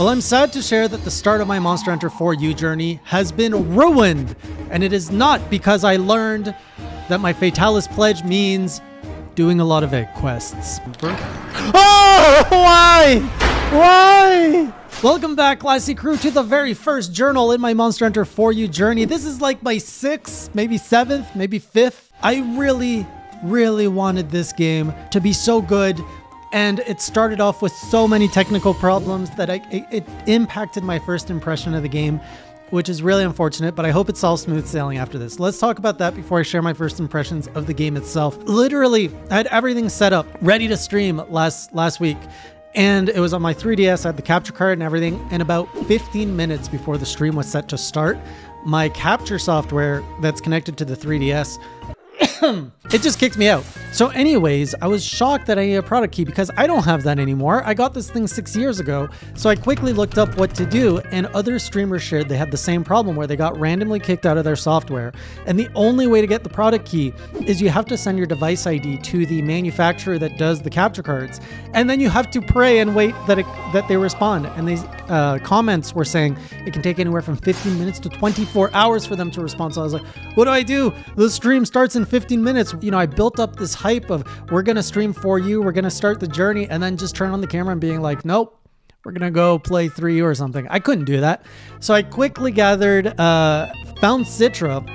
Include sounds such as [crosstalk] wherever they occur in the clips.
Well, I'm sad to share that the start of my Monster Hunter 4U journey has been ruined, and it is not because I learned that my Fatalis pledge means doing a lot of egg quests. Oh, why? Why? Welcome back, Classy Crew, to the very first journal in my Monster Hunter 4U journey. This is like my sixth, maybe seventh, maybe fifth. I really, really wanted this game to be so good and it started off with so many technical problems that I, it, it, impacted my first impression of the game, which is really unfortunate, but I hope it's all smooth sailing after this. Let's talk about that before I share my first impressions of the game itself. Literally, I had everything set up, ready to stream last last week. And it was on my 3DS, I had the capture card and everything. And about 15 minutes before the stream was set to start, my capture software that's connected to the 3DS [clears throat] it just kicked me out. So anyways, I was shocked that I need a product key because I don't have that anymore. I got this thing six years ago. So I quickly looked up what to do and other streamers shared they had the same problem where they got randomly kicked out of their software. And the only way to get the product key is you have to send your device ID to the manufacturer that does the capture cards. And then you have to pray and wait that it, that they respond. And these uh, comments were saying it can take anywhere from 15 minutes to 24 hours for them to respond. So I was like, what do I do? The stream starts in 15 minutes. You know, I built up this hype of we're going to stream for you, we're going to start the journey, and then just turn on the camera and being like, nope. We're gonna go play 3 or something. I couldn't do that. So I quickly gathered, uh, found Citra,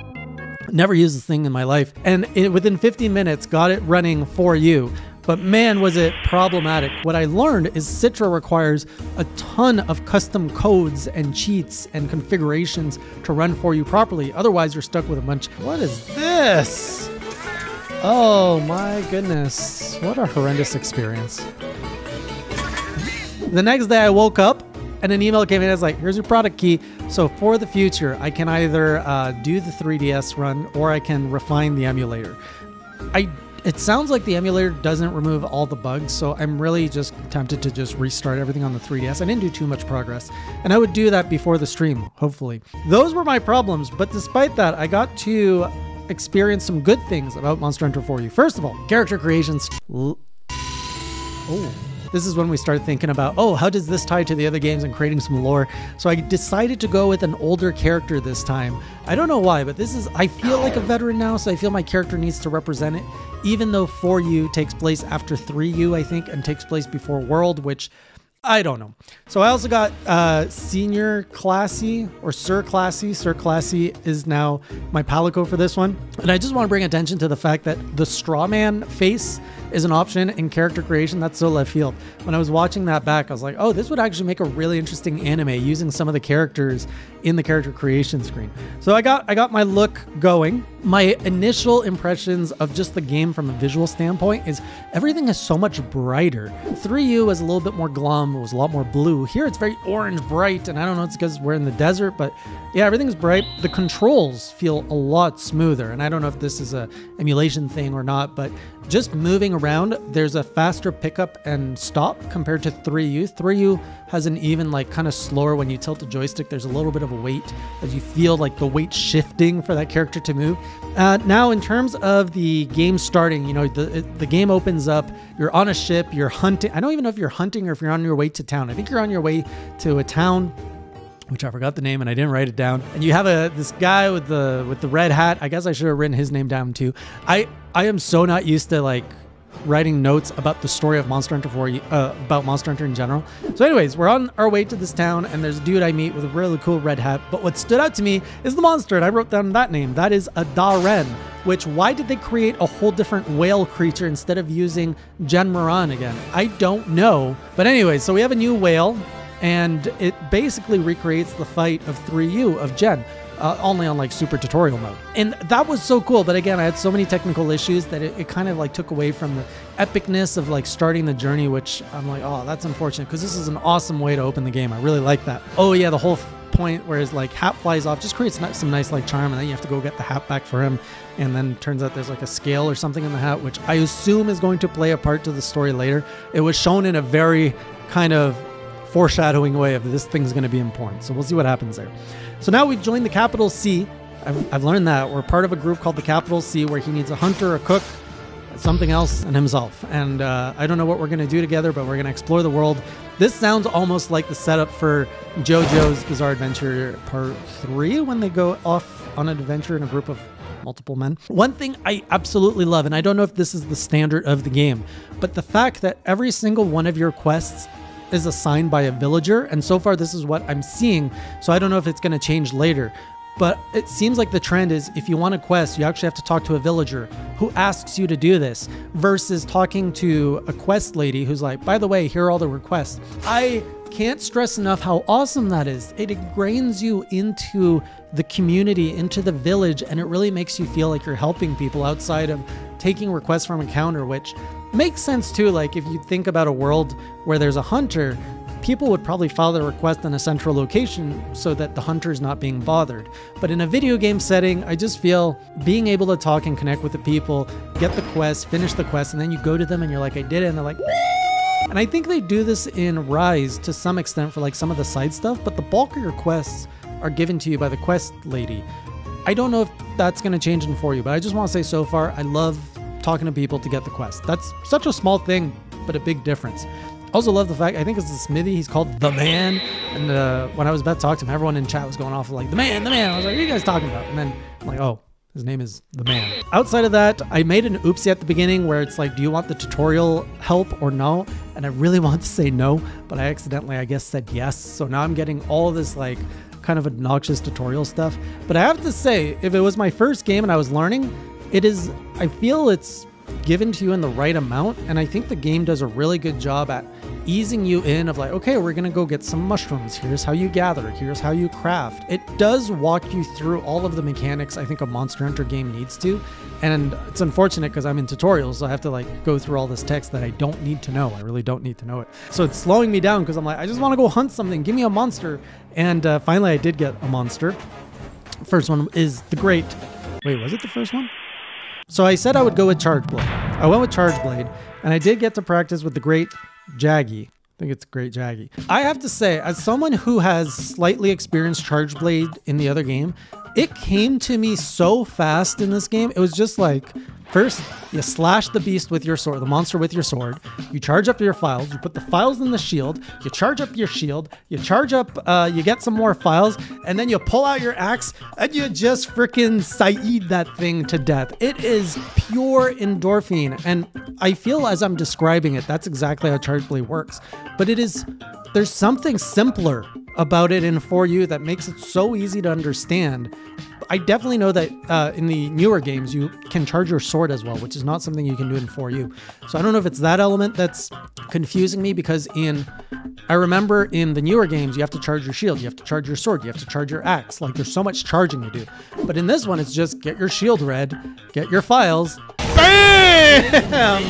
never used this thing in my life and it, within 15 minutes got it running for you but man was it problematic what i learned is citra requires a ton of custom codes and cheats and configurations to run for you properly otherwise you're stuck with a bunch what is this Oh my goodness. What a horrendous experience. The next day I woke up and an email came in as like, here's your product key. So for the future, I can either uh, do the 3DS run or I can refine the emulator. I it sounds like the emulator doesn't remove all the bugs, so I'm really just tempted to just restart everything on the 3DS. I didn't do too much progress, and I would do that before the stream, hopefully. Those were my problems, but despite that, I got to experience some good things about Monster Hunter 4U. First of all, character creations. oh. This is when we start thinking about, oh, how does this tie to the other games and creating some lore? So I decided to go with an older character this time. I don't know why, but this is, I feel like a veteran now, so I feel my character needs to represent it. Even though 4U takes place after 3U, I think, and takes place before World, which I don't know. So I also got uh, Senior Classy or Sir Classy. Sir Classy is now my palico for this one. And I just want to bring attention to the fact that the straw man face is an option in character creation. That's so left field. When I was watching that back, I was like, oh, this would actually make a really interesting anime using some of the characters in the character creation screen. So I got I got my look going. My initial impressions of just the game from a visual standpoint is everything is so much brighter. 3U is a little bit more glum, it was a lot more blue. Here it's very orange bright, and I don't know it's because we're in the desert, but yeah, everything's bright. The controls feel a lot smoother, and I don't know if this is a emulation thing or not, but just moving around, there's a faster pickup and stop compared to 3U. 3U has an even like kind of slower when you tilt the joystick. There's a little bit of a weight as you feel like the weight shifting for that character to move. Uh, now, in terms of the game starting, you know, the the game opens up. You're on a ship. You're hunting. I don't even know if you're hunting or if you're on your way to town. I think you're on your way to a town which I forgot the name and I didn't write it down. And you have a this guy with the with the red hat. I guess I should have written his name down too. I I am so not used to like writing notes about the story of Monster Hunter 4 uh, about Monster Hunter in general. So anyways, we're on our way to this town and there's a dude I meet with a really cool red hat. But what stood out to me is the monster and I wrote down that name. That is a Dah'ren, which why did they create a whole different whale creature instead of using Jhen Mohran again? I don't know. But anyways, so we have a new whale and it basically recreates the fight of 3U of Jhen. Uh, only on like super tutorial mode. And that was so cool. But again, I had so many technical issues that it, it, kind of like took away from the epicness of like starting the journey, which I'm like, oh, that's unfortunate because this is an awesome way to open the game. I really like that. Oh, yeah, the whole point where his like hat flies off just creates some nice like charm and then you have to go get the hat back for him and then turns out there's like a scale or something in the hat which i assume is going to play a part to the story later it was shown in a very kind of foreshadowing way of this thing's going to be important. So we'll see what happens there. So now we've joined the capital C. I've, I've learned that we're part of a group called the capital C where he needs a hunter, a cook, something else and himself. And uh, I don't know what we're going to do together, but we're going to explore the world. This sounds almost like the setup for JoJo's Bizarre Adventure Part 3 when they go off on an adventure in a group of multiple men. One thing I absolutely love, and I don't know if this is the standard of the game, but the fact that every single one of your quests is assigned by a villager. And so far, this is what I'm seeing. So I don't know if it's going to change later. But it seems like the trend is if you want a quest, you actually have to talk to a villager who asks you to do this versus talking to a quest lady who's like, by the way, here are all the requests. I can't stress enough how awesome that is. It ingrains you into the community, into the village, and it really makes you feel like you're helping people outside of taking requests from a counter, which makes sense too. Like if you think about a world where there's a hunter, people would probably file their request in a central location so that the hunter is not being bothered. But in a video game setting, I just feel being able to talk and connect with the people, get the quest, finish the quest, and then you go to them and you're like, I did it, and they're like, and I think they do this in Rise to some extent for like some of the side stuff, but the bulk of your quests are given to you by the quest lady. I don't know if that's going to change in 4U, but I just want to say so far, I love talking to people to get the quest. That's such a small thing, but a big difference also love the fact I think it's the Smithy. He's called the Man, and uh, when I was about to talk to him, everyone in chat was going off like the Man, the Man. I was like, what are you guys talking about? And then I'm like, oh, his name is the Man. Outside of that, I made an oopsie at the beginning where it's like, do you want the tutorial help or no? And I really [laughs] want to say no, but I accidentally, I guess, said yes. So now I'm getting all this like kind of obnoxious tutorial stuff. But I have to say, if it was my first game and I was learning, it is. I feel it's given to you in the right amount. And I think the game does a really good job at easing you in of like, okay, we're gonna go get some mushrooms. Here's how you gather. Here's how you craft. It does walk you through all of the mechanics I think a Monster Hunter game needs to. And it's unfortunate because I'm in tutorials, so I have to like go through all this text that I don't need to know. I really don't need to know it. So it's slowing me down because I'm like, I just want to go hunt something. Give me a monster. And uh, finally, I did get a monster. First one is the great. Wait, was it the first one? So I said I would go with Charge Blade. I went with Charge Blade, and I did get to practice with the great Jaggi. I think it's great Jaggi. I have to say, as someone who has slightly experienced Charge Blade in the other game, it came to me so fast in this game. It was just like First, you slash the beast with your sword, the monster with your sword. You charge up your files. You put the files in the shield. You charge up your shield. You charge up, uh, you get some more files, and then you pull out your axe and you just freaking Saeed that thing to death. It is pure endorphin. And I feel as I'm describing it, that's exactly how Charge works. But it is, there's something simpler about it in 4U that makes it so easy to understand I definitely know that uh, in the newer games you can charge your sword as well, which is not something you can do in 4U. So I don't know if it's that element that's confusing me because in I remember in the newer games you have to charge your shield, you have to charge your sword, you have to charge your axe. Like there's so much charging to do. But in this one it's just get your shield red, get your files. Bam!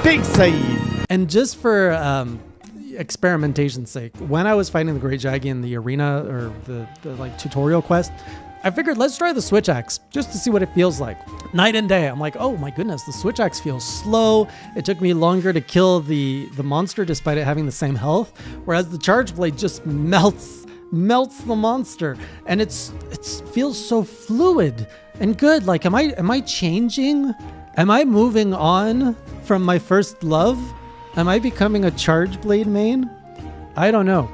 [laughs] Big Saeed. And just for um, experimentation's sake, when I was fighting the Great Jaggi in the arena or the, the like tutorial quest, I figured let's try the switch axe just to see what it feels like. Night and day, I'm like, oh my goodness, the switch axe feels slow. It took me longer to kill the the monster despite it having the same health, whereas the charge blade just melts melts the monster, and it's it feels so fluid and good. Like, am I am I changing? Am I moving on from my first love? Am I becoming a Charge Blade main? I don't know.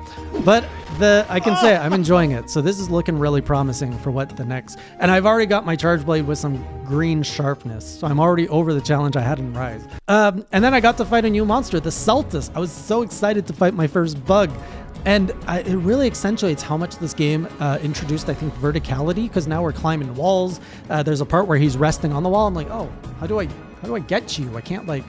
But the I can say I'm enjoying it. So this is looking really promising for what the next. And I've already got my Charge Blade with some green sharpness. So I'm already over the challenge I had in Rise. Um, and then I got to fight a new monster, the Seltas. I was so excited to fight my first bug. And I, it really accentuates how much this game uh, introduced, I think, verticality because now we're climbing walls. Uh, there's a part where he's resting on the wall. I'm like, oh, how do I, how do I get you? I can't like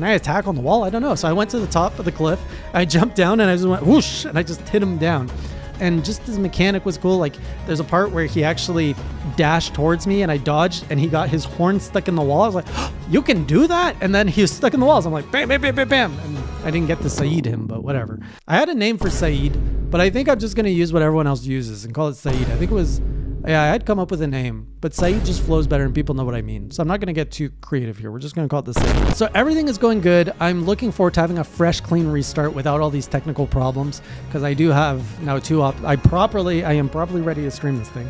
can I attack on the wall? I don't know. So I went to the top of the cliff. I jumped down and I just went whoosh and I just hit him down. And just his mechanic was cool. Like there's a part where he actually dashed towards me and I dodged and he got his horn stuck in the wall. I was like, oh, [gasps] you can do that? And then he was stuck in the walls. I'm like, bam, bam, bam, bam, bam. And I didn't get to Saeed him, but whatever. I had a name for Saeed, but I think I'm just going to use what everyone else uses and call it Saeed. I think it was yeah, I had come up with a name, but Saeed just flows better and people know what I mean. So I'm not going to get too creative here. We're just going to call it the same. So everything is going good. I'm looking forward to having a fresh, clean restart without all these technical problems because I do have now two up. I properly, I am properly ready to stream this thing.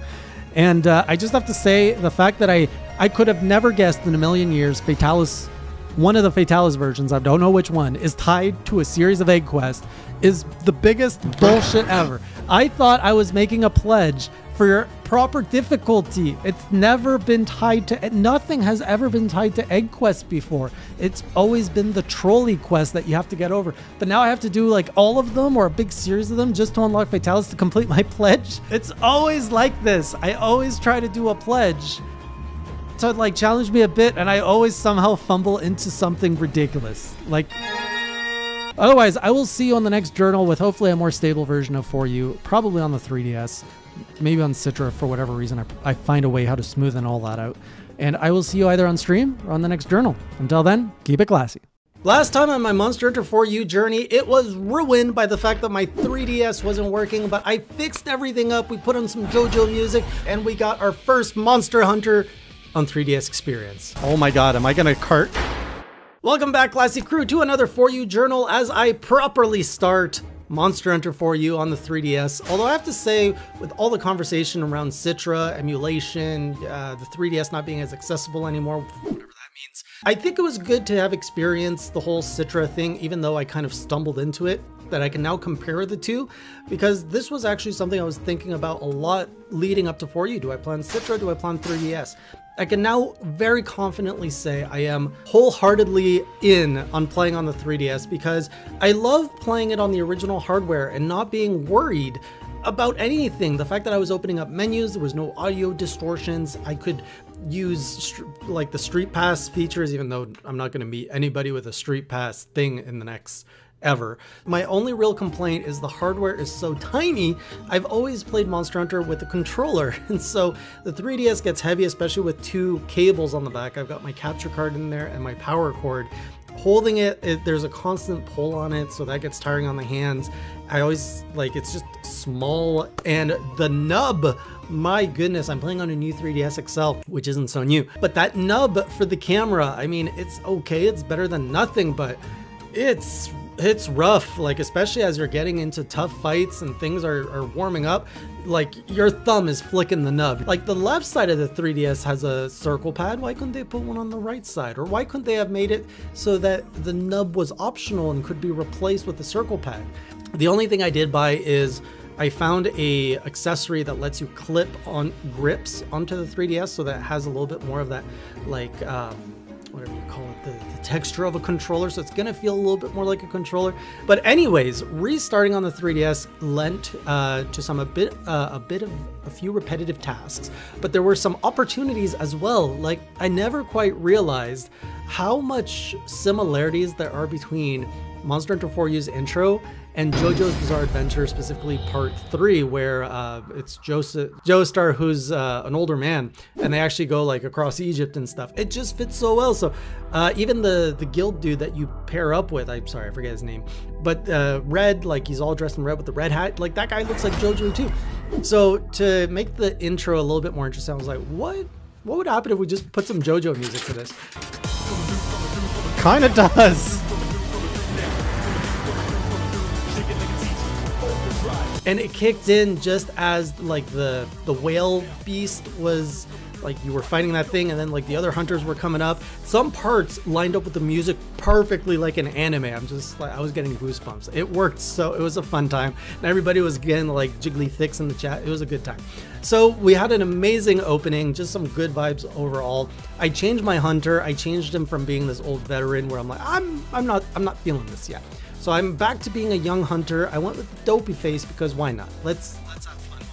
And uh, I just have to say the fact that I I could have never guessed in a million years Fatalis, one of the Fatalis versions, I don't know which one, is tied to a series of egg quests, is the biggest bullshit ever. I thought I was making a pledge for your proper difficulty. It's never been tied to nothing has ever been tied to egg quest before. It's always been the trolley quest that you have to get over. But now I have to do like all of them or a big series of them just to unlock Fatalis to complete my [laughs] pledge. It's always like this. I always try to do a pledge to like challenge me a bit and I always somehow fumble into something ridiculous. Like Otherwise, I will see you on the next journal with hopefully a more stable version of 4U, probably on the 3DS, maybe on Citra for whatever reason. I, I find a way how to smoothen all that out. And I will see you either on stream or on the next journal. Until then, keep it classy. Last time on my Monster Hunter 4U journey, it was ruined by the fact that my 3DS wasn't working, but I fixed everything up. We put on some JoJo music, and we got our first Monster Hunter on 3DS experience. Oh my god, am I gonna cart? Welcome back, Classy Crew, to another 4U journal as I properly start Monster Hunter 4U on the 3DS. Although I have to say, with all the conversation around Citra, emulation, uh, the 3DS not being as accessible anymore, whatever that means, I think it was good to have experienced the whole Citra thing, even though I kind of stumbled into it that I can now compare the two because this was actually something I was thinking about a lot leading up to 4U. Do I plan Citra? Do I plan 3DS? I can now very confidently say I am wholeheartedly in on playing on the 3DS because I love playing it on the original hardware and not being worried about anything. The fact that I was opening up menus, there was no audio distortions, I could use like the Street Pass features, even though I'm not going to meet anybody with a Street Pass thing in the next ever. My only real complaint is the hardware is so tiny. I've always played Monster Hunter with a controller, [laughs] and so the 3DS gets heavy, especially with two cables on the back. I've got my capture card in there and my power cord. Holding it, it there's a constant pull on it, so that gets tiring on the hands. I always like it's just small, and the nub my goodness, I'm playing on a new 3DS XL, which isn't so new. But that nub for the camera, I mean, it's okay, it's better than nothing, but it's it's rough, like especially as you're getting into tough fights and things are, are warming up, like your thumb is flicking the nub. Like the left side of the 3DS has a circle pad, why couldn't they put one on the right side? Or why couldn't they have made it so that the nub was optional and could be replaced with the circle pad? The only thing I did buy is I found a accessory that lets you clip on grips onto the 3DS so that it has a little bit more of that like um, whatever you call the, the, texture of a controller, so it's gonna feel a little bit more like a controller. But anyways, restarting on the 3DS lent uh, to some a bit uh, a bit of a few repetitive tasks, but there were some opportunities as well. Like I never quite realized how much similarities there are between Monster Hunter 4U's intro and JoJo's Bizarre Adventure, specifically Part Three, where uh, it's Joseph Joestar, who's uh, an older man, and they actually go like across Egypt and stuff. It just fits so well. So uh, even the the guild dude that you pair up with, I'm sorry, I forget his name, but uh, red, like he's all dressed in red with the red hat, like that guy looks like JoJo too. So to make the intro a little bit more interesting, I was like, what? What would happen if we just put some JoJo music to this? Kinda does. And it kicked in just as like the the whale beast was like you were fighting that thing and then like the other hunters were coming up. Some parts lined up with the music perfectly like an anime. I'm just like i was getting goosebumps. It worked so it was a fun time. And everybody was getting like jiggly thicks in the chat. It was a good time. So we had an amazing opening just some good vibes overall. I changed my hunter. I changed him from being this old veteran where i'm like i'm i'm not i'm not feeling this yet so I'm back to being a young hunter. I went with the dopey face because why not? Let's let's have fun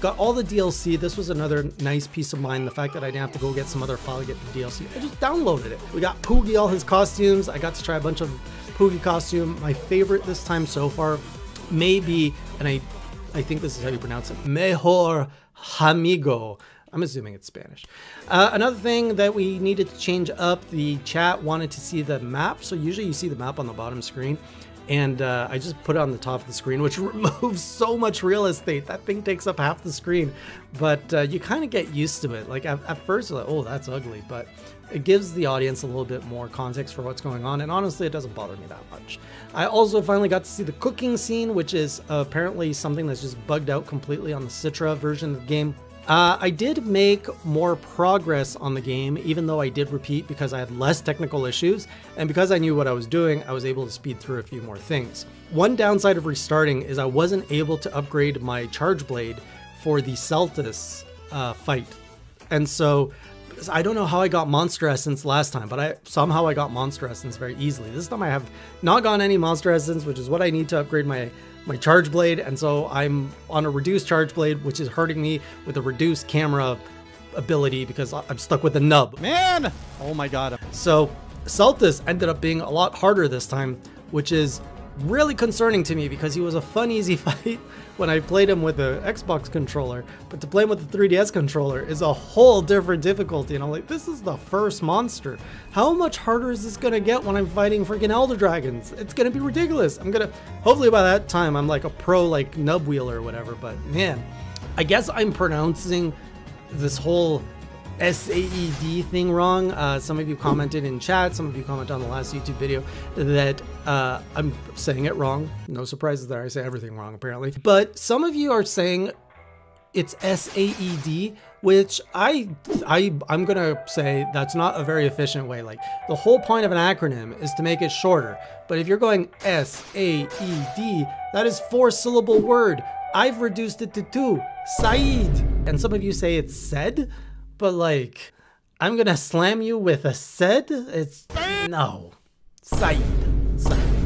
Got all the DLC. This was another nice piece of mind. The fact that I didn't have to go get some other file to get the DLC. I just downloaded it. We got Poogie all his costumes. I got to try a bunch of Poogie costume. My favorite this time so far may be, and I I think this is how you pronounce it, Mejor Amigo. I'm assuming it's Spanish. Uh, another thing that we needed to change up, the chat wanted to see the map. So usually you see the map on the bottom screen. And uh, I just put it on the top of the screen, which [laughs] removes so much real estate. That thing takes up half the screen. But uh, you kind of get used to it. Like at, at first, like, oh, that's ugly. But it gives the audience a little bit more context for what's going on. And honestly, it doesn't bother me that much. I also finally got to see the cooking scene, which is apparently something that's just bugged out completely on the Citra version of the game Uh, I did make more progress on the game, even though I did repeat because I had less technical issues, and because I knew what I was doing, I was able to speed through a few more things. One downside of restarting is I wasn't able to upgrade my charge blade for the Seltas uh, fight, and so I don't know how I got Monster Essence last time, but I somehow I got Monster Essence very easily. This time I have not gotten any Monster Essence, which is what I need to upgrade my my charge blade, and so I'm on a reduced charge blade, which is hurting me with a reduced camera ability because I'm stuck with a nub. Man! Oh my god. So Seltas ended up being a lot harder this time, which is really concerning to me because he was a fun, easy [laughs] fight when I played him with the Xbox controller, but to play him with the 3DS controller is a whole different difficulty. And I'm like, this is the first monster. How much harder is this gonna get when I'm fighting freaking Elder Dragons? It's gonna be ridiculous. I'm gonna, hopefully by that time, I'm like a pro, like nub wheeler or whatever. But man, I guess I'm pronouncing this whole SAED thing wrong. Uh, some of you commented in chat, some of you commented on the last YouTube video that uh, I'm saying it wrong. No surprises there. I say everything wrong apparently. But some of you are saying it's SAED, which I, I, I'm gonna say that's not a very efficient way. Like the whole point of an acronym is to make it shorter. But if you're going S-A-E-D, that is four syllable word. I've reduced it to two, Saeed. And some of you say it's said but like, I'm gonna slam you with a said? It's no. Said.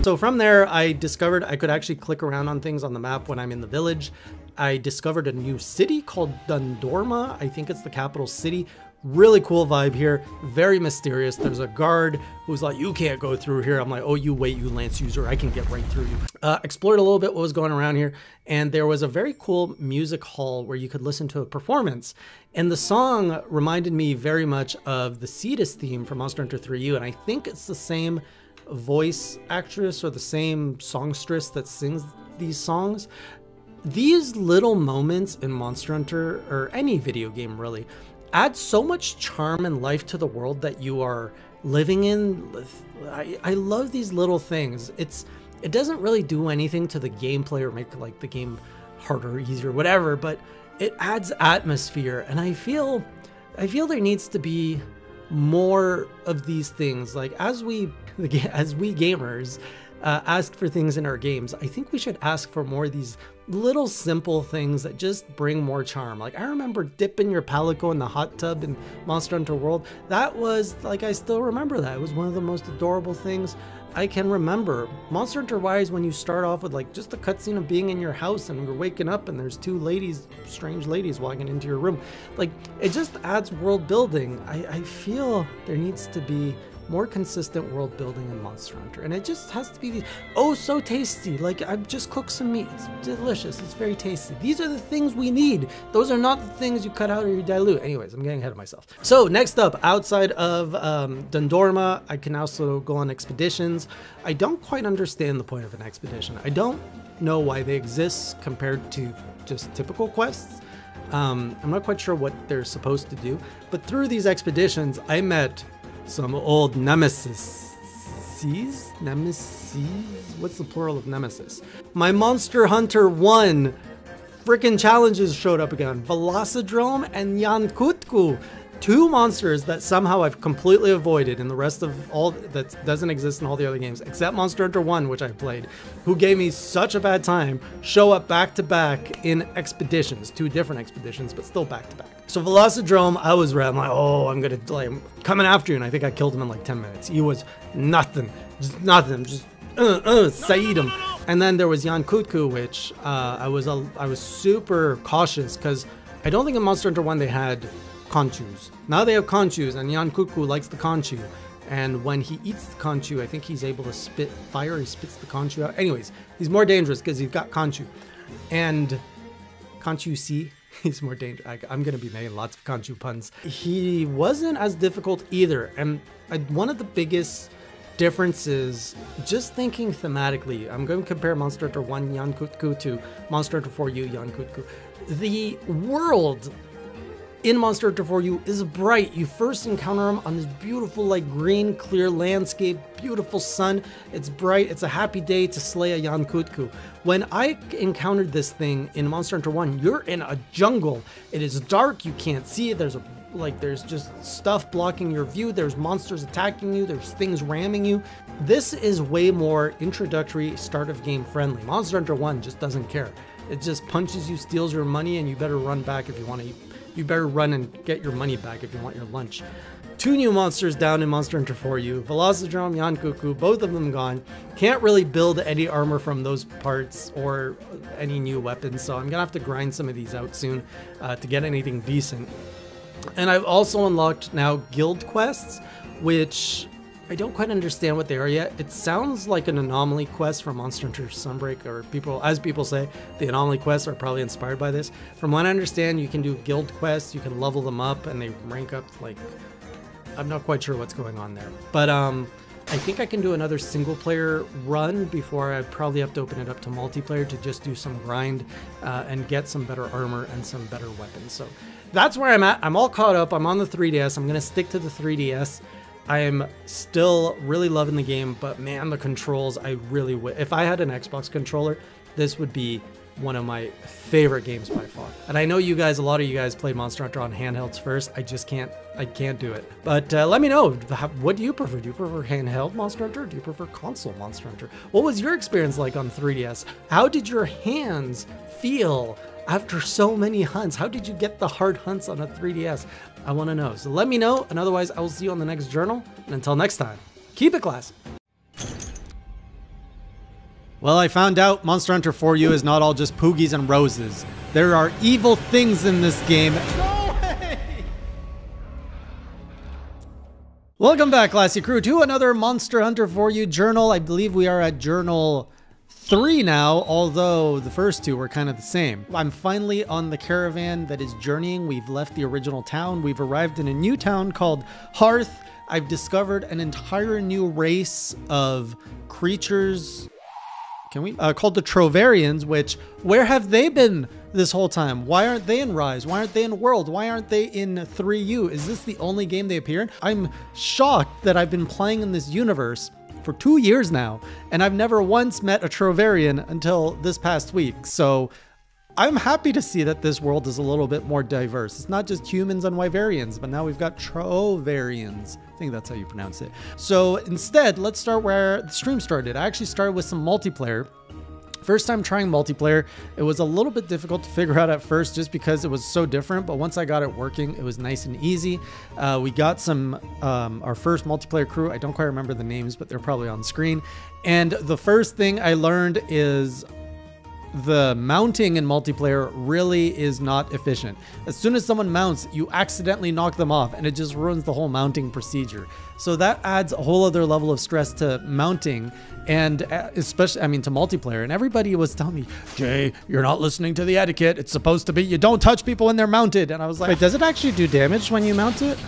So from there, I discovered I could actually click around on things on the map when I'm in the village. I discovered a new city called Dundorma. I think it's the capital city, Really cool vibe here, very mysterious. There's a guard who's like, you can't go through here. I'm like, oh, you wait, you Lance user, I can get right through you. Uh, explored a little bit what was going around here, and there was a very cool music hall where you could listen to a performance. And the song reminded me very much of the Ceadeus theme from Monster Hunter 3U, and I think it's the same voice actress or the same songstress that sings these songs. These little moments in Monster Hunter, or any video game really, add so much charm and life to the world that you are living in. I, I love these little things. It's it doesn't really do anything to the gameplay or make like the game harder, easier, whatever, but it adds atmosphere and I feel I feel there needs to be more of these things like as we [laughs] as we gamers uh, ask for things in our games, I think we should ask for more of these little simple things that just bring more charm. Like I remember dipping your palico in the hot tub in Monster Hunter World. That was like I still remember that. It was one of the most adorable things I can remember. Monster Hunter wise, when you start off with like just the cutscene of being in your house and you're waking up and there's two ladies, strange ladies walking into your room, like it just adds world building. I, I feel there needs to be more consistent world building in Monster Hunter. And it just has to be oh so tasty. Like I've just cooked some meat. It's delicious. It's very tasty. These are the things we need. Those are not the things you cut out or you dilute. Anyways, I'm getting ahead of myself. So next up, outside of um, Dundorma, I can also go on expeditions. I don't quite understand the point of an expedition. I don't know why they exist compared to just typical quests. Um, I'm not quite sure what they're supposed to do, but through these expeditions, I met some old nemesis. Nemesis? What's the plural of nemesis? My Monster Hunter 1 freaking challenges showed up again. Velocidrome and Yian Kut-Ku two monsters that somehow I've completely avoided in the rest of all that doesn't exist in all the other games, except Monster Hunter 1, which I played, who gave me such a bad time, show up back to back in expeditions, two different expeditions, but still back to back. So Velocidrome, I was red. I'm like, oh, I'm gonna like I'm coming after you, and I think I killed him in like 10 minutes. He was nothing, just nothing, just uh, uh, Said him. And then there was Yian Kut-Ku, which uh, I was a, I was super cautious because I don't think in Monster Hunter 1 they had Konchus. Now they have Konchus, and Yian Kut-Ku likes the Konchu. And when he eats the Konchu, I think he's able to spit fire. He spits the Konchu out. Anyways, he's more dangerous because he's got Konchu. And conchu C, [laughs] he's more dangerous. I, am going to be making lots of Konchu puns. He wasn't as difficult either. And I, one of the biggest differences, just thinking thematically, I'm going to compare Monster Hunter 1 Yian Kut-Ku to Monster Hunter 4U Yian Kut-Ku. The world in Monster Hunter 4U is bright. You first encounter him on this beautiful, like green, clear landscape, beautiful sun. It's bright. It's a happy day to slay a Yian Kut-Ku. When I encountered this thing in Monster Hunter 1, you're in a jungle. It is dark. You can't see it. There's a like there's just stuff blocking your view there's monsters attacking you there's things ramming you this is way more introductory start of game friendly monster hunter 1 just doesn't care it just punches you steals your money and you better run back if you want to you better run and get your money back if you want your lunch. Two new monsters down in Monster Hunter 4U, Velocidrome, Yian Kut-Ku, both of them gone. Can't really build any armor from those parts or any new weapons, so I'm gonna have to grind some of these out soon uh, to get anything decent. And I've also unlocked now guild quests, which I don't quite understand what they are yet. It sounds like an anomaly quest from Monster Hunter Sunbreak, or people, as people say, the anomaly quests are probably inspired by this. From what I understand, you can do guild quests, you can level them up, and they rank up like. I'm not quite sure what's going on there, but um, I think I can do another single player run before I probably have to open it up to multiplayer to just do some grind uh, and get some better armor and some better weapons. So that's where I'm at. I'm all caught up. I'm on the 3DS. I'm gonna stick to the 3DS. I am still really loving the game, but man, the controls, I really would. If I had an Xbox controller, this would be one of my favorite games by far. And I know you guys, a lot of you guys played Monster Hunter on handhelds first. I just can't, I can't do it. But uh, let me know, what do you prefer? Do you prefer handheld Monster Hunter? do you prefer console Monster Hunter? What was your experience like on 3DS? How did your hands feel after so many hunts? How did you get the hard hunts on a 3DS? I want to know. So let me know, and otherwise, I will see you on the next journal. And until next time, keep it classy. Well, I found out Monster Hunter 4U is not all just poogies and roses. There are evil things in this game. Welcome back, Classy Crew, to another Monster Hunter 4U journal. I believe we are at journal three now, although the first two were kind of the same. I'm finally on the caravan that is journeying. We've left the original town. We've arrived in a new town called Harth. I've discovered an entire new race of creatures. Can we? Uh, called the Troverians, which, where have they been this whole time? Why aren't they in Rise? Why aren't they in World? Why aren't they in 3U? Is this the only game they appear in? I'm shocked that I've been playing in this universe for two years now, and I've never once met a Troverian until this past week. So I'm happy to see that this world is a little bit more diverse. It's not just humans and Wyverians, but now we've got Troverians. I think that's how you pronounce it. So instead, let's start where the stream started. I actually started with some multiplayer First time trying multiplayer, it was a little bit difficult to figure [laughs] out at first just because it was so different, but once I got it working, it was nice and easy. Uh, we got some, um, our first multiplayer crew, I don't quite remember the names, but they're probably on screen. And the first thing I learned is the mounting in multiplayer really is not efficient. As soon as someone mounts, you accidentally knock them off and it just ruins the whole mounting procedure. So that adds a whole other level of stress to mounting and uh, especially, I mean, to multiplayer. And everybody was telling me, Jay, you're not listening to the etiquette. It's supposed to be you don't touch people when they're mounted. And I was like, Wait, does it actually do damage when you mount it?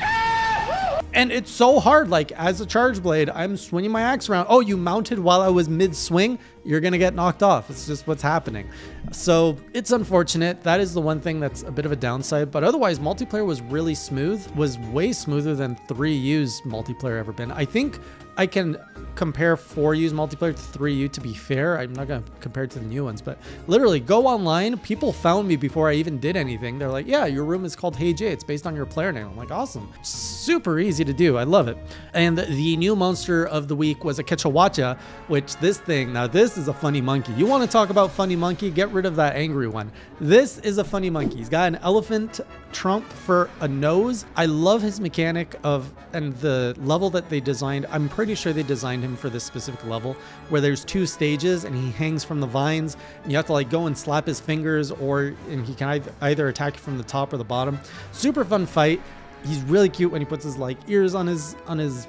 And it's so hard. Like as a charge blade, I'm swinging my axe around. Oh, you mounted while I was mid swing? You're going to get knocked off. It's just what's happening. So it's unfortunate. That is the one thing that's a bit of a downside. But otherwise, multiplayer was really smooth, was way smoother than 3U's multiplayer ever been. I think I can compare 4U's multiplayer to 3U to be fair. I'm not going to compare it to the new ones, but literally go online. People found me before I even did anything. They're like, yeah, your room is called Hey Jay. It's based on your player name. I'm like, awesome. Super easy to do. I love it. And the new monster of the week was a Kecha Wacha, which this thing, now this is a funny monkey. You want to talk about funny monkey? Get rid of that angry one. This is a funny monkey. He's got an elephant trump for a nose. I love his mechanic of, and the level that they designed. I'm pretty sure they designed him for this specific level where there's two stages and he hangs from the vines and you have to like go and slap his fingers or and he can either attack you from the top or the bottom. Super fun fight. He's really cute when he puts his like ears on his on his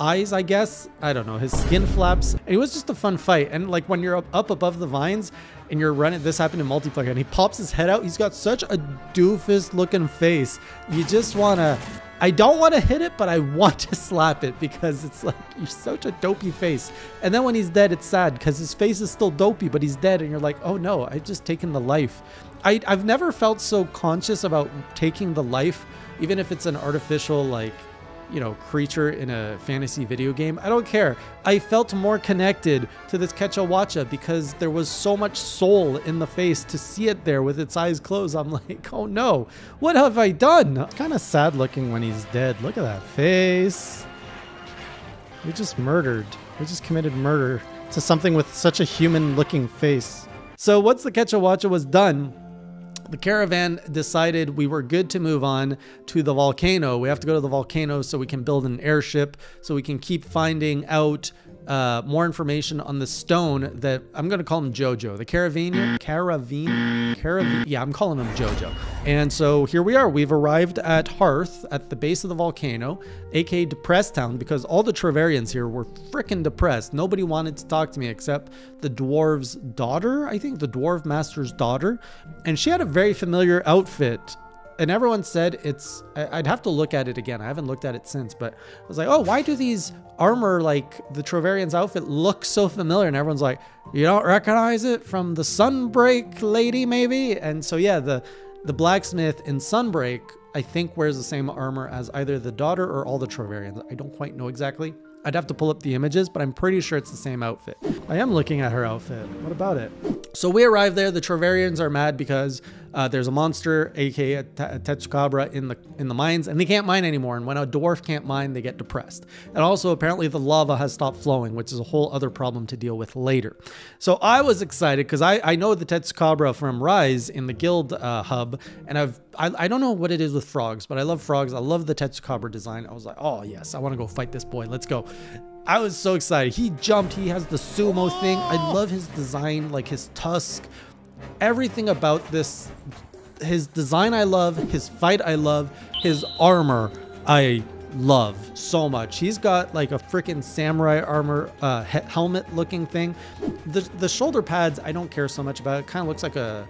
eyes, I guess. I don't know, his skin flaps. And it was just a fun fight. And like when you're up, up above the vines and you're running, this happened in multiplayer, and he pops his head out. He's got such a doofus looking face. You just want to I don't want to hit it, but I want to slap it because it's like you're such a dopey face. And then when he's dead, it's sad because his face is still dopey, but he's dead, and you're like, oh no, I've just taken the life. I, I've never felt so conscious about taking the life, even if it's an artificial like you know, creature in a fantasy video game. I don't care. I felt more connected to this Kecha Wacha because there was so much soul in the face to see it there with its eyes closed. I'm [laughs] like, oh no, what have I done? Kind of sad looking when he's dead. Look at that face. We just murdered. We just committed murder to something with such a human looking face. So once the Kecha Wacha was done, the caravan decided we were good to move on to the volcano. We have to go to the volcano so we can build an airship, so we can keep finding out uh, more information on the stone that I'm going to call him Jojo, the Caravanian, Caravine, Caravine. Yeah, I'm calling him Jojo. And so here we are. We've arrived at Harth at the base of the volcano, aka Depressed Town, because all the Troverians here were freaking depressed. Nobody wanted to talk to me except the dwarf's daughter, I think, the dwarf master's daughter. And she had a very familiar outfit and everyone said it's i'd have to look at it again i haven't looked at it since but i was like oh why do these armor like the Troverian's outfit look so familiar and everyone's like you don't recognize it from the sunbreak lady maybe and so yeah the the blacksmith in sunbreak i think wears the same armor as either the daughter or all the Troverians i don't quite know exactly I'd have to pull up the images, but I'm pretty sure it's the same outfit. I am looking at her outfit. What about it? So we arrive there. The Troverians are mad because uh, there's a monster, aka a Tetsucabra, in the in the mines, and they can't mine anymore. And when a dwarf can't mine, they get depressed. And also, apparently, the lava has stopped flowing, which is a whole other problem to deal with later. So I was excited because I, I know the Tetsucabra from Rise in the guild uh, hub, and I've I, I don't know what it is with frogs, but I love frogs. I love the Tetsucabra design. I was like, oh yes, I want to go fight this boy. Let's go. I was so excited. He jumped. He has the sumo thing. I love his design, like his tusk everything about this his design I love, his fight I love, his armor I love so much. He's got like a freaking samurai armor uh, helmet looking thing. The the shoulder pads I don't care so much about. It kind of looks like a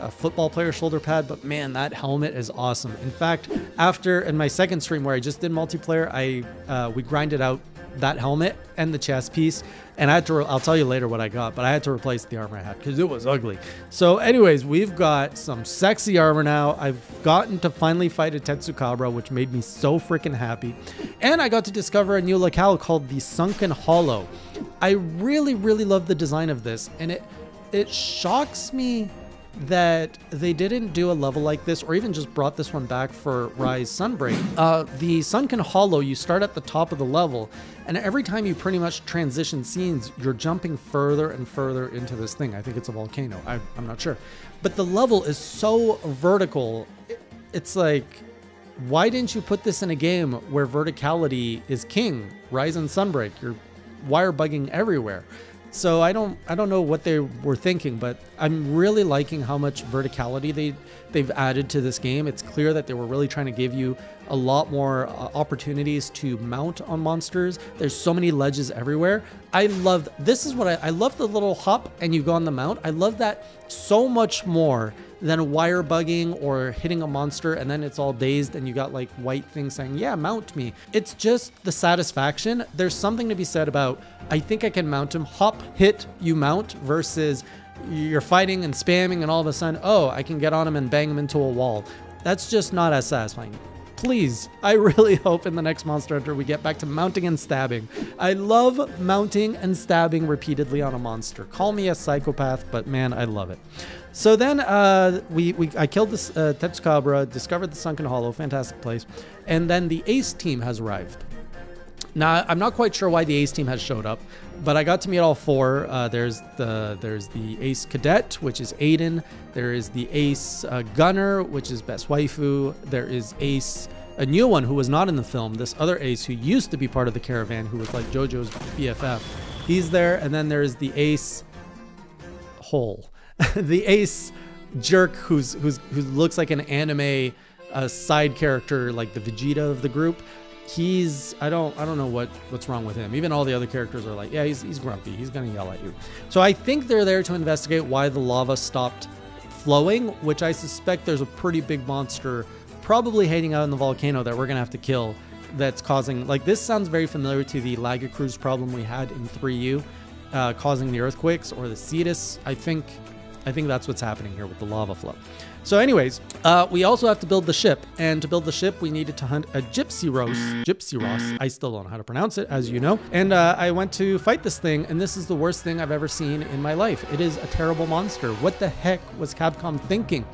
a football player shoulder pad, but man, that helmet is awesome. In fact, after in my second stream where I just did multiplayer, I uh, we grinded out that helmet and the chest piece. And I had to, I'll tell you later what I got, but I had to replace the armor I had because it was ugly. So, anyways, we've got some sexy armor now. I've gotten to finally fight a Tetsucabra, which made me so freaking happy. And I got to discover a new locale called the Sunken Hollow. I really, really love the design of this, and it it shocks me that they didn't do a level like this or even just brought this one back for Rise Sunbreak. Uh, the Sunken Hollow, you start at the top of the level, and every time you pretty much transition scenes, you're jumping further and further into this thing. I think it's a volcano. I, am not sure. But the level is so vertical. It, it's like, why didn't you put this in a game where verticality is king? Rise and Sunbreak, you're wire bugging everywhere. So I don't I don't know what they were thinking, but I'm really liking how much verticality they they've added to this game. It's clear that they were really trying to give you a lot more uh, opportunities to mount on monsters. There's so many ledges everywhere. I love this is what I I love the little hop and you go on the mount. I love that so much more than wire bugging or hitting a monster and then it's all dazed and you got like white things saying, yeah, mount me. It's just the satisfaction. There's something to be said about, I think I can mount him, hop, hit, you mount versus you're fighting and spamming and all of a sudden, oh, I can get on him and bang him into a wall. That's just not as satisfying please, I [laughs] really hope in the next Monster Hunter we get back to mounting and stabbing. I love mounting and stabbing repeatedly on a monster. Call me a psychopath, but man, I love it. So then uh, we, we I killed this uh, Tetsucabra, discovered the Sunken Hollow, fantastic place, and then the Ace team has arrived. Now I'm not quite sure why the Ace team has showed up, but I got to meet all four. Uh, there's the there's the Ace Cadet, which is Aiden. There is the Ace uh, Gunner, which is Best Waifu. There is Ace, a new one who was not in the film. This other Ace who used to be part of the caravan, who was like JoJo's BFF. He's there, and then there's the Ace Hole, [laughs] the Ace jerk who's who's who looks like an anime uh, side character, like the Vegeta of the group he's I don't I don't know what what's wrong with him. Even all the other characters are like, yeah, he's he's grumpy. He's gonna yell at you. So I think they're there to investigate why the lava stopped flowing, which I suspect there's a pretty big monster probably hiding out in the volcano that we're gonna have to kill. That's causing like this sounds very familiar to the Lagiacrus problem we had in 3U, uh, causing the earthquakes or the Ceadeus. I think, I think that's what's happening here with the lava flow. So, anyways, uh, we also have to build the ship, and to build the ship, we needed to hunt a Gypceros. Gypsy Ross. I still don't know how to pronounce it, as you know. And uh, I went to fight this thing, and this is the worst thing I've ever seen in my life. It is a terrible monster. What the heck was Capcom thinking?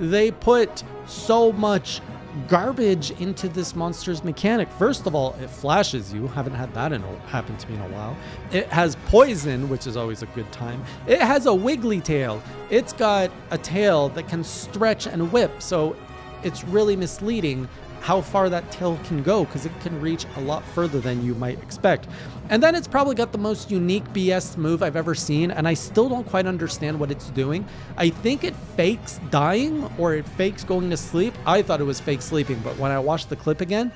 They put so much garbage into this monster's mechanic. First of all, it flashes you. Haven't had that in happen to me in a while. It has poison, which is always a good time. It has a wiggly tail. It's got a tail that can stretch and whip. So it's really misleading how far that tail can go because it can reach a lot further than you might expect. And then it's probably got the most unique BS move I've ever seen, and I still don't quite understand what it's doing. I think it fakes dying or it fakes going to sleep. I thought it was fake sleeping, but when I watched the clip again,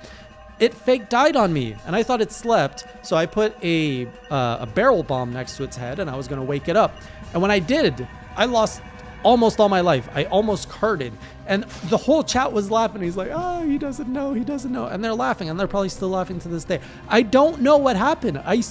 it fake died on me and I thought it slept. So I put a, uh, a barrel bomb next to its head and I was to wake it up. And when I did, I lost almost all my life. I almost carded. And the whole chat was laughing. He's like, oh, he doesn't know. He doesn't know. And they're laughing. And they're probably still laughing to this day. I don't know what happened. I,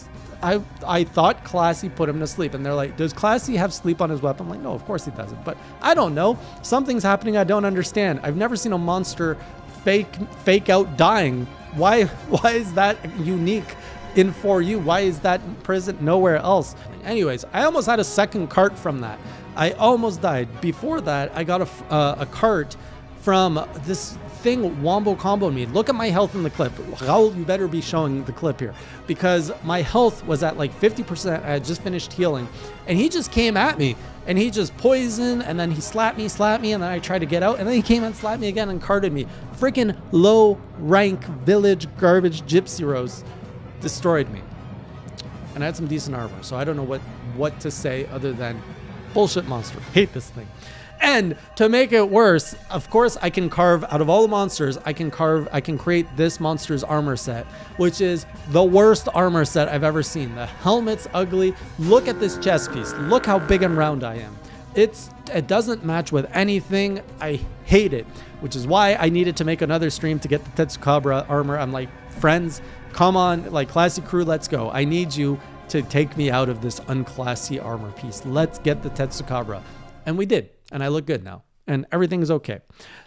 I, I thought Classy put him to sleep. And they're like, does Classy have sleep on his weapon? I'm like, no, of course he doesn't. But I don't know. Something's happening I don't understand. I've never seen a monster fake fake out dying. Why [laughs] why is that unique in 4U? Why is that present nowhere else? Anyways, I almost had a second cart from that. I almost died. Before that, I got a, uh, a cart from this thing Wombo combo me. Look at my health in the clip. Raul, you better be showing the clip here because my health was at like 50%. I had just finished healing and he just came at me and he just poisoned and then he slapped me, slapped me, and then I tried to get out and then he came and slapped me again and carted me. Freaking low rank village garbage Gypceros destroyed me. And I had some decent armor, so I don't know what, what to say other than Bullshit monster. [laughs] Hate this thing. And to make it worse, of course, I can carve out of all the monsters, I can carve, I can create this monster's armor set, which is the worst armor set I've ever seen. The helmet's ugly. Look at this chest piece. Look how big and round I am. It's it doesn't match with anything. I hate it, which is why I needed to make another stream to get the Tetsucabra armor. I'm like, friends, come on, like classic crew, let's go. I need you to take me out of this unclassy armor piece. Let's get the Tetsucabra. And we did. And I look good now. And everything's okay.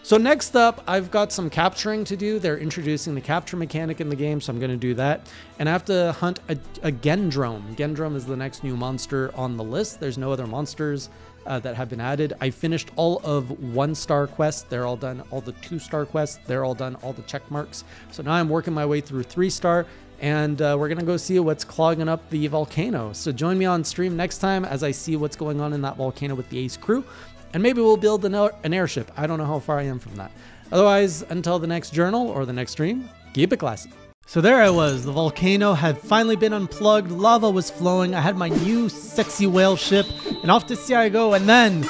So next up, I've got some capturing to do. They're introducing the capture mechanic in the game, so I'm going to do that. And I have to hunt a, a Gendrome. Gendrome is the next new monster on the list. There's no other monsters uh, that have been added. I finished all of one star quests. They're all done. All the two star quests, they're all done. All the check marks. So now I'm working my way through three star and uh, we're gonna go see what's clogging up the volcano. So join me on stream next time as I see what's going on in that volcano with the Ace crew, and maybe we'll build an, an airship. I don't know how far I am from that. Otherwise, until the next journal or the next stream, keep it classy. So there I was. The volcano had finally been unplugged. Lava was flowing. I had my new sexy whale ship, and off to sea I go. And then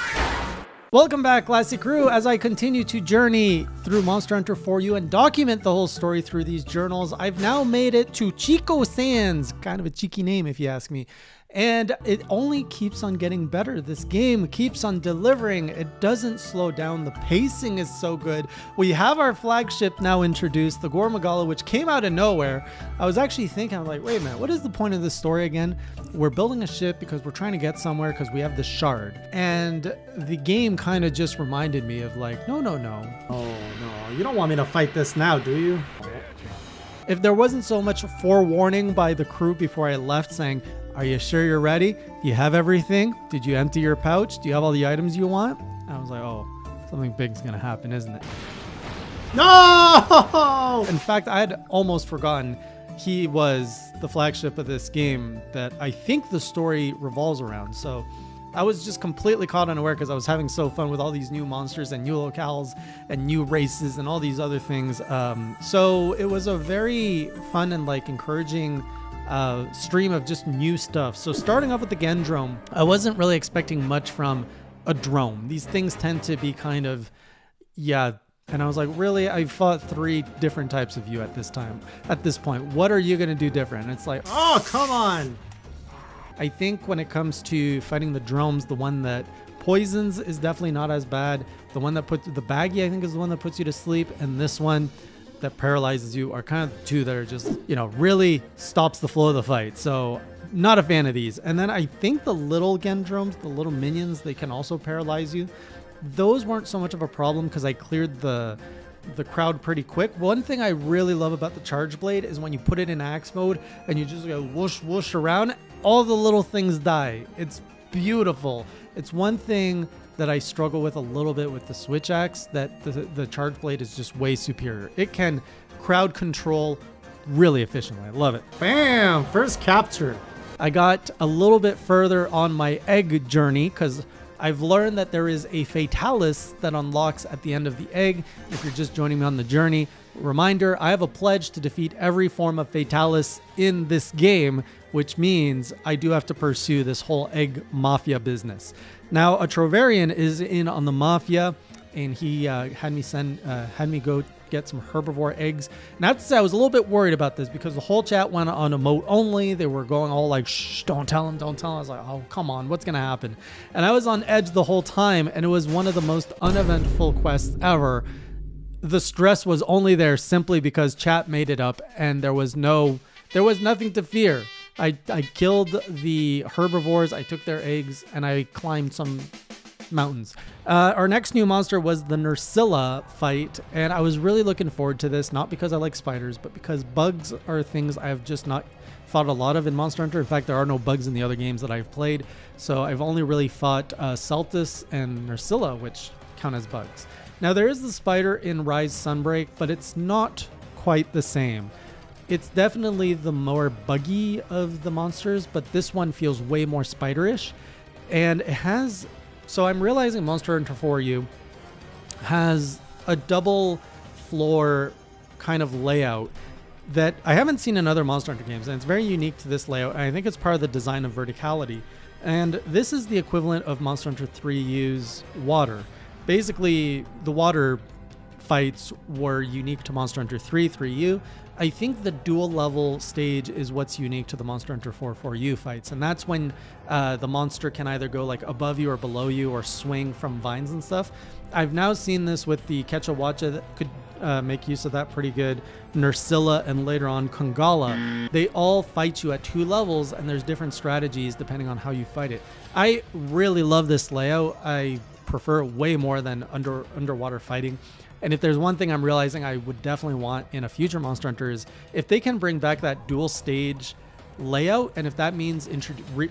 Welcome back, Classy Crew, as I continue to journey through Monster Hunter 4U and document the whole story through these journals. I've now made it to Cheeko Sands, kind of a cheeky name if you ask me. And it only keeps on getting better. This game keeps on delivering. It doesn't slow down. The pacing is so good. We have our flagship now introduced, the Gore Magala, which came out of nowhere. I was actually thinking, I'm like, wait a minute, what is the point of this story again? We're building a ship because we're trying to get somewhere because we have the shard. And the game kind of just reminded me of like, no, no, no. Oh, no. You don't want me to fight this now, do you? If there wasn't so much forewarning by the crew before I left saying, are you sure you're ready? Do you have everything? Did you empty your pouch? Do you have all the items you want? And I was like, oh, something big's gonna happen, isn't it? No! In fact, I had almost forgotten he was the flagship of this game that I think the story revolves around. So I was just completely caught unaware because I was having so fun with all these new monsters and new locales and new races and all these other things. Um, so it was a very fun and like encouraging uh, stream of just new stuff. So starting off with the Gendrome, I wasn't really expecting much from a drone. These things tend to be kind of, yeah. And I was like, really? I fought three different types of you at this time. At this point, what are you gonna do different? And it's like, oh, come on. I think when it comes to fighting the drones, the one that Poisons is definitely not as bad. The one that puts the baggy, I think, is the one that puts you to sleep, and this one that paralyzes you are kind of two that are just you know really stops the flow of the fight. So not a fan of these. And then I think the little Gendromes, the little minions, they can also paralyze you. Those weren't so much of a problem because I cleared the the crowd pretty quick. One thing I really love about the Charge Blade is when you put it in axe mode and you just go whoosh whoosh around, all the little things die. It's beautiful. It's one thing that I struggle with a little bit with the Switch Axe that the, the Charge Blade is just way superior. It can crowd control really efficiently. I love it. Bam! First capture. I got a little bit further on my egg journey because I've learned that there is a Fatalis that unlocks at the end of the egg. If you're just joining me on the journey, reminder I have a pledge to defeat every form of Fatalis in this game, which means I do have to pursue this whole egg mafia business. Now, a Troverian is in on the mafia, and he uh, had me send, uh, had me go get some herbivore eggs. And I have to say, I was a little bit worried about this because the whole chat went on emote only. They were going all like, shh, don't tell him, don't tell him. I was like, oh, come on, what's going to happen? And I was on edge the whole time, and it was one of the most uneventful quests ever. The stress was only there simply because chat made it up, and there was no, there was nothing to fear. I, I killed the herbivores, I took their eggs, and I climbed some mountains. Uh, our next new monster was the Nerscylla fight, and I was really looking forward to this, not because I like spiders, but because bugs are things I have just not fought a lot of in Monster Hunter. In fact, there are no bugs in the other games that I've played, so I've only really fought uh, Seltas and Nerscylla, which count as bugs. Now, there is the spider in Rise Sunbreak, but it's not quite the same. It's definitely the more buggy of the monsters, but this one feels way more spiderish. And it has so I'm realizing Monster Hunter 4U has a double floor kind of layout that I haven't seen in other Monster Hunter games, and it's very unique to this layout. And I think it's part of the design of verticality. And this is the equivalent of Monster Hunter 3U's water. Basically, the water fights were unique to Monster Hunter 3, 3U. I think the dual level stage is what's unique to the Monster Hunter 4, 4U fights. And that's when uh, the monster can either go like above you or below you or swing from vines and stuff. I've now seen this with the Quechua that could uh, make use of that pretty good. Nerscylla and later on Kongala. They all fight you at two levels, and there's different strategies depending on how you fight it. I really love this layout. I prefer it way more than under underwater fighting. And if there's one thing I'm realizing I would definitely want in a future Monster Hunter is if they can bring back that dual stage layout, and if that means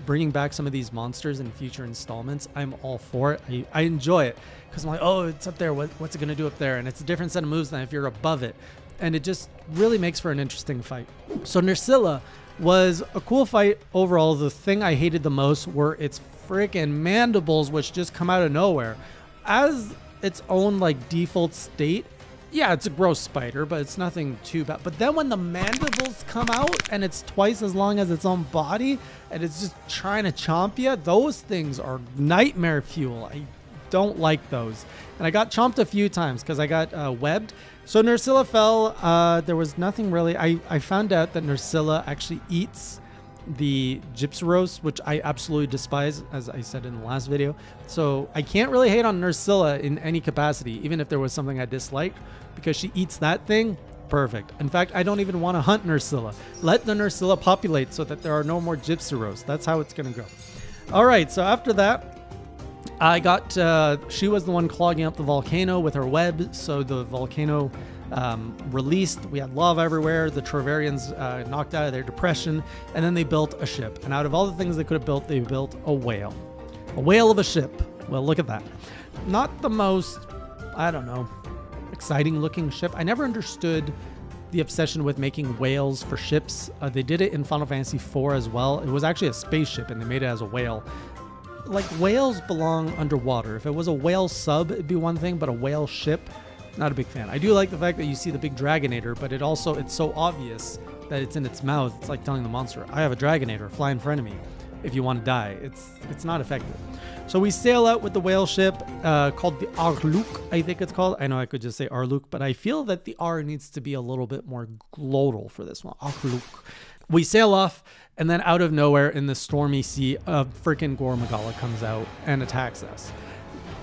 bringing back some of these monsters in future installments, I'm all for it. I, I enjoy it because I'm like, oh, it's up there. What, what's it going to do up there? And it's a different set of moves than if you're above it. And it just really makes for an interesting fight. So Nerscylla was a cool fight overall. The thing I hated the most were its freaking mandibles, which just come out of nowhere. As its own like default state, yeah, it's a gross spider, but it's nothing too bad. But then when the mandibles come out and it's twice as long as its own body and it's just trying to chomp you, those things are nightmare fuel. I don't like those. And I got chomped a few times because I got uh, webbed. So Nerscylla fell. Uh, there was nothing really. I, I found out that Nerscylla actually eats the Gypceros, which I absolutely despise, as I said in the last video. So I can't really hate on Nerscylla in any capacity, even if there was something I disliked, because she eats that thing. Perfect. In fact, I don't even want to hunt Nerscylla. Let the Nerscylla populate so that there are no more Gypceros. That's how it's going to go. All right, so after that, I got, uh, she was the one clogging up the volcano with her web, so the volcano um, released. We had love everywhere. The Troverians uh, knocked out of their depression, and then they built a ship. And out of all the things they could have built, they built a whale. A whale of a ship. Well, look at that. Not the most, I don't know, exciting looking ship. I never understood the obsession with making whales for ships. Uh, they did it in Final Fantasy IV as well. It was actually a spaceship, and they made it as a whale. Like whales belong underwater. If it was a whale sub, it'd be one thing, but a whale ship, not a big fan. I do like the fact that you see the big Dragonator, but it also it's so obvious that it's in its mouth. It's like telling the monster, "I have a Dragonator, fly in front of me." If you want to die, it's it's not effective. So we sail out with the whale ship uh, called the Arluk, I think it's called. I know I could just say Arluk, but I feel that the R needs to be a little bit more glottal for this one. Arluk. We sail off, and then out of nowhere in the stormy sea, a freaking Gore Magala comes out and attacks us.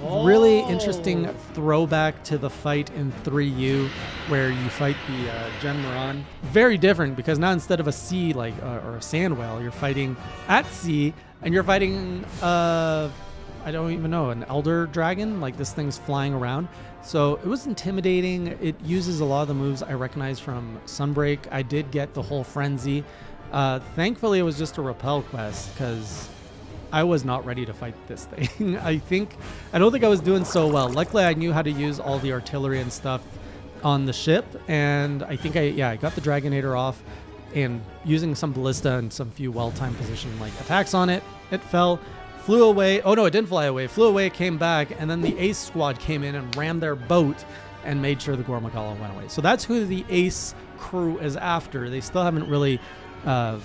Really interesting throwback to the fight in 3U where you fight the uh. Very different because now instead of a sea like uh, or a sand whale, you're fighting at sea and you're fighting uh I don't even know an elder dragon. Like this thing's flying around. So it was intimidating. It uses a lot of the moves I recognize from Sunbreak. I did get the whole frenzy. Uh, thankfully, it was just a repel quest because I was not ready to fight this [laughs] thing. I think, I don't think I was doing so well. Luckily, I knew how to use all the artillery and stuff on the ship, and I think I, yeah, I got the Dragonator off, and using some ballista and some few well-timed position like attacks on it, it fell, flew away. Oh no, it didn't fly away. Flew away, came back, and then the Ace squad came in and rammed their boat and made sure the Gore Magala went away. So that's who the Ace crew is after. They still haven't really uh,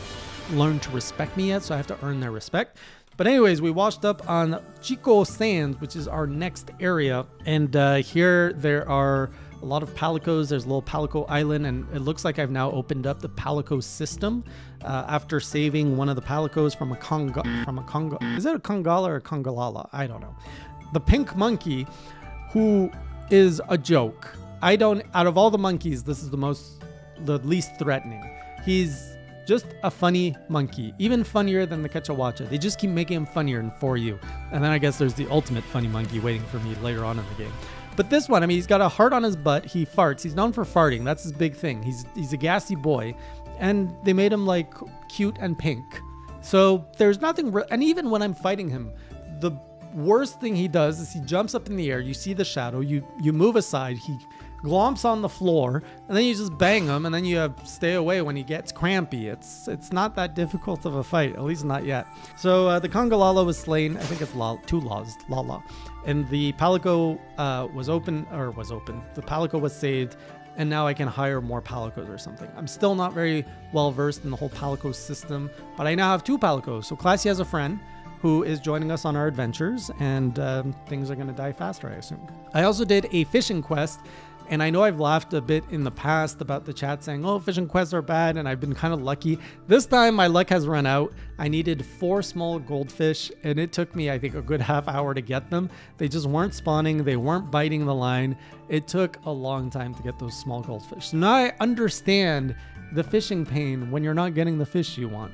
learned to respect me yet, so I have to earn their respect. But anyways, we washed up on Cheeko Sands, which is our next area. And uh, here there are a lot of palicos. There's a little palico island, and it looks like I've now opened up the palico system uh, after saving one of the palicos from a conga from a conga. Is it a congala or a congalala? I don't know. The pink monkey, who is a joke. I don't. Out of all the monkeys, this is the most, the least threatening. He's just a funny monkey, even funnier than the Kecha Wacha. They just keep making him funnier and 4U. And then I guess there's the ultimate funny monkey waiting for me later on in the game. But this one, I mean, he's got a heart on his butt. He farts. He's known for farting. That's his big thing. He's he's a gassy boy, and they made him like cute and pink. So there's nothing. And even when I'm fighting him, the worst thing he does is he jumps up in the air. You see the shadow. You you move aside. He glomps on the floor, and then you just bang him, and then you have stay away when he gets crampy. It's it's not that difficult of a fight, at least not yet. So uh, the Congalala was slain. I think it's La, two laws, Lala, and the Palico uh, was open or was open. The Palico was saved. And now I can hire more Palicos or something. I'm still not very well versed in the whole Palico system, but I now have two Palicos. So Classy has a friend who is joining us on our adventures, and um, things are going to die faster, I assume. I also did a fishing quest and I know I've laughed a bit in the past about the chat saying, oh, fishing quests are bad, and I've been kind of lucky. This time my luck has run out. I needed four small goldfish, and it took me, I think, a good half hour to get them. They just weren't spawning, they weren't biting the line. It took a long time to get those small goldfish. So now I understand the fishing pain when you're not getting the fish you want.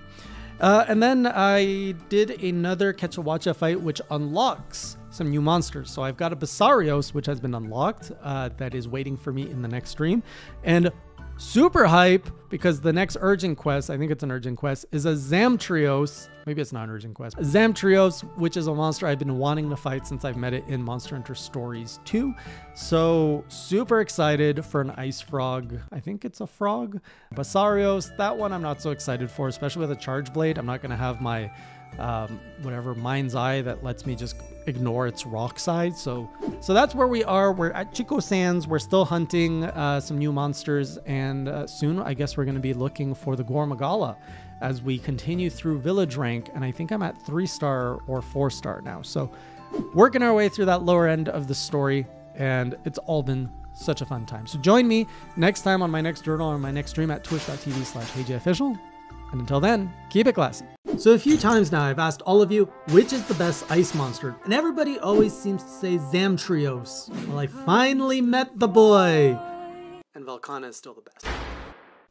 Uh, and then I did another Kecha Wacha fight, which unlocks some new monsters. So I've got a Basarios, which has been unlocked, uh, that is waiting for me in the next stream. And super hype because the next urgent quest, I think it's an urgent quest, is a Zamtrios. Maybe it's not an urgent quest. Zamtrios, which is a monster I've been wanting to fight since I've met it in Monster Hunter Stories 2. So super excited for an ice frog. I think it's a frog. Basarios, that one I'm not so excited for, especially with a charge blade. I'm not going to have my um, whatever mind's eye that lets me just ignore its rock side. So, so that's where we are. We're at Cheeko Sands. We're still hunting uh, some new monsters, and uh, soon I guess we're going to be looking for the Gore Magala as we continue through village rank. And I think I'm at three star or four star now. So, working our way through that lower end of the story, and it's all been such a fun time. So join me next time on my next journal or my next stream at twitch.tv slash official. And until then, keep it classy. So a few times now I've asked all of you, which is the best ice monster? And everybody always seems to say Zamtrios. Well, I finally met the boy. And Velkhana is still the best.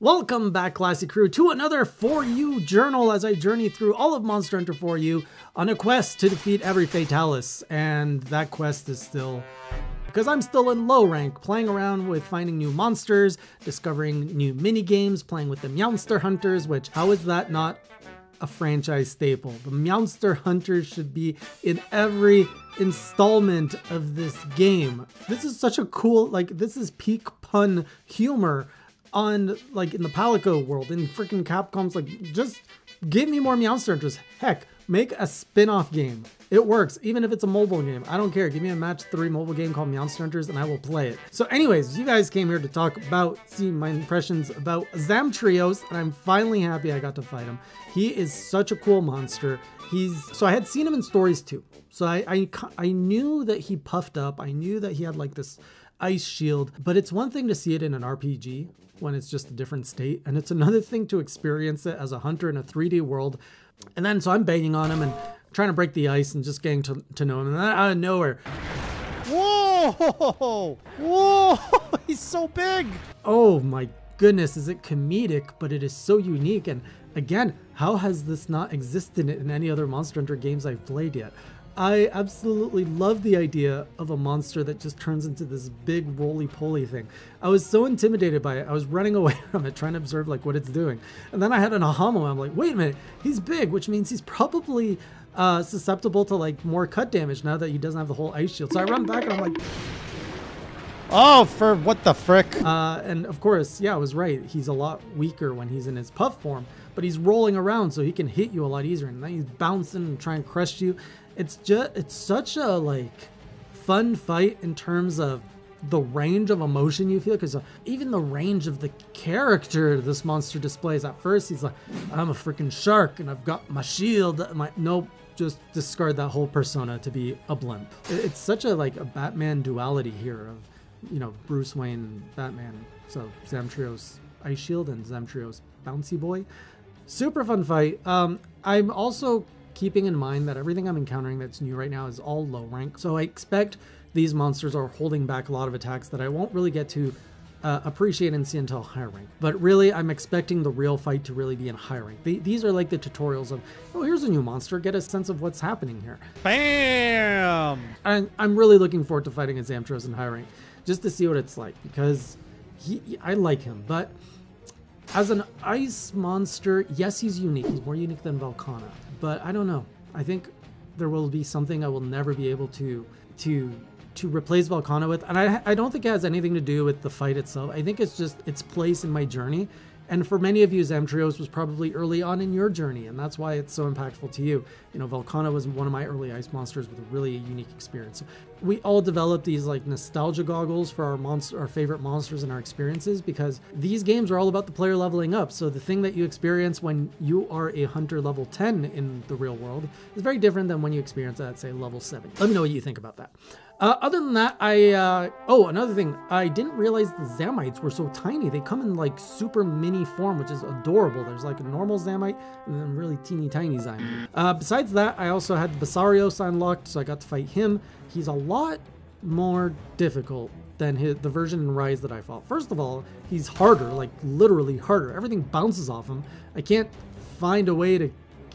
Welcome back, Classy Crew, to another 4U journal as I journey through all of Monster Hunter 4U on a quest to defeat every Fatalis. And that quest is still because I'm still in low rank, playing around with finding new monsters, discovering new mini games, playing with the Meowster Hunters, which how is that not a franchise staple? The Meowster Hunters should be in every installment of this game. This is such a cool, like, this is peak pun humor on, like, in the Palico world, in freaking Capcom's, like, just give me more Meowster Hunters. Heck, Make a spin-off game. It works, even if it's a mobile game. I don't care. Give me a match three mobile game called Meowster Hunters and I will play it. So anyways, you guys came here to talk about, see my impressions about Zamtrios, and I'm finally happy I got to fight him. He is such a cool monster. He's, so I had seen him in stories too. So I, I, I knew that he puffed up. I knew that he had like this ice shield. But it's one thing to see it in an RPG when it's just a different state, and it's another thing to experience it as a hunter in a 3D world. And then so I'm banging on him and trying to break the ice and just getting to, to know him. And then out of nowhere, Whoa! Whoa! [laughs] He's so big! oh my goodness, is it comedic, but it is so unique. And again, how has this not existed in any other Monster Hunter games I've played yet? I absolutely love the idea of a monster that just turns into this big roly-poly thing. I was so intimidated by it. I was running [laughs] away from it, trying to observe like what it's doing. And then I had an aha moment. I'm like, wait a minute, he's big, which means he's probably uh, susceptible to like more cut damage now that he doesn't have the whole ice shield. So I run back and I'm like, Oh, for what the frick? uh, and of course, yeah, I was right. He's a lot weaker when he's in his puff form, but he's rolling around, so he can hit you a lot easier. And then he's bouncing and trying to crush you. It's just, it's such a like fun fight in terms of the range of emotion you feel because even the range of the character this monster displays at first he's like i'm a freaking shark and i've got my shield my nope just discard that whole persona to be a blimp it's such a like a batman duality here of you know bruce wayne batman so zamtrio's ice shield and zamtrio's bouncy boy super fun fight. Um, I'm also keeping in mind that everything I'm encountering that's new right now is all low rank. So I expect these monsters are holding back a lot of attacks that I won't really get to uh, appreciate and see until higher rank. But really, I'm expecting the real fight to really be in high rank. The- these are like the tutorials of, oh, here's a new monster. Get a sense of what's happening here. Bam! And I'm really looking forward to fighting a Zamtrios in high rank, just to see what it's like because he, I like him. But as an ice monster, yes, he's unique. He's more unique than Velkhana, but I don't know. I think there will be something I will never be able to to to replace Velkhana with, and I I don't think it has anything to do with the fight itself. I think it's just its place in my journey. And for many of you, Zamtrios was probably early on in your journey, and that's why it's so impactful to you. You know, Velkhana was one of my early ice monsters with a really unique experience. We all develop these like nostalgia goggles for our monster, our favorite monsters and our experiences, because these games are all about the player leveling up. So the thing that you experience when you are a hunter level 10 in the real world is very different than when you experience that at say level 7. Let me know what you think about that. Uh, other than that, I uh, oh another thing, I didn't realize the Zamites were so tiny. They come in like super mini form, which is adorable. There's like a normal Zamite and then really teeny tiny Zamite. Uh, besides that, I also had the Basarios unlocked, so I got to fight him. He's a lot more difficult than his, the version in Rise that I fought. First of all, he's harder, like literally harder. Everything bounces off him. I can't find a way to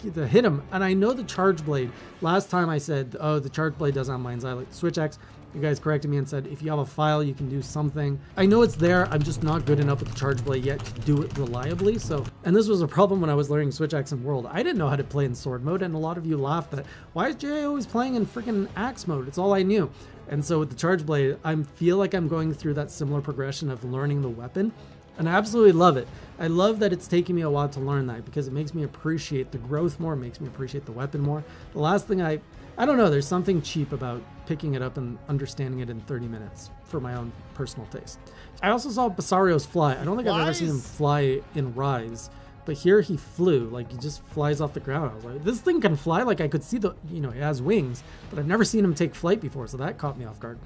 to hit him. And I know the charge blade. Last time I said, oh, the charge blade doesn't have Mind's Eye like Switch Axe. You guys corrected me and said if you have a file, you can do something. I know it's there. I'm just not good enough with the charge blade yet to do it reliably. So, and this was a problem when I was learning Switch Axe in World. I didn't know how to play in sword mode, and a lot of you laughed at why is Jay always playing in freaking axe mode? It's all I knew. And so with the charge blade, I feel like I'm going through that similar progression of learning the weapon and I absolutely love it. I love that it's taking me a while to learn that because it makes me appreciate the growth more, makes me appreciate the weapon more. The last thing I, I don't know, there's something cheap about picking it up and understanding it in 30 minutes for my own personal taste. I also saw Basarios fly. I don't think I've ever seen him fly in Rise, but here he flew, like he just flies off the ground. I was like, this thing can fly. Like I could see the, you know, it has wings, but I've never seen him take flight before, so that caught me off guard.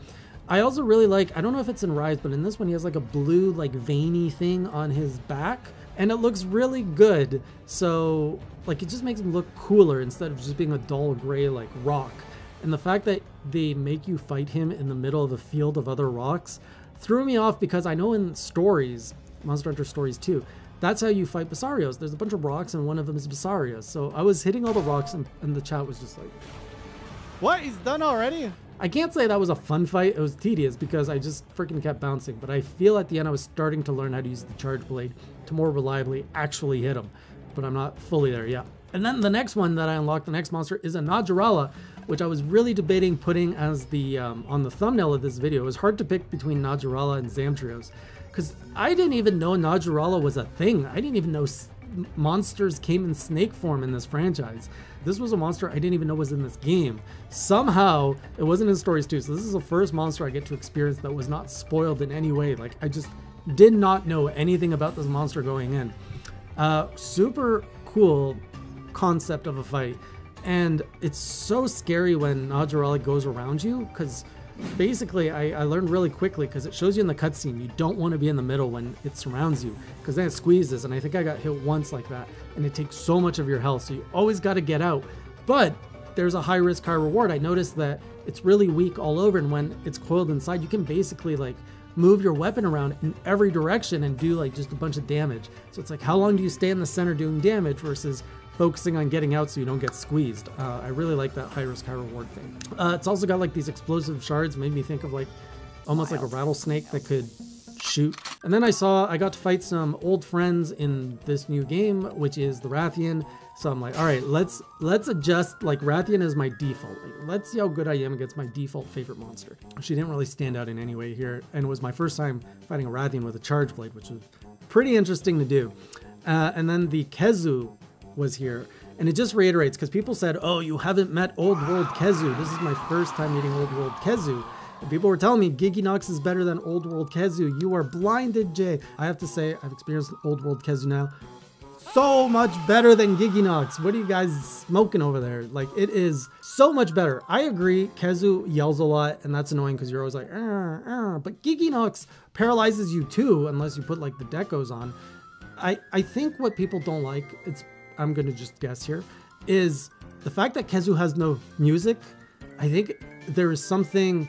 I also really like, I don't know if it's in Rise, but in this one he has like a blue, like veiny thing on his back, and it looks really good. So, like, it just makes him look cooler instead of just being a dull gray, like, rock. And the fact that they make you fight him in the middle of a field of other rocks threw me off because I know in stories, Monster Hunter stories too, that's how you fight Basarios. There's a bunch of rocks and one of them is Basarios. So I was hitting all the rocks and, and the chat was just like, What? He's done already? I can't say that was a fun fight. It was tedious because I just freaking kept bouncing. But I feel at the end I was starting to learn how to use the charge blade to more reliably actually hit him. But I'm not fully there yet. And then the next one that I unlocked, the next monster, is a Najarala, which I was really debating putting as the um, on the thumbnail of this video. It was hard to pick between Najarala and Zamtrios because I didn't even know Najarala was a thing. I didn't even know monsters came in snake form in this franchise. This was a monster I didn't even know was in this game. Somehow, it wasn't in Stories 2, so this is the first monster I get to experience that was not spoiled in any way. Like, I just did not know anything about this monster going in. Uh, super cool concept of a fight. And it's so scary when Najarala goes around you, because basically, I, I learned really quickly because it shows you in the cutscene you don't want to be in the middle when it surrounds you because then it squeezes. And I think I got hit once like that, and it takes so much of your health. So you always got to get out. But there's a high risk, high reward. I noticed that it's really weak all over, and when it's coiled inside, you can basically like move your weapon around in every direction and do like just a bunch of damage. So it's like, how long do you stay in the center doing damage versus focusing on getting out so you don't get squeezed. Uh, I really like that high risk, high reward thing. Uh, it's also got like these explosive shards, made me think of like almost like a rattlesnake that could shoot. And then I saw I got to fight some old friends in this new game, which is the Rathian. So I'm like, all right, let's let's adjust. Like Rathian is my default. Like, let's see how good I am against my default favorite monster. She didn't really stand out in any way here, and it was my first time fighting a Rathian with a charge blade, which was pretty interesting to do. Uh, and then the Khezu was here. And it just reiterates because people said, oh, you haven't met Old World Khezu. This is my first time meeting Old World Khezu. And people were telling me Gigginox is better than Old World Khezu. You are blinded, Jay. I have to say, I've experienced Old World Khezu now. So much better than Gigginox. What are you guys smoking over there? Like, it is so much better. I agree, Khezu yells a lot, and that's annoying because you're always like, but Gigginox paralyzes you too, unless you put like the decos on. I, I think what people don't like, it's I'm gonna just guess here, is the fact that Khezu has no music. I think there is something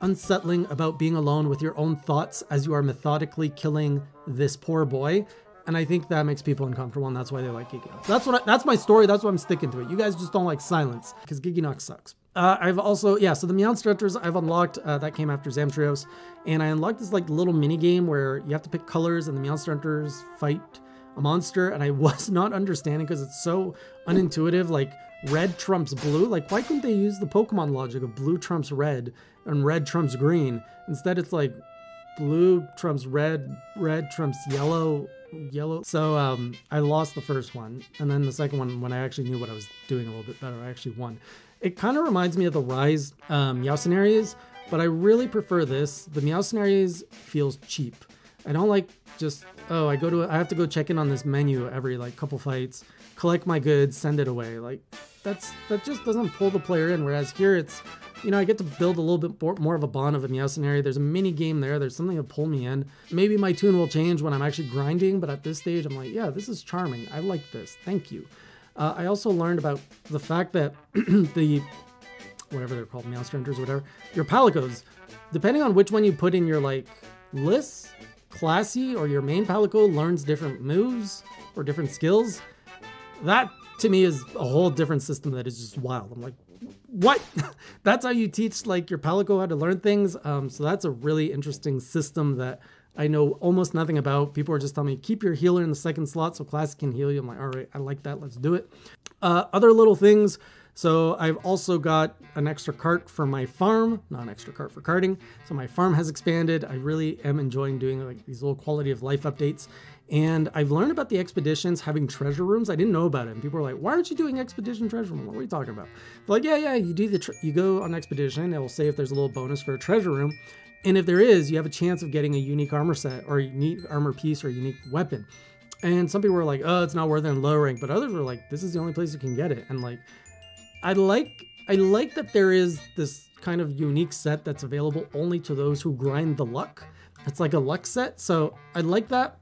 unsettling about being alone with your own thoughts as you are methodically killing this poor boy. And I think that makes people uncomfortable, and that's why they like Gigginox. That's what I, that's my story. That's why I'm sticking to it. You guys just don't like silence because Gigginox sucks. Uh, I've also yeah. So the Meowster Hunters I've unlocked uh, that came after Zamtrios, and I unlocked this like little mini game where you have to pick colors, and the Meowster Hunters fight a monster and I [laughs] was not understanding because it's so unintuitive like red trumps blue? Like why couldn't they use the Pokemon logic of blue trumps red and red trumps green? Instead it's like blue trumps red red trumps yellow yellow. So um I lost the first one and then the second one when I actually knew what I was doing a little bit better I actually won. It kind of reminds me of the Rise um, Meowcenaries but I really prefer this. The Meowcenaries feels cheap. I don't like just oh I go to I have to go check in on this menu every like couple fights, collect my goods, send it away. Like that's that just doesn't pull the player in. Whereas here it's you know I get to build a little bit more of a bond of a Meowcenary. There's a mini game there. There's something to pull me in. Maybe my tune will change when I'm actually grinding, but at this stage I'm like yeah this is charming. I like this. Thank you. Uh, I also learned about the fact that [clears throat] the whatever they're called, or whatever, your Palicos, depending on which one you put in your like lists, classy or your main Palico learns different moves or different skills, that to me is a whole different system that is just wild. I'm like, what? [laughs] that's how you teach like your Palico how to learn things. Um, so that's a really interesting system that I know almost nothing about. People are just telling me keep your healer in the second slot so Classy can heal you. I'm like, all right, I like that. Let's do it. Uh, other little things. So I've also got an extra cart for my farm, not an extra cart for carting. So my farm has expanded. I really am enjoying doing like these little quality of life updates. And I've learned about the expeditions having treasure rooms. I didn't know about it. And people were like, why aren't you doing expedition treasure room? What are you talking about? But like, yeah, yeah, you do the, you go on expedition. It will say if there's a little bonus for a treasure room. And if there is, you have a chance of getting a unique armor set or a unique armor piece or a unique weapon. And some people were like, oh, it's not worth it in low rank. But others were like, this is the only place you can get it. And like, I like I like that there is this kind of unique set that's available only to those who grind the luck. It's like a luck set, so I like that,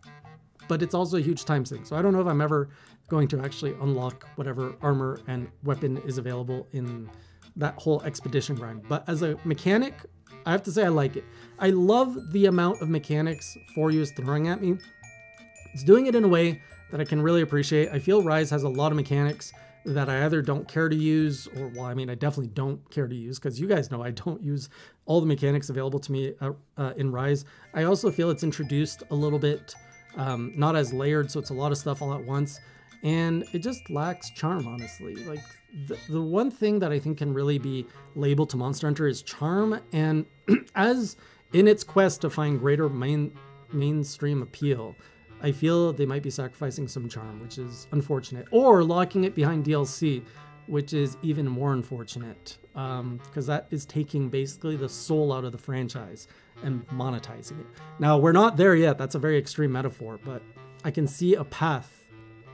but it's also a huge time sink. So I don't know if I'm ever going to actually unlock whatever armor and weapon is available in that whole expedition grind. But as a mechanic, I have to say I like it. I love the amount of mechanics 4U is throwing at me. It's doing it in a way that I can really appreciate. I feel Rise has a lot of mechanics that I either don't care to use, or well, I mean, I definitely don't care to use because you guys know I don't use all the mechanics available to me uh, uh, in Rise. I also feel it's introduced a little bit um, not as layered, so it's a lot of stuff all at once, and it just lacks charm, honestly. Like the, the one thing that I think can really be labeled to Monster Hunter is charm, and [clears throat] as in its quest to find greater main mainstream appeal, I feel they might be sacrificing some charm, which is unfortunate, or locking it behind DLC, which is even more unfortunate because um, that is taking basically the soul out of the franchise and monetizing it. Now, we're not there yet. That's a very extreme metaphor, but I can see a path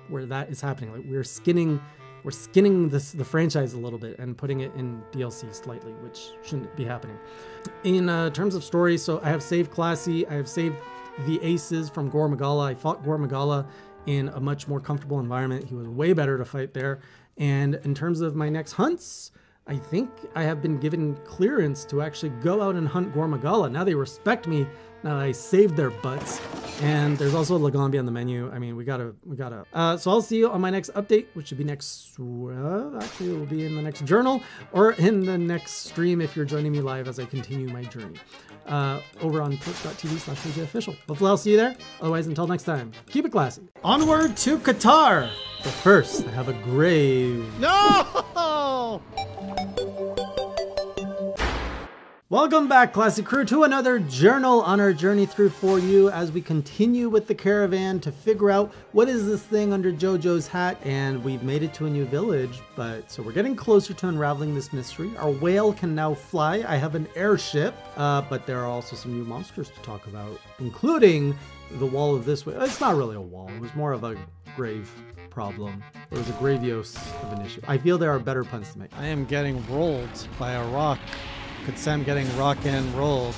where that is happening. Like we're skinning we're skinning this the franchise a little bit and putting it in DLC slightly, which shouldn't be happening. In uh, terms of story, so I have saved Classy, I have saved the aces from Gore Magala. I fought Gore Magala in a much more comfortable environment. He was way better to fight there. And in terms of my next hunts, I think I have been given clearance to actually go out and hunt Gore Magala. Now they respect me now that I saved their butts. And there's also Lagombi on the menu. I mean, we gotta, we gotta. Uh, so I'll see you on my next update, which should be next, uh, actually it will be in the next journal or in the next stream if you're joining me live as I continue my journey. Uh, over on twitch.tv slash official. Hopefully I'll see you there. Otherwise, until next time, keep it classy. Onward to Cathar. But first, I have a grave. No! [laughs] Welcome back, Classy Crew, to another journal on our journey through 4U as we continue with the caravan to figure out what is this thing under JoJo's hat. And we've made it to a new village, but so we're getting closer to unraveling this mystery. Our whale can now fly. I have an airship, uh, but there are also some new monsters to talk about, including the wall of this way. It's not really a wall, it was more of a grave problem. It was a gravios of an issue. I feel there are better puns to make. I am getting rolled by a rock. Could Sam getting rock and rolled?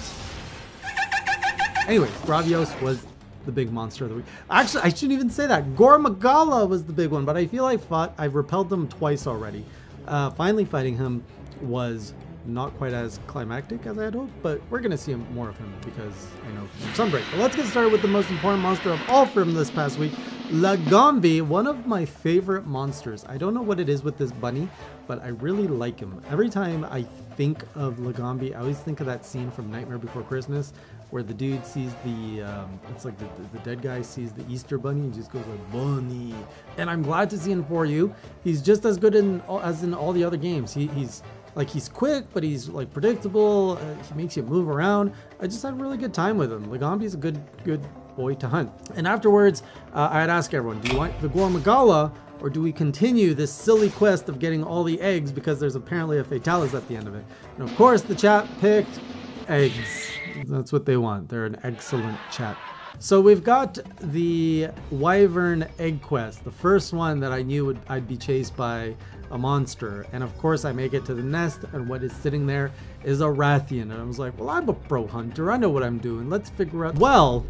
Anyways, Gravios was the big monster of the week. Actually, I shouldn't even say that. Gore Magala was the big one, but I feel I fought, I've repelled them twice already. Uh, finally fighting him was not quite as climactic as I had hoped, but we're going to see more of him because I know from Sunbreak. But let's get started with the most important monster of all from this past week, Lagombi, one of my favorite monsters. I don't know what it is with this bunny, but I really like him. Every time I think of Lagombi, I always think of that scene from Nightmare Before Christmas where the dude sees the, um, it's like the, the, the, dead guy sees the Easter bunny and just goes like, bunny. And I'm glad to see him 4U. He's just as good in as in all the other games. He, he's like he's quick, but he's like predictable. Uh, he makes you move around. I just had a really good time with him. Lagombi's a good, good boy to hunt. And afterwards, uh, I'd ask everyone, do you want the Gore or do we continue this silly quest of getting all the eggs because there's apparently a Fatalis at the end of it? And of course, the chat picked eggs. That's what they want. They're an excellent chat. So we've got the Wyvern Egg Quest, the first one that I knew would, I'd be chased by a monster. And of course I make it to the nest and what is sitting there is a Rathian. And I was like, well, I'm a pro hunter. I know what I'm doing. Let's figure out. Well,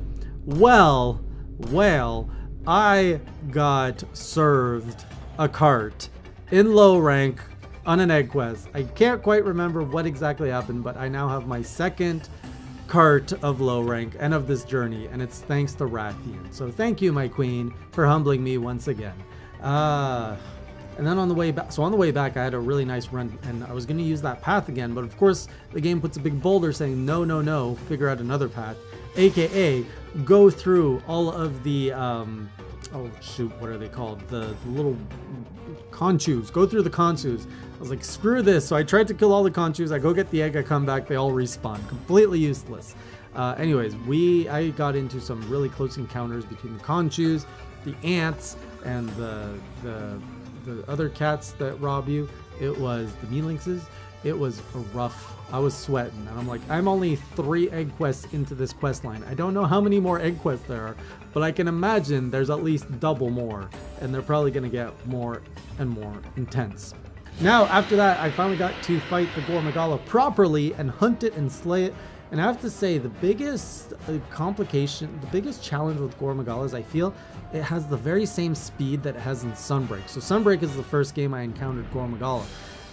well, well, I got served a cart in low rank on an egg quest. I can't quite remember what exactly happened, but I now have my second cart of low rank and of this journey, and it's thanks to Rathian. So thank you, my queen, for humbling me once again. Uh, and then on the way back, so on the way back, I had a really nice run, and I was going to use that path again, but of course, the game puts a big boulder saying, no, no, no, figure out another path, aka go through all of the, um, oh shoot, what are they called? The, the little Konchus. Go through the Konchus. I was like, screw this. So I tried to kill all the Konchus. I go get the egg. I come back. They all respawn. Completely useless. Uh, anyways, we I got into some really close encounters between the Konchus, the ants, and the the the other cats that rob you. It was the Melynxes. It was rough. I was sweating, and I'm like, I'm only three egg quests into this quest line. I don't know how many more egg quests there are, but I can imagine there's at least double more, and they're probably gonna get more and more intense. Now, after that, I finally got to fight the Gore Magala properly and hunt it and slay it. And I have to say, the biggest uh, complication, the biggest challenge with Gore Magala is I feel it has the very same speed that it has in Sunbreak. So Sunbreak is the first game I encountered Gore Magala.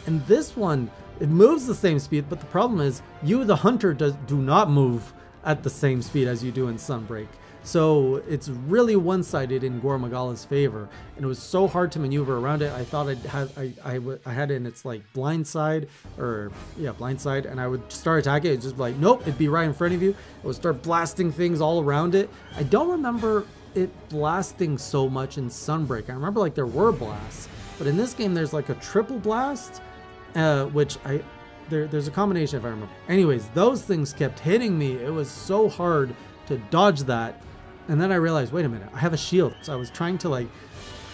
And this one, it moves the same speed, but the problem is you, the hunter, does, do not move at the same speed as you do in Sunbreak. So it's really one-sided in Gore Magala's favor, and it was so hard to maneuver around it. I thought I'd have I, I, I had it in its like blind side or yeah blind side, and I would start attacking. It'd just like nope, it'd be right in front of you. It would start blasting things all around it. I don't remember it blasting so much in Sunbreak. I remember like there were blasts, but in this game there's like a triple blast, uh, which I there, there's a combination if I remember. Anyways, those things kept hitting me. It was so hard to dodge that and then I realized, wait a minute, I have a shield. So I was trying to like,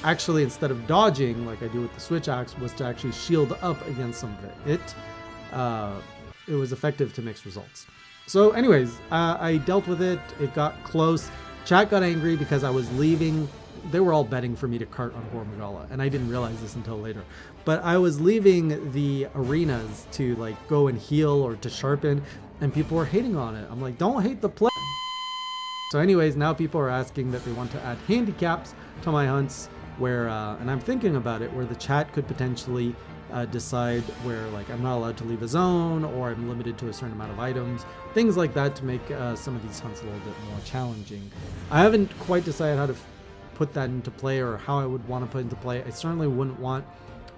actually instead of dodging like I do with the switch axe, was to actually shield up against some of it. It, uh, it was effective to mixed results. So anyways, uh, I dealt with it. It got close. Chat got angry because I was leaving they were all betting for me to cart on Gore Magala, and I didn't realize this until later. But I was leaving the arenas to like go and heal or to sharpen, and people were hating on it. I'm like, don't hate the play. So, anyways, now people are asking that they want to add handicaps to my hunts, where, uh, and I'm thinking about it, where the chat could potentially uh, decide where like I'm not allowed to leave a zone or I'm limited to a certain amount of items, things like that to make uh, some of these hunts a little bit more challenging. I haven't quite decided how to put that into play or how I would want to put into play. I certainly wouldn't want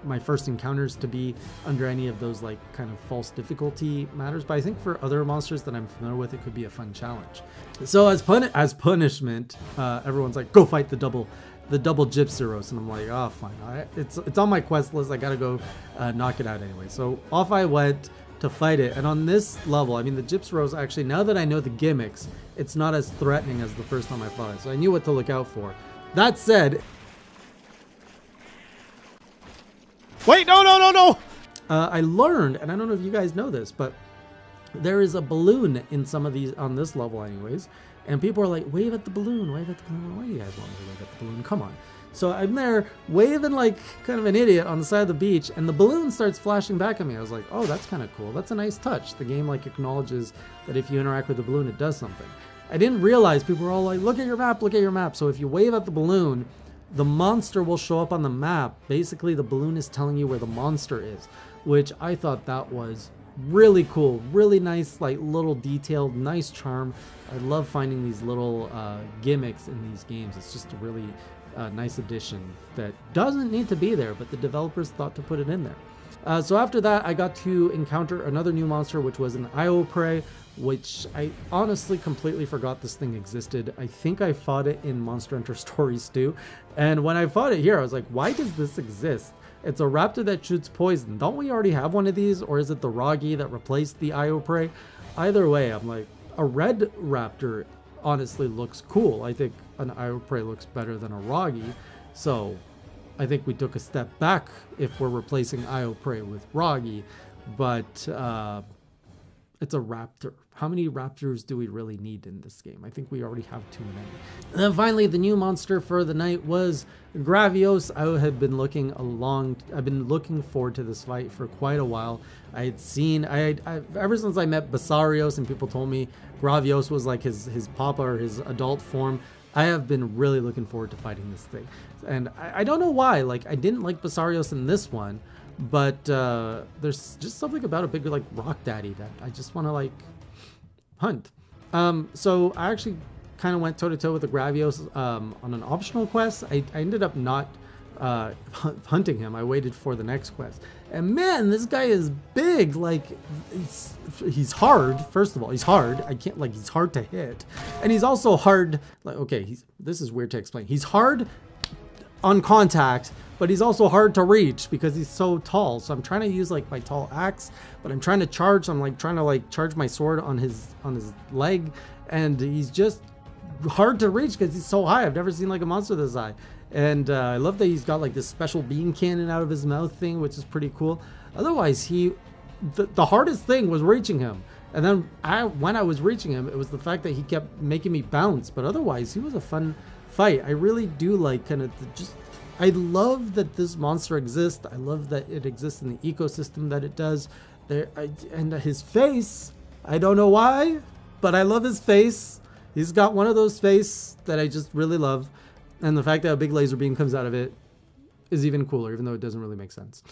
my first encounters to be under any of those like kind of false difficulty matters but i think for other monsters that i'm familiar with it could be a fun challenge so as pun as punishment uh, everyone's like go fight the double the double Gypceros, and I'm like, oh, fine. I, it's it's on my quest list. I gotta go uh, knock it out anyway. So off I went to fight it, and on this level, I mean, the Gypceros actually, now that I know the gimmicks, it's not as threatening as the first time I fought it. So I knew what to look out for. That said, wait, no, no, no, no. Uh, I learned, and I don't know if you guys know this, but there is a balloon in some of these on this level, anyways. And people are like, wave at the balloon, wave at the balloon. Why do you guys want me to wave at the balloon? Come on. So I'm there waving like kind of an idiot on the side of the beach, and the balloon starts flashing back at me. I was like, oh, that's kind of cool. That's a nice touch. The game like acknowledges that if you interact with the balloon, it does something. I didn't realize people were all like, look at your map, look at your map. So if you wave at the balloon, the monster will show up on the map. Basically, the balloon is telling you where the monster is, which I thought that was really cool really nice like little detailed nice charm i love finding these little uh, gimmicks in these games it's just a really uh, nice addition that doesn't need to be there but the developers thought to put it in there uh, so after that i got to encounter another new monster which was an Ioprey which I honestly completely forgot this thing existed. I think I fought it in Monster Hunter [laughs] Stories too. And when I fought it here, I was like, why does this exist? It's a raptor that shoots poison. Don't we already have one of these? Or is it the Wroggi that replaced the Ioprey? Either way, I'm like, a red raptor honestly looks cool. I think an Ioprey looks better than a Wroggi. So I think we took a step back if we're replacing Ioprey with Wroggi. But uh, it's a raptor. How many raptors do we really need in this game? I think we already have too many. And then finally, the new monster for the night was Gravios. I had been looking a long, I've been looking forward to this fight for quite a while. I had seen, I, had, I ever since I met Basarios and people told me Gravios was like his, his papa or his adult form, I have been really looking forward to fighting this thing. And I, I don't know why, like I didn't like Basarios in this one, but uh, there's just something about a big like rock daddy that I just want to like hunt. Um, so I actually kind of went toe to toe with the Gravios um, on an optional quest. I, I ended up not uh, hunting him. I waited for the next quest. And man, this guy is big. Like he's, hard. First of all, he's hard. I can't like he's hard to hit, and he's also hard. Like okay, he's this is weird to explain. He's hard on contact, but he's also hard to reach because he's so tall. So I'm trying to use like my tall axe, but I'm trying to charge. I'm like trying to like charge my sword on his on his leg, and he's just hard to reach because he's so high. I've never seen like a monster this high. And uh, I love that he's got like this special beam cannon out of his mouth thing, which is pretty cool. Otherwise, he the, the hardest thing was reaching him. And then I when I was reaching him, it was the fact that he kept making me bounce. But otherwise, he was a fun fight. I really do like kind of just I love that this monster exists. I love that it exists in the ecosystem that it does. There, I, and his face, I don't know why, but I love his face. He's got one of those face that I just really love. And the fact that a big laser beam comes out of it is even cooler, even though it doesn't really make sense.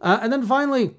Uh, and then finally,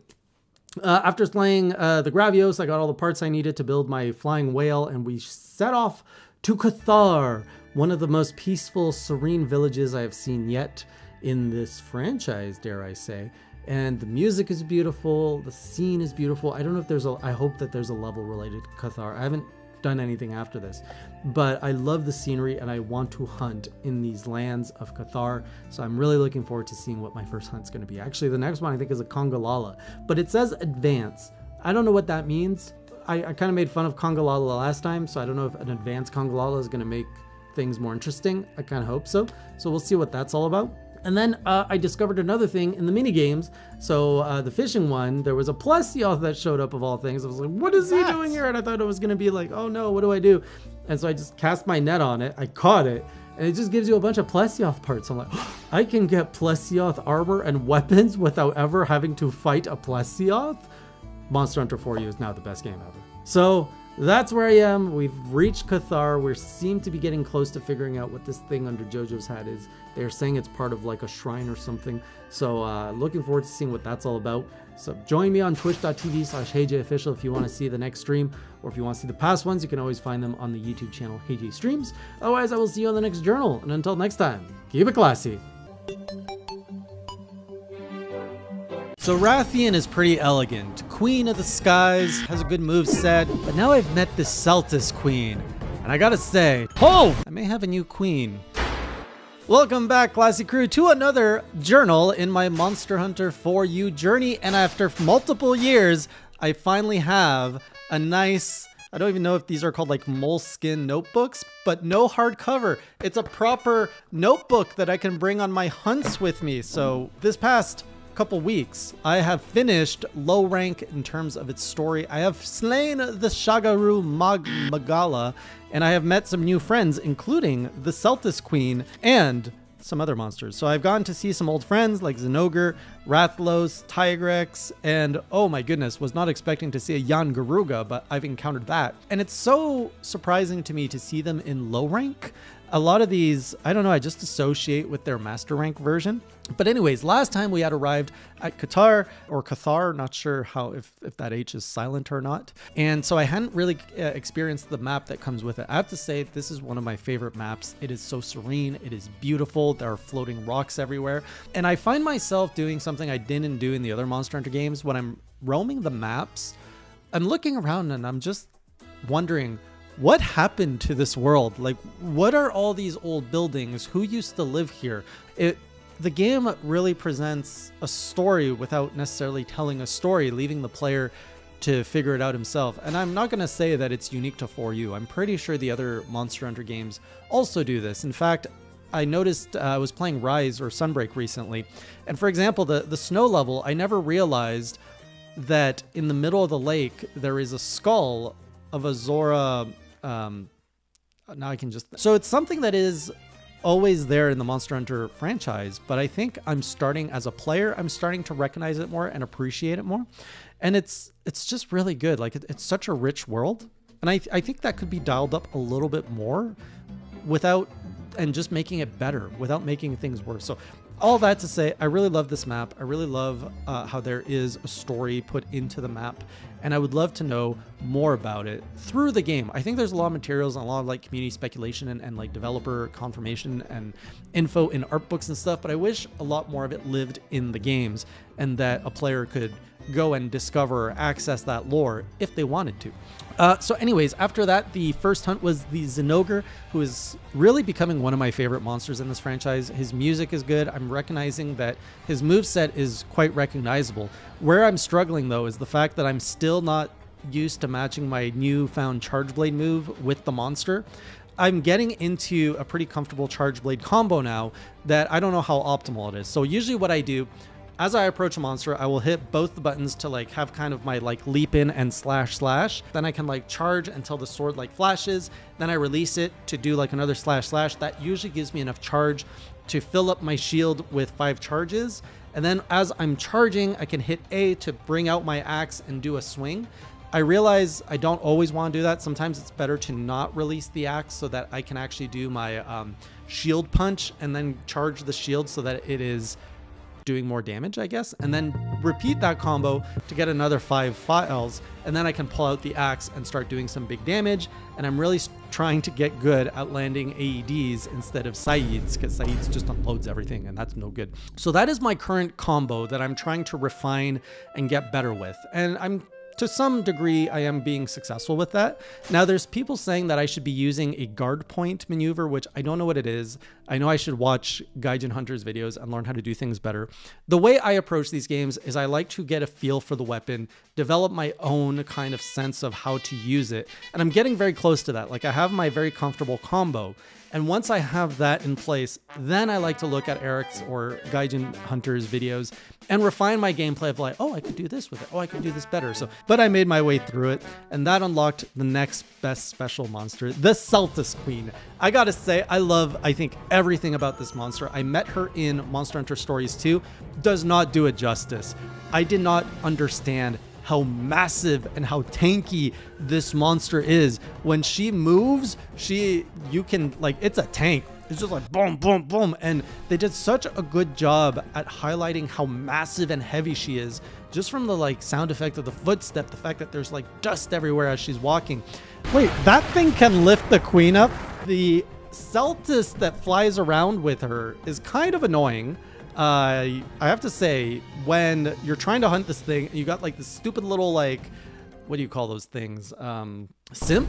uh, after slaying uh, the Gravios, I got all the parts I needed to build my flying whale, and we set off to Cathar, one of the most peaceful, serene villages I have seen yet in this franchise, dare I say. And the music is beautiful, the scene is beautiful. I don't know if there's a, I hope that there's a level related to Cathar. I haven't done anything after this, but I love the scenery and I want to hunt in these lands of Cathar. So I'm really looking forward to seeing what my first hunt's going to be. Actually, the next one I think is a Congalala, but it says advance. I don't know what that means. I, I kind of made fun of Congalala last time, so I don't know if an advanced Congalala is going to make things more interesting. I kind of hope so. So we'll see what that's all about. And then uh, I discovered another thing in the mini games. So uh, the fishing one, there was a Plesioth that showed up of all things. I was like, what is he doing here? And I thought it was going to be like, oh no, what do I do? And so I just cast my net on it. I caught it. and it just gives you a bunch of Plesioth parts. I'm like, [gasps] I can get Plesioth armor and weapons without ever having to fight a Plesioth? Monster Hunter 4U is now the best game ever. So that's where I am. We've reached Cathar. We seem to be getting close to figuring out what this thing under JoJo's hat is. They're saying it's part of like a shrine or something. So uh, looking forward to seeing what that's all about. So join me on twitch.tv slash HeyJayOfficial if you want to see the next stream. Or if you want to see the past ones, you can always find them on the YouTube channel HeyJ Streams. Otherwise, I will see you on the next journal. And until next time, keep it classy. So Rathian is pretty elegant. Queen of the skies, has a good move set, but now I've met this Seltas queen. And I gotta say, oh, I may have a new queen. Welcome back, Classy Crew, to another journal in my Monster Hunter 4U journey. And after multiple years, I finally have a nice I don't even know if these are called like moleskin notebooks, but no hardcover. It's a proper notebook that I can bring on my hunts with me. So this past couple weeks, I have finished low rank in terms of its story. I have slain the Shagaru Mag Magala, and I have met some new friends, including the Seltas Queen and some other monsters. So I've gone to see some old friends like Zinogre, Rathalos, Tigrex, and oh my goodness, was not expecting to see a Yian Garuga, but I've encountered that. And it's so surprising to me to see them in low rank a lot of these, I don't know, I just associate with their master rank version. But anyways, last time we had arrived at Cathar or Qatar, not sure how if, if that H is silent or not. And so I hadn't really uh, experienced the map that comes with it. I have to say, this is one of my favorite maps. It is so serene, it is beautiful. There are floating rocks everywhere. And I find myself doing something I didn't do in the other Monster Hunter games when I'm roaming the maps. I'm looking around and I'm just wondering what happened to this world? Like, what are all these old buildings? Who used to live here? It the game really presents a story without necessarily telling a story, leaving the player to figure it out himself. And I'm not going to say that it's unique to 4U. I'm pretty sure the other Monster Hunter games also do this. In fact, I noticed uh, I was playing Rise or Sunbreak recently, and for example, the the snow level, I never realized that in the middle of the lake there is a skull of a Zora um, now I can just so it's something that is always there in the Monster Hunter franchise, but I think I'm starting as a player, I'm starting to recognize it more and appreciate it more, and it's it's just really good. Like it, it's such a rich world, and I I think that could be dialed up a little bit more, without and just making it better without making things worse. So all that to say, I really love this map. I really love uh, how there is a story put into the map, and I would love to know more about it through the game. I think there's a lot of materials and a lot of like community speculation and, and like developer confirmation and info in art books and stuff, but I wish a lot more of it lived in the games and that a player could go and discover or access that lore if they wanted to. Uh, so, anyways, after that, the first hunt was the Zinogre, who is really becoming one of my favorite monsters in this franchise. His music is good. I'm recognizing that his move set is quite recognizable. Where I'm struggling though is the fact that I'm still not used to matching my newfound Charge Blade move with the monster. I'm getting into a pretty comfortable Charge Blade combo now that I don't know how optimal it is. So usually what I do as I approach a monster, I will hit both the buttons to like have kind of my like leap in and slash slash. Then I can like charge until the sword like flashes. Then I release it to do like another slash slash. That usually gives me enough charge to fill up my shield with five charges. And then as I'm charging, I can hit A to bring out my axe and do a swing. I realize I don't always want to do that. Sometimes it's better to not release the axe so that I can actually do my um, shield punch and then charge the shield so that it is doing more damage, I guess, and then repeat that combo to get another five phials, and then I can pull out the axe and start doing some big damage. And I'm really trying to get good at landing AEDs instead of SAEDs, because SAEDs just unloads everything, and that's no good. So that is my current combo that I'm trying to refine and get better with. And I'm to some degree, I am being successful with that. Now, there's people saying that I should be using a guard point maneuver, which I don't know what it is. I know I should watch Gaijin Hunter's videos and learn how to do things better. The way I approach these games is I like to get a feel for the weapon, develop my own kind of sense of how to use it. And I'm getting very close to that. Like, I have my very comfortable combo. And once I have that in place, then I like to look at Eric's or Gaijin Hunter's videos and refine my gameplay of like, oh, I could do this with it. Oh, I could do this better. So, but I made my way through it, and that unlocked the next best special monster, the Seltas Queen. I gotta say, I love, I think, everything about this monster. I met her in Monster Hunter Stories 2, does not do it justice. I did not understand how massive and how tanky this monster is. When she moves, she you can like it's a tank. It's just like boom, boom, boom. And they did such a good job at highlighting how massive and heavy she is just from the like sound effect of the footstep, the fact that there's like dust everywhere as she's walking. Wait, that thing can lift the queen up? The Seltas that flies around with her is kind of annoying. Uh, I have to say, when you're trying to hunt this thing, you got like this stupid little like, what do you call those things? Um, simp,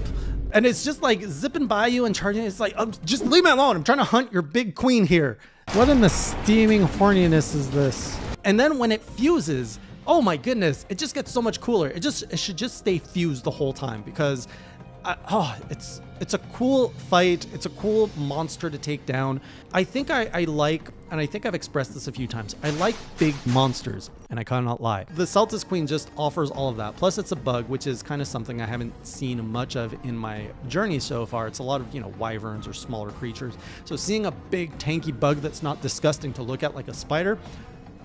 and it's just like zipping by you and charging. It's like, um, just leave me alone. I'm trying to hunt your big queen here. What in the steaming horniness is this? And then when it fuses, oh my goodness, it just gets so much cooler. It just it should just stay fused the whole time because I, oh, it's it's a cool fight. It's a cool monster to take down. I think I, I like, and I think I've expressed this a few times. I like big monsters, and I cannot lie. The Seltas Queen just offers all of that. Plus, it's a bug, which is kind of something I haven't seen much of in my journey so far. It's a lot of you know wyverns or smaller creatures. So seeing a big tanky bug that's not disgusting to look at like a spider,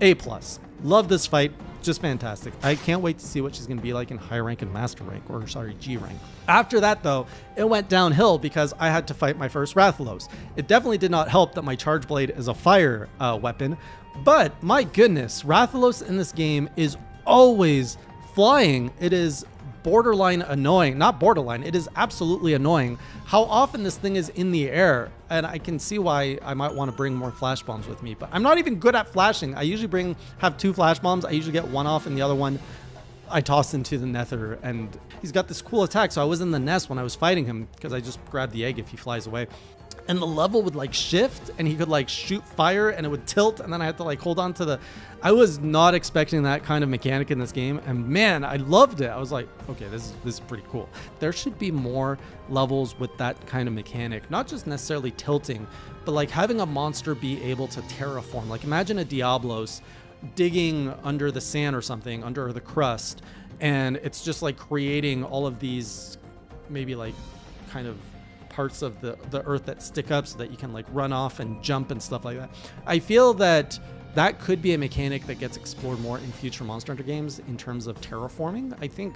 a plus. Love this fight. Just fantastic. I can't wait to see what she's going to be like in high rank and master rank, or sorry, G rank. After that, though, it went downhill because I had to fight my first Rathalos. It definitely did not help that my Charge Blade is a fire uh, weapon, but my goodness, Rathalos in this game is always flying. It is borderline annoying. Not borderline, it is absolutely annoying how often this thing is in the air. And I can see why I might want to bring more flash bombs with me, but I'm not even good at flashing. I usually bring have two flash bombs. I usually get one off and the other one I toss into the nether and he's got this cool attack. So I was in the nest when I was fighting him because I just grabbed the egg if he flies away and the level would like shift and he could like shoot fire and it would tilt and then I had to like hold on to the I was not expecting that kind of mechanic in this game and man I loved it. I was like okay this is this is pretty cool. There should be more levels with that kind of mechanic not just necessarily tilting but like having a monster be able to terraform. Like imagine a Diablos digging under the sand or something under the crust and it's just like creating all of these maybe like kind of parts of the, the earth that stick up so that you can like run off and jump and stuff like that. I feel that that could be a mechanic that gets explored more in future Monster Hunter games in terms of terraforming. I think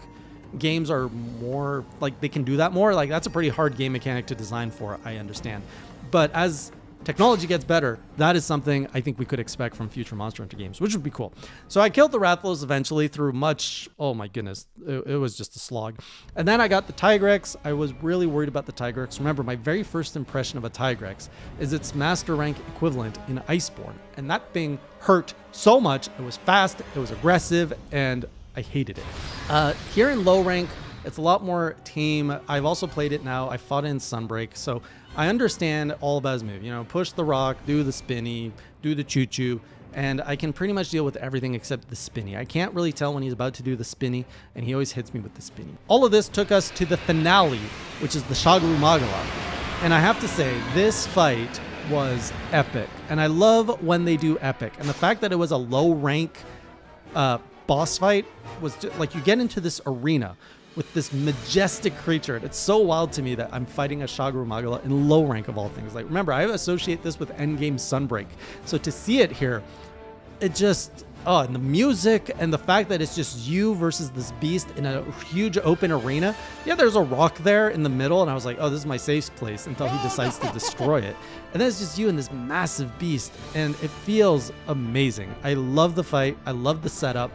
games are more like they can do that more. Like that's a pretty hard game mechanic to design for, I understand. But as technology gets better, that is something I think we could expect from future Monster Hunter games, which would be cool. So I killed the Rathalos eventually through much, oh my goodness, it, it, was just a slog. And then I got the Tigrex. I was really worried about the Tigrex. Remember, my very first impression of a Tigrex is its master rank equivalent in Iceborne. And that thing hurt so much. It was fast, it was aggressive, and I hated it. Uh, here in low rank, it's a lot more tame. I've also played it now. I fought in Sunbreak, so I understand all about his move. You know, push the rock, do the spinny, do the choo choo, and I can pretty much deal with everything except the spinny. I can't really tell when he's about to do the spinny, and he always hits me with the spinny. All of this took us to the finale, which is the Shagaru Magala. And I have to say, this fight was epic. And I love when they do epic. And the fact that it was a low rank uh, boss fight was like you get into this arena with this majestic creature. It's so wild to me that I'm fighting a Shagaru Magala in low rank of all things. Like, remember, I associate this with Endgame Sunbreak. So to see it here, it just, oh, and the music and the fact that it's just you versus this beast in a huge open arena. Yeah, there's a rock there in the middle, and I was like, oh, this is my safe place until he decides to destroy it. And then it's just you and this massive beast, and it feels amazing. I love the fight. I love the setup.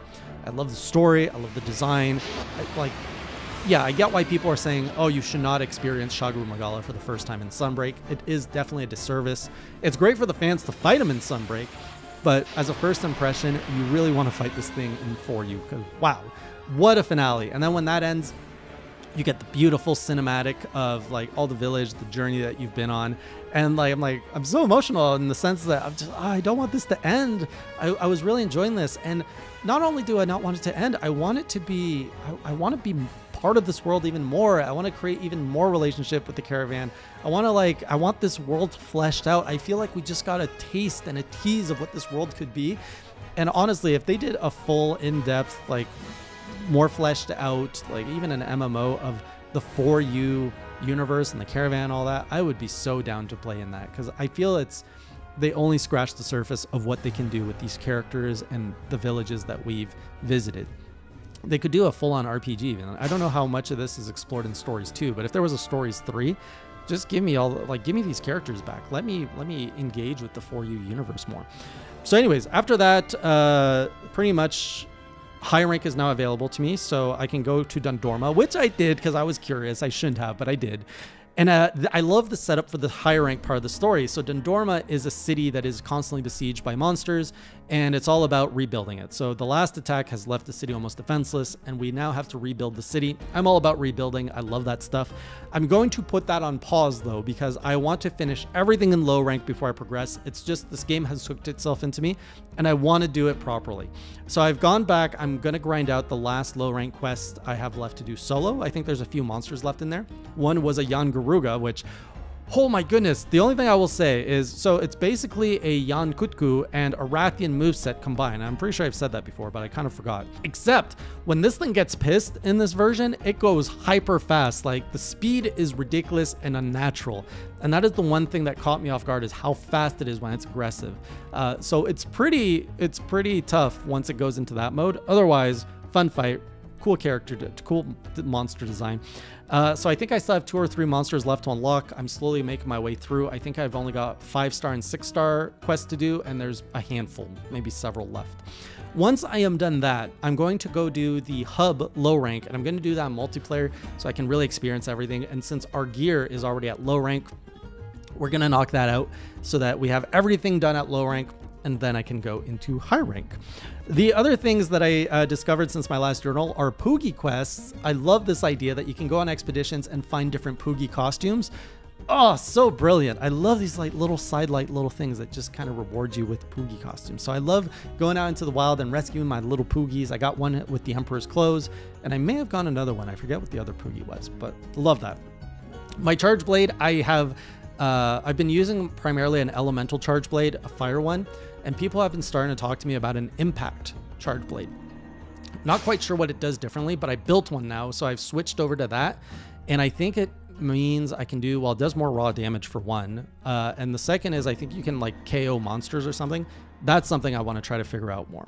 I love the story. I love the design. I, like yeah, I get why people are saying, oh, you should not experience Shagaru Magala for the first time in Sunbreak. It is definitely a disservice. It's great for the fans to fight him in Sunbreak, but as a first impression, you really want to fight this thing in 4U because wow, what a finale! And then when that ends, you get the beautiful cinematic of like all the village, the journey that you've been on, and like I'm like I'm so emotional in the sense that I'm just oh, I don't want this to end. I, I, was really enjoying this, and not only do I not want it to end, I want it to be I, I want to be part of this world even more. I want to create even more relationship with the caravan. I want to like I want this world fleshed out. I feel like we just got a taste and a tease of what this world could be. And honestly, if they did a full in-depth like more fleshed out, like even an MMO of the 4U universe and the caravan, all that, I would be so down to play in that because I feel it's they only scratch the surface of what they can do with these characters and the villages that we've visited. They could do a full-on RPG even. I don't know how much of this is explored in Stories 2, but if there was a Stories 3, just give me all like give me these characters back. Let me let me engage with the 4U universe more. So anyways, after that, uh, pretty much high rank is now available to me, so I can go to Dundorma, which I did because I was curious. I shouldn't have, but I did. And uh, I love the setup for the higher rank part of the story. So Dundorma is a city that is constantly besieged by monsters, and it's all about rebuilding it. So the last attack has left the city almost defenseless, and we now have to rebuild the city. I'm all about rebuilding. I love that stuff. I'm going to put that on pause though, because I want to finish everything in low rank before I progress. It's just this game has hooked itself into me, and I want to do it properly. So I've gone back. I'm going to grind out the last low rank quest I have left to do solo. I think there's a few monsters left in there. One was a Yian Garuga, which Oh my goodness. The only thing I will say is so it's basically a Yian Kut-Ku and a Rathian moveset combined. I'm pretty sure I've said that before, but I kind of forgot. Except when this thing gets pissed in this version, it goes hyper fast. Like the speed is ridiculous and unnatural. And that is the one thing that caught me off guard is how fast it is when it's aggressive. Uh, so it's pretty it's pretty tough once it goes into that mode. Otherwise, fun fight, cool character, cool monster design. Uh, so I think I still have two or three monsters left to unlock. I'm slowly making my way through. I think I've only got five star and six star quests to do, and there's a handful, maybe several left. Once I am done that, I'm going to go do the hub low rank, and I'm going to do that multiplayer so I can really experience everything. And since our gear is already at low rank, we're going to knock that out so that we have everything done at low rank and then I can go into high rank. The other things that I uh, discovered since my last journal are Poogie quests. I love this idea that you can go on expeditions and find different Poogie costumes. Oh, so brilliant. I love these like little sidelight little things that just kind of reward you with Poogie costumes. So I love going out into the wild and rescuing my little Poogies. I got one with the Emperor's clothes, and I may have gone another one. I forget what the other Poogie was, but love that. My charge blade, I have uh, I've been using primarily an elemental charge blade, a fire one, and people have been starting to talk to me about an impact charge blade. Not quite sure what it does differently, but I built one now, so I've switched over to that, and I think it means I can do well. It does more raw damage for one, uh, and the second is I think you can like KO monsters or something. That's something I want to try to figure out more.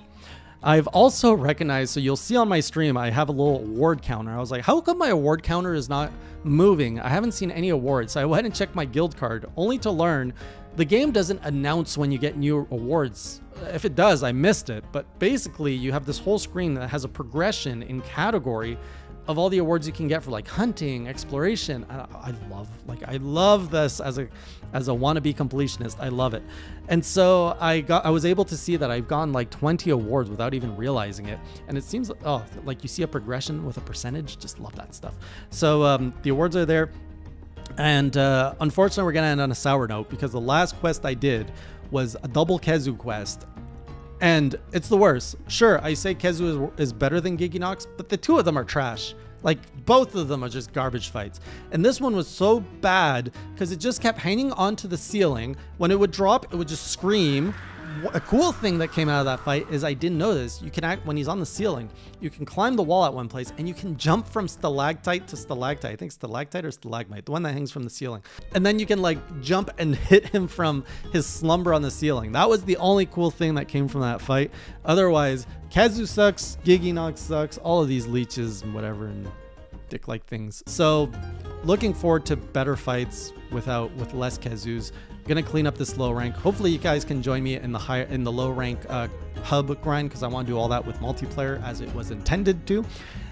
I've also recognized, so you'll see on my stream, I have a little award counter. I was like, how come my award counter is not moving? I haven't seen any awards. So I went and checked my guild card, only to learn the game doesn't announce when you get new awards. If it does, I missed it. But basically, you have this whole screen that has a progression in category of all the awards you can get for like hunting, exploration. I, I, love like I love this as a as a wannabe completionist. I love it. And so I got I was able to see that I've gotten like 20 awards without even realizing it. And it seems oh like you see a progression with a percentage. Just love that stuff. So um, the awards are there. And uh, unfortunately, we're gonna end on a sour note because the last quest I did was a double Khezu quest, and it's the worst. Sure, I say Khezu is, is better than Gigginox, but the two of them are trash. Like both of them are just garbage fights. And this one was so bad because it just kept hanging onto the ceiling. When it would drop, it would just scream a cool thing that came out of that fight is I didn't know this. You can act when he's on the ceiling, you can climb the wall at one place and you can jump from stalactite to stalactite. I think stalactite or stalagmite, the one that hangs from the ceiling. And then you can like jump and [laughs] hit him from his slumber on the ceiling. That was the only cool thing that came from that fight. Otherwise, Khezu sucks, Gigginox sucks, all of these leeches and whatever and dick like things. So looking forward to better fights without with less Khezus gonna clean up this low rank. Hopefully, you guys can join me in the high in the low rank uh, hub grind because I want to do all that with multiplayer as it was intended to.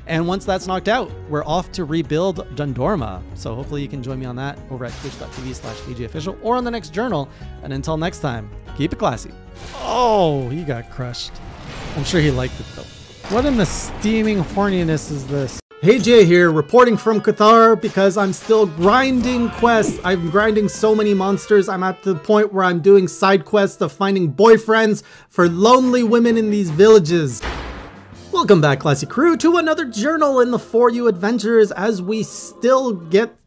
And once that's knocked out, we're off to rebuild Dundorma. So hopefully you can join me on that over at twitch.tv slash HeyJayOfficial or on the next journal. And until next time, keep it classy. Oh, he got crushed. I'm sure he liked it though. What in the steaming horniness is this? Hey Jay here, reporting from Cathar because I'm still grinding quests. I'm grinding so many monsters, I'm at the point where I'm doing side quests of finding boyfriends for lonely women in these villages. Welcome back, Classy Crew, to another journal in the 4U Adventures as we still get...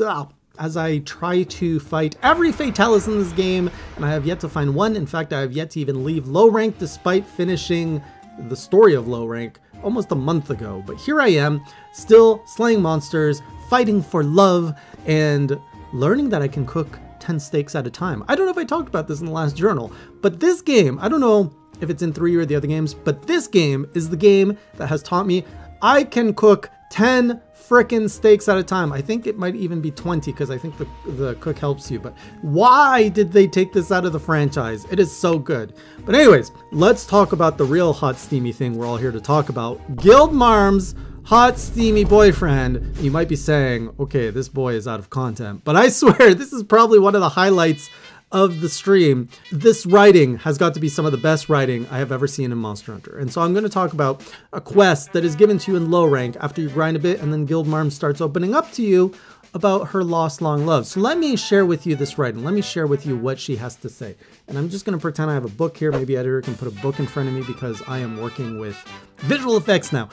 Uh, as I try to fight every Fatalis in this game, and I have yet to find one. In fact, I have yet to even leave low rank despite finishing the story of low rank. Almost a month ago. But here I am, still slaying monsters, fighting for love, and learning that I can cook 10 steaks at a time. I don't know if I talked about this in the last journal, but this game, I don't know if it's in 3 or the other games, but this game is the game that has taught me I can cook 10 frickin' steaks at a time. I think it might even be 20 because I think the, the cook helps you. But why did they take this out of the franchise? It is so good. But anyways, let's talk about the real hot steamy thing we're all here to talk about. Guildmarm's hot steamy boyfriend. You might be saying, okay, this boy is out of content. But I [laughs] swear, this is probably one of the highlights of the stream, this writing has got to be some of the best writing I have ever seen in Monster Hunter. And so I'm going to talk about a quest that is given to you in low rank after you grind a bit and then Guildmarm starts opening up to you about her lost long love. So let me share with you this writing. Let me share with you what she has to say. And I'm just going to pretend I have a book here. Maybe editor can put a book in front of me because I am working with visual effects now.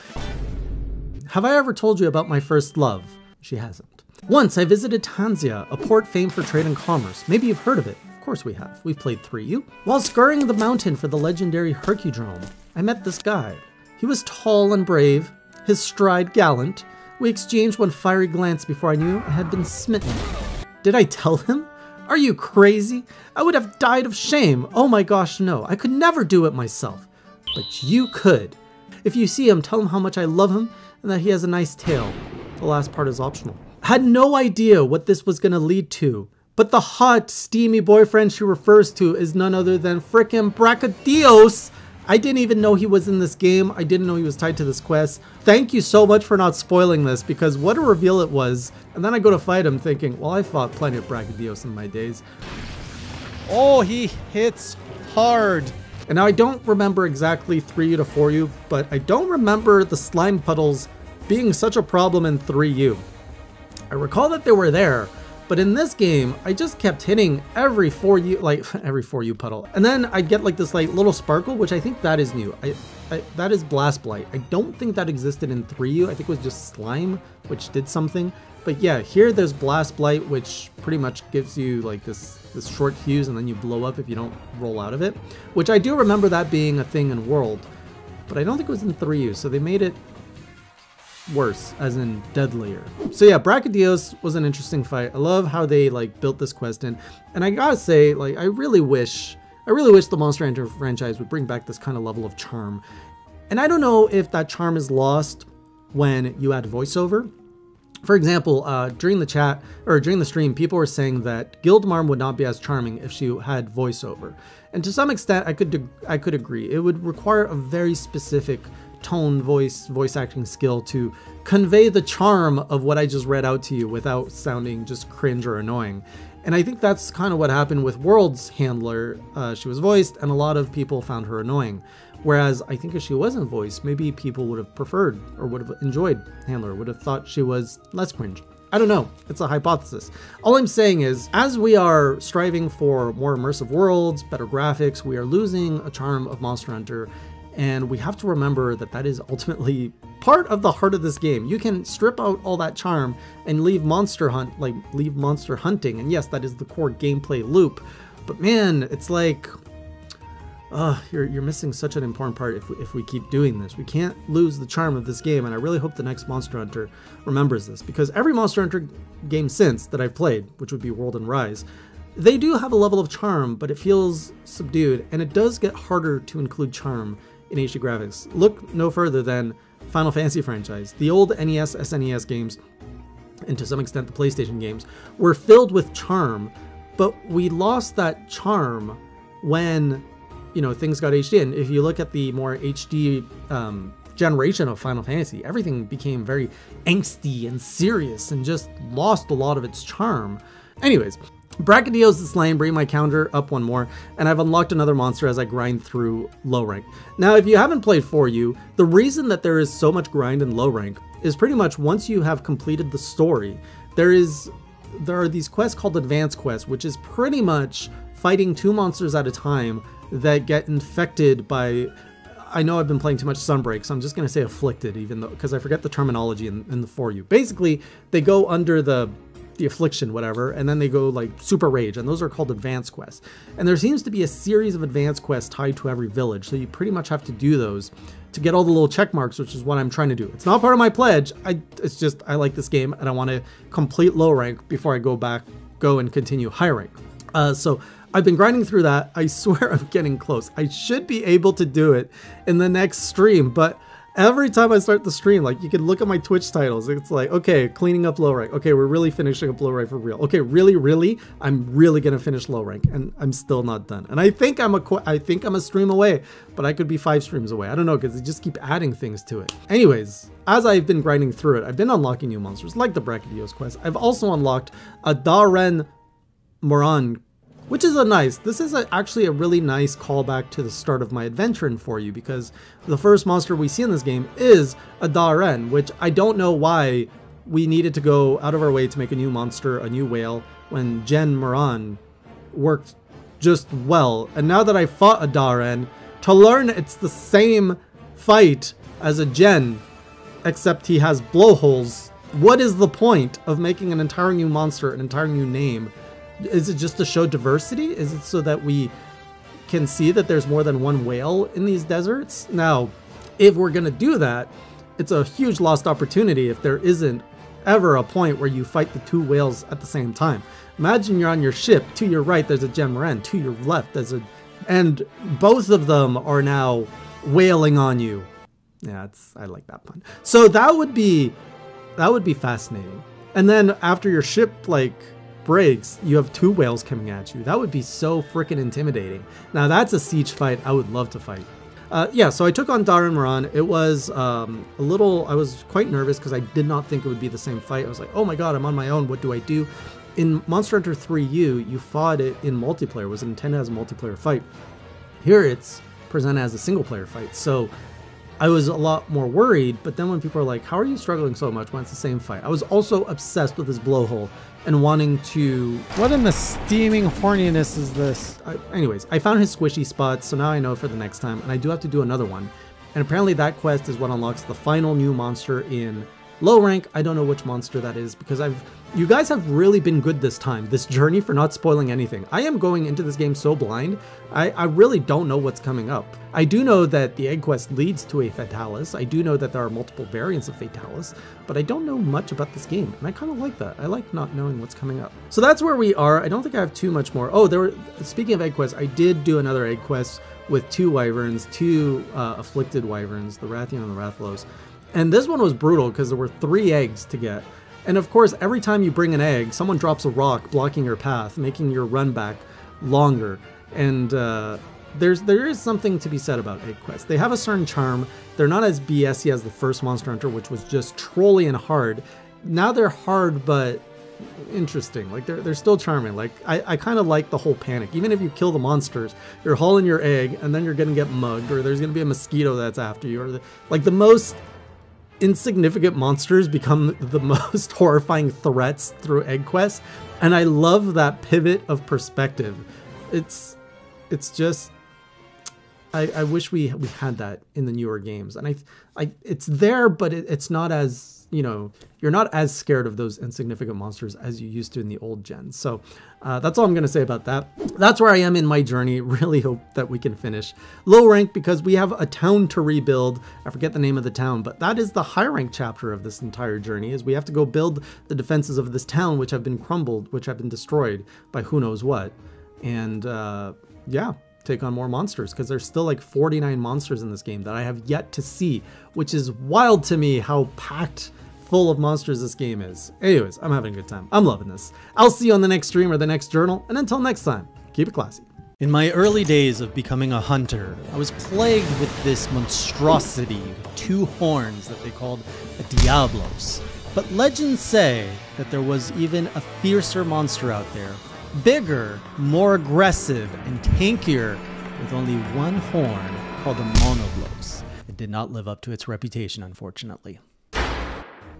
Have I ever told you about my first love? She hasn't. Once I visited Tanzia, a port famed for trade and commerce. Maybe you've heard of it course we have. We've played 3U. While scurrying the mountain for the legendary Hercudrome, I met this guy. He was tall and brave, his stride gallant. We exchanged one fiery glance before I knew I had been smitten. Did I tell him? Are you crazy? I would have died of shame. Oh my gosh, no. I could never do it myself. But you could. If you see him, tell him how much I love him and that he has a nice tail. The last part is optional. Had no idea what this was going to lead to. But the hot, steamy boyfriend she refers to is none other than frickin' Brachydios. I didn't even know he was in this game. I didn't know he was tied to this quest. Thank you so much for not spoiling this because what a reveal it was. And then I go to fight him thinking, well, I fought plenty of Brachydios in my days. Oh, he hits hard. And now I don't remember exactly 3U to 4U, but I don't remember the slime puddles being such a problem in 3U. I recall that they were there, but in this game, I just kept hitting every 4U, like [laughs] every 4U puddle. And then I'd get like this like little sparkle, which I think that is new. I, I, that is Blast Blight. I don't think that existed in 3U. I think it was just Slime, which did something. But yeah, here there's Blast Blight, which pretty much gives you like this, this short fuse and then you blow up if you don't roll out of it. Which I do remember that being a thing in World. But I don't think it was in 3U, so they made it worse, as in deadlier. So yeah, Brachydios was an interesting fight. I love how they like built this quest in, and I gotta say, like, I really wish, I really wish the Monster Hunter franchise would bring back this kind of level of charm. And I don't know if that charm is lost when you add voiceover. For example, uh, during the chat or during the stream, people were saying that Guildmarm would not be as charming if she had voiceover, and to some extent, I could I could agree. It would require a very specific tone, voice, voice acting skill to convey the charm of what I just read out to you without sounding just cringe or annoying. And I think that's kind of what happened with World's handler. Uh, she was voiced, and a lot of people found her annoying. Whereas I think if she wasn't voiced, maybe people would have preferred or would have enjoyed Handler, would have thought she was less cringe. I don't know. It's a hypothesis. All I'm saying is, as we are striving for more immersive worlds, better graphics, we are losing a charm of Monster Hunter and we have to remember that that is ultimately part of the heart of this game. You can strip out all that charm and leave monster hunt, like leave monster hunting. And yes, that is the core gameplay loop. But man, it's like, uh, you're, you're missing such an important part if if we keep doing this. We can't lose the charm of this game, and I really hope the next Monster Hunter remembers this, because every Monster Hunter game since that I've played, which would be World and Rise, they do have a level of charm, but it feels subdued, and it does get harder to include charm in HD graphics. Look no further than Final Fantasy franchise. The old NES, SNES games, and to some extent the PlayStation games, were filled with charm, but we lost that charm when, you know, things got HD. And if you look at the more HD um, generation of Final Fantasy, everything became very angsty and serious and just lost a lot of its charm. Anyways, Brachydios is slain, bring my counter up one more, and I've unlocked another monster as I grind through low rank. Now, if you haven't played 4U, the reason that there is so much grind in low rank is pretty much once you have completed the story, there is there are these quests called advanced quests, which is pretty much fighting two monsters at a time that get infected by I know I've been playing too much Sunbreak, so I'm just gonna say afflicted, even though because I forget the terminology in, in the 4U. Basically, they go under the the affliction, whatever, and then they go like super rage, and those are called advanced quests. And there seems to be a series of advanced quests tied to every village, so you pretty much have to do those to get all the little check marks, which is what I'm trying to do. It's not part of my pledge. I it's just I like this game and I want to complete low rank before I go back, go and continue high rank. Uh, so I've been grinding through that. I [laughs] swear I'm getting close. I should be able to do it in the next stream, but every time I start the stream, like you can look at my Twitch titles. It's like, okay, cleaning up low rank. Okay, we're really finishing up low rank for real. Okay, really, really, I'm really gonna finish low rank, and I'm still not done. And I think I'm a, I think I'm a stream away, but I could be five streams away. I don't know because they just keep adding things to it. Anyways, as I've been grinding through it, I've been unlocking new monsters like the Brachydios quest. I've also unlocked a Dah'ren Mohran which is a nice, this is a, actually a really nice callback to the start of my adventure in 4U because the first monster we see in this game is a Dah'ren, which I don't know why we needed to go out of our way to make a new monster, a new whale, when Jhen Mohran worked just well. And now that I fought a Dah'ren, to learn it's the same fight as a Jhen, except he has blowholes. What is the point of making an entire new monster, an entire new name, is it just to show diversity? Is it so that we can see that there's more than one whale in these deserts? Now, if we're going to do that, it's a huge lost opportunity if there isn't ever a point where you fight the two whales at the same time. Imagine you're on your ship, to your right there's a Jhen Mohran, to your left there's a... And both of them are now wailing on you. Yeah, it's, I like that pun. So that would be, that would be fascinating. And then after your ship, like, breaks, you have two whales coming at you. That would be so freaking intimidating. Now that's a siege fight I would love to fight. Uh, yeah, so I took on Dah'ren Mohran. It was um, a little, I was quite nervous because I did not think it would be the same fight. I was like, oh my god, I'm on my own, what do I do? In Monster Hunter 3U, you fought it in multiplayer, it was intended as a multiplayer fight. Here it's presented as a single player fight. So I was a lot more worried, but then when people are like, how are you struggling so much when it's the same fight? I was also obsessed with his blowhole and wanting to... What in the steaming horniness is this? I, anyways, I found his squishy spot, so now I know for the next time, and I do have to do another one. And apparently that quest is what unlocks the final new monster in low rank. I don't know which monster that is because I've you guys have really been good this time, this journey for not spoiling anything. I am going into this game so blind, I, I really don't know what's coming up. I do know that the egg quest leads to a Fatalis, I do know that there are multiple variants of Fatalis, but I don't know much about this game, and I kind of like that. I like not knowing what's coming up. So that's where we are. I don't think I have too much more. Oh, there were, speaking of egg quests, I did do another egg quest with two wyverns, two uh, afflicted wyverns, the Rathian and the Rathalos. And this one was brutal because there were three eggs to get. And of course, every time you bring an egg, someone drops a rock blocking your path, making your run back longer. And uh, there's there is something to be said about egg quests. They have a certain charm. They're not as BSy as the first Monster Hunter, which was just trolly and hard. Now they're hard, but interesting. Like they're, they're still charming. Like I, I kind of like the whole panic. Even if you kill the monsters, you're hauling your egg and then you're gonna get mugged or there's gonna be a mosquito that's after you or the, like the most insignificant monsters become the [laughs] most horrifying threats through Egg Quest, and I love that pivot of perspective. It's it's just I, I wish we we had that in the newer games, and I I it's there, but it, it's not as you know, you're not as scared of those insignificant monsters as you used to in the old gens. So uh, that's all I'm going to say about that. That's where I am in my journey. [laughs] Really hope that we can finish low rank because we have a town to rebuild. I forget the name of the town, but that is the high rank chapter of this entire journey is we have to go build the defenses of this town, which have been crumbled, which have been destroyed by who knows what. And uh, yeah, take on more monsters because there's still like 49 monsters in this game that I have yet to see, which is wild to me how packed full of monsters this game is. Anyways, I'm having a good time. I'm loving this. I'll see you on the next stream or the next journal, and until next time, keep it classy. In my early days of becoming a hunter, I was plagued with this monstrosity with two horns that they called a Diablos. But legends say that there was even a fiercer monster out there, bigger, more aggressive, and tankier, with only one horn called a Monoblos. It did not live up to its reputation, unfortunately.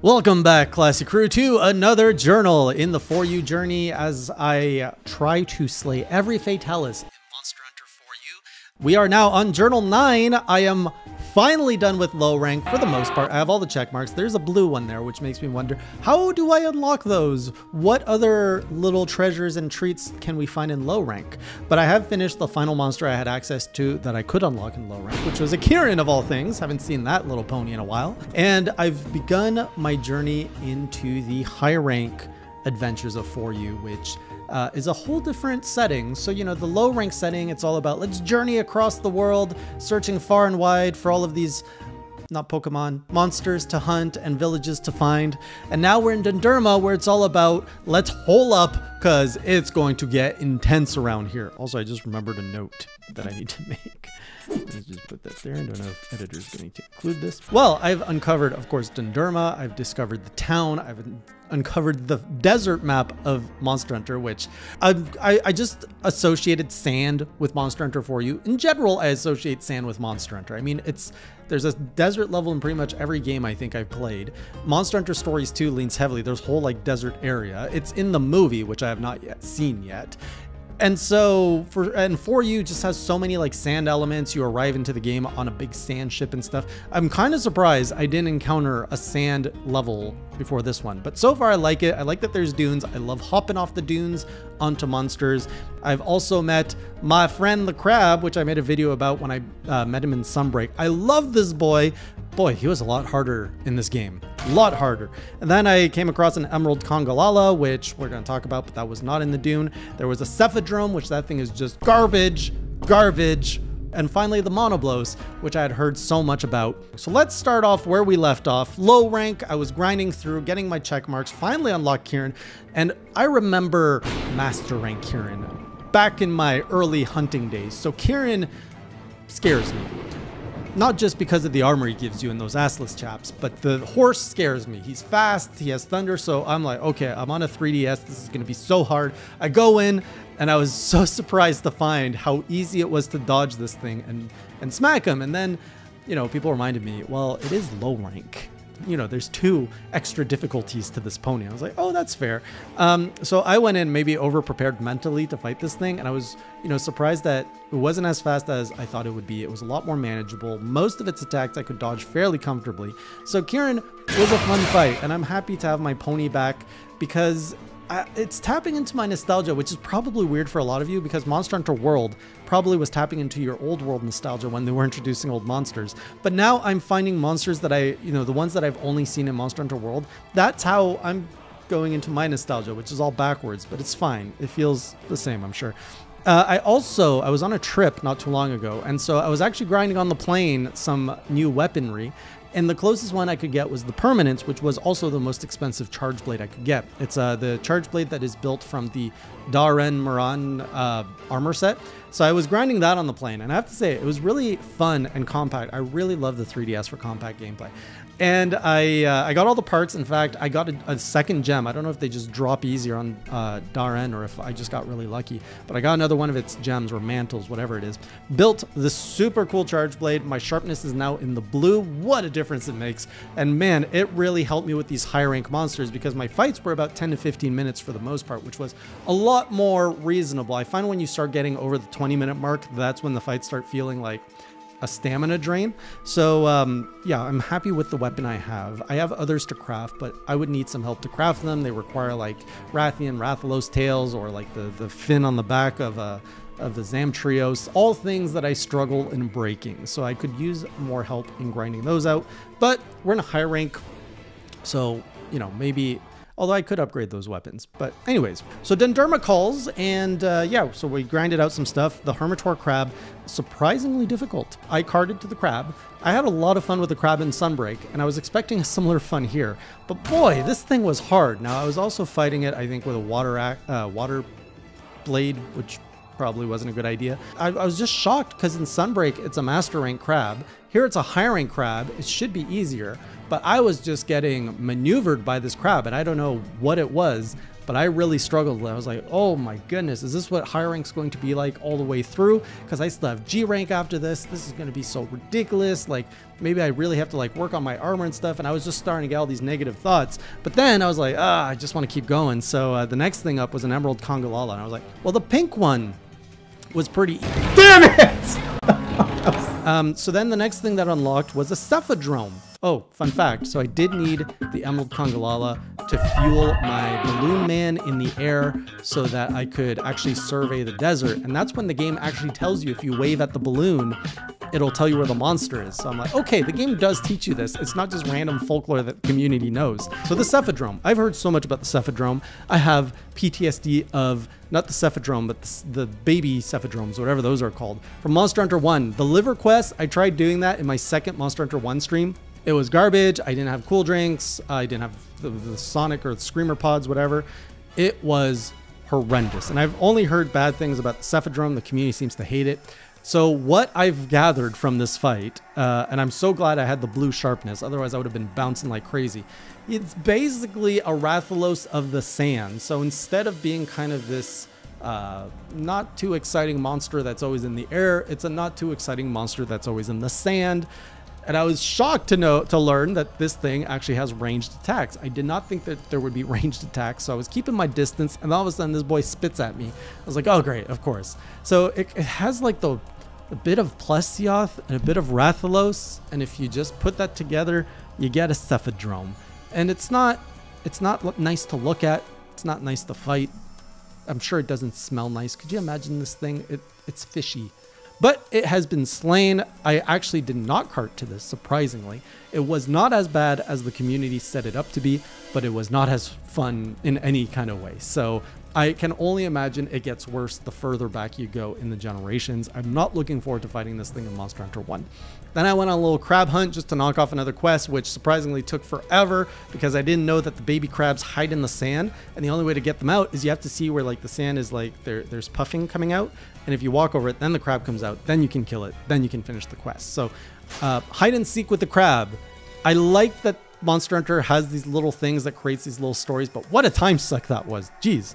Welcome back, Classy Crew, to another journal in the 4U journey as I try to slay every Fatalis in Monster Hunter For You. We are now on Journal 9. I am finally done with low rank for the most part. I have all the check marks. There's a blue one there, which makes me wonder, how do I unlock those? What other little treasures and treats can we find in low rank? But I have finished the final monster I had access to that I could unlock in low rank, which was a Kirin of all things. Haven't seen that little pony in a while. And I've begun my journey into the high rank adventures of 4U, which uh, is a whole different setting. So, you know, the low rank setting, it's all about let's journey across the world, searching far and wide for all of these, not Pokemon, monsters to hunt and villages to find. And now we're in Dundorma where it's all about let's hole up because it's going to get intense around here. Also, I just remembered a note that I need to [laughs] make. Let's just put that there. I don't know if editor's going to include this. Well, I've uncovered, of course, Dundorma. I've discovered the town. I've uncovered the desert map of Monster Hunter, which I, I, I, just associated sand with Monster Hunter 4U. In general, I associate sand with Monster Hunter. I mean, it's there's a desert level in pretty much every game I think I've played. Monster Hunter Stories 2 leans heavily. There's whole like desert area. It's in the movie, which I have not yet seen yet. And so for and 4U just has so many like sand elements. You arrive into the game on a big sand ship and stuff. I'm kind of surprised I didn't encounter a sand level before this one. But so far I like it. I like that there's dunes. I love hopping off the dunes onto monsters. I've also met my friend the crab, which I made a video about when I uh, met him in Sunbreak. I love this boy. Boy, he was a lot harder in this game. A lot harder. And then I came across an Emerald Congalala, which we're going to talk about, but that was not in the dune. There was a Cephadrome, which that thing is just garbage, garbage. And finally, the Monoblos, which I had heard so much about. So let's start off where we left off. Low rank, I was grinding through, getting my check marks, finally unlocked Kirin, And I remember Master Rank Kirin back in my early hunting days. So Kirin scares me. Not just because of the armor he gives you in those assless chaps, but the horse scares me. He's fast, he has thunder, so I'm like, okay, I'm on a 3DS, this is gonna be so hard. I go in, and I was [laughs] so surprised to find how easy it was to dodge this thing and, and smack him. And then, you know, people reminded me, well, it is low rank you know, there's two extra difficulties to this pony. I was like, oh, that's fair. Um, so I went in maybe over prepared mentally to fight this thing, and I was, you know, surprised that it wasn't as fast as I thought it would be. It was a lot more manageable. Most of its attacks I could dodge fairly comfortably. So Kirin was a fun fight, and I'm happy to have my pony back because I, it's tapping into my nostalgia, which is probably weird for a lot of you because Monster Hunter World probably was tapping into your old world nostalgia when they were introducing old monsters. But now I'm finding monsters that I, you know, the ones that I've only seen in Monster Hunter World. That's how I'm going into my nostalgia, which is all backwards, but it's fine. It feels the same, I'm sure. Uh, I also I was on a trip not too long ago, and so I was actually grinding on the plane some new weaponry, and the closest one I could get was the Permanence, which was also the most expensive charge blade I could get. It's uh, the charge blade that is built from the Dah'ren Mohran uh, armor set. So I was grinding that on the plane, and I have to say, it was really fun and compact. I really love the 3DS for compact gameplay. And I uh, I got all the parts. In fact, I got a, a, second gem. I don't know if they just drop easier on uh, Dah'ren or if I just got really lucky. But I got another one of its gems or mantles, whatever it is. Built the super cool charge blade. My sharpness is now in the blue. What a difference it makes. And man, it really helped me with these high rank monsters because my fights were about 10 to 15 minutes for the most part, which was a lot more reasonable. I find when you start getting over the 20 minute mark, that's when the fights start feeling like a stamina drain. So um, yeah, I'm happy with the weapon I have. I have others to craft, but I would need some help to craft them. They require like Rathian, Rathalos tails, or like the, the fin on the back of a of the Zamtrios, all things that I struggle in breaking. So I could use more help in grinding those out. But we're in a high rank, so you know maybe although I could upgrade those weapons. But anyways, so Dundorma calls, and uh, yeah, so we grinded out some stuff. The Hermitaur crab, surprisingly difficult. I carded to the crab. I had a lot of fun with the crab in Sunbreak, and I was expecting a [laughs] similar fun here. But boy, this thing was hard. Now, I was also fighting it, I think, with a water, uh, water blade, which probably wasn't a good idea. I, I was just shocked because in Sunbreak, it's a master rank crab. Here it's a high rank crab. It should be easier. But I was just getting maneuvered by this crab, and I don't know what it was, but I really struggled. I was like, oh my goodness, is this what high rank's going to be like all the way through? Because I still have G rank after this. This is going to be so ridiculous. Like, maybe I really have to like work on my armor and stuff. And I was just starting to get all these negative thoughts. But then I was like, ah, I just want to keep going. So uh, the next thing up was an Emerald Congalala. And I was like, well, the pink one was pretty. [laughs] Damn it! [laughs] Um, so then the next thing that unlocked was a Cephadrome. Oh, fun fact. So I did need the Emerald Congalala to fuel my balloon man in the air so that I could actually survey the desert. And that's when the game actually tells you if you wave at the balloon, it'll tell you where the monster is. So I'm like, okay, the game does teach you this. It's not just random folklore that the community knows. So the Cephadrome. I've heard so much about the Cephadrome. I have PTSD of not the Cephadrome, but the, the baby Cephadromes, whatever those are called. From Monster Hunter 1, the liver quest, I tried doing that in my second Monster Hunter 1 stream. It was garbage. I didn't have cool drinks. I didn't have the, the Sonic or the Screamer pods, whatever. It was horrendous. And I've only heard bad things about the Cephadrome. The community seems to hate it. So what I've gathered from this fight, uh, and I'm so glad I had the blue sharpness, otherwise I would have been bouncing like crazy. It's basically a Rathalos of the sand. So instead of being kind of this uh, not too exciting monster that's always in the air, it's a not too exciting monster that's always in the sand. And I was shocked to know to learn that this thing actually has ranged attacks. I did not think that there would be [laughs] ranged attacks, so I was keeping my distance, and all of a sudden this boy spits at me. I was like, oh great, of course. So it, it has like the a bit of Plesioth and a bit of Rathalos, and if you just put that together, you get a Cephadrome. And it's not it's not nice to look at. It's not nice to fight. I'm sure it doesn't smell nice. Could you imagine this thing? It, it's fishy. But it has been slain. I actually did not cart to this, surprisingly. It was not as bad as the community set it up to be, but it was not as fun in any kind of way. So I can only imagine it gets worse the further back you go in the generations. I'm not looking forward to fighting this thing in Monster Hunter 1. Then I went on a little crab hunt just to knock off another quest, which surprisingly took forever because I didn't know that the baby crabs hide in the sand, and the only way to get them out is you have to see where like the sand is like there there's puffing coming out, and if you walk over it, then the crab comes out, then you can kill it, then you can finish the quest. So uh, hide and seek with the crab. I like that Monster Hunter has these little things that creates these little stories, but what a time suck that was. Jeez.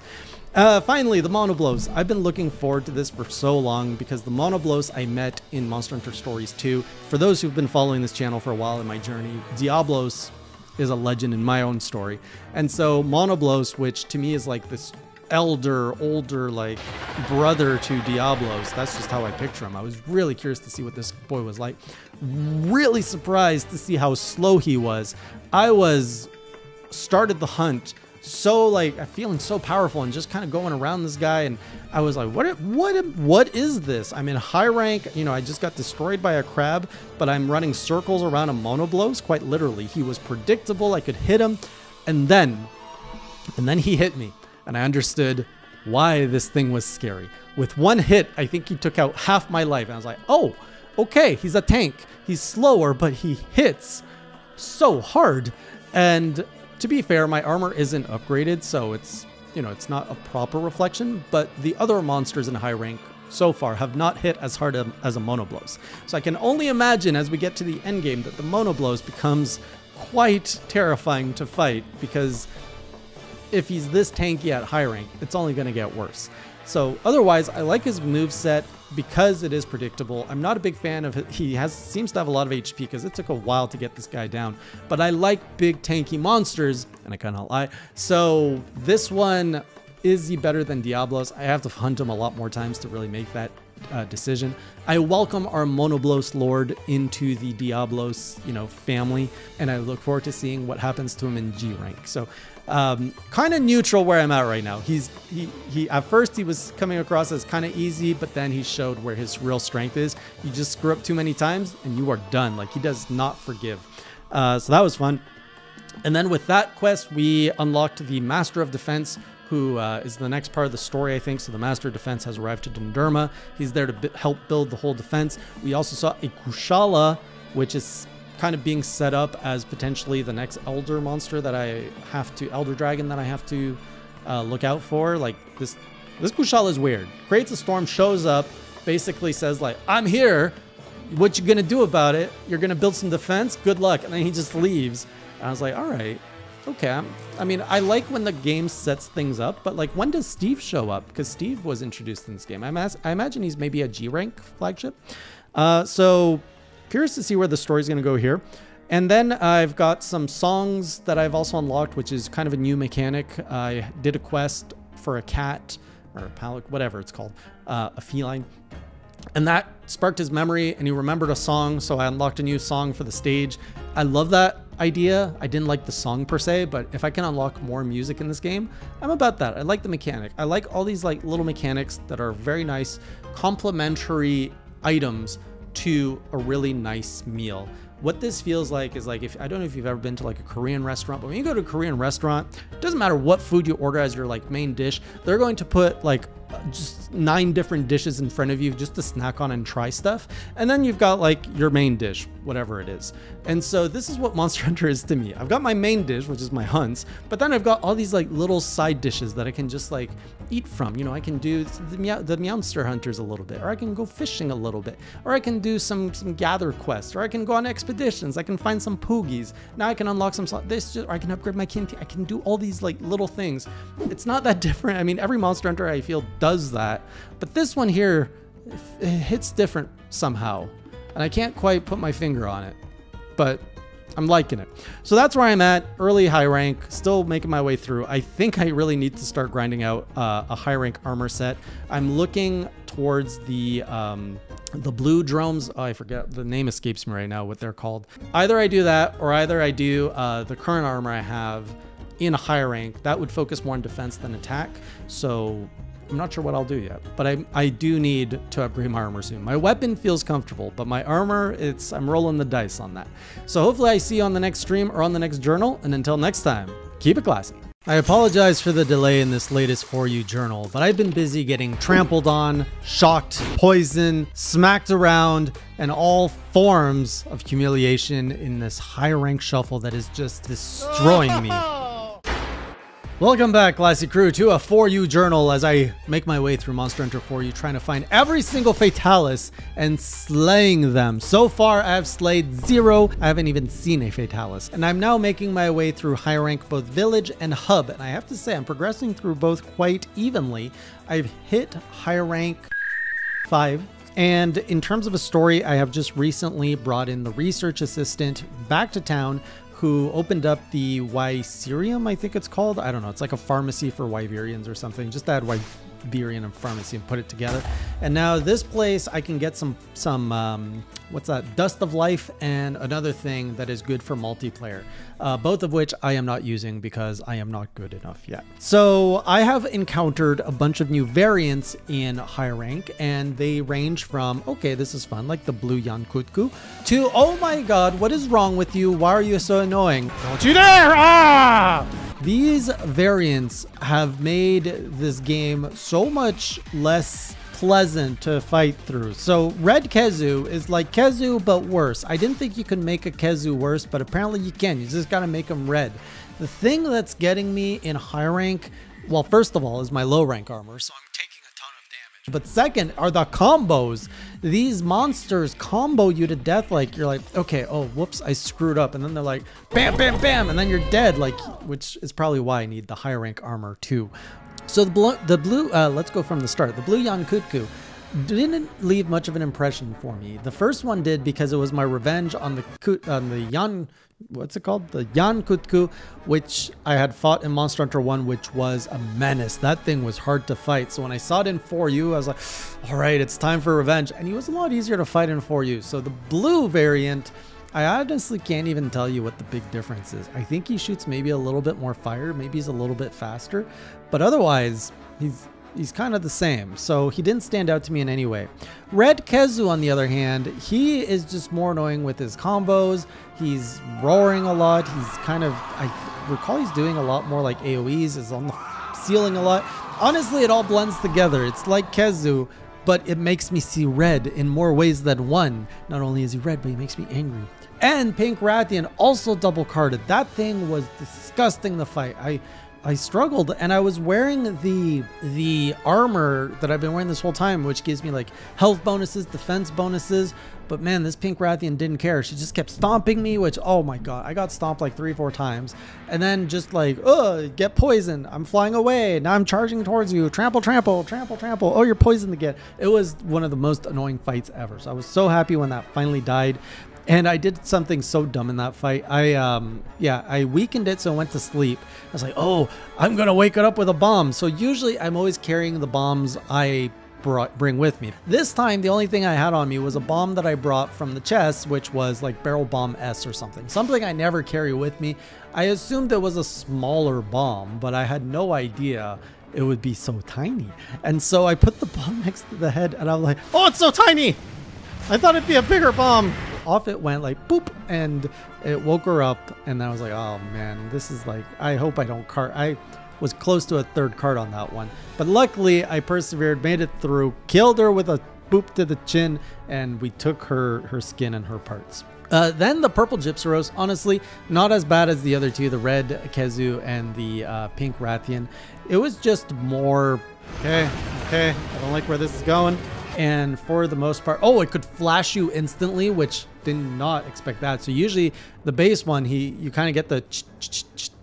Uh, finally, the Monoblos. I've been looking forward to this for so long because the Monoblos I met in Monster Hunter Stories 2. For those who've been following this channel for a while in my journey, Diablos is a legend in my own story. And so Monoblos, which to me is like this elder, older, like brother to Diablos. That's just how I picture him. I was really curious to see what this boy was like. Really surprised to see how slow he was. I was started the hunt so like feeling so powerful and just kind of going around this guy and I was like what what what is this? I'm in high rank you know I just got destroyed by a crab but I'm running circles around a monoblos quite literally. He was predictable I could hit him and then and then he hit me and I understood why this thing was scary. With one hit I think he took out half my life and I was like oh okay he's a tank. He's slower but he hits so hard. And to be fair, my armor isn't upgraded, so it's, you know, it's not a proper reflection, but the other monsters in high rank so far have not hit as hard as a Monoblos. So I can only imagine as we get to the end game that the Monoblos becomes quite terrifying to fight because if he's this tanky at high rank, it's only going to get worse. So otherwise, I like his move set because it is predictable. I'm not a big fan of. He has seems to have a lot of HP because it took a while to get this guy down. But I like big tanky monsters, and I cannot lie. So this one is he better than Diablos? I have to hunt him a lot more times to really make that uh, decision. I welcome our Monoblos Lord into the Diablos, you know, family, and I look forward to seeing what happens to him in G rank. So um, kind of neutral where I'm at right now. He's he he at first he was coming across as kind of easy, but then he showed where his real strength is. You just screw up too many times and you are done. Like he does not forgive. Uh, so that was fun. And then with that quest, we unlocked the Master of Defense, who uh, is the next part of the story, I think. So the Master of Defense has arrived to Dundorma. He's there to help build the whole defense. We also saw a Kushala, which is kind of being set up as potentially the next Elder monster that I have to Elder Dragon that I have to uh, look out for. Like this, this Kushala is weird. Creates a storm, shows up, basically says like, "I'm here. What you gonna do about it? You're gonna build some defense. Good luck." And then he just leaves. And I was like, "All right." Okay. I mean, I like when the game sets things up, but like, when does Steve show up? Because Steve was introduced in this game. I, I imagine he's maybe a G rank flagship. Uh, so curious to see where the story's going to go here. And then I've got some songs that I've also unlocked, which is kind of a new mechanic. I did a quest for a cat or a palik, whatever it's called, uh, a feline. And that sparked his memory and he remembered a song. So I unlocked a new song for the stage. I love that idea. I didn't like the song per se, but if I can unlock more music in this game, I'm about that. I like the mechanic. I like all these like little mechanics that are very nice, complementary items to a really nice meal. What this feels like is like if I don't know if you've ever been to like a Korean restaurant, but when you go to a Korean restaurant, it doesn't matter what food you order as your like main dish, they're going to put like just nine different dishes in front of you just to snack on and try stuff. And then you've got like your main dish, whatever it is. And so this is what Monster [laughs] Hunter is to me. I've got my main dish, which is my hunts, but then I've got all these like little side dishes that I can just like eat from. You know, I can do the, meow, the Meowster Hunters a little bit, or I can go fishing a little bit, or I can do some some gather quests, or I can go on expeditions. I can find some poogies. Now I can unlock some this, or I can upgrade my kinty. I can do all these like little things. It's not that [laughs] different. I mean, every Monster Hunter I feel does that, but this one here it hits different somehow, and I can't quite put my finger on it, but I'm liking it. So that's where I'm at, early high rank, still making my way through. I think I really need to start grinding out uh, a high rank armor set. I'm looking towards the um, the blue drones. Oh, I forget the name escapes me right now. What they're called. Either I do that, or either I do uh, the current armor I have in a higher rank. That would focus more on defense than attack. So I'm not sure what I'll do yet, but I, I do need to upgrade my armor soon. My weapon feels comfortable, but my armor, it's I'm rolling the dice on that. So hopefully I see you on the next stream or on the next journal, and until next time, keep it classy. I apologize for the delay in this latest 4U journal, but I've been busy getting trampled on, shocked, poisoned, smacked around, and all forms of humiliation in this high rank shuffle that is just destroying me. [laughs] Welcome back, Classy Crew, to a 4U journal as I make my way through Monster Hunter 4U, trying to find every single Fatalis and slaying them. So far, I've slayed zero. I haven't even seen a Fatalis. And I'm now making my way through high rank both Village and Hub. And I have to say, I'm progressing through both quite evenly. I've hit high rank 5 and in terms of a story, I have just recently brought in the research assistant back to town who opened up the Wycerium, I think it's called. I don't know. It's like a pharmacy for Wyverians or something. Just add Wyverian and pharmacy and put it together. And now this place, I can get some some um, what's that? Dust of Life and another thing that is good for multiplayer uh, both of which I am not using because I am not good enough yet. So I have encountered a bunch of new variants in high rank, and they range from, okay, this is fun, like the blue Yian Kut-Ku, to, oh my god, what is wrong with you? Why are you so annoying? Don't you dare! Ah! These variants have made this game so much less pleasant to fight through. So Red Khezu is like Khezu, but worse. I didn't think you could make a Khezu worse, but apparently you can. You just gotta make them red. The thing that's getting me in high rank, well, first of all, is my low rank armor, so I'm taking a ton of damage. But second are the combos. These monsters combo you to death like you're like, okay, oh, whoops, I screwed up. And then they're like, bam, bam, bam, and then you're dead, like, which is probably why I need the high rank armor too. So the blue, the blue uh, let's go from the start. The blue Yian Kut-Ku didn't leave much of an impression for me. The first one did because it was my revenge on the on the Yan, what's it called? The Yan Yian Kut-Ku, which I had fought in Monster Hunter 1, which was a menace. That thing was hard to fight. So when I saw it in 4U, I was like, all right, it's time for revenge. And he was a lot easier to fight in 4U. So the blue variant I honestly can't even tell you what the big difference is. I think he shoots maybe a little bit more fire, maybe he's a little bit faster, but otherwise, he's he's kind of the same. So he didn't stand out to me in any way. Red Khezu, on the other hand, he is just more annoying with his combos. He's roaring a lot. He's kind of, I recall he's doing a lot more like AoEs, is on the [laughs] ceiling a lot. Honestly, it all blends together. It's like Khezu, but it makes me see red in more ways than one. Not only is he red, but he makes me angry. And Pink Rathian also double carded. That thing was disgusting the fight. I I struggled and I was wearing the the armor that I've been wearing this whole time, which gives me like health bonuses, defense bonuses. But man, this pink Rathian didn't care. She just kept stomping me, which oh my god, I got stomped like three, four times. And then just like, oh, get poisoned. I'm flying away. Now I'm charging towards you. Trample, trample, trample, trample. Oh, you're poisoned again. It was one of the most annoying fights ever. So I was so happy when that finally died. And I did something so dumb in that fight. I, um, yeah, I weakened it, so I went to sleep. I was like, oh, I'm gonna wake it up with a bomb. So usually I'm always carrying the bombs I brought, bring with me. This time, the only thing I had on me was a bomb that I brought from the chest, which was like barrel bomb S or something. Something I never carry with me. I assumed it was a smaller bomb, but I had no idea it would be so tiny. And so I put the bomb [laughs] next to the head and I'm like, oh, it's so tiny. I thought it'd be a bigger bomb. Off it went like boop and it woke her up. And I was like, oh man, this is like, I hope I don't cart. I was close to a third card on that one. But luckily I persevered, made it through, killed her with a boop to the chin, and we took her, her skin and her parts. Uh, then the purple Gypceros, honestly, not as bad as the other two, the red Khezu and the uh, pink Rathian. It was just more. Okay, okay, I don't like where this is going. And for the most part, oh, it could flash you instantly, which did not expect that. So usually the base one, he you kind of get the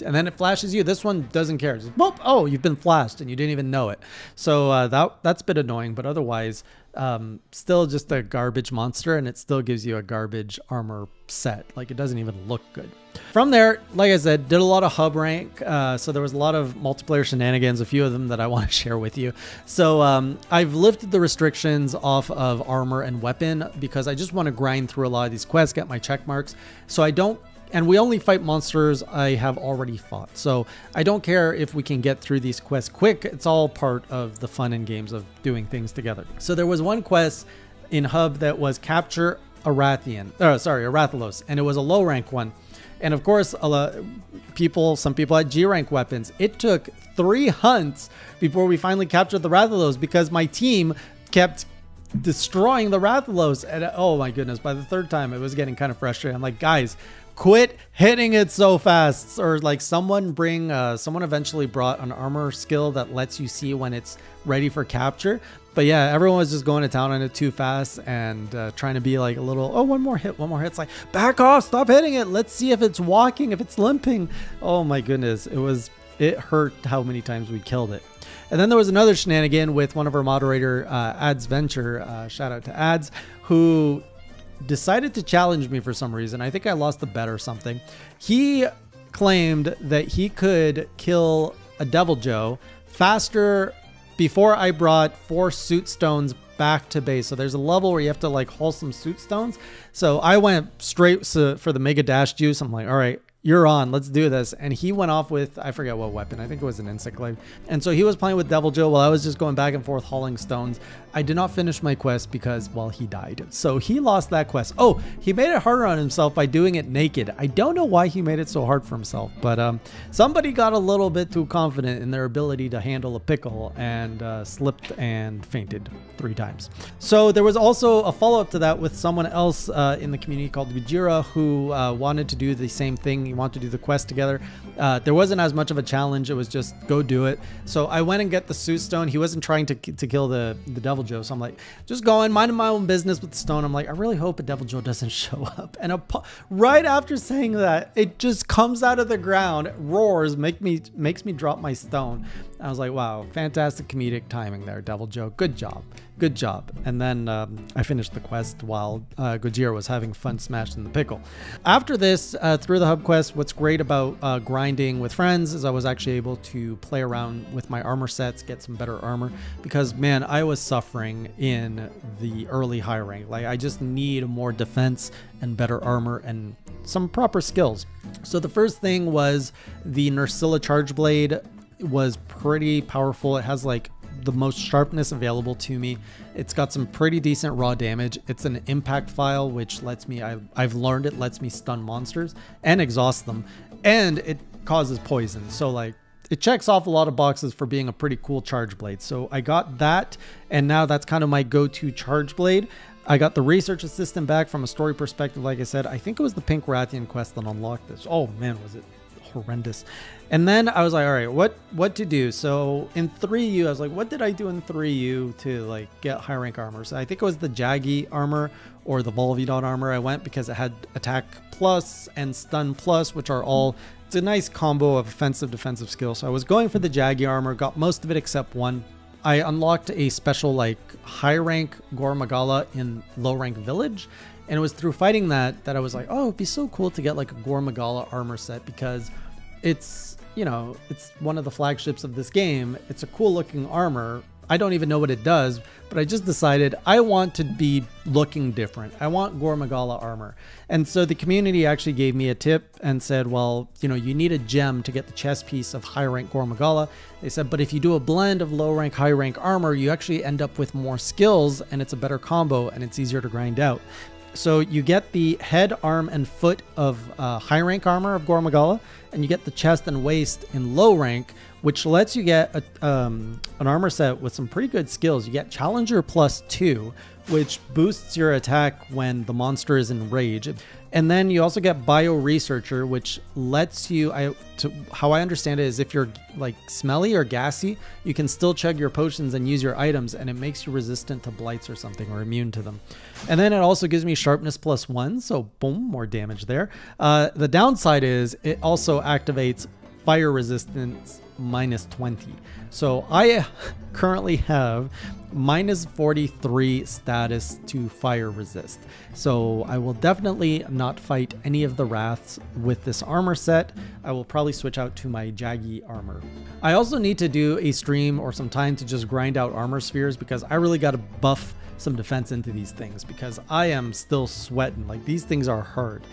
and then it flashes you. This one doesn't care. Just boop, oh, you've been flashed and you didn't even know it. So uh, that that's a bit annoying, but otherwise, um, still just a garbage monster, and it still gives you a garbage armor set. Like it doesn't even look good. From there, like I said, did a lot of hub rank. Uh, so there was a lot of multiplayer shenanigans, a few of them that I [laughs] want to share with you. So um, I've lifted the restrictions off of armor and weapon because I just want to grind through a lot of these quests, get my check marks. So I don't and we only fight monsters I have already fought. So I don't care if we can get through these quests quick. It's all part of the fun and games of doing things together. So there was one quest in Hub that was capture a Rathian, or sorry, a Rathalos, and it was a low rank one. And of course, a lot, people, some people had G rank weapons. It took three hunts before we finally captured the Rathalos because my team kept destroying the Rathalos. And oh my goodness, by the third time, it was getting kind of frustrating. I'm like, guys, quit hitting it so fast or like someone bring uh, someone eventually brought an armor skill that lets you see when it's ready for capture but yeah everyone was just going to town on it too fast and uh, trying to be like a little oh one more hit one more hit. It's like back off stop hitting it. Let's see if it's walking if it's limping. Oh my goodness. It was it hurt how many times we killed it. And then there was another shenanigan with one of our moderator uh, ads venture uh, shout out to ads who decided to challenge me for some reason. I think I lost the bet or something. He claimed that he could kill a Deviljho faster before I brought four suit stones back to base. So there's a level where you have to like haul some suit stones. So I went straight for the Mega Dash juice. I'm like, all right, you're on, let's do this. And he went off with, I forget what weapon, I think it was an insect glaive. And so he was playing with Deviljho while I was just going back and forth hauling stones. I did not finish my quest because, well, he died. So he lost that quest. Oh, he made it harder on himself by doing it naked. I don't know why he made it so hard for himself, but um, somebody got a little bit too confident in their ability to handle a pickle and uh, slipped and fainted three times. So there was also a follow up to that with someone else uh, in the community called Gujira who uh, wanted to do the same thing. He wanted to do the quest together. Uh, there wasn't as much of a challenge. It was just go do it. So I went and get the suit stone. He wasn't trying to, to kill the, the devil Deviljho. So I'm like, just going, minding my own business with the stone. I'm like, I really hope a Deviljho doesn't [laughs] show up. And a, right after saying that, it just comes out of the ground, roars, make me makes me drop my stone. I was like, wow, fantastic comedic timing there, Deviljho. Good job. Good job. And then um, I finished the quest while uh, Gojira was having fun smashing the pickle. After this, uh, through the hub quest, what's great about uh, grinding with friends is I was actually able to play around with my armor sets, get some better armor, because man, I was suffering in the early high rank. Like, I just need more defense and better armor and some proper skills. So the first thing was the Nerscylla Charge Blade was pretty powerful. It has like the most sharpness available to me. It's got some pretty decent raw damage. It's an impact phial, which lets me, I, I've learned it lets me stun monsters and exhaust them. And it causes poison. So like it checks off a lot of boxes for being a pretty cool charge blade. So I got that, and now that's kind of my go-to charge blade. I got the research assistant back from a story perspective. Like I said, I think it was the Pink Rathian quest that unlocked this. Oh man, was it horrendous. And then I was like, all right, what what to do? So in 3U, I was like, what did I do in 3U to like get high rank armor? So I think it was the Jaggi armor or the Volvidon armor I went because it had attack plus and stun plus, which are all it's a nice combo of offensive defensive skills. So I was going for the Jaggi armor, got most of it except one. I unlocked a special like high rank Gore Magala in low rank village. And it was through fighting that that I was like, oh, it'd be so cool to get like a Gore Magala armor set because it's you know it's one of the flagships of this game. It's a cool looking armor. I don't even know what it does, but I just decided I want to be looking different. I want Gore Magala armor. And so the community actually gave me a tip and said, well, you know, you need a gem to get the chest piece of high rank Gore Magala. They said, but if you do a blend of low rank, high rank armor, you actually end up with more skills and it's a better combo and it's easier to grind out. So you get the head, arm, and foot of uh, high rank armor of Gore Magala, and you get the chest and waist in low rank, which lets you get a, um, an armor set with some pretty good skills. You get Challenger plus two, which boosts your attack when the monster is in rage. And then you also get Bio Researcher, which lets you. I to, how I understand it is if you're like smelly or gassy, you can still chug your potions and use your items, and it makes you resistant to blights or something or immune to them. And then it also gives me Sharpness plus one, so boom, more damage there. Uh, the downside is it also activates Fire Resistance minus 20. So I [laughs] currently have minus 43 status to fire resist. So I will definitely not fight any of the wraths with this armor set. I will probably switch out to my Jaggi armor. I also need to do a stream or some time to just grind out armor spheres because I really got to buff some defense into these things because I am still sweating. Like these things are hard.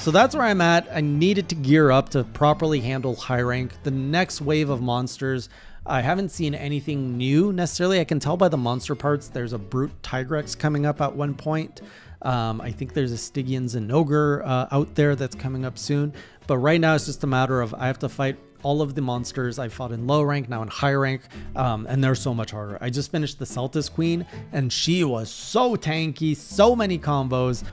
So that's where I'm at. I needed to gear up to properly handle high rank. The next wave of monsters, I haven't seen anything new necessarily. I can tell by the monster parts there's a Brute Tigrex coming up at one point. Um, I think there's a Stygian Zinogre uh, out there that's coming up soon. But right now it's just a matter of I have to fight all of the monsters I fought in low rank, now in high rank, um, and they're so much harder. I just finished the Seltas Queen, and she was so tanky, so many combos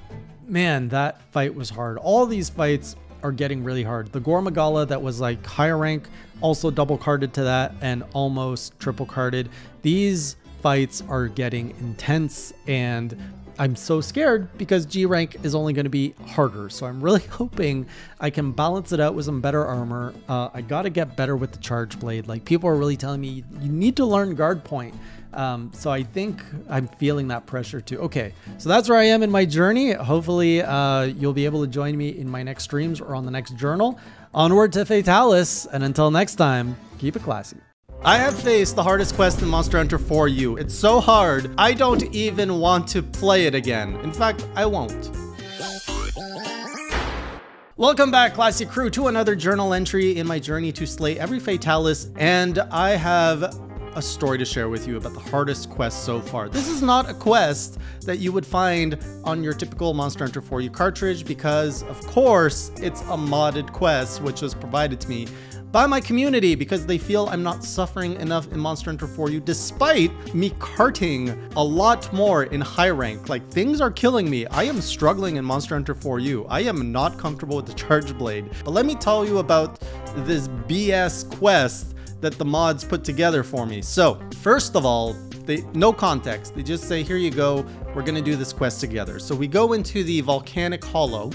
man, that fight was hard. All these fights are getting really hard. The Gore Magala that was like higher rank, also double carded to that and almost triple carded. These fights are getting intense and I'm so scared because G rank is only going to be harder. So I'm really [laughs] hoping I can balance it out with some better armor. Uh, I got to get better with the charge blade. Like people are really telling me you need to learn guard point. Um, so I think I'm feeling that pressure too. Okay, so that's where I am in my journey. Hopefully, uh, you'll be able to join me in my next streams or on the next journal. Onward to Fatalis, and until next time, keep it classy. I have faced the hardest quest in Monster Hunter 4U. It's so hard, I don't even want to play it again. In fact, I won't. Welcome back, Classy Crew, to another journal entry in my journey to slay every Fatalis, and I have a story to share with you about the hardest quest so far. This is not a quest that you would find on your typical Monster Hunter 4U cartridge because, of course, it's a modded quest which was provided to me by my community because they feel I'm not suffering enough in Monster Hunter 4U despite me carting a lot more in high rank. Like things are killing me. I am struggling in Monster Hunter 4U. I am not comfortable with the charge blade. But let me tell you about this BS quest that the mods put together for me. So first of all, they no context. They just say, here you go. We're gonna do this quest together. So we go into the volcanic hollow.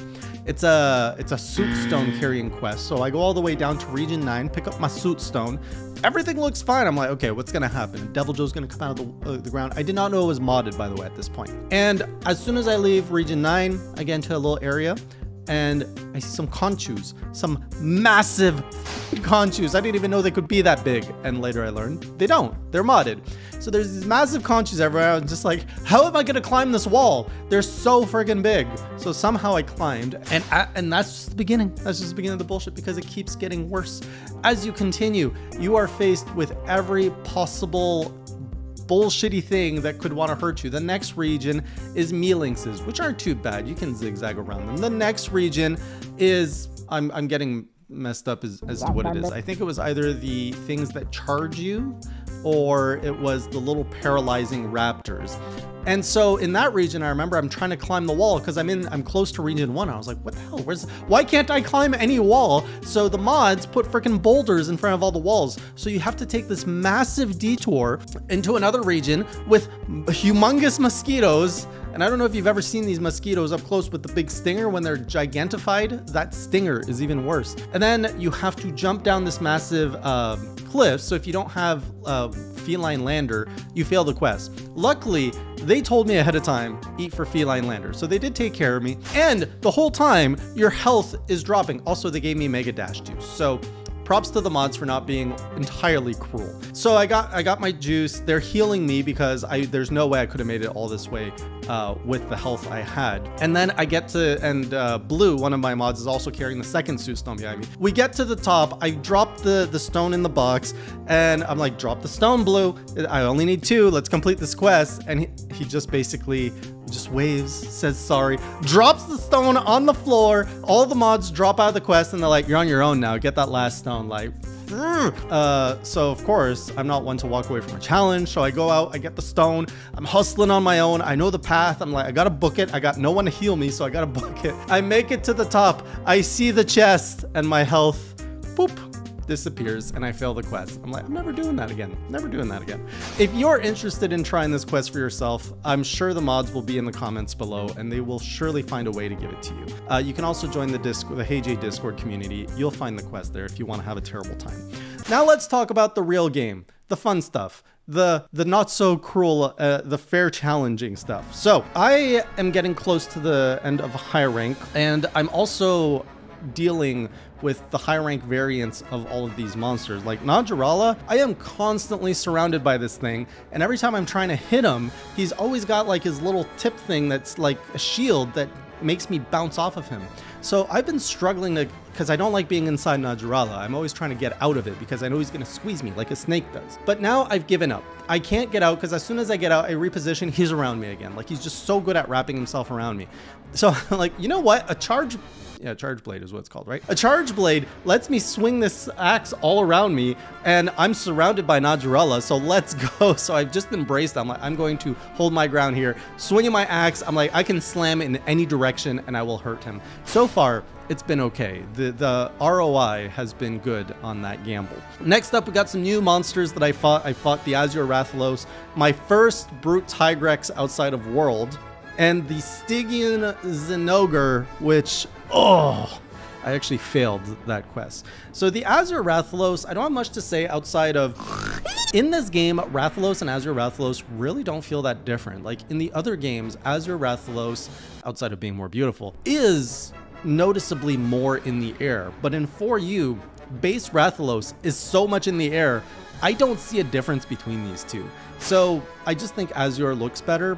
It's a it's a suit stone carrying quest. So I go all the way down to region nine, pick up my suit stone. Everything looks fine. I'm like, okay, what's gonna happen? Deviljho's gonna come out of the, uh, the ground. I did not know it was modded, by the way, at this point. And as soon as I leave region nine, I get into a little area and I see some Konchus, some massive [laughs] Konchus. I didn't even know they could be that big. And later I learned they don't. They're modded. So there's these massive Konchus everywhere. I'm just like, how am I gonna climb this wall? They're so friggin' big. So somehow I climbed, and I, and that's just the beginning. That's just the beginning of the bullshit because it keeps getting worse as you continue. You are faced with every possible bullshitty thing that could want to hurt you. The next region is Melynxes, which aren't too bad. You can zigzag around them. The next region is, I'm, I'm getting messed up as, as to what it is. I think it was either the things that charge you or it was the little paralyzing raptors. And so in that region, I remember I'm trying to climb the wall because I'm in, I'm close to region one. I was like, what the hell? Where's, why can't I climb any wall? So the mods put freaking boulders in front of all the walls. So you have to take this massive detour into another region with humongous mosquitoes and I don't know if you've ever seen these mosquitoes up close with the big stinger when they're gigantified. That stinger is even worse. And then you have to jump down this massive uh, cliff. So if you don't have a feline lander, you fail the quest. Luckily, they told me ahead of time, eat for feline lander. So they did take care of me. And the whole time, your health is dropping. Also, they gave me mega dash juice. So props to the mods for not being entirely cruel. So I got I got my juice. They're healing me because I there's no way I could have made it all this way uh, with the health I had. And then I get to and uh, Blue, one of my mods, is also carrying the second suit stone behind me. We get to the top. I drop the the stone in the box, and I'm like, drop the stone, Blue. I only need two. Let's complete this quest. And he, he just basically just waves, says sorry, drops the stone on the floor. All the mods drop out of the quest, and they're like, you're on your own now. Get that last stone. Like, uh, so of course, I'm not one to walk away from a challenge. So I go out, I get the stone. I'm hustling on my own. I know the path. I'm like, I gotta book it. I got no one to heal me, so I gotta [laughs] book it. I make it to the top. I see the chest, and my health, boop, disappears and I fail the quest. I'm like, I'm never doing that again. Never doing that again. If you're interested in trying this quest for yourself, I'm sure the mods will be in the comments below and they will surely find a way to give it to you. Uh, you can also join the Discord, the Hey Jay Discord community. You'll find the quest there if you want to have a terrible time. Now let's talk about the real game, the fun stuff the the not so cruel uh, the fair challenging stuff so i am getting close to the end of high rank and i'm also dealing with the high rank variants of all of these monsters. Like Najarala, I am constantly surrounded by this thing, and every time I'm trying to hit him, he's always got like his little tip thing that's like a shield that makes me bounce off of him. So I've been struggling to, because I don't like being inside Najarala. I'm always trying to get out of it because I know he's going to squeeze me like a snake does. But now I've given up. I can't get out because as soon as I get out, I reposition, he's around me again. Like he's just so good at wrapping himself around me. So [laughs] like, you know what? A charge yeah, charge blade is what it's called, right? A charge blade lets me swing this axe all around me, and I'm surrounded by Najarala, so let's [laughs] go. So I've just embraced I'm like, I'm going to hold my ground here, swinging my axe. I'm like, I can slam in any direction and I will hurt him. So far, it's been okay. The the ROI has been good on that gamble. Next up, we got some new monsters that I fought. I fought the Azure Rathalos, my first Brute Tigrex outside of World, and the Stygian Zinogre, which oh, I actually failed that quest. So the Azure Rathalos, I don't have much to say outside of in this game, Rathalos and Azure Rathalos really don't feel that different. Like in the other games, Azure Rathalos, outside of being more beautiful, is noticeably more in the air. But in 4U, base Rathalos is so much in the air, I don't see a difference between these two. So I just think Azure looks better,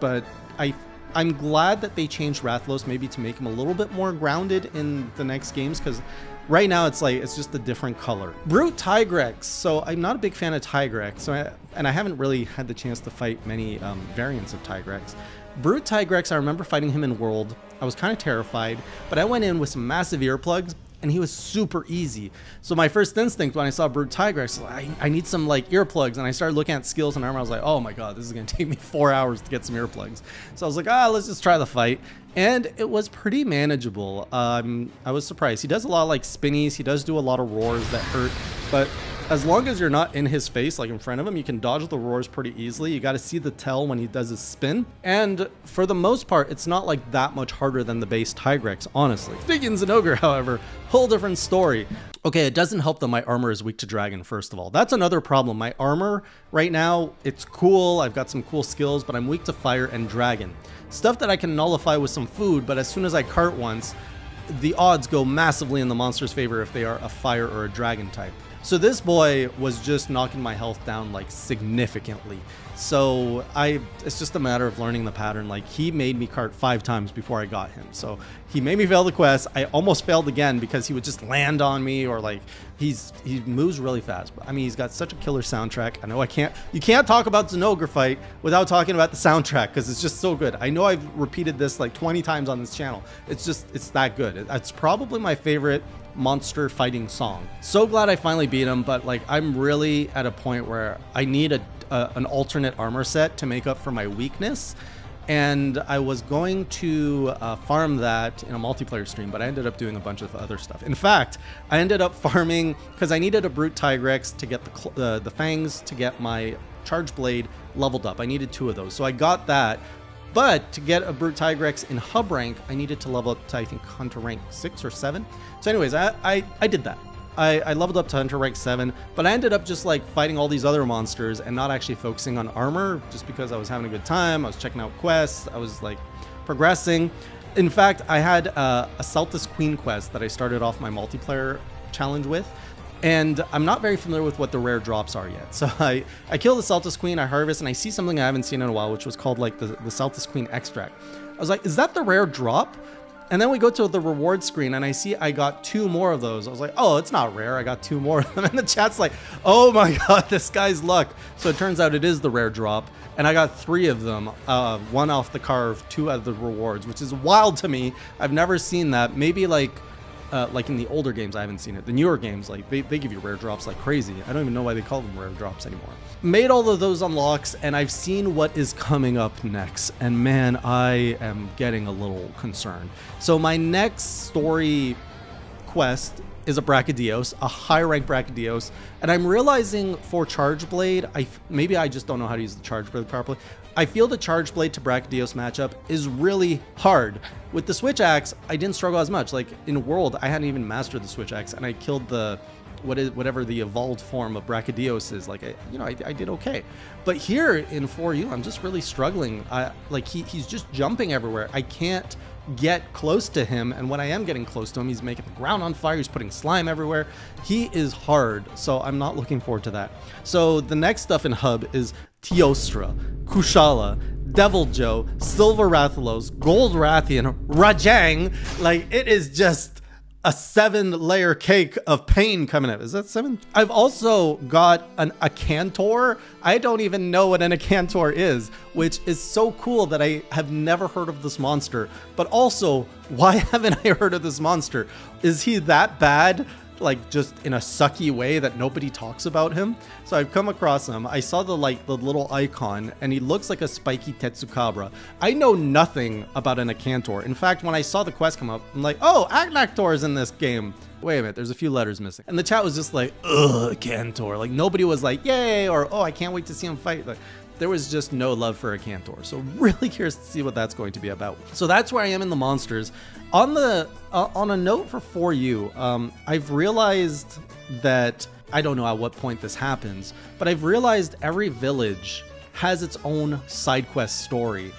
but I I'm glad that they changed Rathalos maybe to make him a little bit more grounded in the next games because right now it's like it's just a different color. Brute Tigrex. So I'm not a big fan of Tigrex, so I, and I haven't really had the chance to fight many um, variants of Tigrex. Brute Tigrex, I remember fighting him in World. I was kind of terrified, but I went in with some massive earplugs and he was super easy. So my first instinct when I saw Brute Tigrex, I, I need some like earplugs, and I started looking at skills and armor. I was like, oh my god, this is gonna [laughs] take me four hours to get some earplugs. So I was like, ah, let's just try the fight, and it was pretty manageable. Um, I was surprised. He does a lot of like spinnies. He does do a lot of roars that hurt, but as long as you're not in his face, like in front of him, you can dodge the roars pretty easily. You got to see the tell when he does his spin. And for the most part, it's not like that much harder than the base Tigrex, honestly. Stygian Zinogre, however, whole different story. Okay, it doesn't help that my armor is weak to dragon, first of all. That's another problem. My armor right now, it's cool. I've got some cool skills, but I'm weak to fire and dragon. Stuff that I can nullify with some food, but as soon as I cart once, the odds go massively in the monster's favor if they are a fire or a dragon type. So this boy was just knocking my health down like significantly. So I, it's just a matter of learning the pattern. Like he made me cart five times before I got him. So he made me fail the quest. I almost failed again because he would just land on me or like he's he moves really fast. But I mean, he's got such a killer soundtrack. I know I can't you can't talk about Zinogre fight without talking about the soundtrack because it's just so good. I know I've repeated this like 20 times on this channel. It's just it's that good. It's probably my favorite monster fighting song. So glad I finally beat him, but like I'm really at a point where I need a, a an alternate armor set to make up for my weakness. And I was going to uh, farm that in a multiplayer stream, but I ended up doing a bunch of other stuff. In fact, I ended up farming because I needed a brute Tigrex to get the uh, the fangs to get my charge blade leveled up. I needed two of those, so I got that. But to get a Brute Tigrex in hub rank, I needed to level up to, I think, Hunter rank 6 or 7. So anyways, I, I, I did that. I, I, leveled up to Hunter rank 7, but I ended up just like fighting all these other monsters and not actually focusing on armor just because I was having a good time. I was checking out quests. I was like progressing. In fact, I had uh, a Seltas Queen quest that I started off my multiplayer challenge with. And I'm not very familiar with what the rare drops are yet. So [laughs] I, I kill the Seltas Queen, I harvest, and I see something I haven't seen in a while, which was called like the, the Queen extract. I was like, is that the rare drop? And then we go to the reward screen and I see I got two more of those. I was like, oh, it's not rare. I got two more of [laughs] them. And the chat's like, oh my [laughs] God, this guy's luck. So it turns out it is the rare drop. And I got three of them, uh, one off the carve, two out of the rewards, which is wild to me. I've never seen that. Maybe like uh, like in the older games, I haven't seen it. The newer games, like they, they give you rare drops like crazy. I don't even know why they call them rare drops anymore. Made all of those unlocks, and I've seen what is coming up next. And man, I am getting a little concerned. So my next story quest is a Brachydios, a high rank Brachydios, and I'm realizing for Charge Blade, I maybe I just don't know how to use the Charge Blade properly. I feel the Charge Blade to Brachydios matchup is really hard. With the Switch Axe, I didn't struggle as much. Like in World, I hadn't even mastered the Switch Axe, and I killed the what is whatever the evolved form of Brachydios is. Like I, you know, I, I did okay. But here in 4U, I'm just really struggling. I, like he, he's just jumping everywhere. I can't get close to him and when I am getting close to him he's making the ground on fire he's putting slime everywhere he is hard so I'm not looking forward to that so the next stuff in hub is Teostra Kushala Deviljho, Silver Rathalos Gold Rathian Rajang like it is just a seven layer cake of pain coming up. Is that seven? I've also got an Akantor. I don't even know what an Akantor is, which is so cool that I have never heard of this monster. But also, why [laughs] haven't I heard of this monster? Is he that bad? Like just in a sucky way that nobody talks about him. So I've come across him. I saw the like the little icon and he looks like a spiky Tetsucabra. I know nothing about an Akantor. In fact, when I saw the quest come up, I'm like, oh, Agnaktor is in this game. Wait a minute, there's a few letters missing. And the chat was just like, ugh, Cantor. Like nobody was like, yay, or oh, I can't wait to see him fight. Like, there was just no love for Akantor. So really [laughs] curious to see what that's going to be about. So that's where I am in the monsters. On the uh, on a note for for you, um, I've realized that I don't know at what point this happens, but I've realized every village has its own side quest story.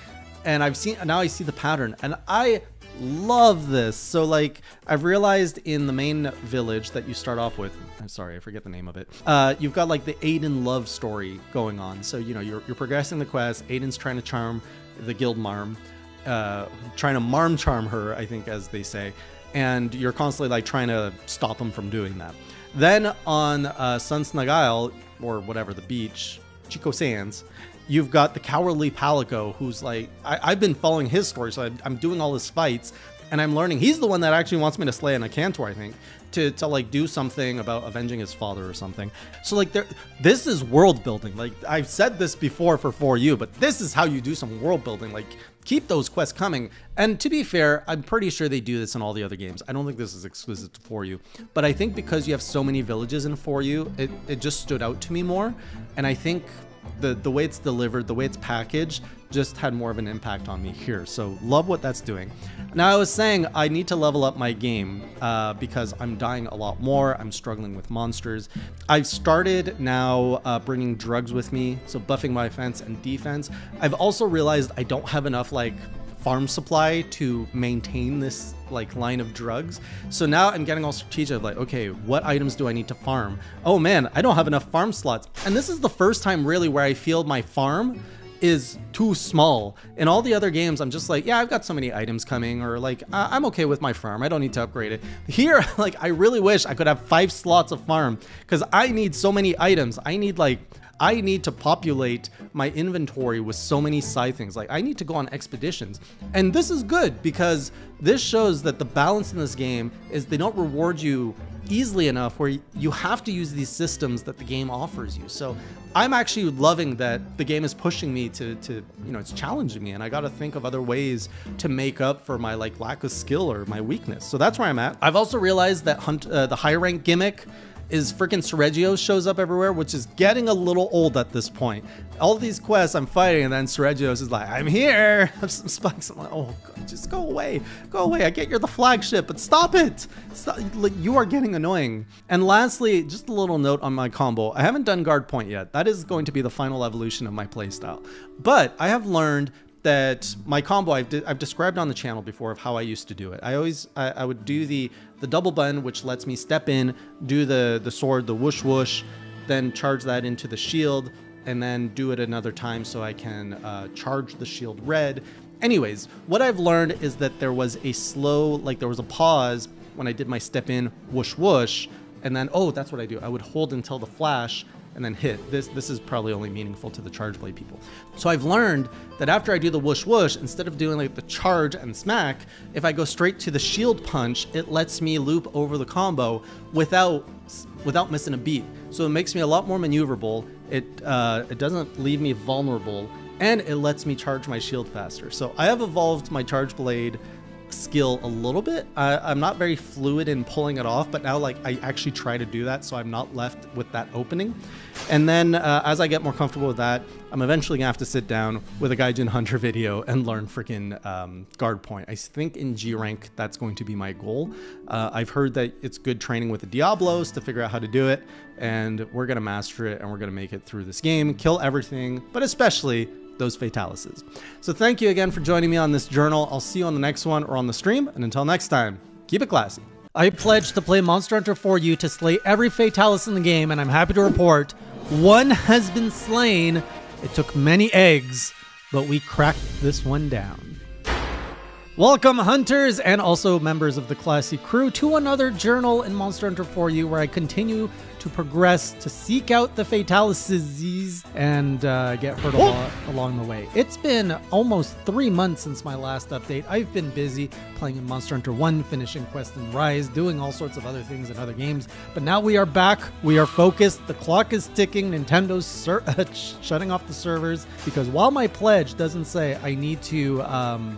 And I've seen now I see the pattern and I love this. So like I've realized in the main village that you start off with, I'm sorry, I forget the name of it. Uh, you've got like the Aiden love story going on. So you know you're you're progressing the quest. Aiden's trying to charm the guild marm, uh, trying to marm charm her, I think as they say, and you're constantly like trying to stop him from doing that. Then on uh, Sunsnug Isle or whatever the beach, Cheeko Sands, you've got the cowardly Palico, who's like, I, have been following his story, so I, I'm doing all his fights, and I'm learning. He's the one that actually wants me to slay an Akantor, I think, to, to like do something about avenging his father or something. So like, there, this is world building. Like I've said this before for 4U, but this is how you do some world building. Like keep those quests coming. And to be fair, I'm pretty sure they do this in all the other games. I don't think this is exclusive to 4U, but I think because you have so many villages in 4U, it, it just stood out to me more. And I think the the way it's delivered, the way it's packaged, just had more of an impact on me here. So love what that's doing. Now I was saying I need to level up my game uh, because I'm dying a lot more. I'm struggling with monsters. I've started now uh, bringing drugs with me, so buffing my offense and defense. I've also realized I don't have enough like farm supply to maintain this like line of drugs. So now I'm getting all strategic like, okay, what items do I need to farm? Oh man, I don't have enough farm slots. And this is the first time really where I feel my farm is too small. In all the other games, I'm just like, yeah, I've got so many items coming, or like, I- am okay with my farm. I don't need to upgrade it. Here, [laughs] like, I really wish I could have five slots of farm because I need so many items. I need like I need to populate my inventory with so many side things. Like I need to go on expeditions. And this is good because this shows that the balance in this game is they don't reward you easily enough where you have to use these systems that the game offers you. So I'm actually loving that the game is pushing me to, to you know, it's challenging me and I got to think of other ways to make up for my like lack of skill or my weakness. So that's where I'm at. I've also realized that hunt, uh, the high rank gimmick is freaking Seregios shows up everywhere, which is getting a little old at this point. All these quests I'm fighting, and then Seregios is like, I'm here. I [laughs] have some spikes. I'm like, oh, God, just go away. Go away. I get you're the flagship, but stop it. Stop. Like, you are getting annoying. And lastly, just a little note on my combo. I haven't done guard point yet. That is going to be the final evolution of my playstyle. But I have learned that my combo I've, de- I've described on the channel before of how I used to do it. I always I, I would do the the double button, which lets me step in, do the the sword, the whoosh whoosh, then charge that into the shield, and then do it another time so I can uh, charge the shield red. Anyways, what I've learned is that there was a slow, like there was a pause when I did my step in whoosh whoosh, and then oh, that's what I do. I would hold until the flash and then hit. This this is probably only meaningful to the charge blade people. So I've learned that after I do the whoosh whoosh, instead of doing like the charge and smack, if I go straight to the shield punch, it lets me loop over the combo without without missing a beat. So it makes me a lot more maneuverable. It uh, it doesn't leave me vulnerable, and it lets me charge my shield faster. So I have evolved my charge blade skill a little bit. I, am not very fluid in pulling it off, but now like I actually try to do that, so I'm not left with that opening. And then uh, as I get more comfortable with that, I'm eventually gonna have to sit down with a Gaijin Hunter [laughs] video and learn freaking um, guard point. I think in G rank that's going to be my goal. Uh, I've heard that it's good training with the Diablos to figure out how to do it, and we're gonna master it and we're gonna make it through this game, kill everything, but especially those fatalises. So thank you again for joining me on this journal. I'll see you on the next one or on the stream. And until next time, keep it classy. I pledge to play Monster Hunter 4U to slay every Fatalis in the game, and I'm happy to report one has been slain. It took many eggs, but we cracked this one down. Welcome, hunters, and also members of the Classy crew, to another journal in Monster Hunter 4U, where I continue to progress to seek out the fatalities and uh, get hurt oh. along the way. It's been almost three months since my last update. I've been busy playing in Monster Hunter 1, finishing Quest and Rise, doing all sorts of other things in other games. But now we are back. We are focused. The clock is ticking. Nintendo's ser- [laughs] shutting off the servers because while my pledge doesn't say I need to. Um,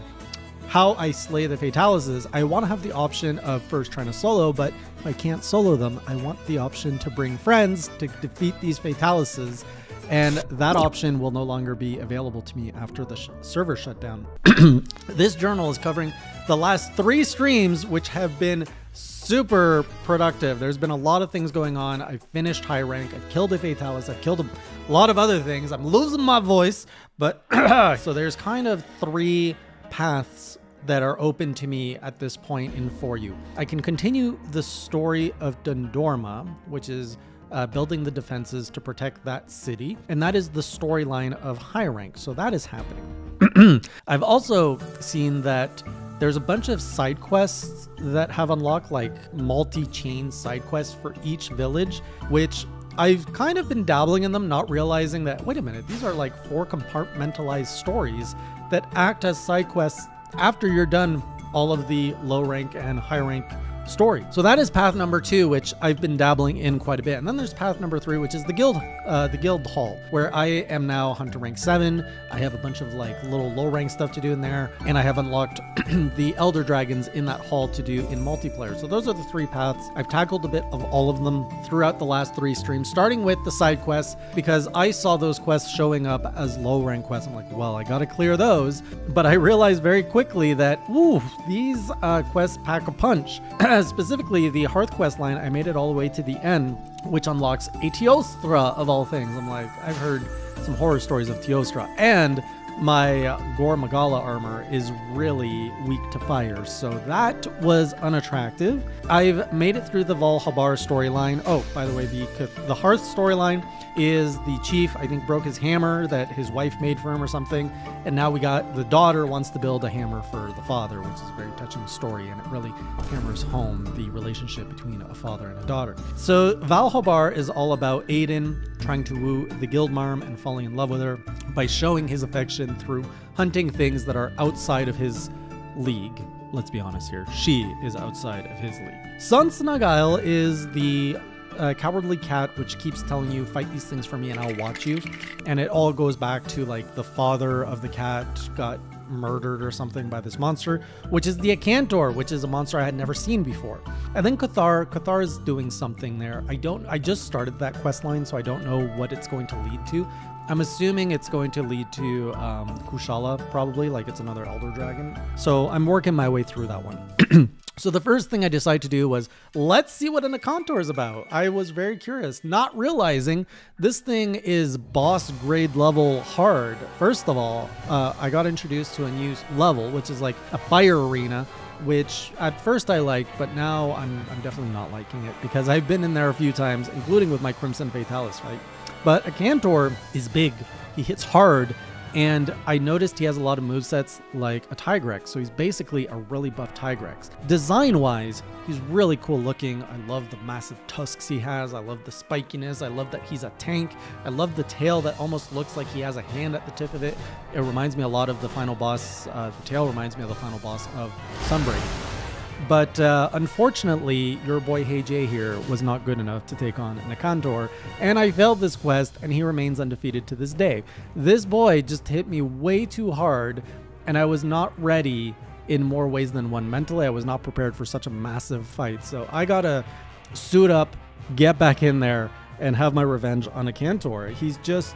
how I slay the Fatalises, I want to have the option of first trying to solo, but if I can't solo them, I want the option to bring friends to defeat these Fatalises, and that option will no longer be available to me after the sh- server shutdown. [clears throat] this journal is covering the last three streams, which have been super productive. There's been a lot of things going on. I've finished high rank. I've killed a Fatalis. I've killed a lot of other things. I'm losing my voice, but [clears throat] so there's kind of three paths that are open to me at this point in 4U. I can continue the story of Dundorma, which is uh, building the defenses to protect that city, and that is the storyline of High Rank, so that is happening. [clears throat] I've also seen that there's a bunch of side quests that have unlocked like multi-chain side quests for each village, which I've kind of been dabbling in them, not realizing that, wait a minute, these are like four compartmentalized stories that act as side quests after you're done all of the low rank and high rank story. So that is path number two, which I've been dabbling in quite a bit. And then there's path number three, which is the guild, uh, the guild hall, where I am now hunter rank seven. I have a bunch of like little low rank stuff to do in there, and I have unlocked [clears throat] the elder dragons in that hall to do in multiplayer. So those are the three paths. I've tackled a bit of all of them throughout the last three streams, starting with the side quests because I saw those quests showing up as low rank quests. I'm like, well, I got to clear those, but I realized very quickly that ooh, these uh, quests pack a punch. [clears throat] specifically the Harth quest line, I made it all the way to the end, which unlocks a Teostra of all things. I'm like, I've heard some horror stories of Teostra. And my Gore Magala armor is really weak to fire, so that was unattractive. I've made it through the Val Habar storyline. Oh, by the way, the the Harth storyline is the chief, I think, broke his hammer that his wife made for him or something. And now we got the daughter wants to build a hammer for the father, which is a very touching story. And it really hammers home the relationship between a father and a daughter. So Val Habar is all about Aiden trying to woo the Guildmarm and falling in love with her by showing his affection through hunting things that are outside of his league. Let's be honest here. She is outside of his league. Sans Nagail is the uh, cowardly cat which keeps telling you fight these things for me and I'll watch you and it all goes back to like the father of the cat got murdered or something by this monster which is the Akantor which is a monster I had never seen before and then Cathar Cathar is doing something there I don't I just started that quest line so I don't know what it's going to lead to I'm assuming it's going to lead to um, Kushala, probably, like it's another Elder Dragon. So I'm working my way through that one. [clears throat] So the first thing I decided to do was let's see what an Akantor is about. I was very curious, not realizing this thing is boss grade level hard. First of all, uh, I got introduced to a new level, which is like a fire arena, which at first I liked, but now I'm, I'm definitely not liking it because I've been in there a few times, including with my Crimson Fatalis fight. But Akantor is big, he hits hard, and I noticed he has a lot of movesets like a Tigrex, so he's basically a really buff Tigrex. Design wise, he's really cool looking. I love the massive tusks he has. I love the spikiness. I love that he's a tank. I love the tail that almost looks like he has a hand at the tip of it. It reminds me a lot of the final boss. Uh, the tail reminds me of the final boss of Sunbreak. But uh, unfortunately, your boy Hey Jay here was not good enough to take on an Akantor, and I failed this quest, and he remains undefeated to this day. This boy just hit me way too hard, and I was not ready in more ways than one. Mentally, I was not prepared for such a massive fight, so I gotta suit up, get back in there, and have my revenge on Akantor. He's just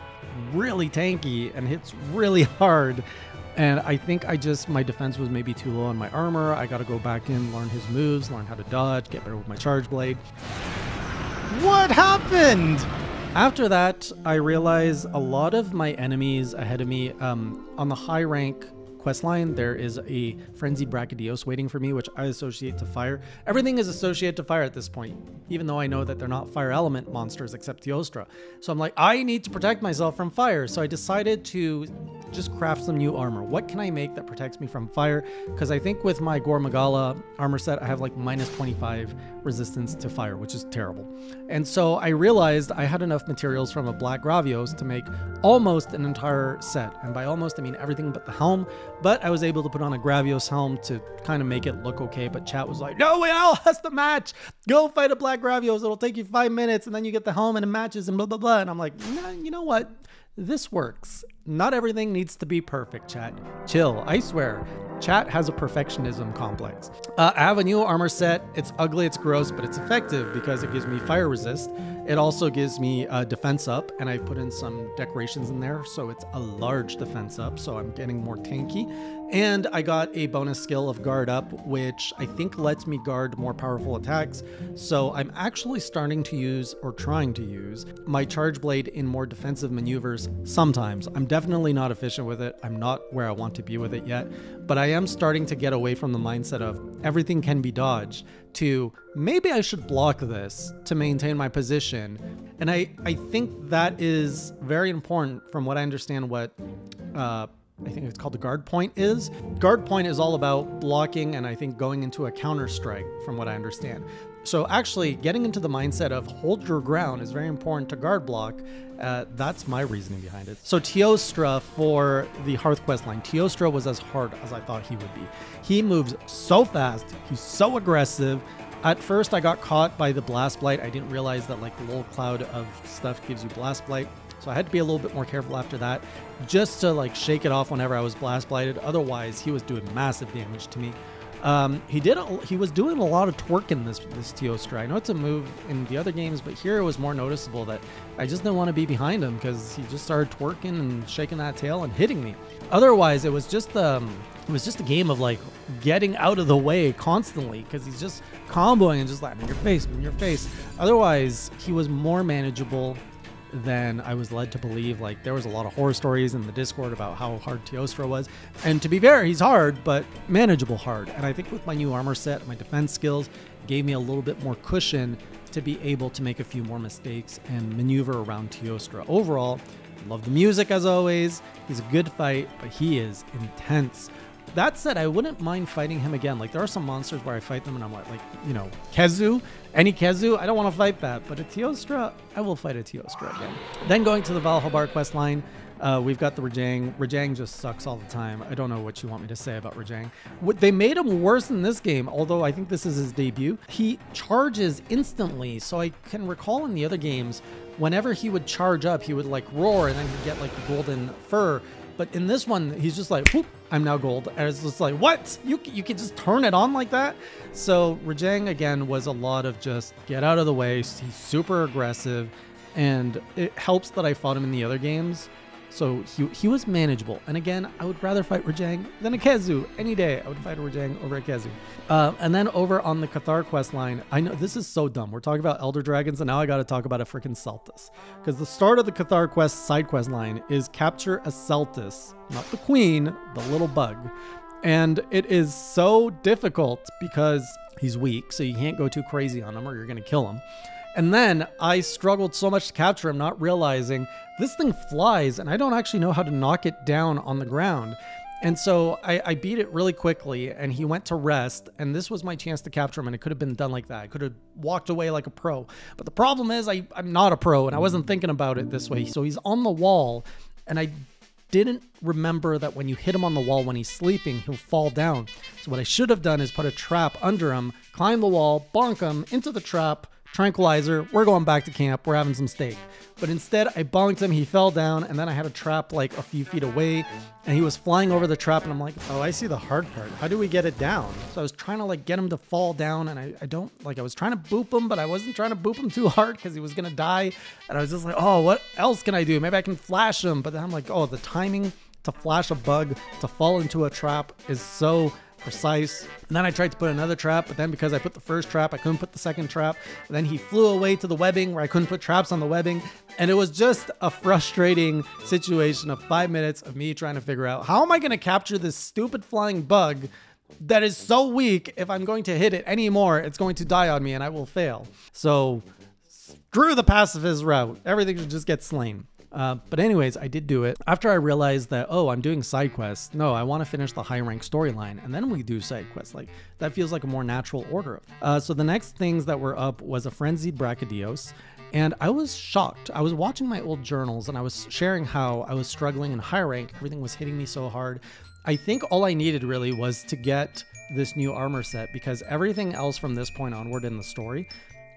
really tanky and hits really [laughs] hard and I think I just, my defense was maybe too low on my armor. I got to go back in, learn his moves, learn how to dodge, get better with my charge blade. What happened? After that, I realized a lot of my enemies ahead of me um, on the high rank quest line, there is a Frenzy Brachydios waiting for me, which I associate to fire. Everything is associated to fire at this point, even though I know that they're not fire element monsters except Teostra. So I'm like, I need to protect myself from fire. So I decided to just craft some new armor. What can I make that protects me from fire? Because I think with my Gore Magala armor set, I have like minus 25 resistance to fire, which is terrible. And so I realized I had enough materials from a Black Gravios to make almost an entire set. And by almost, I mean everything but the helm. But I was able to put on a Gravios helm to kind of make it look okay. But chat was like, no, it all has the match. Go fight a Black Gravios. It'll take you five minutes and then you get the helm and it matches and blah, blah, blah. And I'm like, nah, you know what? This works. Not everything needs to be perfect, chat. Chill, I swear. Chat has a perfectionism complex. Uh, I have a new armor set. It's ugly, it's gross, but it's effective because it gives me fire resist. It also gives me uh, defense up, and I put in some decorations in there, so it's a large defense up, so I'm getting more tanky. And I got a bonus skill of guard up, which I think lets me guard more powerful attacks. So I'm actually starting to use, or trying to use, my charge blade in more defensive maneuvers sometimes. I'm definitely not efficient with it. I'm not where I want to be with it yet, but I am starting to get away from the mindset of everything can be dodged to maybe I should block this to maintain my position. And I, I think that is very important from what I understand what uh, I think it's called the guard point is. Guard point is all about blocking and I think going into a counter strike from what I understand. So actually getting into the mindset of hold your ground is very important to guard block. Uh, that's my reasoning behind it. So Teostra for the Harth quest line. Teostra was as hard as I thought he would be. He moves so fast. He's so aggressive. At first I got caught by the Blast Blight. I didn't realize that like the little cloud of stuff gives you Blast Blight. So I had to be a little bit more careful after that, just to like shake it off whenever I was blast blighted. Otherwise, he was doing massive damage to me. Um, he did. A, he was doing a lot of twerk in this this Teostra. I know it's a move in the other games, but here it was more noticeable that I just didn't want to be behind him because he just started twerking and shaking that tail and hitting me. Otherwise, it was just um, it was just a game of like getting out of the way constantly because he's just comboing and just like in your face, in your face. Otherwise, he was more manageable than I was led to believe. Like there was a lot of horror stories in the Discord about how hard Teostra was. And to be fair, he's hard, but manageable hard. And I think with my new armor set, my defense skills gave me a little bit more cushion to be able to make a few more mistakes and maneuver around Teostra. Overall, love the music as always. He's a good fight, but he is intense. That said, I wouldn't mind fighting him again. Like there are some monsters where I fight them and I'm like, like you know, Khezu, any Khezu, I don't want to fight that. But a Teostra, I will fight a Teostra again. Then going to the Val Habar quest line, uh, we've got the Rajang. Rajang just sucks all the time. I don't know what you want me to say about Rajang. What, they made him worse in this game, although I think this is his debut. He charges instantly, so I can recall in the other games, whenever he would charge up, he would like roar and then he'd get like the golden fur. But in this one, he's just like, whoop, I'm now gold. And it's just like, what? You, you can just turn it on like that? So Rajang, again, was a lot of just get out of the way. He's super aggressive. And it helps that I fought him in the other games So he, he was manageable. And again, I would rather fight Rajang than a Khezu. Any day, I would fight Rajang over a Khezu. Uh, and then over on the Cathar quest line, I know this is so dumb. We're talking about Elder Dragons, and now I got to talk about a freaking Seltas. Because the start of the Cathar quest side quest line is capture a Seltas, not the queen, the little bug. And it is so difficult because he's weak, so you can't go too crazy on him or you're going to kill him. And then I struggled so much to capture him, not realizing this thing flies and I don't actually know how to knock it down on the ground. And so I, I, beat it really quickly and he went to rest. And this was my chance to capture him. And it could have been done like that. I could have walked away like a pro. But the problem is, I, I'm not a pro and I wasn't thinking about it this way. So he's on the wall and I didn't remember that when you hit him on the wall when he's sleeping, he'll fall down. So what I should have done is put a trap under him, climb the wall, bonk him into the trap, tranquilizer, we're going back to camp, we're having some steak. But instead, I bonked him, he fell down, and then I had a trap like a few feet away, and he was flying over the trap, and I'm like, oh, I see the hard part. How do we get it down? So I was trying to like get him to fall down, and I, I don't, like, I was trying to boop him, but I wasn't trying to boop him too hard because he was gonna die. And I was just like, oh, what else can I do? Maybe I can flash him. But then I'm like, oh, the timing to flash a bug to fall into a trap is so precise. And then I tried to put another trap, but then because I put the first trap, I couldn't put the second trap. And then he flew away to the webbing where I couldn't put traps on the webbing. And it was just a frustrating situation of five minutes of me trying to figure out how am I going to capture this stupid flying bug that is so weak. If I'm going to hit it anymore, it's going to die on me and I will fail. So screw the pacifist route. Everything should just get slain. Uh, but anyways, I did do it. After I realized that, oh, I'm doing side quests. No, I want to finish the high rank storyline, and then we do side quests. Like that feels like a more natural order. Uh, so the next things that were up was a frenzied Brachydios. And I was shocked. I was watching my old journals and I was sharing how I was struggling in high rank. Everything was hitting me so hard. I think all I needed really was to get this new armor set because everything else from this point onward in the story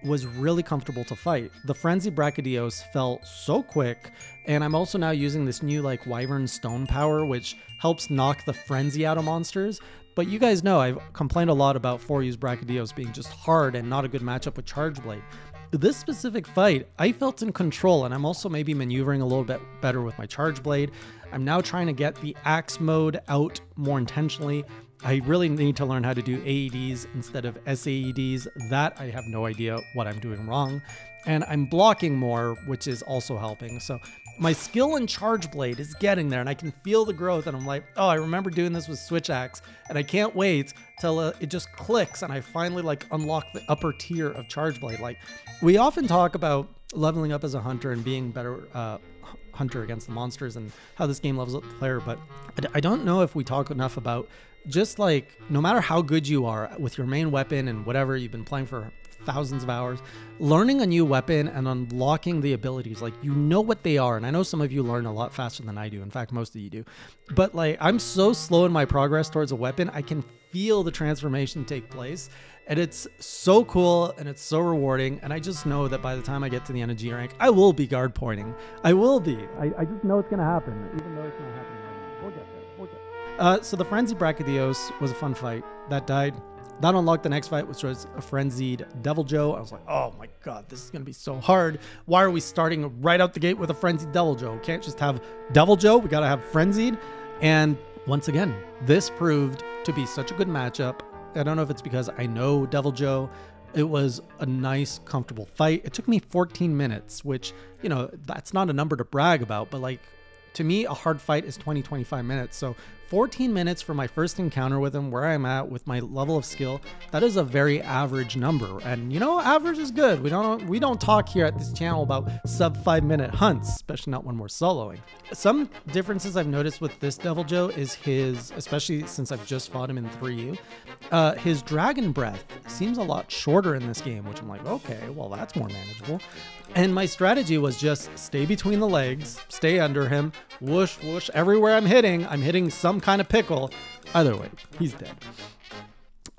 was really comfortable to fight. The Frenzy Brachydios felt so quick, and I'm also now using this new like Wyvern Stone power, which helps knock the frenzy out of monsters. But you guys know I've complained a lot about 4U's Brachydios being just hard and not a good matchup with Charge Blade. This specific fight, I felt in control, and I'm also maybe maneuvering a little bit better with my Charge Blade. I'm now trying to get the Axe mode out more intentionally. I really need to learn how to do AEDs instead of SAEDs. That I have no idea what I'm doing wrong. And I'm blocking more, which is also helping. So my skill in Charge Blade is getting there and I can feel the growth. And I'm like, oh, I remember doing this with Switch Axe. And I can't wait till uh, it just clicks and I finally like unlock the upper tier of Charge Blade. Like we often talk about leveling up as a hunter and being better uh, hunter against the monsters and how this game levels up the player. But I don't know if we talk enough about just like no matter how good you are with your main weapon and whatever you've been playing for thousands of hours, learning a new weapon and unlocking the abilities, like you know what they are. And I know some of you learn a lot faster than I do. In fact, most of you do. But like I'm so slow in my progress towards a weapon, I can feel the transformation take place. And it's so cool and it's so rewarding. And I just know that by the time I get to the end of G rank, I will be guard pointing. I will be. I, I just know it's going to happen, even though it's not happening right now. We'll get there. We'll get there. Uh, so the Frenzy Brachydios was a fun fight. That died. That unlocked the next fight, which was a frenzied Deviljho. I was like, oh my god, this is gonna be so hard. Why are we starting right out the gate with a frenzied Deviljho? Can't just have Deviljho, we gotta have frenzied. And once again, this proved to be such a good matchup. I don't know if it's because I know Deviljho. It was a nice, comfortable fight. It took me 14 minutes, which, you know, that's not a number to brag about, but like to me, a hard fight is 20, 25 minutes. So 14 minutes for my first encounter with him, where I'm at with my level of skill, that is a very average number. And you know, average is good. We don't we don't talk here at this channel about sub five minute hunts, especially not when we're soloing. Some differences I've noticed with this Deviljho is his, especially since I've just fought him in 3U, uh, his Dragon Breath seems a lot shorter in this game, which I'm like, okay, well that's more manageable. And my strategy was just stay between the legs, stay under him, whoosh, whoosh. Everywhere I'm hitting, I'm hitting some kind of pickle. Either way, he's dead.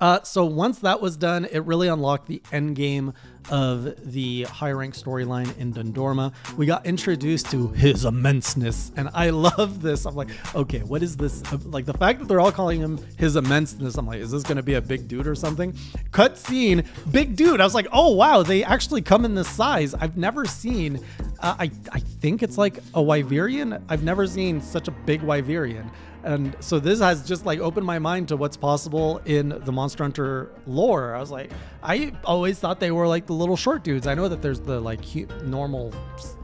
Uh, so once that was done, it really unlocked the end game of the high rank storyline in Dundorma. We got introduced to his immenseness, and I love this. I'm like, okay, what is this? Like the fact that they're all calling him his immenseness. I'm like, is this gonna be a big dude or something? Cut scene, big dude. I was like, oh wow, they actually come in this size. I've never seen. Uh, I I think it's like a Wyverian. I've never seen such a big Wyverian. And so this has just like opened my mind to what's possible in the Monster Hunter lore. I was like, I always thought they were like the little short dudes. I know that there's the like hu- normal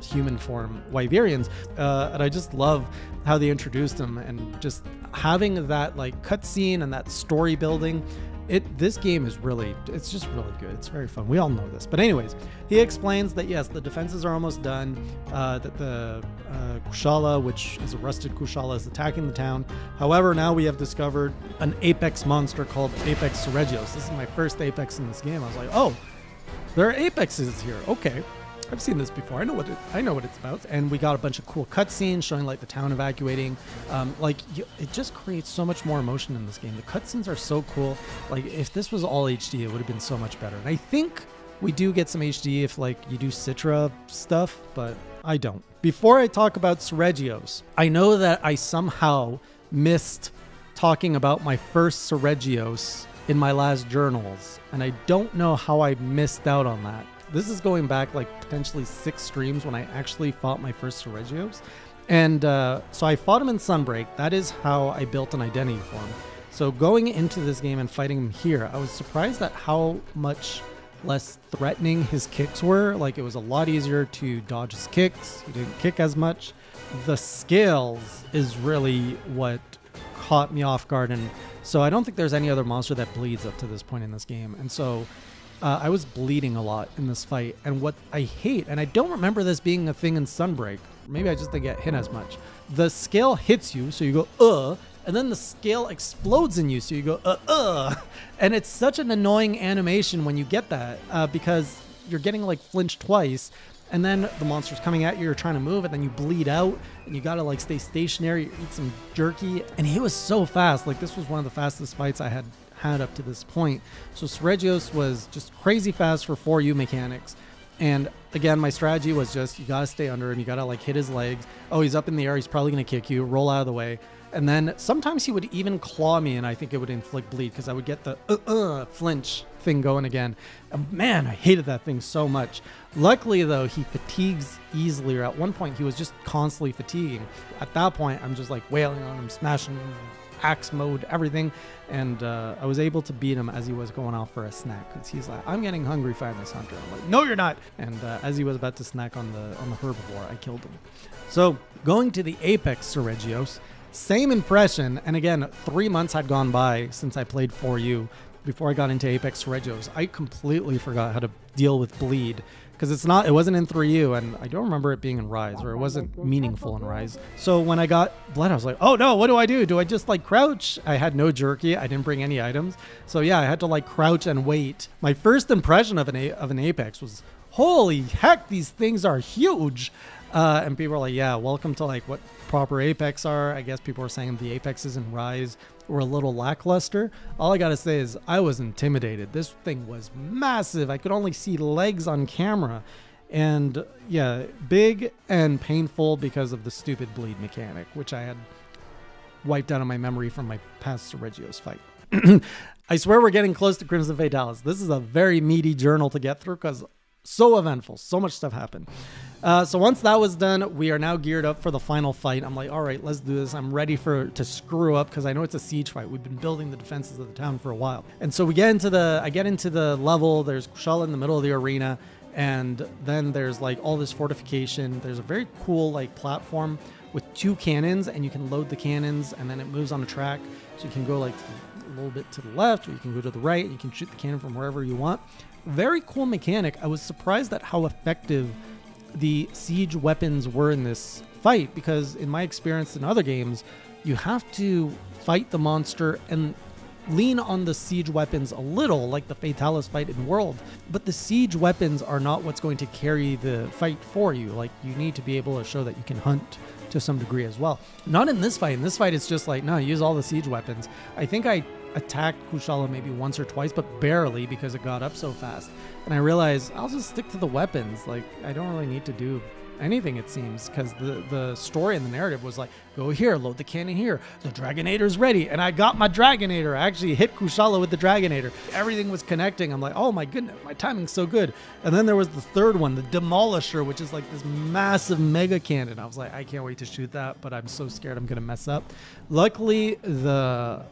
human form Wyverians, uh, and I just love how they introduced them and just having that like cutscene and that story building it this game is really it's just really good. It's very fun. We all know this. But anyways he explains that yes the defenses are almost done uh, that the uh, kushala which is a rusted kushala is attacking the town. However now we have discovered an apex monster called apex seregios this is my first apex in this game. I was like oh there are apexes here. Okay I've seen this before. I know what it, I know what it's about. And we got a bunch of cool cutscenes showing like the town evacuating. Um, like you, it just creates so much more emotion in this game. The cutscenes are so cool. Like if this was all HD, it would have been so much better. And I think we do get some HD if like you do Citra stuff, but I don't. Before I talk about Seregios, I know that I somehow missed talking about my first Seregios in my last journals, and I don't know how I missed out on that. This is going back like potentially six streams when I actually fought my first Seregios. And uh, so I fought him in Sunbreak. That is how I built an identity for him. So going into this game and fighting him here, I was surprised at how much less threatening his kicks were. Like it was a lot easier to dodge his kicks. He didn't kick as much. The scales is really what caught me off guard. And so I don't think there's any other monster that bleeds up to this point in this game. And so uh, I was bleeding a lot in this fight, and what I hate, and I don't remember this being a thing in Sunbreak. Maybe I just didn't get hit as much. The scale hits you, so you go uh, and then the scale explodes in you, so you go uh uh, and it's such an annoying animation when you get that uh, because you're getting like flinched twice, and then the monster's coming at you, you're trying to move, and then you bleed out, and you gotta like stay stationary, eat some jerky, and he was so fast. Like this was one of the fastest fights I had had up to this point. So Seregios was just crazy fast for 4U mechanics. And again, my strategy was just you gotta stay under him, you gotta like hit his legs. Oh, he's up in the air, he's probably gonna kick you, roll out of the way. And then sometimes he would even claw me, and I think it would inflict bleed because I would get the uh uh flinch thing going again. And man, I hated that thing so much. Luckily, though, he fatigues easily. Or at one point, he was just constantly fatiguing. At that point, I'm just like wailing on him, smashing axe mode, everything. And uh, I was able to beat him as he was going out for a snack because he's like, "I'm getting hungry, find this hunter." I'm like, "No, you're not." And uh, as he was about to snack on the on the herbivore, I killed him. So going to the apex Seregios, same impression. And again, three months had gone by since I played 4U before I got into Apex Regios. I completely forgot how to deal with bleed because it's not it wasn't in 3U and I don't remember it being in Rise or it wasn't meaningful in Rise. So when I got blood I was like, "Oh no, what do I do? Do I just like crouch?" I had no jerky. I didn't bring any items. So yeah, I had to like crouch and wait. My first impression of an a- of an Apex was, "Holy heck, these things are huge." Uh, and people are like, "Yeah, welcome to like what proper Apex are." I guess people are saying the Apexes in Rise were a little lackluster. All I gotta say is I was intimidated. This thing was massive. I could only see legs on camera. And yeah, big and painful because of the stupid bleed mechanic, which I had wiped out of my memory from my past Seregios fight. [clears throat] I swear we're getting close to Crimson Fatalis. This is a very meaty journal to get through because so eventful. So much stuff happened. Uh, so once that was done, we are now geared up for the final fight. I'm like, all right, let's do this. I'm ready for to screw up because I know it's a siege fight. We've been building the defenses of the town for a while, and so we get into the. I get into the level. There's Kushala in the middle of the arena, and then there's like all this fortification. There's a very cool like platform with two cannons, and you can load the cannons, and then it moves on a track, so you can go like a little bit to the left, or you can go to the right. You can shoot the cannon from wherever you want. Very cool mechanic. I was surprised at how effective the siege weapons were in this fight because in my experience in other games you have to fight the monster and lean on the siege weapons a little like the fatalis fight in world. But the siege weapons are not what's going to carry the fight for you. Like you need to be able to show that you can hunt to some degree as well. Not in this fight. In this fight it's just like no use all the siege weapons. I think i attacked Kushala maybe once or twice, but barely because it got up so fast. And I realized I'll just stick to the weapons. Like I don't really need to do anything it seems because the the story and the narrative was like go here load the cannon here the dragonator's ready. And i got my dragonator. I actually hit kushala with the dragonator. Everything was connecting. I'm like oh my goodness my timing's so good. And then there was the third one the demolisher which is like this massive mega cannon. I was like i can't wait to shoot that but i'm so scared i'm gonna mess up. Luckily the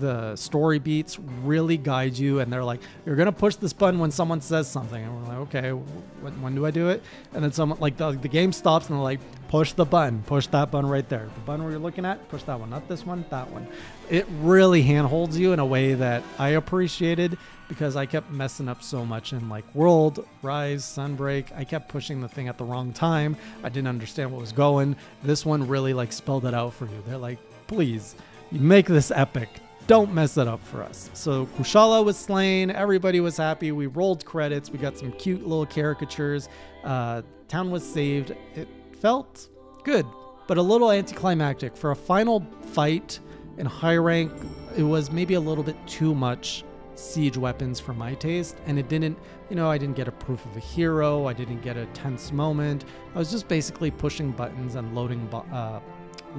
the story beats really guide you and they're like you're gonna push this button when someone says something. And we're like okay when, when do i do it? And then someone like the, the game stops and they're like push the button push that button right there. The button you're looking at push that one not this one that one. It really handholds you in a way that i appreciated because i kept messing up so much in like world rise sunbreak. I kept pushing the thing at the wrong time. I didn't understand what was going. This one really like spelled it out for you. They're like please make this epic don't mess it up for us. So Kushala was slain. Everybody was happy. We rolled credits. We got some cute little caricatures. Uh, town was saved. It felt good, but a little anticlimactic. For a final fight in high rank, it was maybe a little bit too much siege weapons for my taste. And it didn't, you know, I didn't get a proof of a hero. I didn't get a tense moment. I was just basically pushing buttons and loading uh,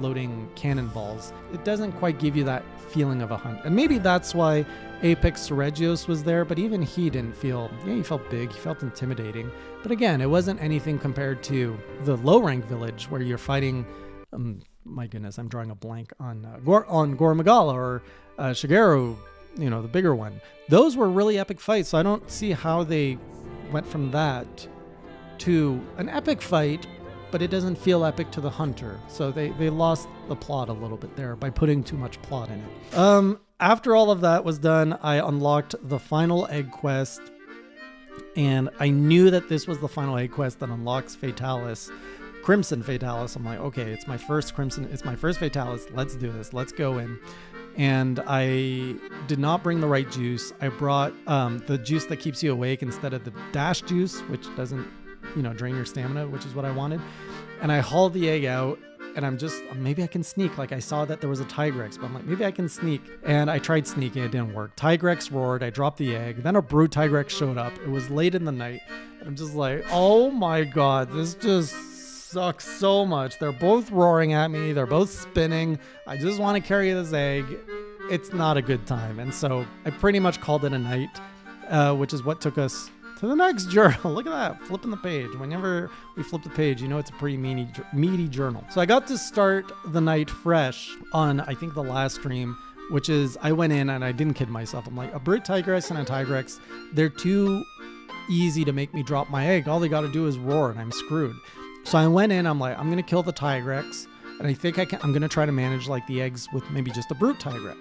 loading cannonballs, it doesn't quite give you that feeling of a hunt. And maybe that's why Apex Seregios was there, but even he didn't feel, yeah, he felt big, he felt intimidating. But again, it wasn't anything compared to the low rank village where you're fighting. Um, my goodness, I'm drawing a blank on uh, Gor- on Gore Magala or uh, Shagaru, you know, the bigger one. Those were really epic fights, so I don't see how they went from that to an epic fight but it doesn't feel epic to the hunter. So they, they lost the plot a little bit there by putting too much plot in it. Um, after all of that was done, I unlocked the final egg quest, and I knew that this was the final egg quest that unlocks Fatalis. Crimson Fatalis. I'm like, okay, it's my first Crimson, it's my first Fatalis. Let's do this. Let's go in. And I did not bring the right juice. I brought um, the juice that keeps you awake instead of the dash juice, which doesn't you know, drain your stamina, which is what I wanted. And I hauled the egg out and I'm just maybe I can sneak. Like I saw that there was a Tigrex, but I'm like maybe I can sneak. And I tried sneaking, it didn't work. Tigrex roared. I dropped the egg. Then a brute Tigrex showed up. It was late in the night. I'm just like, oh my god, this just sucks so much. They're both roaring at me. They're both spinning. I just want to carry this egg. It's not a good time. And so I pretty much called it a night, uh, which is what took us to the next [laughs] journal. Look at that, flipping the page. Whenever we flip the page, you know it's a pretty meaty, meaty journal. So I got to start the night fresh on, I think, the last stream, which is I went in and I didn't kid myself. I'm like, a Brute Tigrex and a Tigrex, they're too easy to make me drop my egg. All they got to do is roar and I'm screwed. So I went in, I'm like, I'm going to kill the Tigrex. And I think I can, I'm going to try to manage like the eggs with maybe just a Brute Tigrex.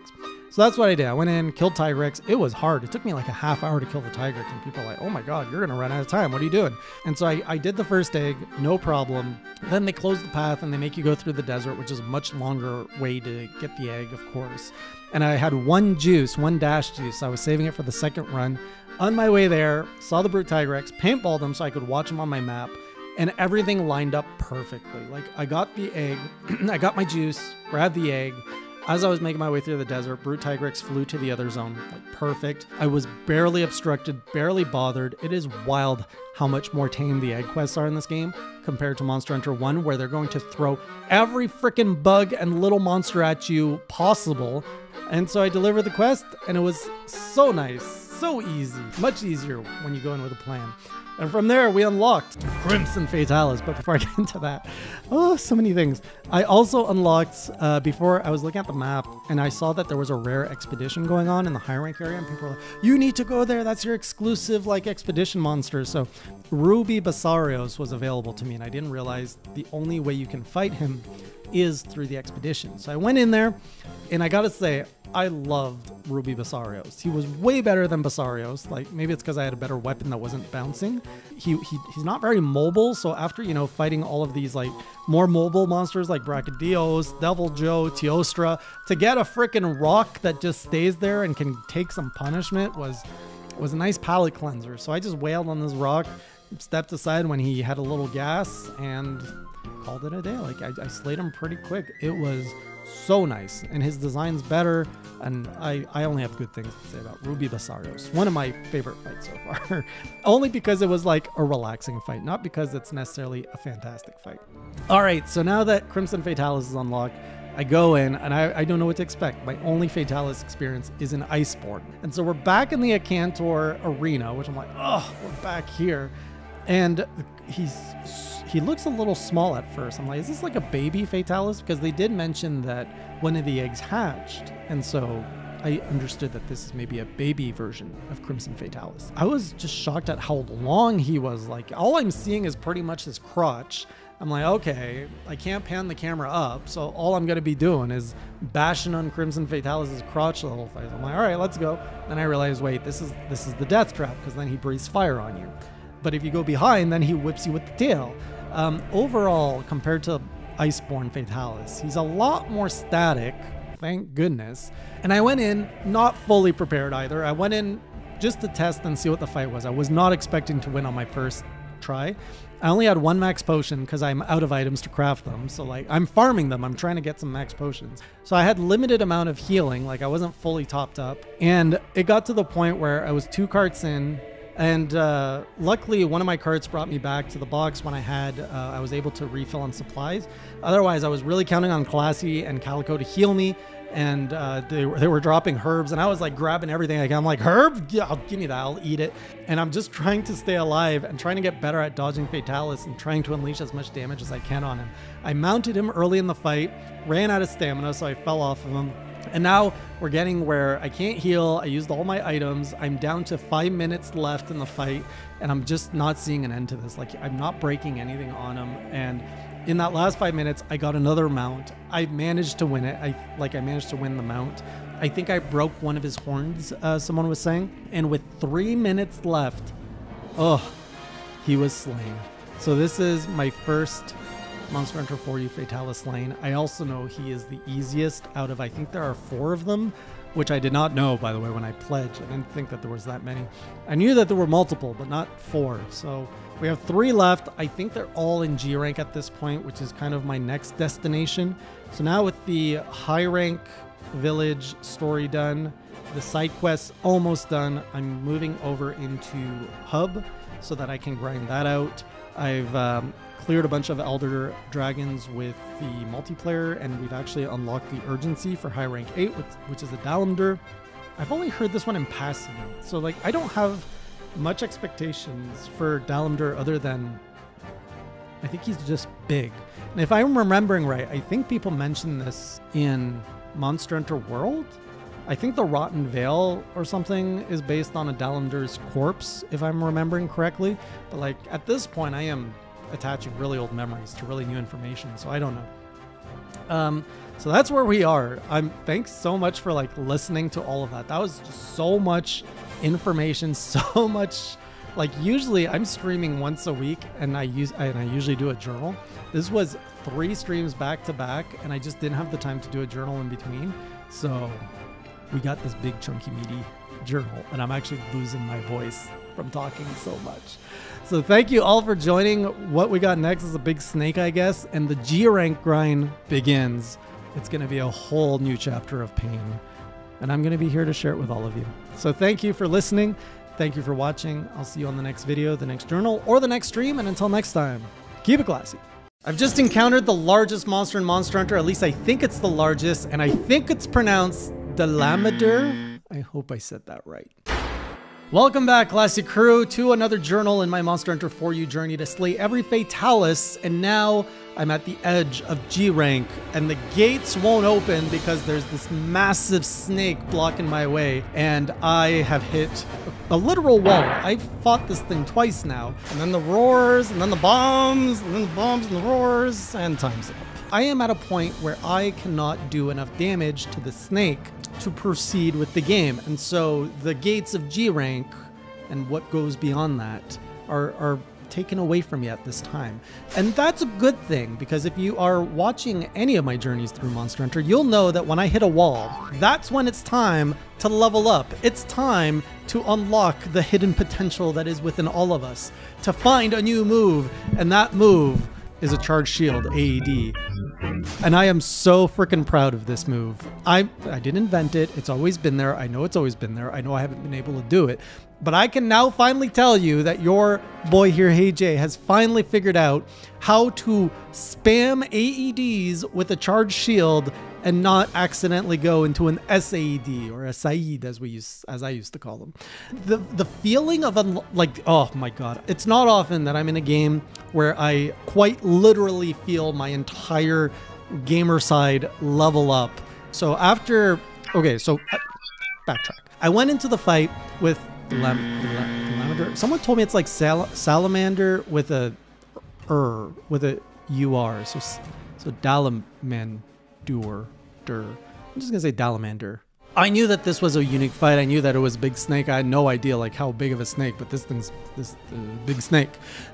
So that's what I did. I went in, killed Tigrex. It was hard. It took me like a half hour to kill the Tigrex, and people are like, oh my god, you're gonna run out of time. What are you doing? And so I, I did the first egg, no problem. Then they close the path and they make you go through the desert, which is a much longer way to get the egg, of course. And I had one juice, one dash juice. I was saving it for the second run. On my way there, saw the Brute Tigrex, paintballed them so I could watch them on my map and everything lined up perfectly. Like I got the egg, [clears throat] I got my juice, grabbed the egg, as I was making my way through the desert, Brute Tigrex flew to the other zone. Like perfect. I was barely obstructed, barely bothered. It is wild how much more tame the egg quests are in this game compared to Monster Hunter 1, where they're going to throw every freaking bug and little monster at you possible. And so I delivered the quest, and it was so nice, so easy, much easier when you go in with a plan. And from there, we unlocked Crimson Fatalis. But before I get into that, oh, so many things. I also unlocked, uh, before I was looking at the map, and I saw that there was a rare expedition going on in the high rank area. And people were like, you need to go there. That's your exclusive, like, expedition monster. So Ruby Basarios was available to me, and I didn't realize the only way you can fight him is through the expedition. So I went in there, and I gotta say, I loved Ruby Basarios. He was way better than Basarios. Like maybe it's because I had a better weapon that wasn't bouncing. He, he he's not very mobile. So after you know fighting all of these like more mobile monsters like Brachydios, Joe, Teostra, to get a freaking rock that just stays there and can take some punishment was was a nice palate cleanser. So I just wailed on this rock, stepped aside when he had a little gas, and called it a day. Like I, I slayed him pretty quick. It was so nice, and his design's better. And I, I only have good things to say about Ruby Basarios. One of my favorite fights so far. [laughs] only because it was like a relaxing fight, not because it's necessarily a fantastic fight. All right, so now that Crimson Fatalis is unlocked, I go in and I, I don't know what to expect. My only Fatalis experience is in Iceborne. And so we're back in the Akantor arena, which I'm like, oh, we're back here. And he's he looks a little small at first. I'm like, is this like a baby Fatalis? Because they did mention that one of the eggs hatched. And so I understood that this is maybe a baby version of Crimson Fatalis. I was just shocked at how long he was. Like, all I'm seeing is pretty much his crotch. I'm like, okay, I can't pan the camera up, so all I'm gonna be doing is bashing on Crimson Fatalis' crotch the whole fight. I'm like, all right, let's go. Then I realize, wait, this is this is the death trap because then he breathes fire on you. But if you go behind, then he whips you with the tail. Um, overall, compared to Iceborne Fatalis, he's a lot more static. Thank goodness. And I went in not fully prepared either. I went in just to test and see what the fight was. I was not expecting to win on my first try. I only had one max potion because I'm out of items to craft them. So like I'm farming them. I'm trying to get some max potions. So I had limited amount of healing. Like I wasn't fully topped up. And it got to the point where I was two carts in. And uh, luckily, one of my carts brought me back to the box when I had, uh, I was able to refill on supplies. Otherwise, I was really counting on Classy and Calico to heal me and uh, they, were, they were dropping herbs and i was like grabbing everything can. I'm like herb? Yeah I'll, give me that. I'll eat it. And i'm just trying to stay alive and trying to get better at dodging fatalis and trying to unleash as much damage as i can on him. I mounted him early in the fight ran out of stamina so i fell off of him and now we're getting where I can't heal. I used all my items. I'm down to five minutes left in the fight, and I'm just not seeing an end to this. Like, I'm not breaking anything on him. And in that last five minutes, I got another mount. I managed to win it. I like I managed to win the mount. I think I broke one of his horns. Uh, someone was saying, and with three minutes left, oh, he was slain. So this is my first Monster Hunter 4U Fatalis slain. I also know he is the easiest out of I think there are four of them which I did not know, by the way, when I pledged. I didn't think that there was that many. I knew that there were multiple, but not four. So we have three left. I think they're all in G rank at this point, which is kind of my next destination. So now with the high rank village story done, the side quests almost done, I'm moving over into Hub so that I can grind that out. I've um, cleared a bunch of Elder Dragons with the multiplayer, and we've actually unlocked the Urgency for high rank 8, which, which is a Dalamadur. I've only heard this one in passing, so like I don't have much expectations for Dalamadur other than I think he's just big. And if I'm remembering right, I think people mentioned this in Monster Hunter World. I think the Rotten Vale or something is based on a Dalamadur's corpse, if I'm remembering correctly. But like at this point, I am attaching really old memories to really new information, so I don't know. Um, so that's where we are. I'm thanks so much for like listening to all of that. That was just so much information, [laughs] so much like usually I'm streaming once a week and I use and I usually do a journal. This was three streams back to back and I just didn't have the time to do a journal in between. So we got this big chunky meaty journal and I'm actually losing my voice from talking so much. So thank you all for joining. What we got next is a big snake, I guess, and the G rank grind begins. It's going to be a whole new chapter of pain. And I'm going to be here to share it with all of you. So thank you for listening. Thank you for watching. I'll see you on the next video, the next journal, or the next stream. And until next time, keep it classy. I've just encountered the largest monster in Monster Hunter. At least I think it's the largest, and I think it's pronounced Dalamdir. I hope I said that right. Welcome back, Classy Crew, to another journal in my Monster Hunter 4U journey to slay every Fatalis, and now I'm at the edge of G rank, and the gates won't open because there's this massive snake blocking my way, and I have hit a literal wall. I've fought this thing twice now, and then the roars, and then the bombs, and then the bombs and the roars, and time's up. I am at a point where I cannot do enough damage to the snake to proceed with the game. And so the gates of G rank and what goes beyond that are, are taken away from me at this time. And that's a good thing because if you are watching any of my journeys through Monster Hunter, you'll know that when I hit a wall, that's when it's time to level up. It's time to unlock the hidden potential that is within all of us, to find a new move, and that move is a charge shield AED. And I am so freaking proud of this move. I I didn't invent it. It's always been there. I know it's always been there. I know I haven't been able to do it. But I can now finally tell you that your boy here, Hey Jay, has finally figured out how to spam AEDs with a charge shield and not accidentally go into an SAED or a Saeed as we use as I used to call them. The the feeling of like oh my god, it's not often that I'm in a game where I quite literally feel my entire gamer side level up. So after okay, so uh, backtrack. I went into the fight with Lam- Salamander. Someone told me it's like sal- salamander with a er with a ur. So so I'm just gonna say Dalamander. I knew that this was a unique fight. I knew that it was a big snake. I had no idea like how big of a snake, but this thing's this uh, big snake.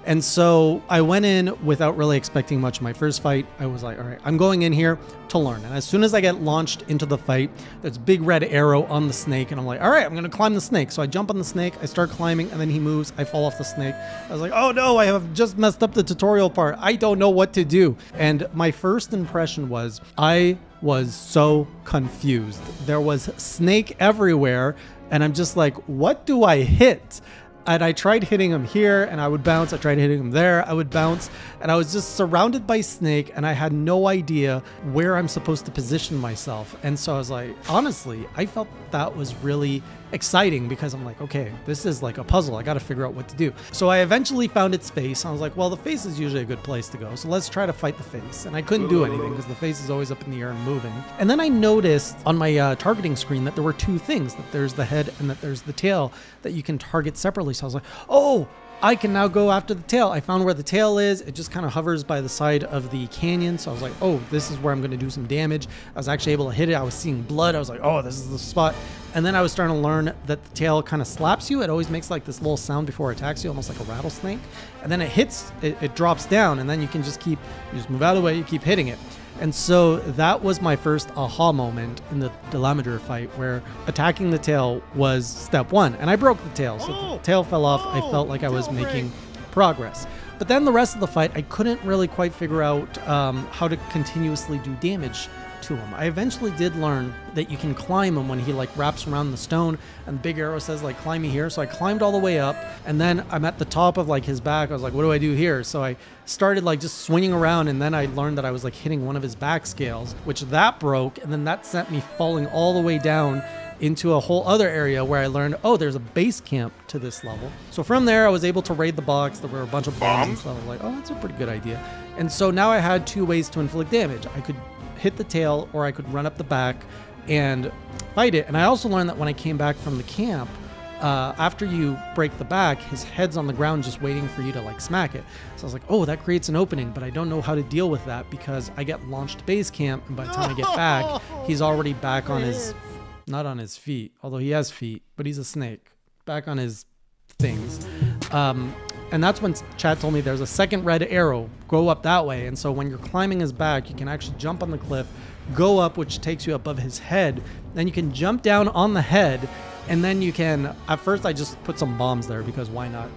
And so I went in without really expecting much. My first fight, I was like, all right, I'm going in here to learn. And as soon as I get launched into the fight, there's big red arrow on the snake, and I'm like, all right, I'm gonna climb the snake. So I jump on the snake, I start climbing, and then he moves. I fall off the snake. I was like, oh no, I have just messed up the tutorial part. I don't know what to do. And my first impression was I was so confused. There was snake everywhere, and I'm just like, what do I hit? And I tried hitting him here, and I would bounce. I tried hitting him there, I would bounce, and I was just surrounded by snake, and I had no idea where I'm supposed to position myself. And so I was like, honestly, I felt that was really exciting because I'm like, okay, this is like a puzzle. I got to figure out what to do. So I eventually found its face. I was like, well, the face is usually a good place to go. So let's try to fight the face. And I couldn't do anything because the face is always up in the air and moving. And then I noticed on my uh, targeting screen that there were two things that there's the head and that there's the tail that you can target separately. So I was like, oh, I can now go after the tail. I found where the tail is. It just kind of hovers by the side of the canyon. So I was like, oh, this is where I'm going to do some damage. I was actually able to hit it. I was seeing blood. I was like, oh, this is the spot. And then I was starting to learn that the tail kind of slaps you. It always makes like this little sound before it attacks you, almost like a rattlesnake. And then it hits, it, it drops down, and then you can just keep, you just move out of the way, you keep hitting it. And so that was my first aha moment in the Dalamander fight where attacking the tail was step one. And I broke the tail. So the tail fell off. I felt like I was making progress. But then the rest of the fight, I couldn't really quite figure out um, how to continuously do damage to him. I eventually did learn that you can climb him when he like wraps around the stone and the big arrow says like climb me here. So I climbed all the way up and then I'm at the top of like his back. I was like, what do I do here? So I started like just swinging around and then I learned that I was like hitting one of his back scales, which that broke and then that sent me falling all the way down into a whole other area where I learned, oh, there's a base camp to this level. So from there, I was able to raid the box. There were a bunch of bombs, and stuff. I was like, oh, that's a pretty good idea. And so now I had two ways to inflict damage. I could hit the tail or I could run up the back and fight it. And I also learned that when I came back from the camp, uh, after you break the back, his head's on the ground just waiting for you to like smack it. So I was like, oh, that creates an opening, but I don't know how to deal with that because I get launched base camp, and by the time I get back, [laughs] he's already back on his, not on his feet, although he has feet, but he's a snake, back on his things. Um, and that's when Chad told me there's a second red arrow, go up that way. And so when you're climbing his back, you can actually jump on the cliff, go up, which takes you above his head. Then you can jump down on the head, and then you can. At first, I just put some bombs there because why not?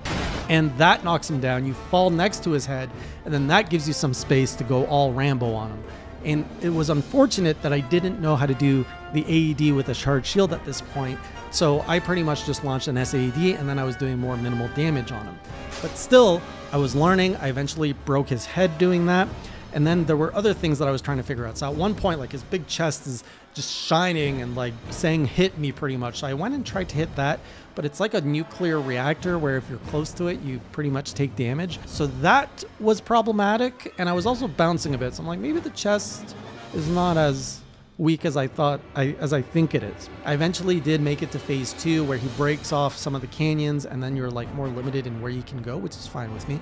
And that knocks him down. You fall next to his head, and then that gives you some space to go all Rambo on him. And it was unfortunate that I didn't know how to do the AED with a charge shield at this point. So I pretty much just launched an SAED and then I was doing more minimal damage on him. But still, I was learning. I eventually broke his head doing that. And then there were other things that I was trying to figure out. So at one point, like his big chest is just shining and like saying hit me pretty much. So I went and tried to hit that, but it's like a nuclear reactor where if you're close to it, you pretty much take damage. So that was problematic. And I was also bouncing a bit. So I'm like, maybe the chest is not as weak as I thought I as I think it is. I eventually did make it to phase 2 where he breaks off some of the canyons and then you're like more limited in where you can go, which is fine with me.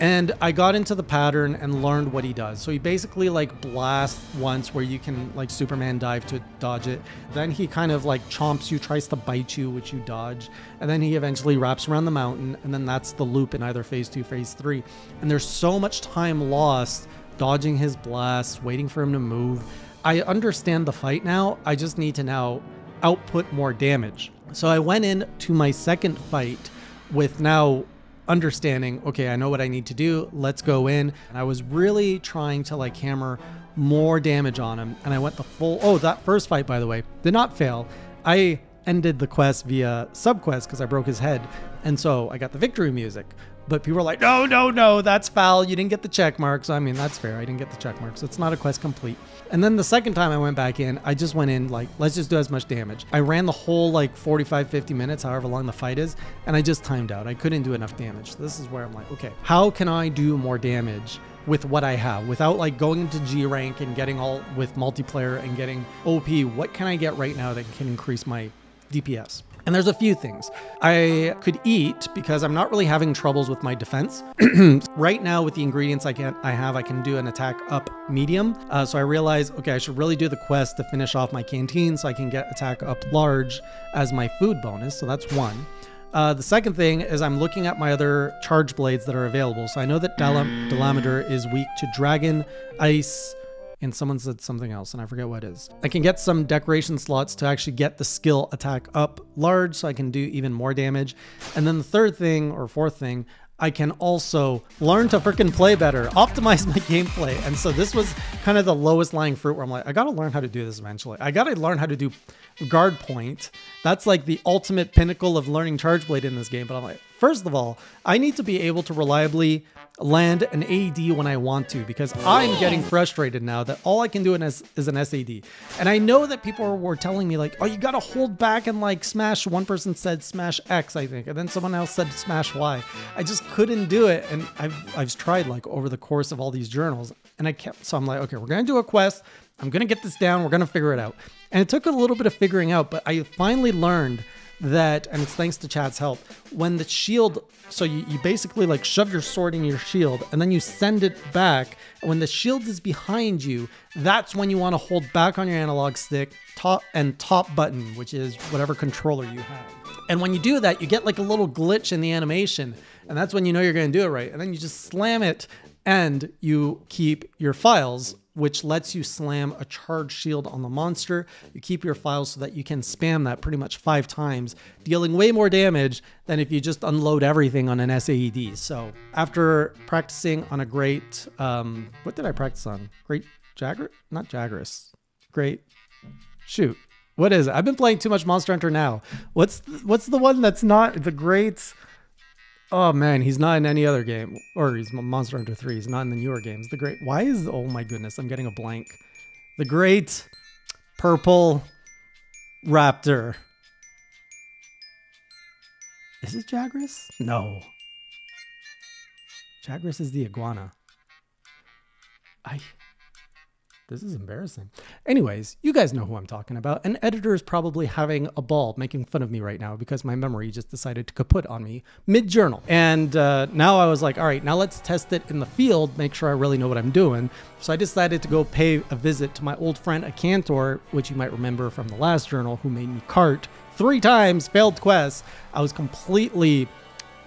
And I got into the pattern and learned what he does. So he basically like blasts once where you can like Superman dive to dodge it. Then he kind of like chomps you, tries to bite you, which you dodge. And then he eventually wraps around the mountain and then that's the loop in either phase 2, phase 3. And there's so much time lost dodging his blasts, waiting for him to move I understand the fight now. I just need to now output more damage. So I went in to my second fight with now understanding, okay, I know what I need to do. Let's go in. And I was really trying to like hammer more damage on him. And I went the full. Oh, that first fight, by the way, did not fail. I ended the quest via subquest because I broke his head. And so I got the victory music. But people are like, no, no, no, that's foul. You didn't get the check mark. So, I mean, that's fair. I didn't get the check mark. So it's not a quest complete. And then the second time I went back in, I just went in like, let's just do as much damage. I ran the whole like 45, 50 minutes, however long the fight is, and I just timed out. I couldn't do enough damage. So this is where I'm like, okay, how can I do more damage? with what I have without like going into G rank and getting all with multiplayer and getting OP. What can I get right now that can increase my DPS? And there's a few things. I could eat because I'm not really having troubles with my defense. [clears throat] right now, with the ingredients I can I have, I can do an attack up medium. Uh, so I realize, okay, I should really do the quest to finish off my canteen so I can get attack up large as my food bonus. So that's one. Uh, the second thing is I'm looking at my other charge blades that are available. So I know that Dalam- Dalamadur is weak to dragon, ice, and someone said something else, and I forget what it is. I can get some decoration slots to actually get the skill attack up large so I can do even more damage. And then the third thing, or fourth thing, I can also learn to freaking play better, [laughs] optimize my gameplay. And so this was kind of the lowest lying fruit where I'm like, I gotta learn how to do this eventually. I gotta learn how to do guard point. That's like the ultimate pinnacle of learning charge blade in this game. But I'm like, first of all, I need to be able to reliably land an AD when I want to because I'm getting oh. frustrated now that all I can do is, is an SAD. And I know that people were telling me like, oh, you got to hold back and like smash. One person said smash X, I think, and then someone else said smash Y. I just couldn't do it, and I've I've tried like over the course of all these journals, and I kept. So I'm like, okay, we're gonna do a quest. I'm gonna get this down. We're gonna figure it out. And it took a little bit of figuring out, but I finally learned that, and it's thanks to Chad's help, when the shield, so you, you basically like shove your sword in your shield and then you send it back. And when the shield is behind you, that's when you want to hold back on your analog stick top and top button, which is whatever controller you have. And when you do that, you get like a little glitch in the animation. And that's when you know you're going to do it right. And then you just slam it and you keep your phials which lets you slam a charge shield on the monster. You keep your phials so that you can spam that pretty much five times, dealing way more damage than if you just unload everything on an SAED. So after practicing on a great, um, what did I practice on? Great Jagger? Not Jagras. Great. Shoot. What is it? I've been playing too much Monster Hunter now. What's what's the one that's not the great? Oh man, he's not in any other game, or he's Monster Hunter 3. He's not in the newer games. The great. Why is? Oh my goodness, I'm getting a blank. The great purple raptor. Is it Jagras? No. Jagras is the iguana. I. This is embarrassing. Anyways, you guys know who I'm talking about. An editor is probably having a ball making fun of me right now because my memory just decided to kaput on me mid journal. And uh, now I was like, all right, now let's test it in the field, make sure I really know what I'm doing. So I decided to go pay a visit to my old friend Akantor, which you might remember from the last journal, who made me cart three times, failed quests. I was completely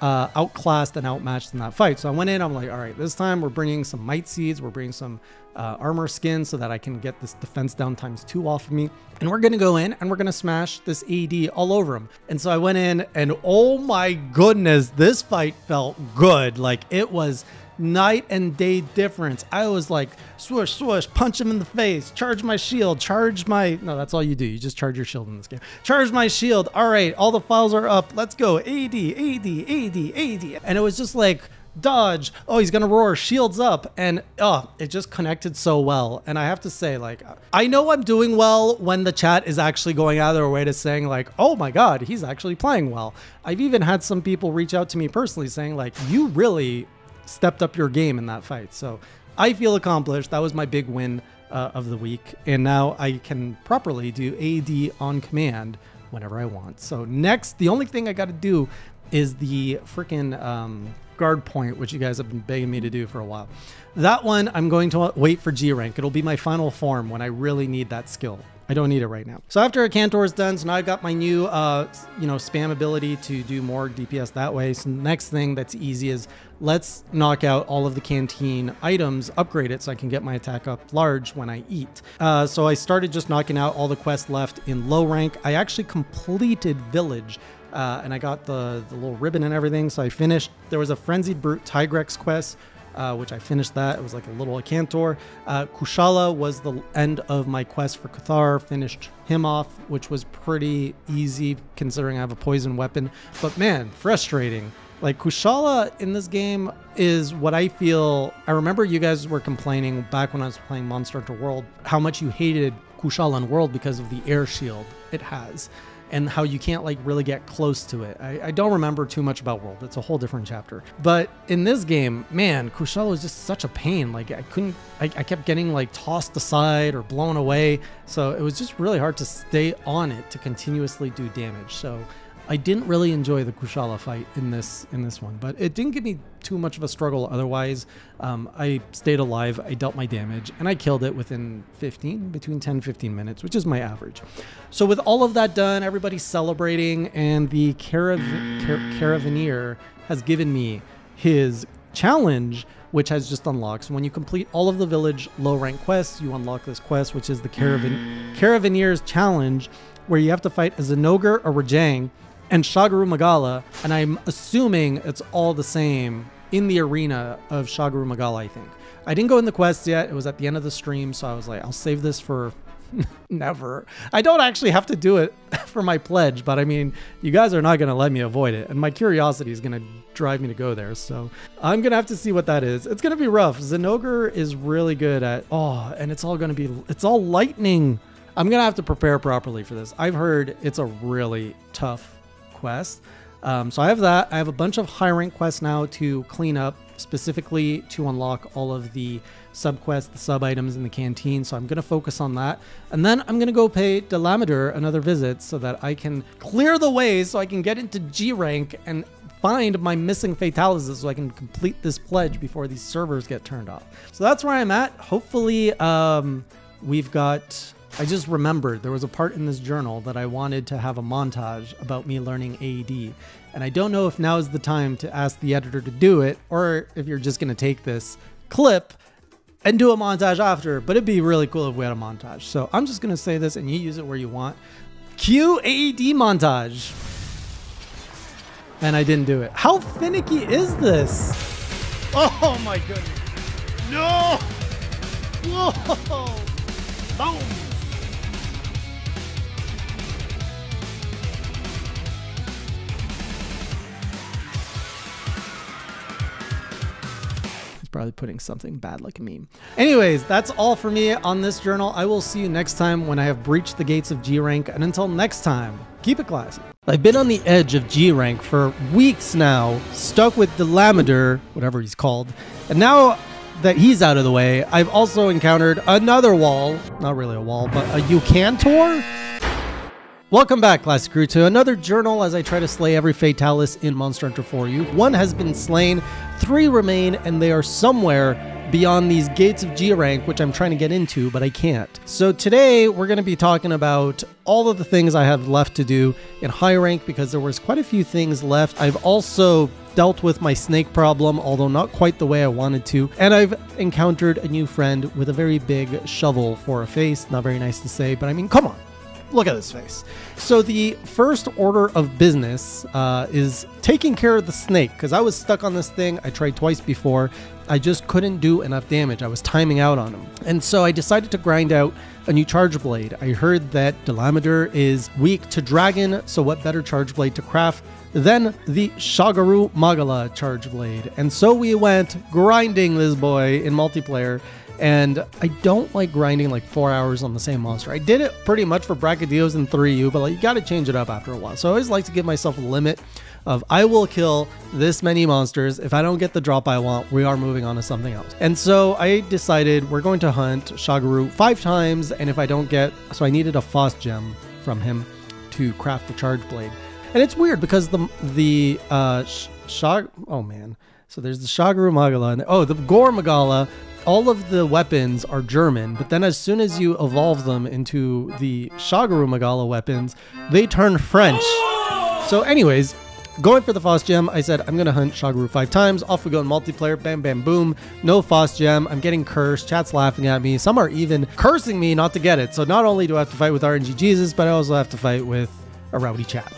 uh, outclassed and outmatched in that fight. So I went in, I'm like, all right, this time we're bringing some might seeds, we're bringing some uh, armor skin so that I can get this defense down times two off of me. And we're gonna go in and we're gonna smash this AD all over him. And so I went in and oh my goodness, this fight felt good. Like it was night and day difference. I was like, swoosh, swoosh, punch him in the face, charge my shield, charge my. No, that's all you do. You just charge your shield in this game. Charge my shield. All right, all the phials are up. Let's go. AD, AD, AD, AD. And it was just like, dodge. Oh, he's gonna roar. Shields up, and oh, it just connected so well. And I have to say, like, I know I'm doing well when the chat is actually going out of their way to saying, like, oh my god, he's actually playing well. I've even had some people reach out to me personally saying, like, you really stepped up your game in that fight. So I feel accomplished. That was my big win uh, of the week. And now I can properly do AD on command whenever I want. So next, the only thing I got to do is the freaking um, guard point, which you guys have been begging me to do for a while. That one, I'm going to wait for G rank. It'll be my final form when I really need that skill. I don't need it right now. So after Akantor is done, so now I've got my new, uh, you know, spam ability to do more DPS that way. So next thing that's easy is let's knock out all of the canteen items, upgrade it so I can get my attack up large when I eat. Uh, so I started just knocking out all the quests left in low rank. I actually completed Village uh, and I got the, the little ribbon and everything. So I finished. There was a Frenzied Brute Tigrex quest, uh, which I finished that. It was like a little Akantor. Uh, Kushala was the end of my quest for Cathar. Finished him off, which was pretty easy considering I have a poison weapon. But man, frustrating. Like Kushala in this game is what I feel. I remember you guys were complaining back when I was playing Monster Hunter World how much you hated Kushala in World because of the air shield it has and how you can't like really get close to it. I, I, don't remember too much about World. It's a whole different chapter. But in this game, man, Kushala was just such a pain. Like I couldn't, I, I kept getting like tossed aside or blown away. So it was just really hard to stay on it to continuously do damage. So I didn't really enjoy the Kushala fight in this in this one, but it didn't give me too much of a struggle. Otherwise, um, I stayed alive. I dealt my damage, and I killed it within 15, between 10 15 minutes, which is my average. So with all of that done, everybody's celebrating, and the carav- car- Caravaneer has given me his challenge which has just unlocked. So when you complete all of the village low rank quests, you unlock this quest, which is the Caravan Caravaneer's challenge, where you have to fight a Zinogre, a Rajang, and Shagaru Magala, and I'm assuming it's all the same in the arena of Shagaru Magala, I think. I didn't go in the quest yet. It was at the end of the stream, so I was like, I'll save this for [laughs] never. I don't actually have to do it [laughs] for my pledge, but I mean, you guys are not going to let me avoid it, and my curiosity is going to drive me to go there. So I'm going to have to see what that is. It's going to be rough. Zinogre is really good at, oh, and it's all going to be, it's all lightning. I'm going to have to prepare properly for this. I've heard it's a really tough quest. Um, so I have that. I have a bunch of high rank quests now to clean up, specifically to unlock all of the sub quests, the sub items in the canteen. So I'm going to focus on that. And then I'm going to go pay Delameter another visit so that I can clear the way so I can get into G rank and find my missing fatalities so I can complete this pledge before these servers get turned off. So that's where I'm at. Hopefully, um, we've got I just remembered there was a part in this journal that I wanted to have a montage about me learning AED. And I don't know if now is the time to ask the editor to do it or if you're just going to take this clip and do a montage after. But it'd be really cool if we had a montage. So I'm just going to say this and you use it where you want. Cue AED montage. And I didn't do it. How finicky is this? Oh my goodness. No! Whoa! Boom! Probably putting something bad like a meme. Anyways, that's all for me on this journal. I will see you next time when I have breached the gates of G rank. And until next time, keep it classy. I've been on the edge of G rank for weeks now, stuck with Delameter, whatever he's called. And now that he's out of the way, I've also encountered another wall. Not really a wall, but a Eucantor? Welcome back, Classy Crew, to another journal as I try to slay every Fatalis in Monster Hunter 4U. One has been slain, three remain, and they are somewhere beyond these gates of G rank, which I'm trying to get into, but I can't. So today we're going to be talking about all of the things I have left to do in high rank because there was quite a few things left. I've also dealt with my snake problem, although not quite the way I wanted to. And I've encountered a new friend with a very big shovel for a face. Not very nice to say, but I mean, come on. Look at his face. So the first order of business uh, is taking care of the snake because I was stuck on this thing. I tried twice before. I just couldn't do enough damage. I was timing out on him. And so I decided to grind out a new charge blade. I heard that Delameter is weak to dragon, so what better charge blade to craft than the Shagaru Magala charge blade? And so we went grinding this boy in multiplayer and I don't like grinding like four hours on the same monster. I did it pretty much for Brachydios and 3U, but like you got to change it up after a while. So I always like to give myself a limit of I will kill this many monsters. If I don't get the drop I want, we are moving on to something else. And so I decided we're going to hunt Shagaru five times, and if I don't get, so I needed a Phos gem from him to craft the charge blade. And it's weird because the the uh, Shag, oh man. So there's the Shagaru Magala, and oh, the Gore Magala all of the weapons are German, but then as soon as you evolve them into the Shagaru Magala weapons, they turn French. So, anyways, going for the Phos Gem, I said, I'm going to hunt Shagaru five times. Off we go in multiplayer. Bam, bam, boom. No Phos Gem. I'm getting cursed. Chat's laughing at me. Some are even cursing me not to get it. So, not only do I have to fight with RNG Jesus, but I also have to fight with a rowdy chat.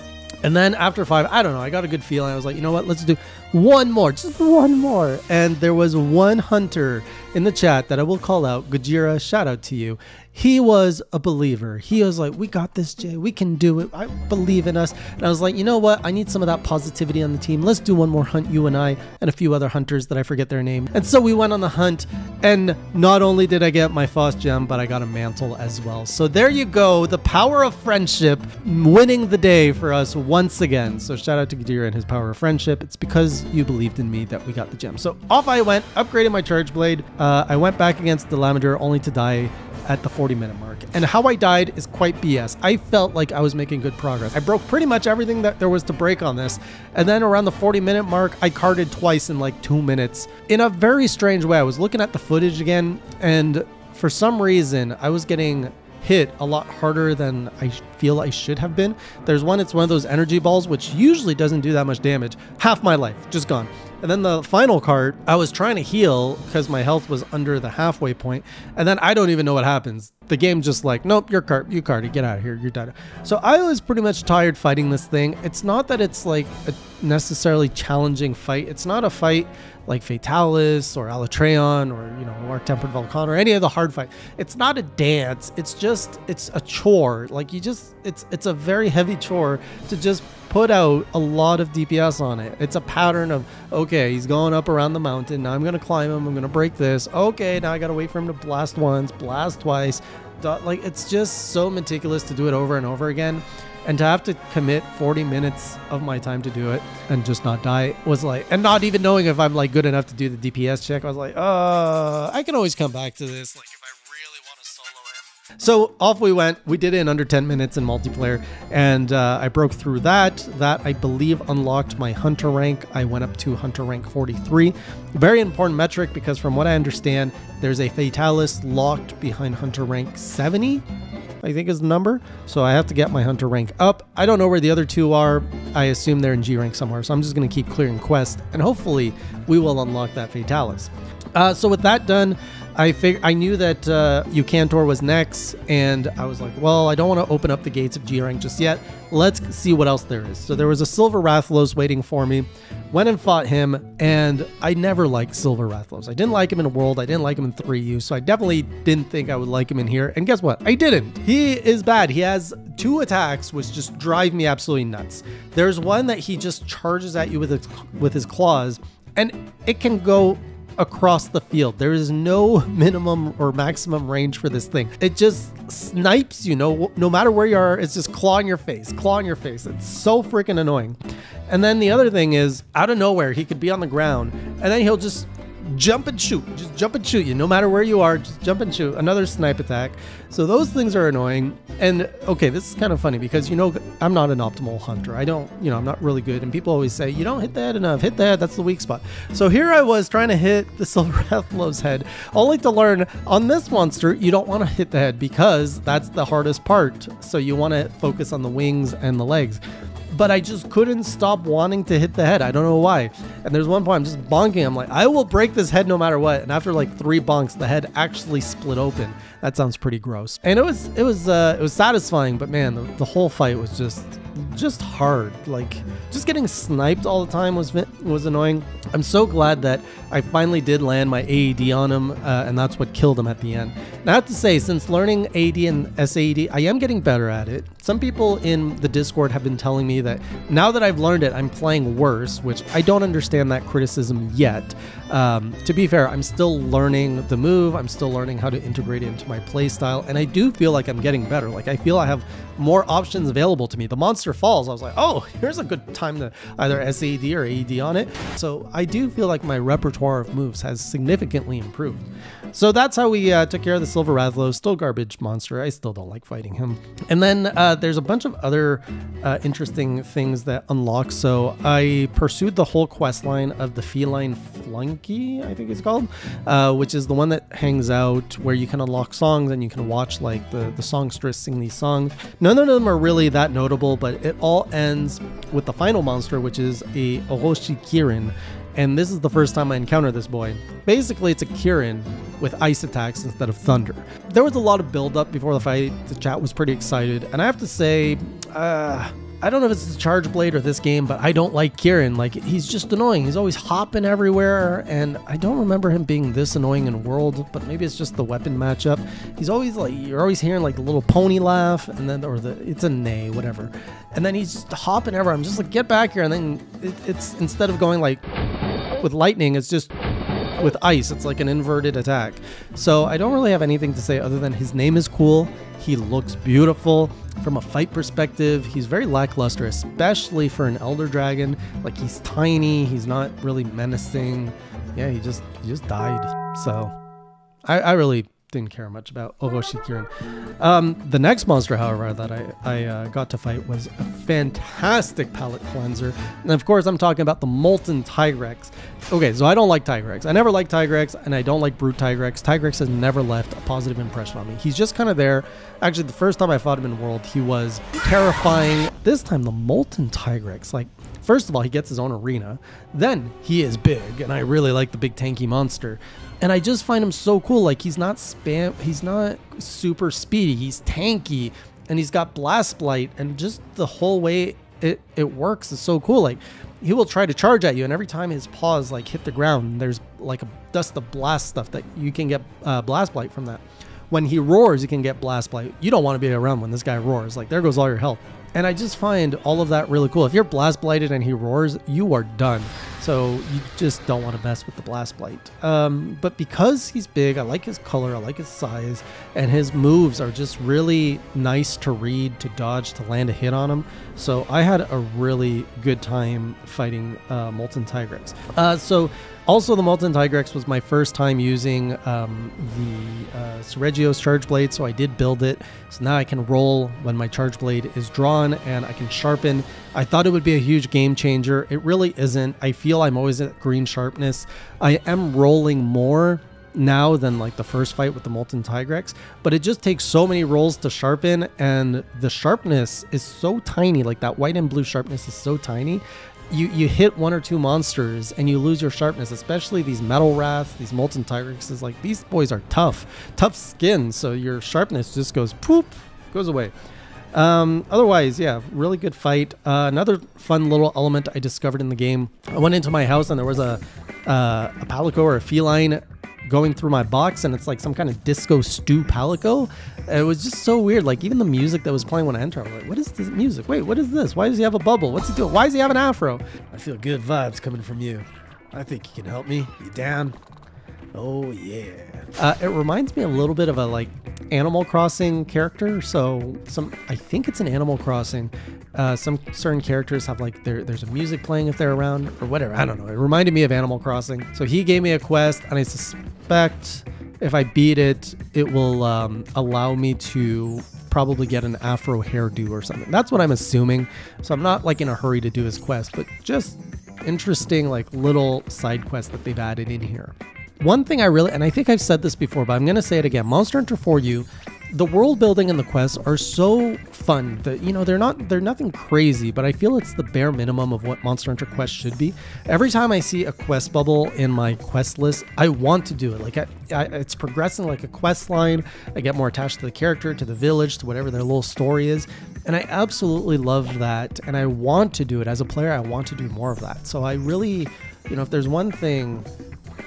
And then after five, I don't know, I got a good feeling. I was like, you know what, let's do one more, just one more. And there was one hunter in the chat that I will call out. Gajira, shout out to you he was a believer. He was like, "We got this, Jay. We can do it. I believe in us." And I was like, "You know what? I need some of that positivity on the team. Let's do one more hunt, you and I, and a few other hunters that I forget their name." And so we went on the hunt, and not only did I get my Phos gem, but I got a mantle as well. So there you go, the power of friendship winning the day for us once again. So shout out to Gadir and his power of friendship. It's because you believed in me that we got the gem. So off I went, upgraded my charge blade. Uh, I went back against the Lamadur only to die at the 40 minute mark. And how I died is quite BS. I felt like I was making good progress. I broke pretty much everything that there was to break on this. And then around the 40 minute mark, I carted twice in like two minutes in a very strange way. I was looking at the footage again, and for some reason, I was getting hit a lot harder than I feel I should have been. There's one, it's one of those energy balls, which usually doesn't do that much damage. Half my life, just gone. And then the final card, I was trying to heal because my health was under the halfway point, And then I don't even know what happens. The game just like, nope, you're card, you carted, get out of here, you're dead. So I was pretty much tired fighting this thing. It's not that it's like a necessarily challenging fight. It's not a fight like Fatalis or Alatreon or, you know, or Tempered Velkhana or any of the hard fight. It's not a dance. It's just, it's a chore. Like you just, it's, it's a very heavy chore to just put out a lot of DPS on it. It's a pattern of, okay, he's going up around the mountain. Now I'm to climb him. I'm to break this. Okay, now I got to wait for him to blast once, blast twice. Like, it's just so meticulous to do it over and over again. And to have to commit 40 minutes of my time to do it and just not die was like, and not even knowing if I'm like good enough to do the DPS check, I was like, uh, I can always come back to this. Like, if I really want to solo him. so off we went. We did it in under 10 minutes in multiplayer, and uh, I broke through that. That I believe unlocked my hunter rank. I went up to hunter rank 43. Very important metric because, from what I understand, there's a fatalis locked behind hunter rank 70. I think is the number. So I have to get my hunter rank up. I don't know where the other two are. I assume they're in G rank somewhere. So I'm just going to keep clearing quests, and hopefully we will unlock that fatalis. Uh, so with that done, I fig- I knew that uh, Eucantor was next, and I was like, well, I don't want to open up the gates of G rank just yet. Let's see what else there is. So there was a Silver Rathalos waiting for me. Went and fought him, and I never liked Silver Rathalos. I didn't like him in world. I didn't like him in 3U, so I definitely didn't think I would like him in here. And guess what? I didn't. He is bad. He has two attacks which just drive me absolutely nuts. There's one that he just charges at you with his, with his claws, and it can go across the field. There is no [laughs] minimum or maximum range for this thing. It just snipes you. No, no matter where you are, it's just clawing your face, clawing your face. It's so freaking annoying. And then the other thing is, out of nowhere, he could be on the ground, and then he'll just jump and shoot. Just jump and shoot you. No matter where you are, just jump and shoot. Another snipe attack. So those things are annoying. And okay, this is kind of funny because you know I'm not an optimal hunter. I don't, you know, I'm not really good. And people always say you don't hit head enough. Hit that. That's the weak spot. So here I was trying to hit the [laughs] Silver Rathalos's head, only to learn on this monster you don't want to hit the head because that's the hardest part. So you want to focus on the wings and the legs but I just couldn't stop wanting to hit the head. I don't know why. And there's one point I'm just bonking. I'm like, I will break this head no matter what. And after like three bonks, the head actually split open. That sounds pretty gross. And it was it was uh, it was satisfying, but man, the, the whole fight was just just hard. Like just getting sniped all the time was was annoying. I'm so glad that I finally did land my AED on him, uh, and that's what killed him at the end. Now I have to say, since learning AED and SAED, I am getting better at it. Some people in the Discord have been telling me that now that I've learned it, I'm playing worse, which I don't understand that criticism yet. Um, to be fair, I'm still learning the move. I'm still learning how to integrate it into my playstyle, and I do feel like I'm getting better. Like I feel I have more options available to me. The monster falls. I was like, oh, [laughs] here's a good time to either SAD or AED on it. So I do feel like my repertoire of moves has significantly improved. So that's how we uh, took care of the Silver Rathalos. Still garbage monster. I still don't like fighting him. And then uh, there's a bunch of other uh, interesting things that unlock. So I pursued the whole quest line of the feline flunky, I think it's called, uh, which is the one that hangs out where you can unlock songs and you can watch like the, the songstress sing these songs. None of them are really that notable, but it all ends with the final monster, which is a Oroshi Kirin. And this is the first time I encounter this boy. Basically, it's a Kirin with ice attacks instead of thunder. There was a lot of build up before the fight. The chat was pretty excited. And I have to say, uh, I don't know if it's the Charge Blade or this game, but I don't like Kirin. Like he's just annoying. He's always hopping everywhere, and I don't remember him being this annoying in World. But maybe it's just the weapon matchup. He's always like you're always hearing like the little pony laugh, and then or the it's a neigh, whatever, and then he's just hopping everywhere. I'm just like get back here, and then it, it's instead of going like with lightning, it's just with ice. It's like an inverted attack. So I don't really have anything to say other than his name is cool. He looks beautiful. From a fight perspective, he's very lackluster, especially for an elder dragon. Like he's tiny, he's not really menacing. Yeah, he just he just died. So I, I really didn't care much about Oroshi Kirin. Um, the next monster, however, that I, I uh, got to fight was a fantastic palate cleanser. And of course, I'm talking about the Molten Tigrex. Okay, so I don't like Tigrex. I never liked Tigrex, and I don't like Brute Tigrex. Tigrex has never left a positive impression on me. He's just kind of there. Actually, the first time I fought him in the World, he was terrifying. This time, the Molten Tigrex, like, First of all, he gets his own arena. Then he is big, and I really like the big tanky monster and I just find him so cool. Like he's not spam, he's not super speedy. He's tanky, and he's got blast blight, and just the whole way it it works is so cool. Like he will try to charge at you, and every time his paws like hit the ground, there's like a dust of blast stuff that you can get uh, blast blight from that. When he roars, you can get blast blight. You don't want to be around when this guy roars. Like there goes all your health. And I just find all of that really cool. If you're blast blighted and he roars, you are done. So you just don't want to mess with the blast blight. Um, but because he's big, I like his color, I like his size, and his moves are just really nice to read, to dodge, to land a hit on him. So I had a really good time fighting uh, Molten Tigrex. Uh, so also, the Molten Tigrex was my first time using um, the uh, Seregios Charge Blade, so I did build it. So now I can roll when my Charge Blade is drawn and I can sharpen. I thought it would be a huge game changer. It really isn't. I feel I'm always at green sharpness. I am rolling more now than like the first fight with the Molten Tigrex, but it just takes so many rolls to sharpen, and the sharpness is so tiny. Like that white and blue sharpness is so tiny you you hit one or two monsters and you lose your sharpness, especially these metal wraths, these molten Tigrexes. Like these boys are tough, tough skin, so your sharpness just goes poop, goes away. Um, otherwise, yeah, really good fight. Uh, another fun little element I discovered in the game. I went into my house and there was a uh, a palico or a feline going through my box and it's like some kind of disco stew palico. It was just so weird. Like even the music that was playing when I entered, I was like, what is this music? Wait, what is this? Why does he have a bubble? What's he doing? Why does he have an afro? I feel good vibes coming from you. I think you can help me. You down? Oh yeah. Uh, it reminds me a little bit of a like Animal Crossing character. So some, I think it's an Animal Crossing. Uh, some certain characters have like there, there's a music playing if they're around or whatever. I don't know. It reminded me of Animal Crossing. So he gave me a quest, and I suspect if I beat it, it will um, allow me to probably get an afro hairdo or something. That's what I'm assuming. So I'm not like in a hurry to do his quest, but just interesting like little side quests that they've added in here. One thing I really, and I think I've said this before, but I'm going to say it again. Monster Hunter 4U the world building and the quests are so fun that you know they're not they're nothing crazy but i feel it's the bare minimum of what monster hunter quest should be. Every time i see a quest bubble in my quest list i want to do it. Like I, I, it's progressing like a quest line. I get more attached to the character to the village to whatever their little story is. And i absolutely love that and i want to do it. As a player i want to do more of that. So i really you know if there's one thing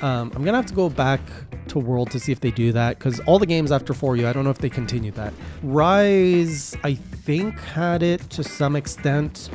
um, I'm gonna have to go back to World to see if they do that because all the games after 4U, I don't know if they continued that. Rise, I think had it to some extent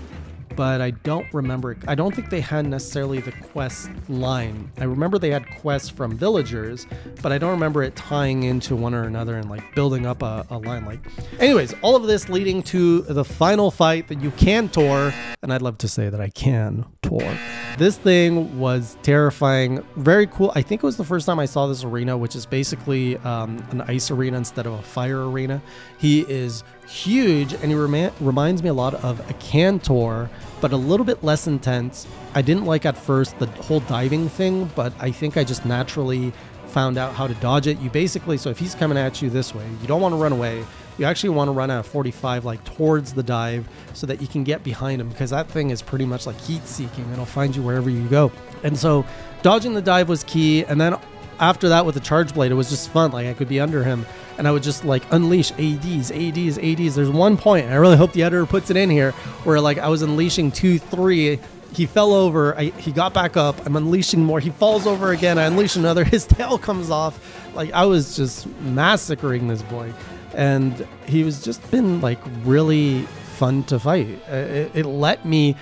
but I don't remember. I don't think they had necessarily the quest line. I remember they had quests from villagers, but I don't remember it tying into one or another and like building up a, a line. Like, anyways, all of this leading to the final fight that you can tour, and I'd love to say that I can tour. This thing was terrifying, very cool. I think it was the first time I saw this arena, which is basically um, an ice arena instead of a fire arena. He is huge and he rem- reminds me a lot of Akantor, but a little bit less intense. I didn't like at first the whole diving thing, but I think I just naturally found out how to dodge it. You basically, so if he's coming at you this way, you don't want to run away. You actually want to run at 45 like towards the dive so that you can get behind him because that thing is pretty much like heat seeking. It'll find you wherever you go. And so dodging the dive was key. And then after that with the charge blade, it was just fun. Like I could be under him and I would just like unleash ADs, ADs, ADs. There's one point, and I really hope the editor puts it in here, where like I was unleashing two, three. He fell over. I, he got back up. I'm unleashing more. He falls over again. I unleash another. [laughs] His tail comes off. Like I was just massacring this boy, and he was just been like really fun to fight. Uh, it, it let me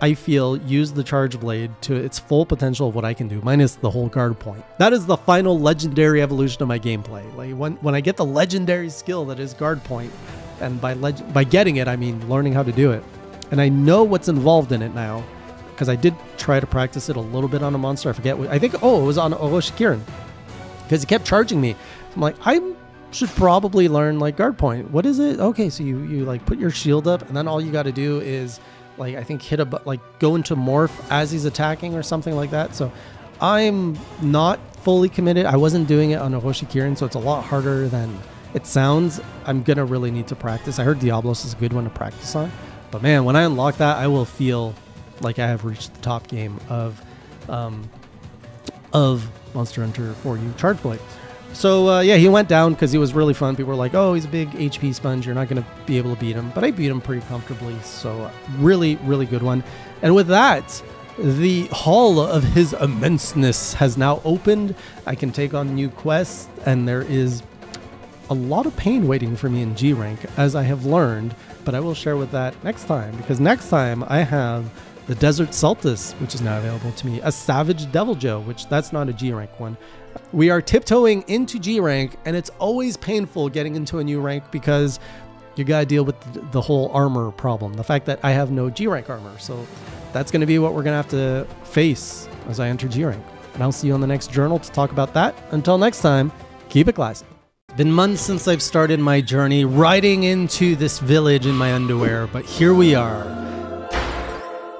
I feel, use the Charge Blade to its full potential of what I can do, minus the whole guard point. That is the final legendary evolution of my gameplay. Like when, when I get the legendary skill that is guard point, and by leg- by getting it, I mean learning how to do it. And I know what's involved in it now, because I did try to practice it a little bit on a monster. I forget what, I think, oh, it was on Oroshikirin, because he kept charging me. I'm like, I should probably learn like guard point. What is it? Okay, so you, you like put your shield up, and then all you got to do is like I think hit a but like go into morph as he's attacking or something like that. So I'm not fully committed. I wasn't doing it on a Oroshikirin, so it's a lot harder than it sounds. I'm gonna really need to practice. I heard Diablos is a good one to practice on, but man, when I unlock that, I will feel like I have reached the top game of um, of Monster Hunter 4U Charge Blade. So uh, yeah, he went down because he was really fun. People were like, "Oh, he's a big HP sponge. You're not going to be able to beat him." But I beat him pretty comfortably. So uh, really, really good one. And with that, the hall of his immenseness has now opened. I can take on new quests, and there is a lot of pain waiting for me in G rank, as I have learned. But I will share with that next time because next time I have the Desert Seltas, which is now available to me, a Savage Deviljho, which that's not a G rank one, we are tiptoeing into G rank, and it's always painful getting into a new rank because you gotta deal with the whole armor problem. The fact that I have no G rank armor. So that's gonna be what we're gonna have to face as I enter G rank. And I'll see you on the next journal to talk about that. Until next time, keep it classy. It's been months since I've started my journey riding into this village in my underwear, but here we are.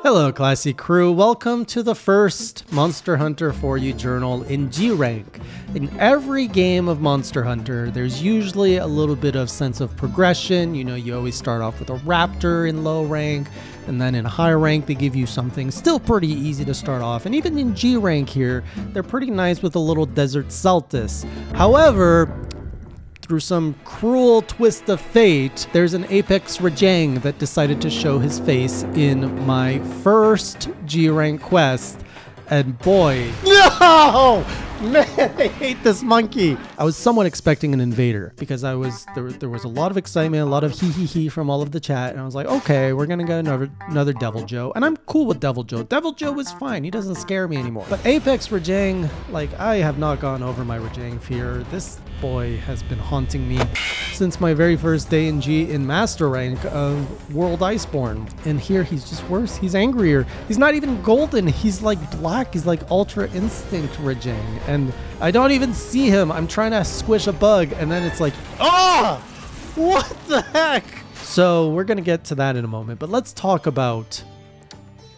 Hello, classy crew. Welcome to the first Monster Hunter 4U journal in G rank. In every game of Monster Hunter, there's usually a little bit of sense of progression. You know, you always start off with a raptor in low rank, and then in high rank, they give you something still pretty easy to start off. And even in G rank here, they're pretty nice with a little Desert Seltas. However, through some cruel twist of fate, there's an Apex Rajang that decided to show his face in my first G rank quest. And boy, no! Man, I hate this monkey. I was somewhat expecting an invader because I was there. There was a lot of excitement, a lot of hee hee hee from all of the chat, and I was like, okay, we're gonna get another another Deviljho, and I'm cool with Deviljho. Devil Joe was fine. He doesn't scare me anymore. But Apex Rajang, like I have not gone over my Rajang fear. This boy has been haunting me since my very first day in G in Master Rank of World Iceborne. And here he's just worse. He's angrier. He's not even golden. He's like black. He's like Ultra Instinct Rajang and I don't even see him. I'm trying to squish a bug, and then it's like, ah, oh, what the heck? So we're gonna get to that in a moment, but let's talk about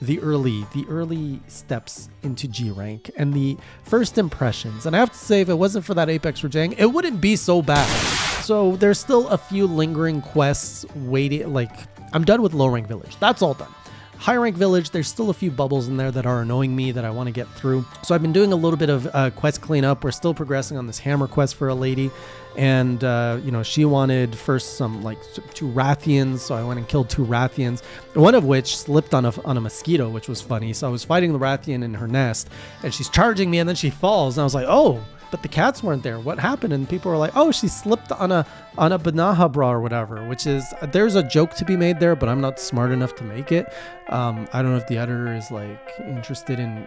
the early the early steps into G rank and the first impressions. And I have to say, if it wasn't for that Apex Rajang, it wouldn't be so bad. So there's still a few lingering quests waiting. Like I'm done with low rank village. That's all done. High rank village, there's still a few bubbles in there that are annoying me that I want to get through. So I've been doing a little bit of uh, quest cleanup. We're still progressing on this hammer quest for a lady. And, uh, you know, she wanted first some like two Rathians. So I went and killed two Rathians, one of which slipped on a, on a mosquito, which was funny. So I was fighting the Rathian in her nest and she's charging me and then she falls. And I was like, oh, but the cats weren't there. What happened? And people were like, "Oh, she slipped on a on a Bnahabra or whatever." Which is there's a joke to be made there, but I'm not smart enough to make it. Um, I don't know if the editor is like interested in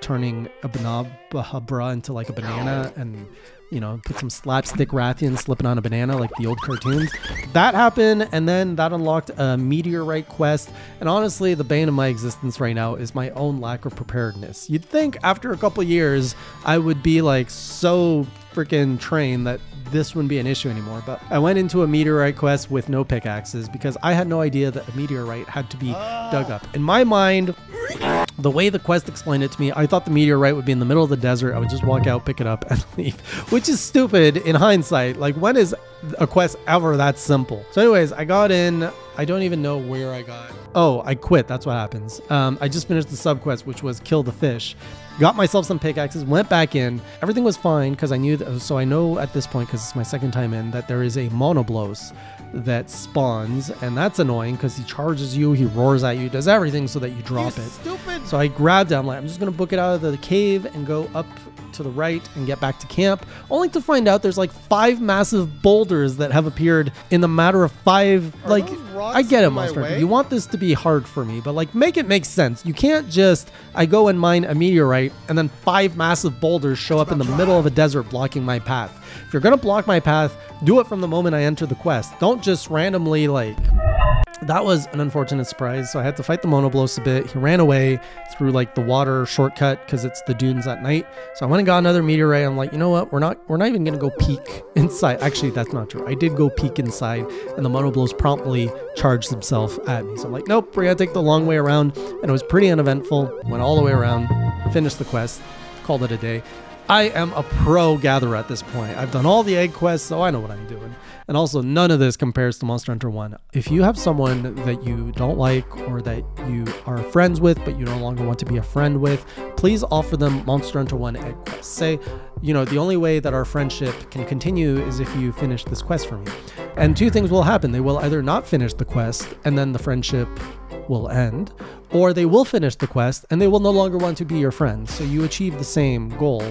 turning a Bnahabra into like a banana and you know, put some slapstick Rathian slipping on a banana like the old cartoons. That happened, and then that unlocked a meteorite quest. And honestly, the bane of my existence right now is my own lack of preparedness. You'd think after a couple years, I would be like so freaking trained that this wouldn't be an issue anymore. But I went into a meteorite quest with no pickaxes because I had no idea that a meteorite had to be dug up. In my mind, the way the quest explained it to me, I thought the meteorite would be in the middle of the desert. I would just walk out, pick it up, [laughs] and leave, which is stupid in hindsight. Like, when is a quest ever that simple. So, anyways, I got in. I don't even know where I got. Oh, I quit. That's what happens. Um, I just finished the sub quest, which was kill the fish. Got myself some pickaxes, went back in. Everything was fine because I knew that. So I know at this point, because it's my second time in, that there is a monoblos that spawns, and that's annoying because he charges you, he roars at you, does everything so that you drop You it. Stupid. So I grabbed it. I'm like, I'm just gonna book it out of the cave and go up to the right and get back to camp. Only to find out there's like five massive boulders that have appeared in the matter of five. Are like, I get it, Monster. Hunter. You want this to be hard for me, but like, make it make sense. You can't just I go and mine a meteorite and then five massive boulders show up in the middle of a desert blocking my path. If you're gonna block my path, do it from the moment I enter the quest. Don't just randomly like that was an unfortunate surprise. So I had to fight the monoblos a bit. He ran away through like the water shortcut because it's the dunes at night. So I went and got another meteorite. I'm like, you know what? We're not we're not even gonna go peek inside. Actually, that's not true. I did go peek inside, and the monoblos promptly charged himself at me. So I'm like, nope, we're gonna take the long way around. And it was pretty uneventful. Went all the way around, finished the quest, called it a day. I am a pro gatherer at this point. I've done all the egg quests, so I know what I'm doing. And also, none of this compares to Monster Hunter 1. If you have someone that you don't like or that you are friends with, but you no longer want to be a friend with, please offer them Monster Hunter 1 egg quests. Say, you know, the only way that our friendship can continue is if you finish this quest for me. And two things will happen. They will either not finish the quest and then the friendship will end, or they will finish the quest and they will no longer want to be your friends. So you achieve the same goal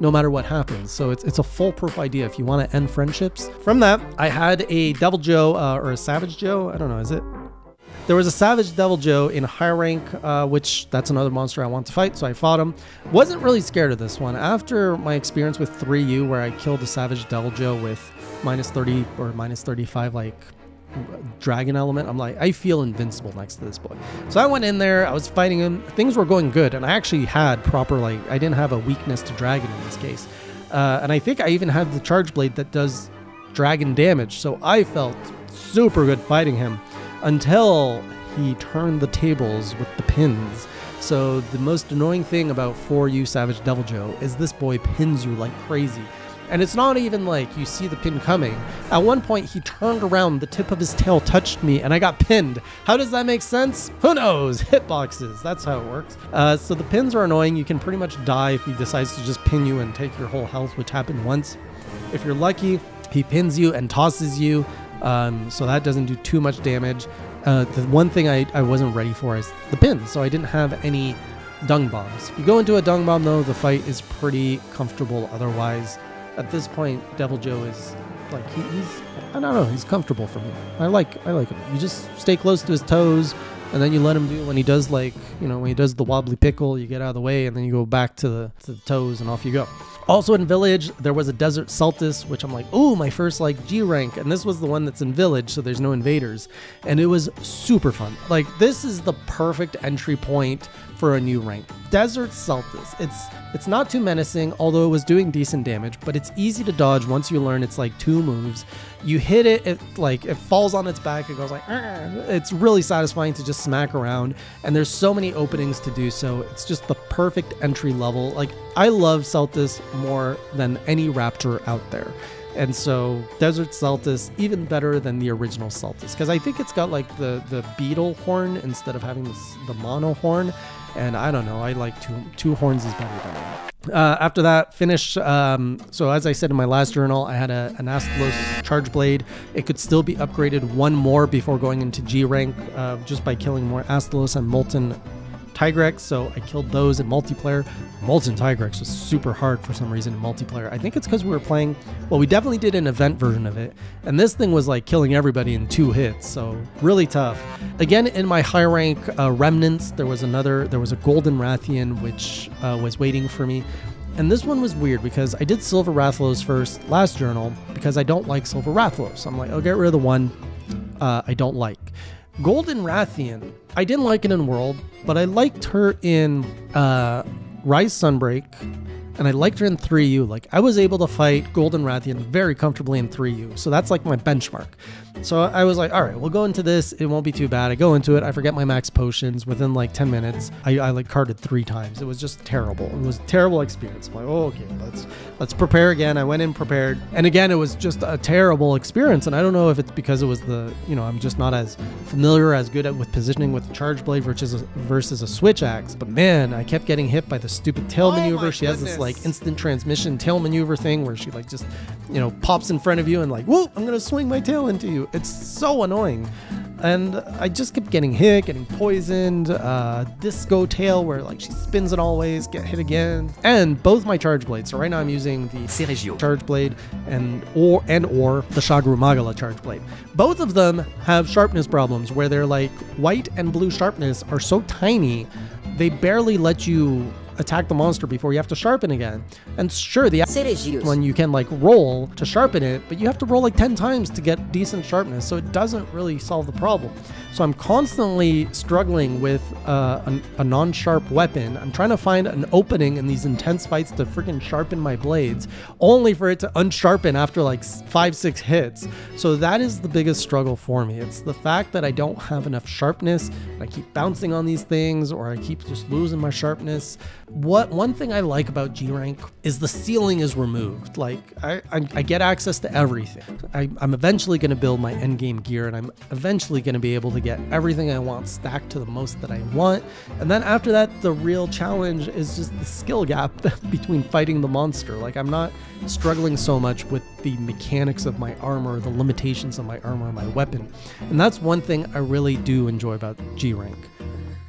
no matter what happens. So it's, it's a foolproof idea if you want to end friendships. From that, I had a Deviljho uh, or a Savage Joe. I don't know, is it? There was a Savage Deviljho in high rank, uh, which that's another monster I want to fight, so I fought him. Wasn't really scared of this one. After my experience with 3U, where I killed the Savage Deviljho with minus 30 or minus 35, like dragon element. I'm like, I feel invincible next to this boy. So I went in there, I was fighting him. Things were going good, and I actually had proper, like, I didn't have a weakness to dragon in this case. Uh, and I think I even had the charge blade that does dragon damage. So I felt super good fighting him until he turned the tables with the pins. So the most annoying thing about 4U Savage Deviljho is this boy pins you like crazy. And it's not even like you see the pin coming. At one point, he turned around, the tip of his tail touched me, and I got pinned. How does that make sense? Who knows? [laughs] Hitboxes. That's how it works. Uh, so the pins are annoying. You can pretty much die if he decides to just pin you and take your whole health, which happened once. If you're lucky, he pins you and tosses you. Um, so that doesn't do too much damage. Uh, the one thing I, I wasn't ready for is the pins. So I didn't have any dung bombs. If you go into a dung bomb, though, the fight is pretty comfortable otherwise at this point, Deviljho is like he, he's I don't know he's comfortable for me. I like I like him. You just stay close to his toes, and then you let him do when he does like you know when he does the wobbly pickle, you get out of the way, and then you go back to the to the toes, and off you go. Also in Village, there was a Desert Seltas, which I'm like, oh, my first like G rank, and this was the one that's in Village, so there's no invaders, and it was super fun. Like this is the perfect entry point for a new rank. Desert Seltas. It's it's not too menacing, although it was doing decent damage, but it's easy to dodge once you learn it's like two moves. You hit it, it like it falls on its back, it goes like "Argh." it's really satisfying to just smack around, and there's so many openings to do so. It's just the perfect entry level. Like I love Seltas more than any raptor out there. And so Desert Seltas even better than the original Seltas because I think it's got like the the beetle horn instead of having this, the mono horn. And I don't know, I like two two horns is better than one. Uh, after that, finish. Um, so as I said in my last journal, I had a, an Astalos charge blade. It could still be upgraded one more before going into G rank, uh, just by killing more Astalos and Molten Tigrex, so I killed those in multiplayer. Molten Tigrex was super hard for some reason in multiplayer. I think it's because we were playing, well, we definitely did an event version of it, and this thing was like killing everybody in two hits, so really tough. Again, in my high rank uh, remnants, there was another, there was a Golden Rathian which uh, was waiting for me. And this one was weird because I did Silver Rathalos first last journal because I don't like Silver Rathalos. I'm like, I'll get rid of the one uh, I don't like. Golden Rathian, I didn't like it in World, but I liked her in uh, Rise Sunbreak and I liked her in 3U. Like I was able to fight Golden Rathian very comfortably in 3U. So that's like my benchmark. So I was like, all right, we'll go into this. It won't be too bad. I go into it. I forget my max potions within like 10 minutes. I, I like carted three times. It was just terrible. It was a terrible experience. I'm like, oh, okay, let's let's prepare again. I went in prepared, and again, it was just a terrible experience. And I don't know if it's because it was the, you know, I'm just not as familiar, as good at with positioning with the charge blade versus a, versus a switch axe. But man, I kept getting hit by the stupid tail Oh maneuver. She has this like instant transmission tail maneuver thing where she like just, you know, pops in front of you and like, whoa, I'm gonna swing my tail into you. It's so annoying. And I just kept getting hit, getting poisoned, uh, disco tail where like she spins it all ways, get hit again. And both my charge blades. So right now I'm using the Seregios. charge blade and or and or the Shagaru Magala charge blade. Both of them have sharpness problems where they're like white and blue sharpness are so tiny they barely let you attack the monster before you have to sharpen again. And sure, the one you can like roll to sharpen it, but you have to roll like 10 times to get decent sharpness, so it doesn't really solve the problem. So I'm constantly struggling with uh, a non sharp weapon. I'm trying to find an opening in these intense fights to freaking sharpen my blades, only for it to unsharpen after like five, six hits. So that is the biggest struggle for me. It's the fact that I don't have enough sharpness. and I keep bouncing on these things, or I keep just losing my sharpness. What one thing I like about G rank is the ceiling is removed. Like I, I, I get access to everything. I, I'm eventually going to build my end game gear, and I'm eventually going to be able to get everything I want stacked to the most that I want. And then after that, the real challenge is just the skill gap [laughs] between fighting the monster. Like I'm not struggling so much with the mechanics of my armor, the limitations of my armor, my weapon, and that's one thing I really do enjoy about G rank.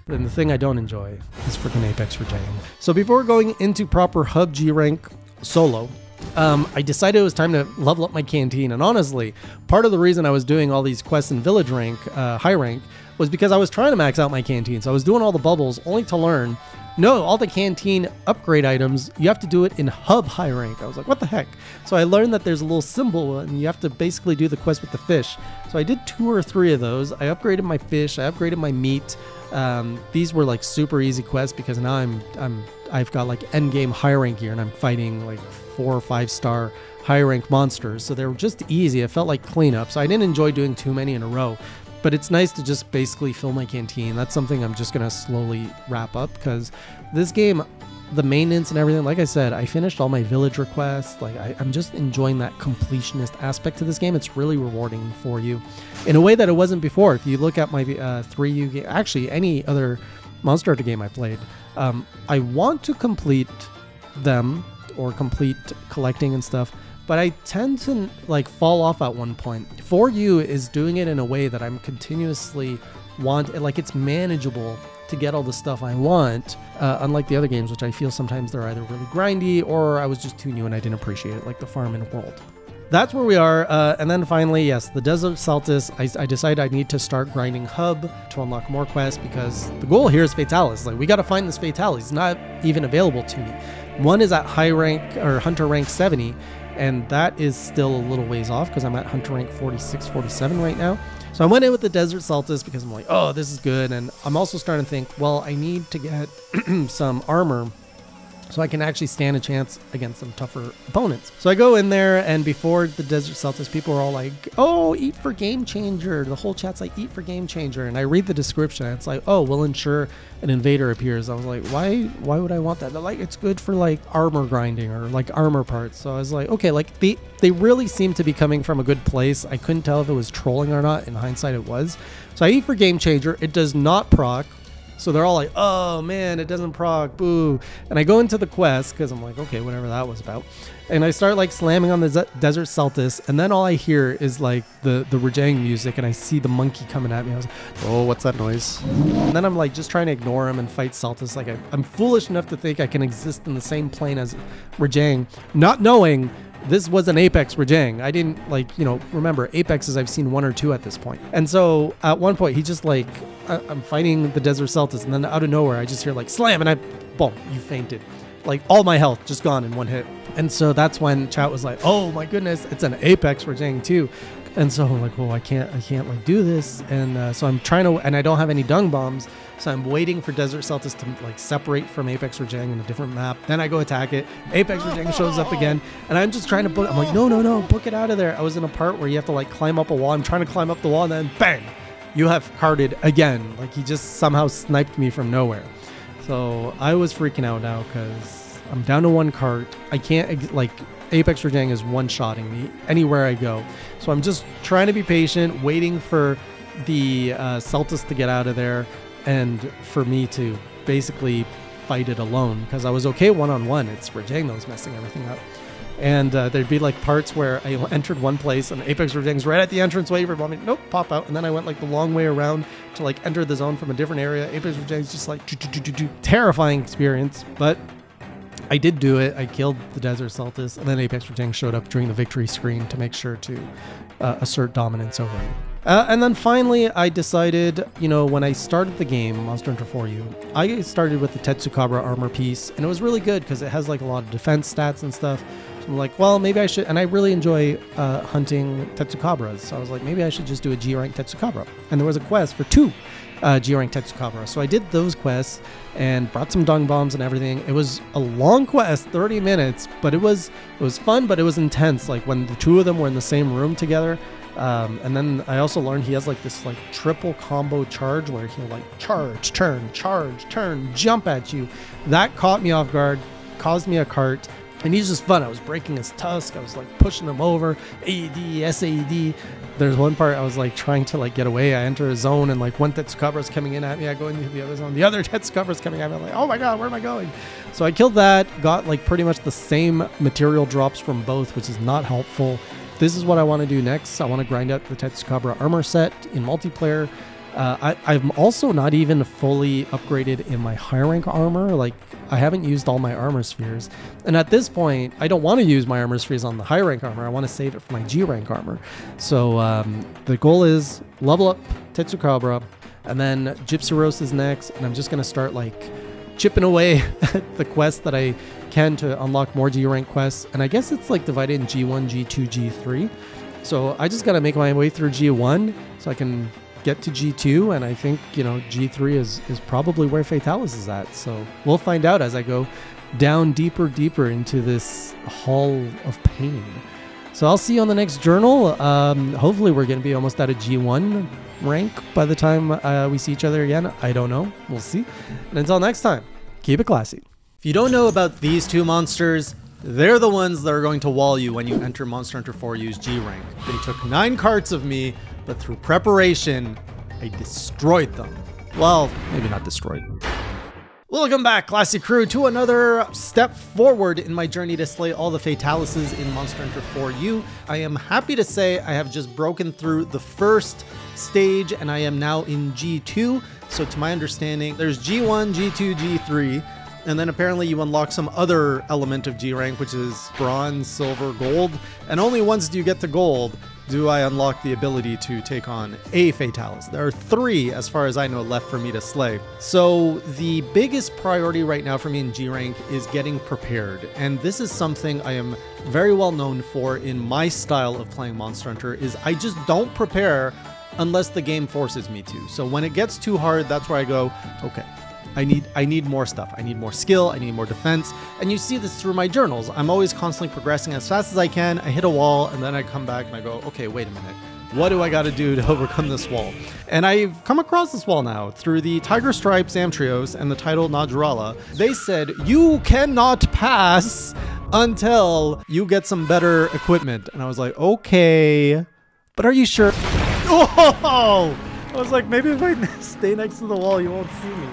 And the thing I don't enjoy is freaking Apex Rajang. So before going into proper hub G rank solo, um, I decided it was time to level up my canteen. And honestly, part of the reason I was doing all these quests in village rank, uh, high rank, was because I was trying to max out my canteen. So I was doing all the bubbles only to learn no, all the canteen upgrade items, you have to do it in hub high rank. I was like, what the heck? So I learned that there's a little symbol and you have to basically do the quest with the fish. So I did two or three of those. I upgraded my fish, I upgraded my meat. Um, these were like super easy quests because now I'm I'm I've got like end game high rank gear and I'm fighting like four or five star high rank monsters. So they were just easy. It felt like cleanup. So I didn't enjoy doing too many in a row but it's nice to just basically fill my canteen. That's something I'm just gonna slowly wrap up because this game, the maintenance and everything, like I said, I finished all my village requests. Like I, I'm just enjoying that completionist aspect to this game. It's really rewarding for you in a way that it wasn't before. If you look at my uh, 3U game, actually any other Monster Hunter game I played, um, I want to complete them or complete collecting and stuff but I tend to like fall off at one point. 4U is doing it in a way that I'm continuously want like it's manageable to get all the stuff I want. Uh, unlike the other games, which I feel sometimes they're either really grindy or I was just too new and I didn't appreciate it, like the farm and world. That's where we are. Uh, and then finally, yes, the Desert Seltas. I, I decided I need to start grinding Hub to unlock more quests because the goal here is Fatalis. Like, we got to find this Fatalis. It's not even available to me. One is at high rank or Hunter rank 70, and that is still a little ways off because I'm at Hunter rank 46, 47 right now. So I went in with the Desert Seltas because I'm like, oh, this is good. And I'm also starting to think, well, I need to get [clears throat] some armor so I can actually stand a chance against some tougher opponents. So I go in there, and before the Desert Seltas, people are all like, "Oh, eat for Game Changer." The whole chat's like, "Eat for Game Changer," and I read the description, and it's like, "Oh, we'll ensure an invader appears." I was like, "Why? Why would I want that?" They're like, "It's good for like armor grinding or like armor parts." So I was like, "Okay." Like they they really seem to be coming from a good place. I couldn't tell if it was trolling or not. In hindsight, it was. So I eat for Game Changer. It does not proc. So they're all like, "Oh man, it doesn't proc, boo!" And I go into the quest because I'm like, "Okay, whatever that was about," and I start like slamming on the Z- Desert Seltas, and then all I hear is like the the Rajang music, and I see the monkey coming at me. I was, like, "Oh, what's that noise?" And then I'm like just trying to ignore him and fight Seltas. Like I, I'm foolish enough to think I can exist in the same plane as Rajang, not knowing this was an Apex Rajang. I didn't like, you know, remember Apexes I've seen one or two at this point. And so at one point he just like I, I'm fighting the Desert Seltas and then out of nowhere I just hear like slam and I boom, you fainted. Like all my health just gone in one hit. And so that's when chat was like, "Oh my goodness, it's an Apex Rajang too." And so I'm like, well, I can't, I can't like do this. And uh, so I'm trying to, and I don't have any dung bombs. So I'm waiting for Desert Seltas to like separate from Apex Rajang in a different map. Then I go attack it. Apex Rajang shows up again, and I'm just trying to book. I'm like, no, no, no, book it out of there. I was in a part where you have to like climb up a wall. I'm trying to climb up the wall, and then bang, you have carted again. Like he just somehow sniped me from nowhere. So I was freaking out now because I'm down to one cart. I can't like Apex Rajang is one shotting me anywhere I go. So I'm just trying to be patient, waiting for the uh, Seltas to get out of there and for me to basically fight it alone because I was okay one on one. It's Rajang that was messing everything up. And uh, there'd be like parts where I entered one place and Apex Rajang's right at the entrance way me. Nope, pop out. And then I went like the long way around to like enter the zone from a different area. Apex Rajang's just like terrifying experience, but I did do it. I killed the Desert Seltas, and then Apex Rajang showed up during the victory screen to make sure to uh, assert dominance over me. Uh, and then finally, I decided, you know, when I started the game, Monster Hunter 4U, I started with the Tetsucabra armor piece, and it was really good because it has like a lot of defense stats and stuff. So I'm like, well, maybe I should, and I really enjoy uh, hunting Tetsucabras. So I was like, maybe I should just do a G rank Tetsucabra. And there was a quest for two uh, G rank Tetsucabra. So I did those quests and brought some dung bombs and everything. It was a long quest, 30 minutes, but it was it was fun, but it was intense. Like when the two of them were in the same room together, um, and then I also learned he has like this like triple combo charge where he'll like charge, turn, charge, turn, jump at you. That caught me off guard, caused me a cart, and he's just fun. I was breaking his tusk. I was like pushing him over. AED, SAED. There's one part I was like trying to like get away. I enter a zone and like one Tetsucabra's coming in at me. I go into the other zone. The other [laughs] Tetsucabra's coming at me. I'm like, oh my god, where am I going? So I killed that. Got like pretty much the same material drops from both, which is not helpful this is what I want to do next. I want to grind out the Tetsucabra armor set in multiplayer. Uh, I, am also not even fully upgraded in my high rank armor. Like, I haven't used all my armor spheres. And at this point, I don't want to use my armor spheres on the high rank armor. I want to save it for my G rank armor. So, um, the goal is level up Tetsucabra, and then Gypceros is next. And I'm just going to start, like, chipping away [laughs] at the quest that I can to unlock more G rank quests. And I guess it's like divided in G1, G2, G3. So I just got to make my way through G1 so I can get to G2. And I think, you know, G3 is, is probably where Fatalis is at. So we'll find out as I go down deeper, deeper into this hall of pain. So I'll see you on the next journal. Um, hopefully, we're going to be almost at a G1 rank by the time uh, we see each other again. I don't know. We'll see. And until next time, keep it classy. If you don't know about these two monsters, they're the ones that are going to wall you when you enter Monster Hunter 4U's G rank. They took nine carts of me, but through preparation, I destroyed them. Well, maybe not destroyed. Welcome back, classy crew, to another step forward in my journey to slay all the Fatalises in Monster Hunter 4U. I am happy to say I have just broken through the first stage and I am now in G2. So to my understanding, there's G1, G2, G3, and then apparently you unlock some other element of G rank, which is bronze, silver, gold. And only once do you get to gold do I unlock the ability to take on a Fatalis. There are three, as far as I know, left for me to slay. So the biggest priority right now for me in G rank is getting prepared. And this is something I am very well known for in my style of playing Monster Hunter is I just don't prepare unless the game forces me to. So when it gets too hard, that's where I go, okay, I need I need more stuff. I need more skill, I need more defense. And you see this through my journals. I'm always constantly progressing as fast as I can. I hit a wall and then I come back and I go, "Okay, wait a minute. What do I got to do to [laughs] overcome this wall?" And I've come across this wall now through the Tiger Stripe Zamtrios and the Tidal Najarala. They said, "You cannot pass until you get some better equipment." And I was like, "Okay, but are you sure?" [laughs] Oh! I was like, maybe if I [laughs] stay next to the wall, you won't see me.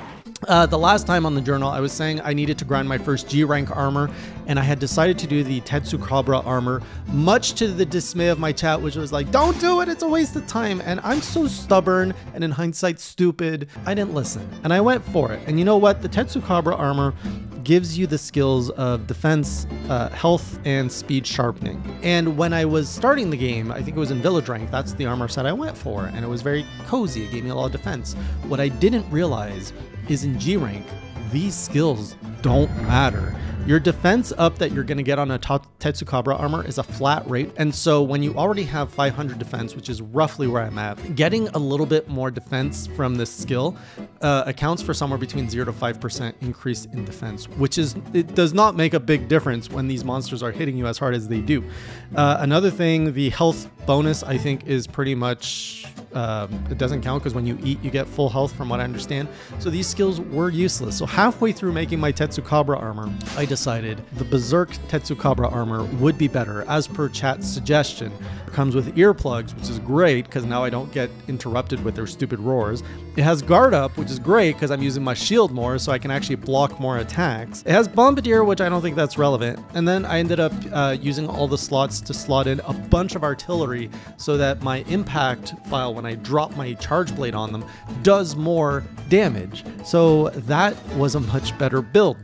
Uh, the last time on the journal, I was saying I needed to grind my first G rank armor, and I had decided to do the Tetsucabra armor, much to the dismay of my chat, which was like, don't do it, it's a waste of time. And I'm so stubborn and in hindsight stupid, I didn't listen. And I went for it. And you know what? The Tetsucabra armor gives you the skills of defense, uh, health, and speed sharpening. And when I was starting the game, I think it was in village rank, that's the armor set I went for, and it was very cozy. It gave me a lot of defense. What I didn't realize is in G rank, these skills don't matter. Your defense up that you're going to get on a Tetsucabra armor is a flat rate. And so when you already have 500 defense, which is roughly where I'm at, getting a little bit more defense from this skill uh, accounts for somewhere between 0 to 5% increase in defense, which is, it does not make a big difference when these monsters are hitting you as hard as they do. Uh, another thing, the health bonus, I think, is pretty much um, it doesn't count because when you eat, you get full health, from what I understand. So these skills were useless. So halfway through making my Tetsucabra armor, I decided the Berserk Tetsucabra armor would be better, as per chat's suggestion. It comes with earplugs, which is great because now I don't get interrupted with their stupid roars. It has guard up, which is great because I'm using my shield more, so I can actually block more attacks. It has Bombardier, which I don't think that's relevant. And then I ended up uh, using all the slots to slot in a bunch of artillery so that my impact phial, when when I drop my charge blade on them does more damage. So that was a much better build.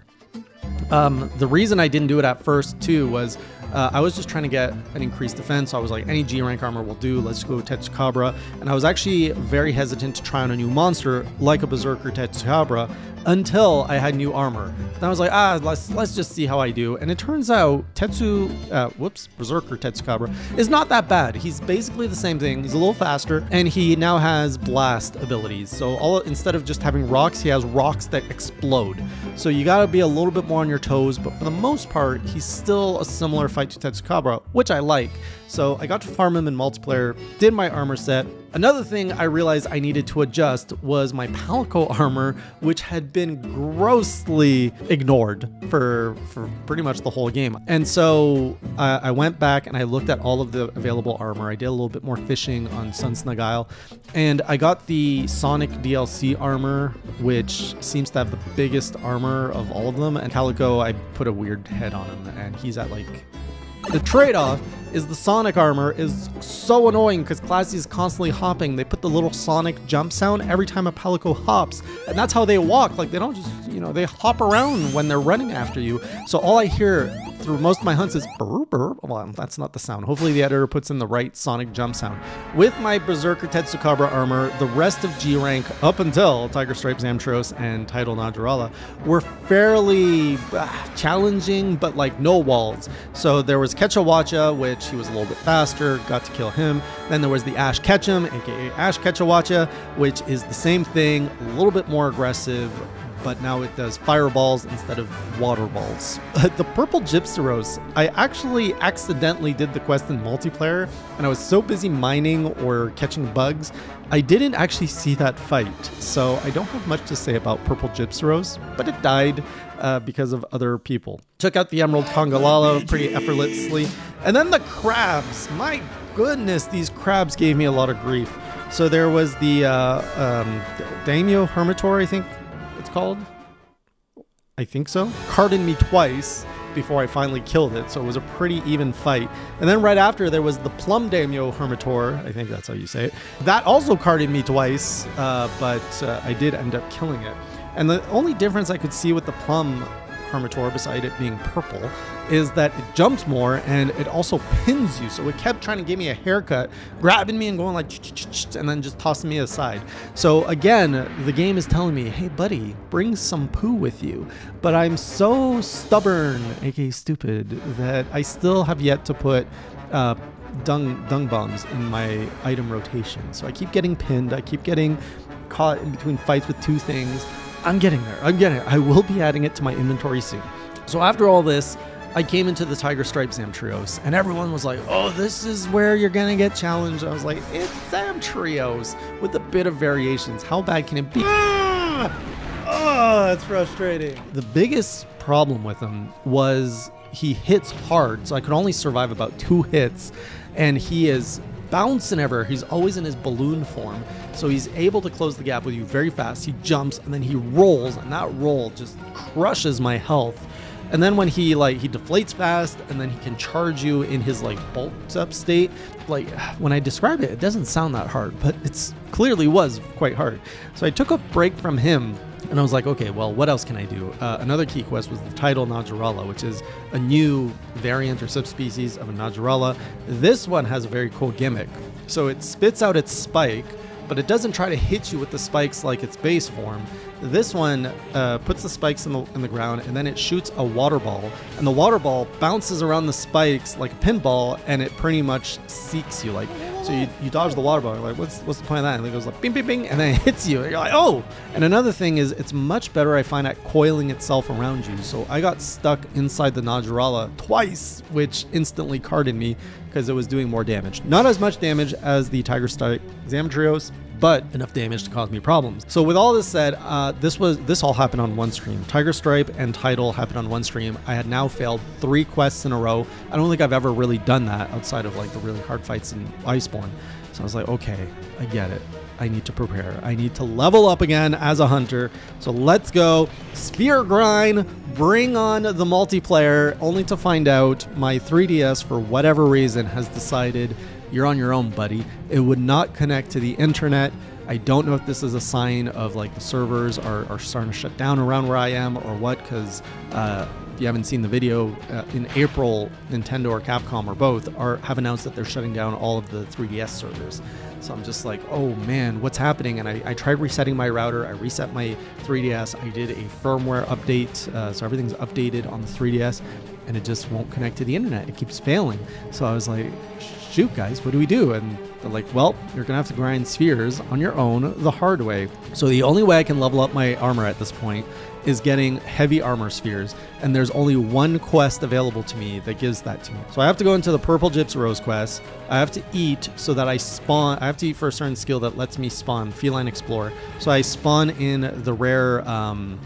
Um, the reason I didn't do it at first too was uh, I was just trying to get an increased defense. So I was like, any G rank armor will do. Let's go Tetsucabra. And I was actually very hesitant to try on a new monster like a Berserker Tetsucabra until I had new armor. And I was like, ah, let's let's just see how I do. And it turns out Tetsu, uh, whoops, Berserker Tetsucabra is not that bad. He's basically the same thing. He's a little faster, and he now has blast abilities. So all instead of just having rocks, he has rocks that explode. So you gotta be a little bit more on your toes. But for the most part, he's still a similar fight to Tetsucabra, which I like. So I got to farm him in multiplayer, did my armor set. Another thing I realized I needed to adjust was my Palico armor, which had been grossly ignored for for pretty much the whole game. And so uh, I went back and I looked at all of the available armor. I did a little bit more fishing on Sunsnag Isle, and I got the Sonic DLC armor, which seems to have the biggest armor of all of them. And Palico, I put a weird head on him, and he's at like the trade-off is the Sonic armor is so annoying because Classy is constantly hopping. They put the little Sonic jump sound every time a Palico hops, and that's how they walk. Like they don't just, you know, they hop around when they're running after you. So all I hear through most of my hunts is burr, burr. Well, that's not the sound. Hopefully the editor puts in the right Sonic jump sound. With my Berserker Tetsucabra armor, the rest of G rank up until Tiger Stripe Zamtrios and Tidal Najarala were fairly uh, challenging, but like no walls. So there was Kecha Wacha, which he was a little bit faster, got to kill him. Then there was the Ash Ketchum, aka Ash Kecha Wacha, which is the same thing, a little bit more aggressive, but now it does fireballs instead of water balls. [laughs] the purple Gypceros, I actually accidentally did the quest in multiplayer, and I was so busy mining or catching bugs, I didn't actually see that fight. So I don't have much to say about purple Gypceros, but it died uh, because of other people. Took out the Emerald Congalala pretty effortlessly. And then the crabs. My goodness, these crabs gave me a lot of grief. So there was the uh, um, Daimyo Hermitaur, I think called. I think so. Carted me twice before I finally killed it, so it was a pretty even fight. And then right after, there was the Plum Daimyo Hermitaur, I think that's how you say it. That also carted me twice, uh, but uh, I did end up killing it. And the only difference I could see with the Plum Beside it being purple, is that it jumps more and it also pins you. So it kept trying to give me a haircut, grabbing me and going like, and then just tossing me aside. So again, the game is telling me, hey buddy, bring some poo with you. But I'm so stubborn, aka stupid, that I still have yet to put uh, dung dung bombs in my item rotation. So I keep getting pinned. I keep getting caught in between fights with two things. I'm getting there. I'm getting it. I will be adding it to my inventory soon. So after all this, I came into the Tiger Stripe Zamtrios, and everyone was like, "Oh, this is where you're gonna get challenged." I was like, "It's Zamtrios with a bit of variations. How bad can it be?" Ah! Oh, that's frustrating. The biggest problem with him was he hits hard, so I could only survive about two hits, and he is bouncing ever. He's always in his balloon form. So he's able to close the gap with you very fast. He jumps and then he rolls, and that roll just crushes my health. And then when he like he deflates fast and then he can charge you in his like bulked up state, like [sighs] when I describe it, it doesn't sound that hard, but it's clearly was quite hard. So I took a break from him and I was like, okay, well, what else can I do? Uh, another key quest was the Tidal Najarala, which is a new variant or subspecies of a Najarala. This one has a very cool gimmick. So it spits out its spike, but it doesn't try to hit you with the spikes like its base form. This one uh, puts the spikes in the, in the ground and then it shoots a water ball. And the water ball bounces around the spikes like a pinball and it pretty much seeks you. Like, so you, you dodge the water ball. You're like, what's, what's the point of that? And it goes like bing, bing, bing, and then [laughs] it hits you. And you're like, oh! And another thing is, it's much better, I find, at coiling itself around you. So I got stuck inside the Najarala twice, which instantly carted me because it was doing more damage. Not as much damage as the Tiger Strike Zamatrios, but enough damage to cause me problems. So with all this said, uh, this was this all happened on one stream. Tiger Stripe and Tidal happened on one stream. I had now failed three quests in a row. I don't think I've ever really done that outside of like the really hard fights in Iceborne. So I was like, okay, I get it. I need to prepare. I need to level up again as a hunter. So let's go. Sphere grind, bring on the multiplayer, only to find out my 3DS, for whatever reason, has decided you're on your own, buddy. It would not connect to the internet. I don't know if this is a sign of like the servers are, are starting to shut down around where I am or what, because uh, if you haven't seen the video, uh, in April, Nintendo or Capcom or both are have announced that they're shutting down all of the 3DS servers. So I'm just like, oh man, what's happening? And I, I tried resetting my router. I reset my 3DS. I did a firmware update, uh, so everything's updated on the 3DS, and it just won't connect to the internet. It keeps failing. So I was like, shoot, guys, what do we do? And they're like, well, you're gonna have to grind spheres on your own the hard way. So the only way I can level up my armor at this point is getting heavy armor spheres, and there's only one quest available to me that gives that to me. So I have to go into the Purple Gypceros quest. I have to eat so that I spawn. I have to eat for a certain skill that lets me spawn Feline Explorer. So I spawn in the rare um,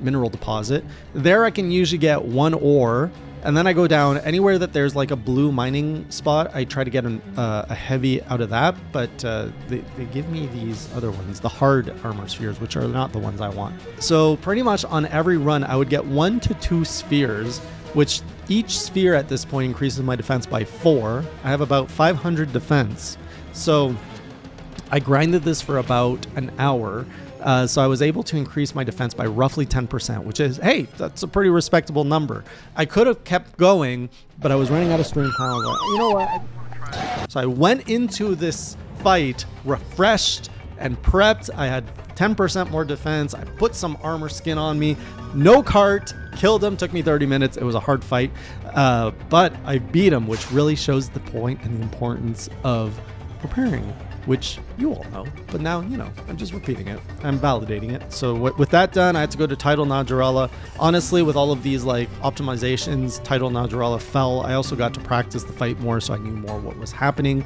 mineral deposit. There I can usually get one ore and then I go down anywhere that there's like a blue mining spot. I try to get an, uh, a heavy out of that, but uh, they, they give me these other ones, the hard armor spheres, which are not the ones I want. So pretty much on every run, I would get one to two spheres, which each sphere at this point increases my defense by four. I have about 500 defense. So I grinded this for about an hour. Uh, so I was able to increase my defense by roughly 10%, which is, hey, that's a pretty respectable number. I could have kept going, but I was running out of stream time. Like, you know what? So I went into this fight refreshed and prepped. I had 10% more defense. I put some armor skin on me. No cart. Killed him. Took me 30 minutes. It was a hard fight. Uh, but I beat him, which really shows the point and the importance of preparing which you all know. But now, you know, I'm just repeating it. I'm validating it. So w- with that done, I had to go to Tidal Najarala. Honestly, with all of these like optimizations, Tidal Najarala fell. I also got to practice the fight more, so I knew more what was happening.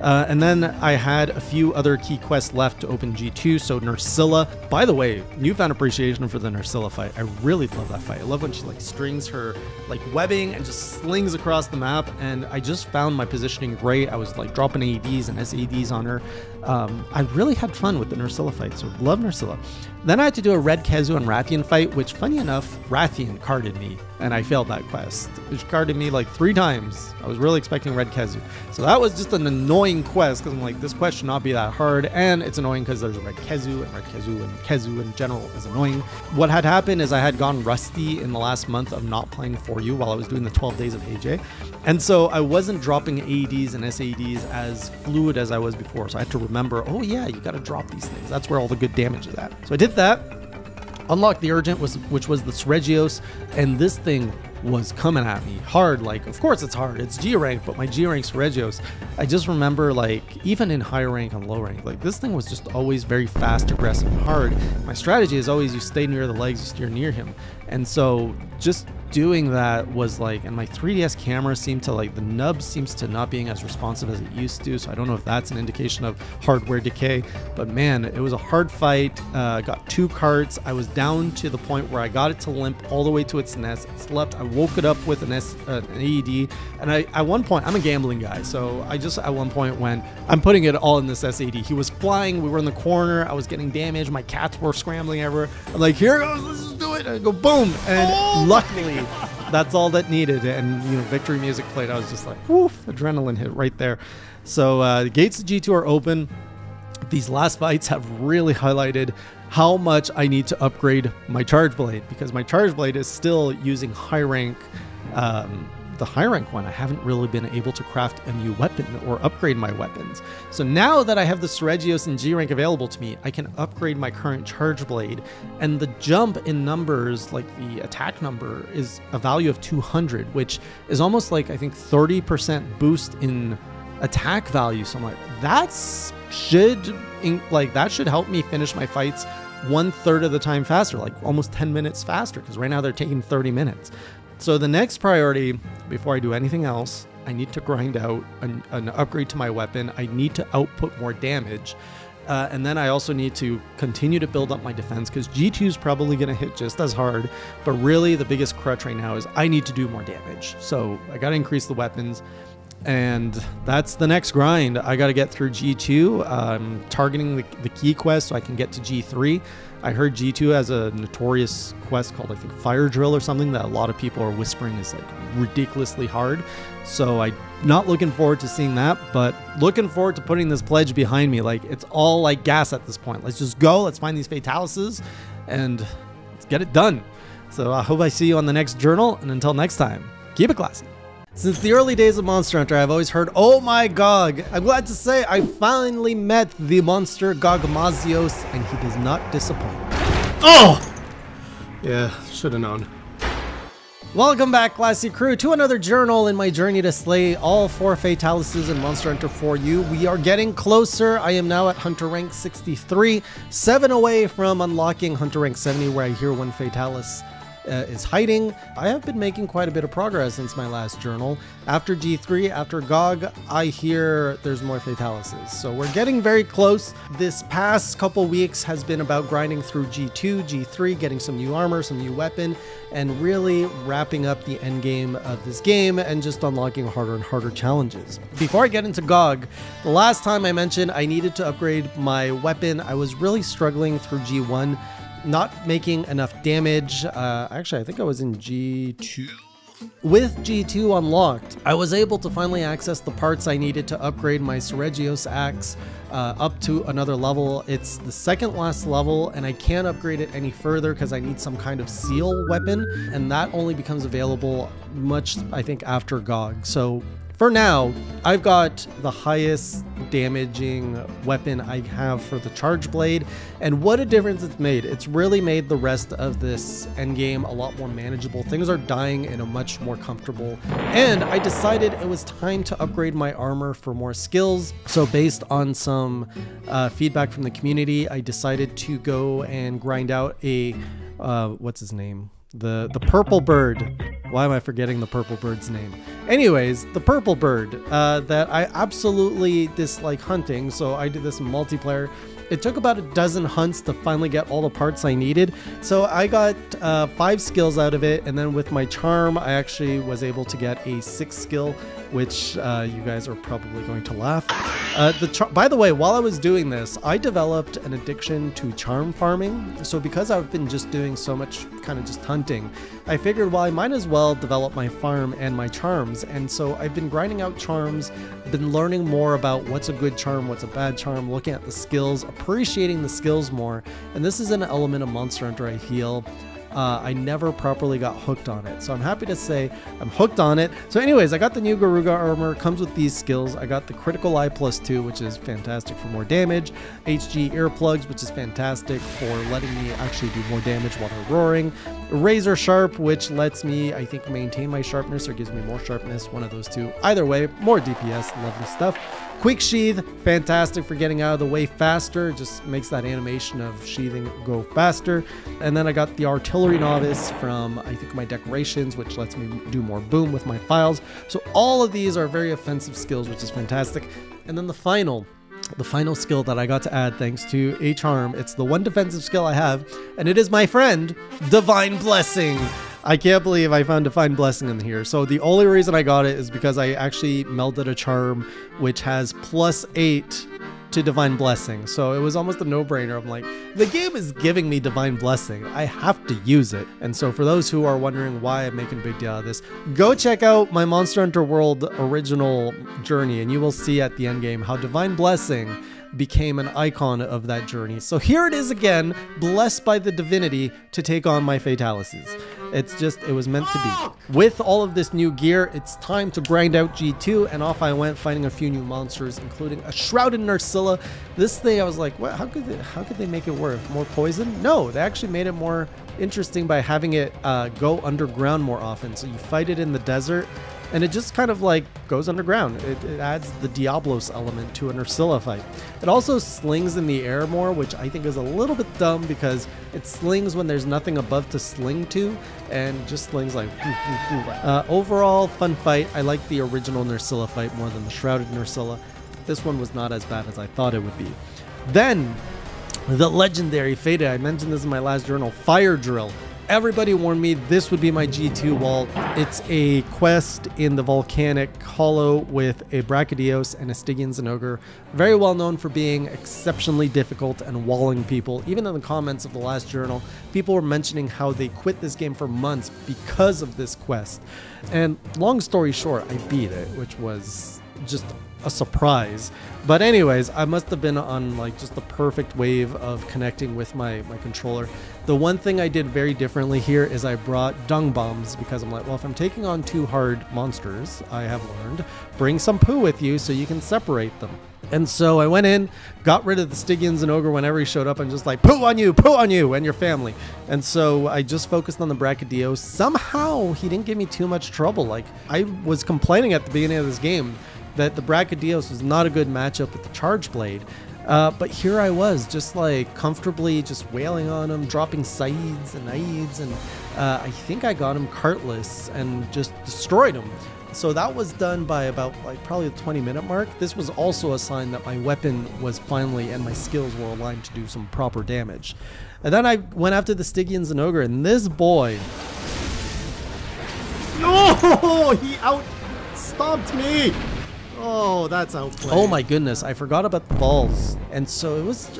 Uh, and then I had a few other key quests left to open G2. So Nerscylla. by the way, newfound appreciation for the Nerscylla fight. I really love that fight. I love when she like strings her like webbing and just slings across the map. And I just found my positioning great. I was like dropping ADs and SADs on her. Um, I really had fun with the Nerscylla fight. So love Nerscylla. Then I had to do a Red Khezu and Rathian fight, which funny enough, Rathian carted me and I failed that quest, which carted me like three times. I was really expecting Red Khezu. So that was just an annoying quest because I'm like, this quest should not be that hard. And it's annoying because there's a Red Khezu, and Red Khezu and Khezu in general is annoying. What had happened is I had gone rusty in the last month of not playing 4U while I was doing the 12 days of AJ. And so I wasn't dropping AEDs and SADs as fluid as I was before. So I had to remember, oh yeah, you got to drop these things. That's where all the good damage is at. So I did that unlocked the urgent was which was the Seregios, and this thing was coming at me hard. Like, of course it's hard. It's G rank, but my G rank Seregios, I just remember like even in high rank and low rank, like this thing was just always very fast, aggressive, hard. My strategy is always you stay near the legs, you steer near him, and so just doing that was like, and my 3DS camera seemed to like the nub seems to not being as responsive as it used to. So I don't know if that's an indication of hardware decay. But man, it was a hard fight. Uh, got two carts. I was down to the point where I got it to limp all the way to its nest. It slept. I woke it up with an, S, uh, an AED, and I at one point I'm a gambling guy, so I just at one point went, I'm putting it all in this SAD. He was flying. We were in the corner. I was getting damaged. My cats were scrambling everywhere. I'm like, here goes. Let's just do it. And I go boom, and oh luckily [laughs] that's all that needed. And you know, victory music played. I was just like, woof, adrenaline hit right there. So uh, the gates of G2 are open. These last fights have really highlighted how much I need to upgrade my charge blade because my charge blade is still using high rank um, the high rank one, I haven't really been able to craft a new weapon or upgrade my weapons. So now that I have the Seregios and G rank available to me, I can upgrade my current charge blade. And the jump in numbers, like the attack number, is a value of 200, which is almost like I think 30% boost in attack value. So I'm like, that's should like that should help me finish my fights one third of the time faster, like almost 10 minutes faster, because right now they're taking 30 minutes. So the next priority, before I do anything else, I need to grind out an, an upgrade to my weapon. I need to output more damage. Uh, and then I also need to continue to build up my defense because G2 is probably going to hit just as hard. But really, the biggest crutch right now is I need to do more damage. So I got to increase the weapons. And that's the next grind. I got to get through G2. I'm targeting the, the key quest so I can get to G3. I heard G2 has a notorious quest called, I think, Fire Drill or something that a lot of people are whispering is like ridiculously hard. So I'm not looking forward to seeing that, but looking forward to putting this pledge behind me. Like, it's all like gas at this point. Let's just go. Let's find these Fatalises and let's get it done. So I hope I see you on the next journal. And until next time, keep it classy. Since the early days of Monster Hunter, I've always heard, oh my Gog. I'm glad to say I finally met the monster Gogmazios, and he does not disappoint. Oh! Yeah, should have known. Welcome back, Classy Crew, to another journal in my journey to slay all four Fatalises in Monster Hunter 4U. We are getting closer. I am now at Hunter rank 63, seven away from unlocking Hunter rank 70, where I hear one Fatalis uh, is hiding. I have been making quite a bit of progress since my last journal. After G3, after GOG, I hear there's more Fatalises. So we're getting very close. This past couple weeks has been about grinding through G2, G3, getting some new armor, some new weapon, and really wrapping up the end game of this game and just unlocking harder and harder challenges. Before I get into GOG, the last time I mentioned I needed to upgrade my weapon, I was really struggling through G1 not making enough damage. Uh, actually, I think I was in G2. With G2 unlocked, I was able to finally access the parts I needed to upgrade my Seregios axe uh, up to another level. It's the second last level, and I can't upgrade it any further because I need some kind of seal weapon, and that only becomes available much, I think, after GOG. So for now, I've got the highest damaging weapon I have for the charge blade, and what a difference it's made. It's really made the rest of this endgame a lot more manageable. Things are dying in a much more comfortable, and I decided it was time to upgrade my armor for more skills. So based on some uh, feedback from the community, I decided to go and grind out a, uh, what's his name? The, the purple bird why am I forgetting the purple bird's name? Anyways, the purple bird uh, that I absolutely dislike hunting, so I did this in multiplayer. It took about a dozen hunts to finally get all the parts I needed. So I got uh, five skills out of it, and then with my charm, I actually was able to get a six skill which uh, you guys are probably going to laugh. Uh, the char- by the way, while I was doing this, I developed an addiction to charm farming. So because I've been just doing so much kind of just hunting, I figured, well, I might as well develop my farm and my charms. And so I've been grinding out charms, been learning more about what's a good charm, what's a bad charm, looking at the skills, appreciating the skills more. And this is an element of Monster Hunter I feel uh, I never properly got hooked on it. So I'm happy to say I'm hooked on it. So, anyways, I got the new Garuga armor, comes with these skills. I got the critical eye plus two, which is fantastic for more damage, HG earplugs, which is fantastic for letting me actually do more damage while they're roaring, razor sharp, which lets me, I think, maintain my sharpness or gives me more sharpness, one of those two. Either way, more DPS, lovely stuff. Quick Sheath, fantastic for getting out of the way faster. Just makes that animation of sheathing go faster. And then I got the Artillery Novice from, I think, my decorations, which lets me do more boom with my phials. So all of these are very offensive skills, which is fantastic. And then the final, the final skill that I got to add thanks to a charm. It's the one defensive skill I have, and it is my friend, Divine Blessing. I can't believe I found Divine Blessing in here. So the only reason I got it is because I actually melded a charm which has plus eight to Divine Blessing. So it was almost a no-brainer. I'm like, the game is giving me Divine Blessing. I have to use it. And so for those who are wondering why I'm making a big deal out of this, go check out my Monster Hunter World original journey and you will see at the end game how Divine Blessing became an icon of that journey. So here it is again, blessed by the divinity to take on my Fatalices. It's just, it was meant to be. With all of this new gear, it's time to grind out G2, and off I went fighting a few new monsters, including a Shrouded Nerscylla. This thing, I was like, what? How could they, how could they make it work? More poison? No, they actually made it more interesting by having it uh, go underground more often. So you fight it in the desert, and it just kind of like goes underground. It, it, adds the Diablos element to a Nerscylla fight. It also slings in the air more, which I think is a little bit dumb because it slings when there's nothing above to sling to, and just slings like. Hmm, hmm, hmm. Uh, overall, fun fight. I like the original Nerscylla fight more than the Shrouded Nerscylla. This one was not as bad as I thought it would be. Then, the legendary Fade. I mentioned this in my last journal. Fire Drill. Everybody warned me this would be my G2 wall. It's a quest in the volcanic hollow with a Brachydios and a Stygian Zinogre. Very well known for being exceptionally difficult and walling people. Even in the comments of the last journal, people were mentioning how they quit this game for months because of this quest. And long story short, I beat it, which was just a surprise. But anyways, I must have been on like just the perfect wave of connecting with my my controller. The one thing I did very differently here is I brought dung bombs because I'm like, well, if I'm taking on two hard monsters, I have learned, bring some poo with you so you can separate them. And so I went in, got rid of the Stygian Zinogre whenever he showed up, and just like poo on you, poo on you, and your family. And so I just focused on the Brachydios. Somehow he didn't give me too much trouble. Like I was complaining at the beginning of this game that the Brachydios was not a good matchup with the Charge Blade. Uh, but here I was, just like comfortably just wailing on him, dropping SAEDs and Naids, and uh, I think I got him cartless and just destroyed him. So that was done by about like probably the 20 minute mark. This was also a sign that my weapon was finally and my skills were aligned to do some proper damage. And then I went after the Stygian Zinogre, and this boy. [laughs] No! He out stopped me! Oh, that's outplayed. Oh my goodness, I forgot about the balls. And so it was,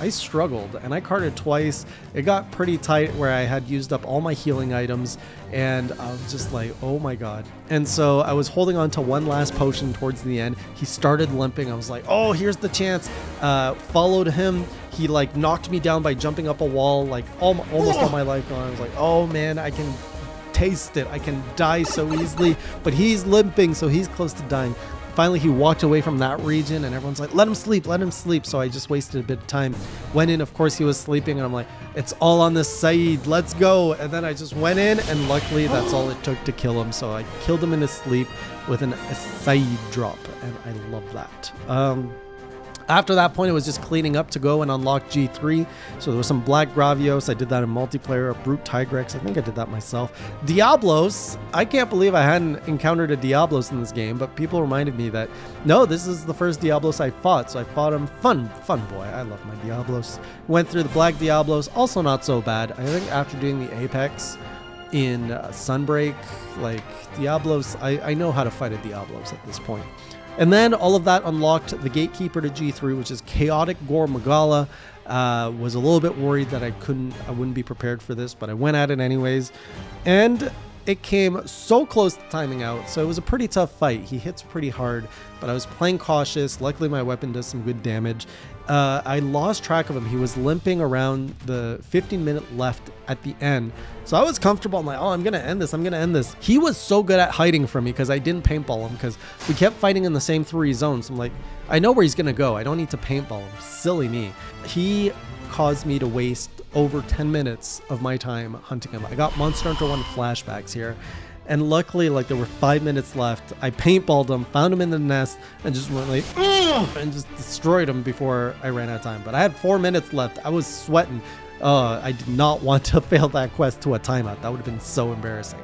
I struggled and I carted twice. It got pretty tight where I had used up all my healing items and I was just like, oh my god. And so I was holding on to one last potion towards the end. He started limping. I was like, oh, here's the chance. Uh, followed him. He like knocked me down by jumping up a wall, like all, almost all my life gone. I was like, oh man, I can taste it. I can die so easily, but he's limping, so he's close to dying finally he walked away from that region and everyone's like let him sleep let him sleep. So i just wasted a bit of time. Went in of course he was sleeping and i'm like it's all on this SAED let's go. And then i just went in and luckily that's all it took to kill him. So i killed him in his sleep with an SAED drop and i love that. Um, after that point, it was just cleaning up to go and unlock G3. So there was some Black Gravios. I did that in multiplayer. A Brute Tigrex. I think I did that myself. Diablos. I can't believe I hadn't encountered a Diablos in this game, but people reminded me that no, this is the first Diablos I fought. So I fought him. Fun, fun boy. I love my Diablos. Went through the Black Diablos. Also not so bad. I think after doing the Apex in uh, Sunbreak, like Diablos, I, I know how to fight a Diablos at this point. And then all of that unlocked the gatekeeper to G3, which is Chaotic Gore Magala. Uh, was a little bit worried that I couldn't, I wouldn't be prepared for this, but I went at it anyways. And it came so close to timing out, so it was a pretty tough fight. He hits pretty hard, but I was playing cautious. Luckily, my weapon does some good damage. Uh, I lost track of him. He was limping around the 15 minute left at the end. So I was comfortable. I'm like, oh, I'm going to end this. I'm going to end this. He was so good at hiding from me because I didn't paintball him because we kept fighting in the same three zones. I'm like, I know where he's going to go. I don't need to paintball him. Silly me. He caused me to waste over 10 minutes of my time hunting him. I got Monster Hunter 1 flashbacks here. And luckily, like there were five minutes left. I paintballed him, found him in the nest, and just went like, and just destroyed him before I ran out of time. But I had four minutes left. I was sweating. Uh, I did not want to [laughs] fail that quest to a timeout. That would have been so embarrassing.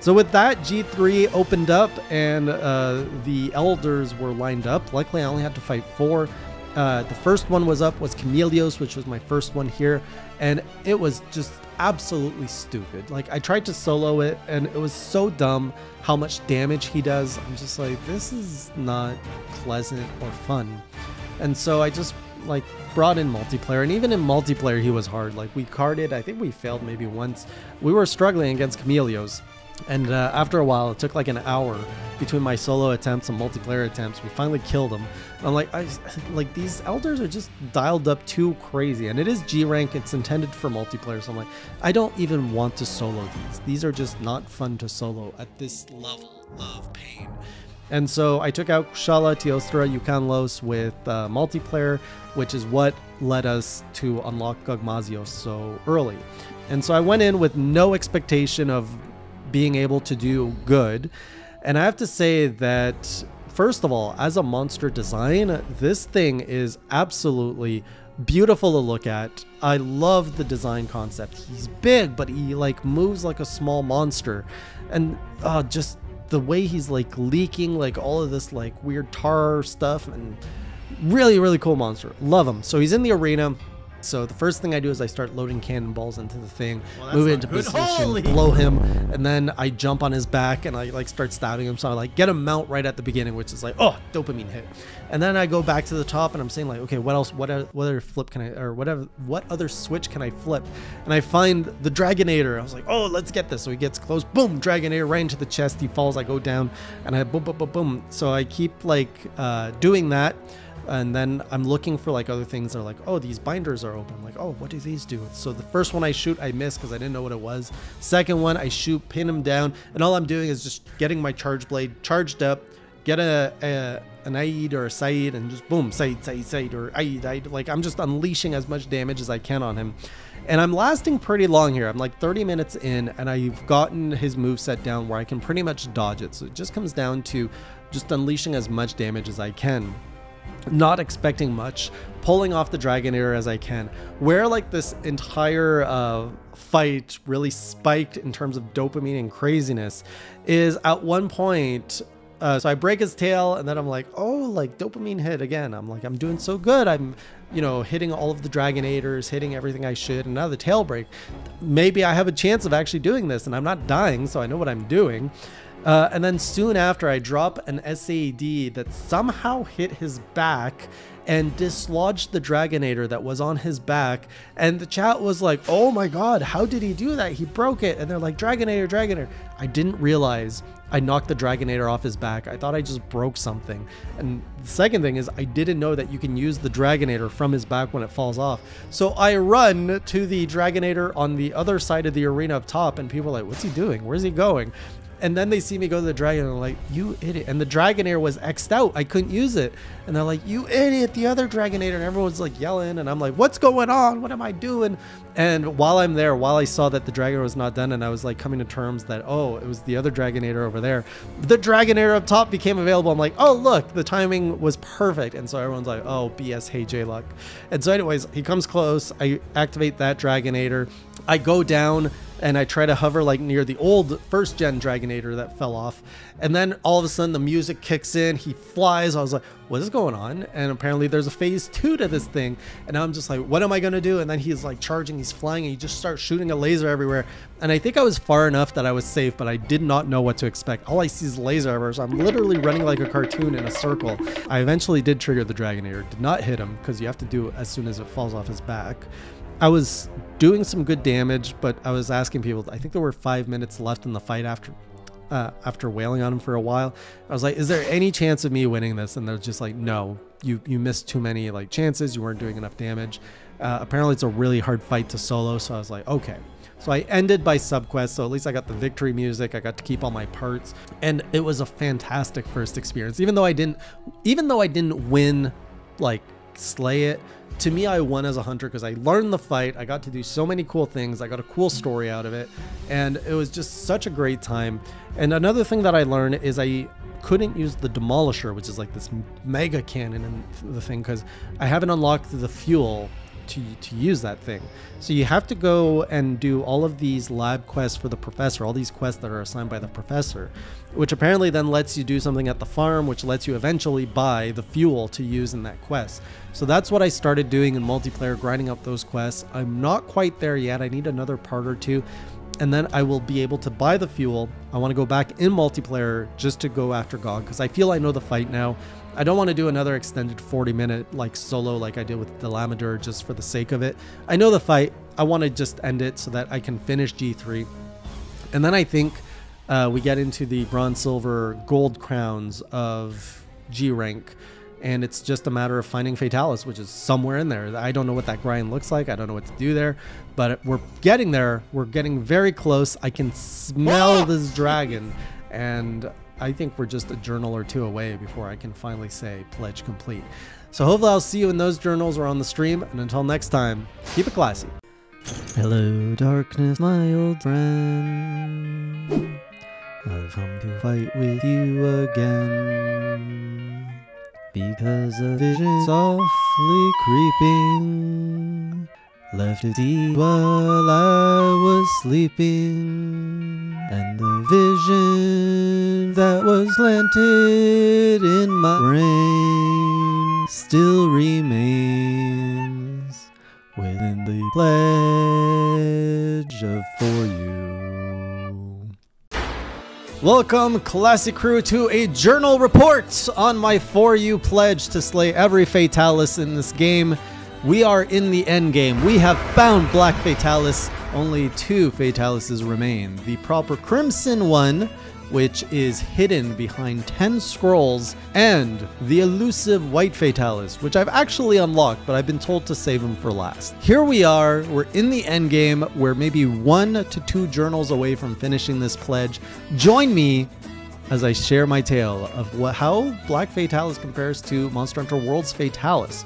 So with that, G3 opened up and uh, the elders were lined up. Luckily, I only had to fight four. Uh, the first one was up was Chameleos, which was my first one here, and it was just absolutely stupid. Like I tried to solo it, and it was so dumb how much damage he does. I'm just like, this is not pleasant or fun, and so I just like brought in multiplayer, and even in multiplayer he was hard. Like we carted, I think we failed maybe once. We were struggling against Chameleos. And uh, after a while, it took like an hour between my solo attempts and multiplayer attempts. We finally killed him. And I'm like, I [sighs] like these elders are just dialed up too crazy. And it is G rank. It's intended for multiplayer. So I'm like, I don't even want to solo these. These are just not fun to solo at this level of pain. And so I took out Shala, Teostra, Ukanlos with uh, multiplayer, which is what led us to unlock Gogmazios so early. And so I went in with no expectation of being able to do good. And I have to say that, first of all, as a monster design, this thing is absolutely beautiful to look at. I love the design concept. He's big, but he like moves like a small monster. And uh, just the way he's like leaking like all of this like weird tar stuff and really really cool monster love him so he's in the arena so the first thing I do is I start loading cannonballs into the thing, Well, move not into good. position, Holy! blow him, and then I jump on his back and I like start stabbing him. So I like get him mount right at the beginning, which is like oh dopamine hit, and then I go back to the top and I'm saying like okay what else what other, what other flip can I or whatever what other switch can I flip, and I find the Dragonator. I was like oh let's get this. So he gets close, boom Dragonator right into the chest. He falls. I go down and I boom boom boom boom. So I keep like uh, doing that and then I'm looking for like other things that are like, oh, these binders are open. I'm like, oh, what do these do? So the first one I shoot, I miss because I didn't know what it was. Second one, I shoot, pin him down, and all I'm doing is just getting my charge blade charged up, get a, a an Aid or a SAED, and just boom, SAED, SAED, SAED, or Aid, Aid. Like I'm just unleashing as much damage as I can on him. And I'm lasting pretty long here. I'm like 30 minutes in, and I've gotten his move set down where I can pretty much dodge it. So it just comes down to just unleashing as much damage as I can not expecting much, pulling off the Dragonator as I can. Where like this entire uh, fight really spiked in terms of dopamine and craziness is at one point. Uh, so I break his tail, and then I'm like, oh, like dopamine hit again. I'm like, I'm doing so good. I'm, you know, hitting all of the Dragonators, hitting everything I should, and now the tail break. Maybe I have a chance of actually doing this, and I'm not dying, so I know what I'm doing. Uh, and then soon after, I drop an SAED that somehow hit his back and dislodged the Dragonator that was on his back. And the chat was like, oh my god, how did he do that? He broke it. And they're like, Dragonator, Dragonator. I didn't realize I knocked the Dragonator off his back. I thought I just broke something. And the second thing is, I didn't know that you can use the Dragonator from his back when it falls off. So I run to the Dragonator on the other side of the arena up top, and people are like, what's he doing? Where's he going? And then they see me go to the dragon and they're like, you idiot. And the Dragonator was X'd out. I couldn't use it. And they're like, you idiot, the other Dragonator. And everyone's like yelling. And I'm like, what's going on? What am I doing? And while I'm there, while I saw that the Dragonator was not done, and I was like coming to terms that, oh, it was the other Dragonator over there, the Dragonator up top became available. I'm like, oh, look, the timing was perfect. And so everyone's like, oh, BS, hey, J Luck. And so, anyways, he comes close. I activate that Dragonator. I go down and I try to hover like near the old first gen Dragonator that fell off. And then all of a sudden the music kicks in, he flies. I was like, what is going on? And apparently there's a phase two to this thing. And I'm just like, what am I gonna do? And then he's like charging, he's flying, and he just starts shooting a laser everywhere. And I think I was far enough that I was safe, but I did not know what to expect. All I see is laser. So I'm literally running like a cartoon in a circle. I eventually did trigger the Dragonator, did not hit him, because you have to do it as soon as it falls off his back. I was doing some good damage, but I was asking people. I think there were five minutes left in the fight after uh, after wailing on him for a while. I was like, "Is there any chance of me winning this?" And they're just like, "No, you you missed too many like chances. You weren't doing enough damage." Uh, apparently, it's a really hard fight to solo. So I was like, "Okay." So I ended by subquest. So at least I got the victory music. I got to keep all my parts, and it was a fantastic first experience. Even though I didn't, even though I didn't win, like slay it to me i won as a hunter because i learned the fight. I got to do so many cool things. I got a cool story out of it. And it was just such a great time. And another thing that i learned is i couldn't use the demolisher which is like this mega cannon and the thing because i haven't unlocked the fuel to, to use that thing. So you have to go and do all of these lab quests for the professor, all these quests that are assigned by the professor, which apparently then lets you do something at the farm, which lets you eventually buy the fuel to use in that quest. So that's what I started doing in multiplayer, grinding up those quests. I'm not quite there yet. I need another part or two. And then I will be able to buy the fuel. I want to go back in multiplayer just to go after Gog because I feel I know the fight now. I don't want to do another extended 40 minute like solo like I did with Dalamadur just for the sake of it. I know the fight. I want to just end it so that I can finish G3. And then I think uh, we get into the bronze, silver, gold crowns of G rank. And it's just a matter of finding Fatalis, which is somewhere in there. I don't know what that grind looks like. I don't know what to do there, but we're getting there. We're getting very close. I can smell this dragon, and I think we're just a journal or two away before I can finally say pledge complete. So hopefully I'll see you in those journals or on the stream. And until next time, keep it classy. Hello, darkness, my old friend. I've come to fight with you again. Because a vision softly creeping left it deep while I was sleeping. And the vision that was planted in my brain still remains within the pledge of for you. Welcome, Classy Crew, to a journal report on my 4U pledge to slay every Fatalis in this game. We are in the end game. We have found Black Fatalis. Only two Fatalises remain. The proper Crimson one, which is hidden behind 10 scrolls, and the elusive White Fatalis, which I've actually unlocked, but I've been told to save them for last. Here we are, we're in the end game. We're maybe one to two journals away from finishing this pledge. Join me as I share my tale of what, how Black Fatalis compares to Monster Hunter World's Fatalis.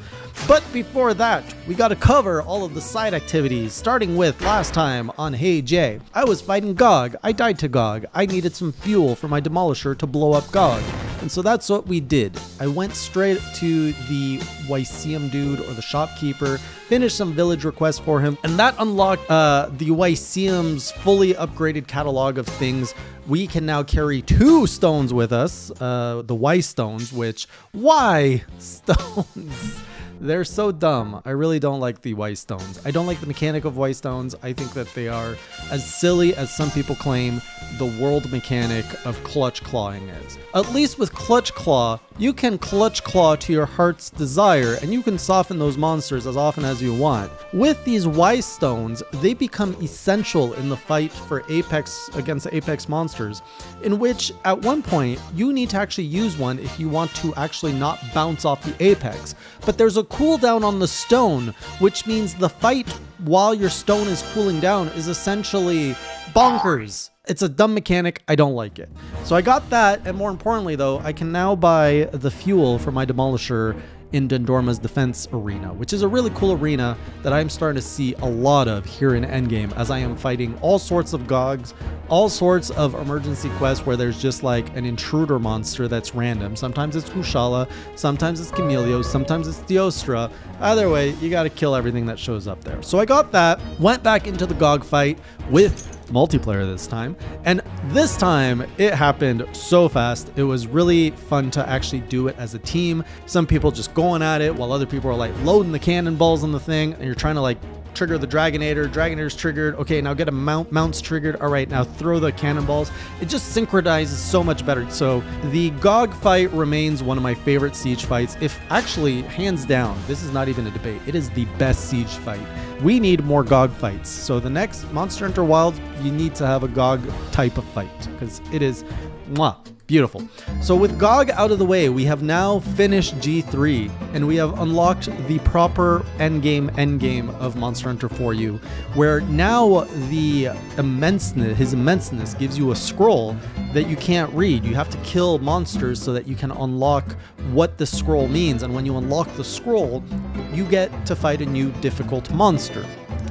But before that, we gotta cover all of the side activities, starting with last time on Hey Jay. I was fighting Gog, I died to Gog, I needed some fuel for my Demolisher to blow up Gog. And so that's what we did. I went straight to the Wyceum dude or the shopkeeper, finished some village requests for him, and that unlocked uh, the Wyceum's fully upgraded catalog of things. We can now carry two stones with us, uh, the Y stones, which, why stones? [laughs] They're so dumb. I really don't like the white stones. I don't like the mechanic of white stones. I think that they are as silly as some people claim the world mechanic of clutch clawing is. At least with clutch claw, you can clutch claw to your heart's desire and you can soften those monsters as often as you want. With these Y stones, they become essential in the fight for Apex against Apex monsters, in which at one point you need to actually use one if you want to actually not bounce off the Apex. But there's a cooldown on the stone, which means the fight while your stone is cooling down is essentially bonkers. It's a dumb mechanic. I don't like it. So I got that, and more importantly, though, I can now buy the fuel for my demolisher in Dundorma's defense arena, which is a really cool arena that I'm starting to see a lot of here in Endgame as I am fighting all sorts of Gogs, all sorts of emergency quests where there's just like an intruder monster that's random. Sometimes it's Kushala, sometimes it's Chameleos, sometimes it's Teostra. Either way, you gotta kill everything that shows up there. So I got that, went back into the Gog fight with multiplayer this time. And this time it happened so fast. It was really fun to actually do it as a team. Some people just going at it while other people are like loading the cannonballs on the thing and you're trying to like trigger the Dragonator. Dragonator's triggered. Okay, now get a mount. Mount's triggered. All right, now throw the cannonballs. It just synchronizes so much better. So the Gog fight remains one of my favorite siege fights. If actually, hands down, this is not even a debate. It is the best siege fight. We need more Gog fights. So the next Monster Hunter Wild, you need to have a Gog type of fight because it is mwah, Beautiful. So with GOG out of the way, we have now finished G3 and we have unlocked the proper endgame endgame of Monster Hunter 4U, where now the immenseness, his immenseness gives you a scroll that you can't read. You have to kill monsters so that you can unlock what the scroll means. And when you unlock the scroll, you get to fight a new difficult monster.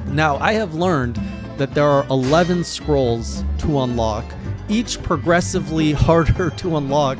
Now, I have learned that there are 11 scrolls to unlock each progressively [laughs] harder to unlock.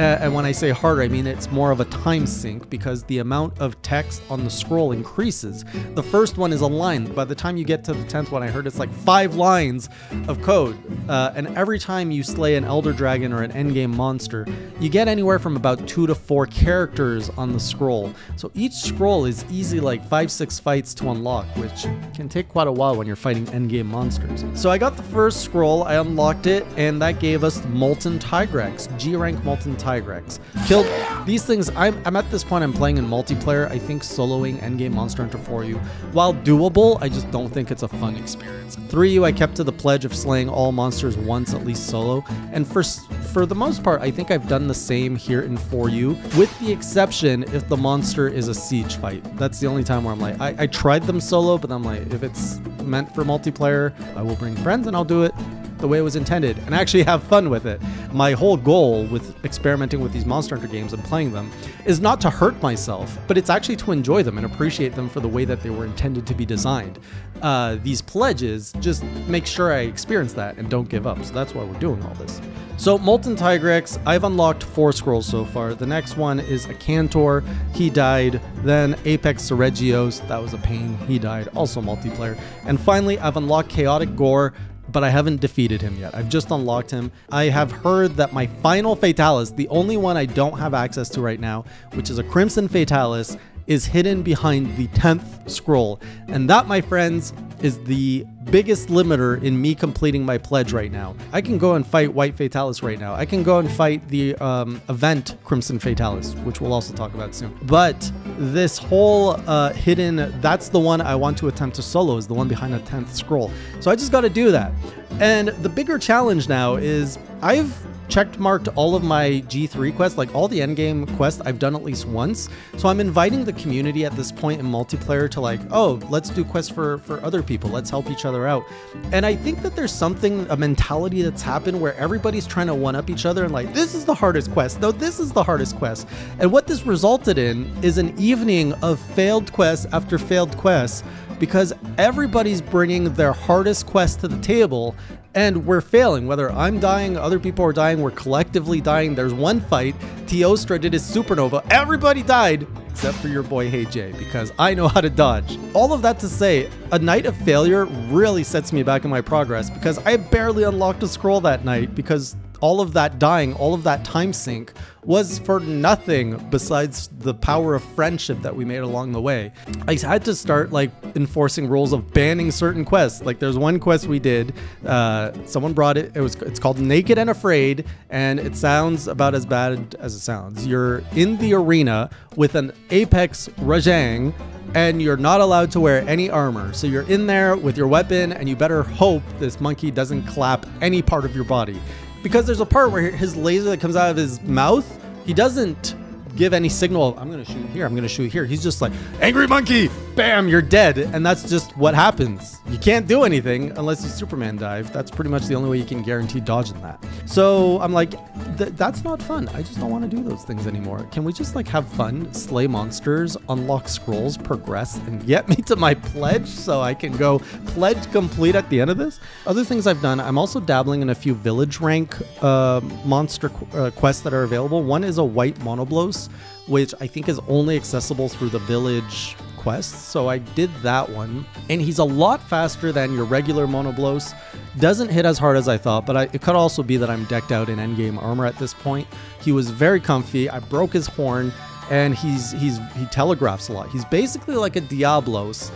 Uh, and when I say harder, I mean it's more of a time sink because the amount of text on the scroll increases. The first one is a line. By the time you get to the 10th one, I heard it's like five lines of code. Uh, and every time you slay an Elder Dragon or an endgame monster, you get anywhere from about two to four characters on the scroll. So each scroll is easy like five, six fights to unlock, which can take quite a while when you're fighting endgame monsters. So I got the first scroll, I unlocked it, and that gave us Molten Tigrex, G rank Molten Tigrex Tigrex. Killed these things. I'm, I'm at this point, I'm playing in multiplayer. I think soloing Endgame Monster Hunter 4U, while doable, I just don't think it's a fun experience. 3U, I kept to the pledge of slaying all monsters once, at least solo. And for, for the most part, I think I've done the same here in 4U, with the exception if the monster is a siege fight. That's the only time where I'm like, I, I tried them solo, but I'm like, if it's meant for multiplayer, I will bring friends and I'll do it the way it was intended and actually have fun with it. My whole goal with experimenting with these Monster Hunter games and playing them is not to hurt myself, but it's actually to enjoy them and appreciate them for the way that they were intended to be designed. Uh, these pledges just make sure I experience that and don't give up. So that's why we're doing all this. So Molten Tigrex, I've unlocked four scrolls so far. The next one is Akantor. He died. Then Apex Seregios. That was a pain. He died. Also multiplayer. And finally, I've unlocked Chaotic Gore but I haven't defeated him yet. I've just unlocked him. I have heard that my final Fatalis, the only one I don't have access to right now, which is a Crimson Fatalis, is hidden behind the 10th scroll. And that, my friends, is the biggest limiter in me completing my pledge right now. I can go and fight White Fatalis right now. I can go and fight the um, event Crimson Fatalis, which we'll also talk about soon. But this whole uh, hidden, that's the one I want to attempt to solo, is the one behind the 10th scroll. So I just got to do that. And the bigger challenge now is I've checked marked all of my G3 quests, like all the endgame quests I've done at least once. So I'm inviting the community at this point in multiplayer to like, oh, let's do quests for, for other people. Let's help each other out. And I think that there's something, a mentality that's happened where everybody's trying to one up each other and like, this is the hardest quest. No, this is the hardest quest. And what this resulted in is an evening of failed quests after failed quests because everybody's bringing their hardest quest to the table and we're failing. Whether I'm dying, other people are dying, we're collectively dying. There's one fight, Teostra did his supernova, everybody died except for your boy Hey Jay, because I know how to dodge. All of that to say, a night of failure really sets me back in my progress because I barely unlocked a scroll that night because all of that dying, all of that time sink was for nothing besides the power of friendship that we made along the way. I had to start like enforcing rules of banning certain quests. Like there's one quest we did, uh, someone brought it. It was it's called Naked and Afraid, and it sounds about as bad as it sounds. You're in the arena with an Apex Rajang and you're not allowed to wear any armor. So you're in there with your weapon, and you better hope this monkey doesn't clap any part of your body because there's a part where his laser that comes out of his mouth, he doesn't give any signal I'm gonna shoot here, I'm gonna shoot here. He's just like, angry monkey, bam, you're dead. And that's just what happens. You can't do anything unless you Superman dive. That's pretty much the only way you can guarantee dodging that. So I'm like, th- that's not fun. I just don't want to do those things anymore. Can we just like have fun, slay monsters, unlock scrolls, progress, and get [laughs] me to my pledge so I can go pledge complete at the end of this? Other things I've done, I'm also dabbling in a few village rank uh, monster qu- uh, quests that are available. One is a white monoblos which I think is only accessible through the village quests. So I did that one. And he's a lot faster than your regular Monoblos. Doesn't hit as hard as I thought, but I, it could also be that I'm decked out in endgame armor at this point. He was very comfy. I broke his horn and he's he's he telegraphs a lot. He's basically like a Diablos,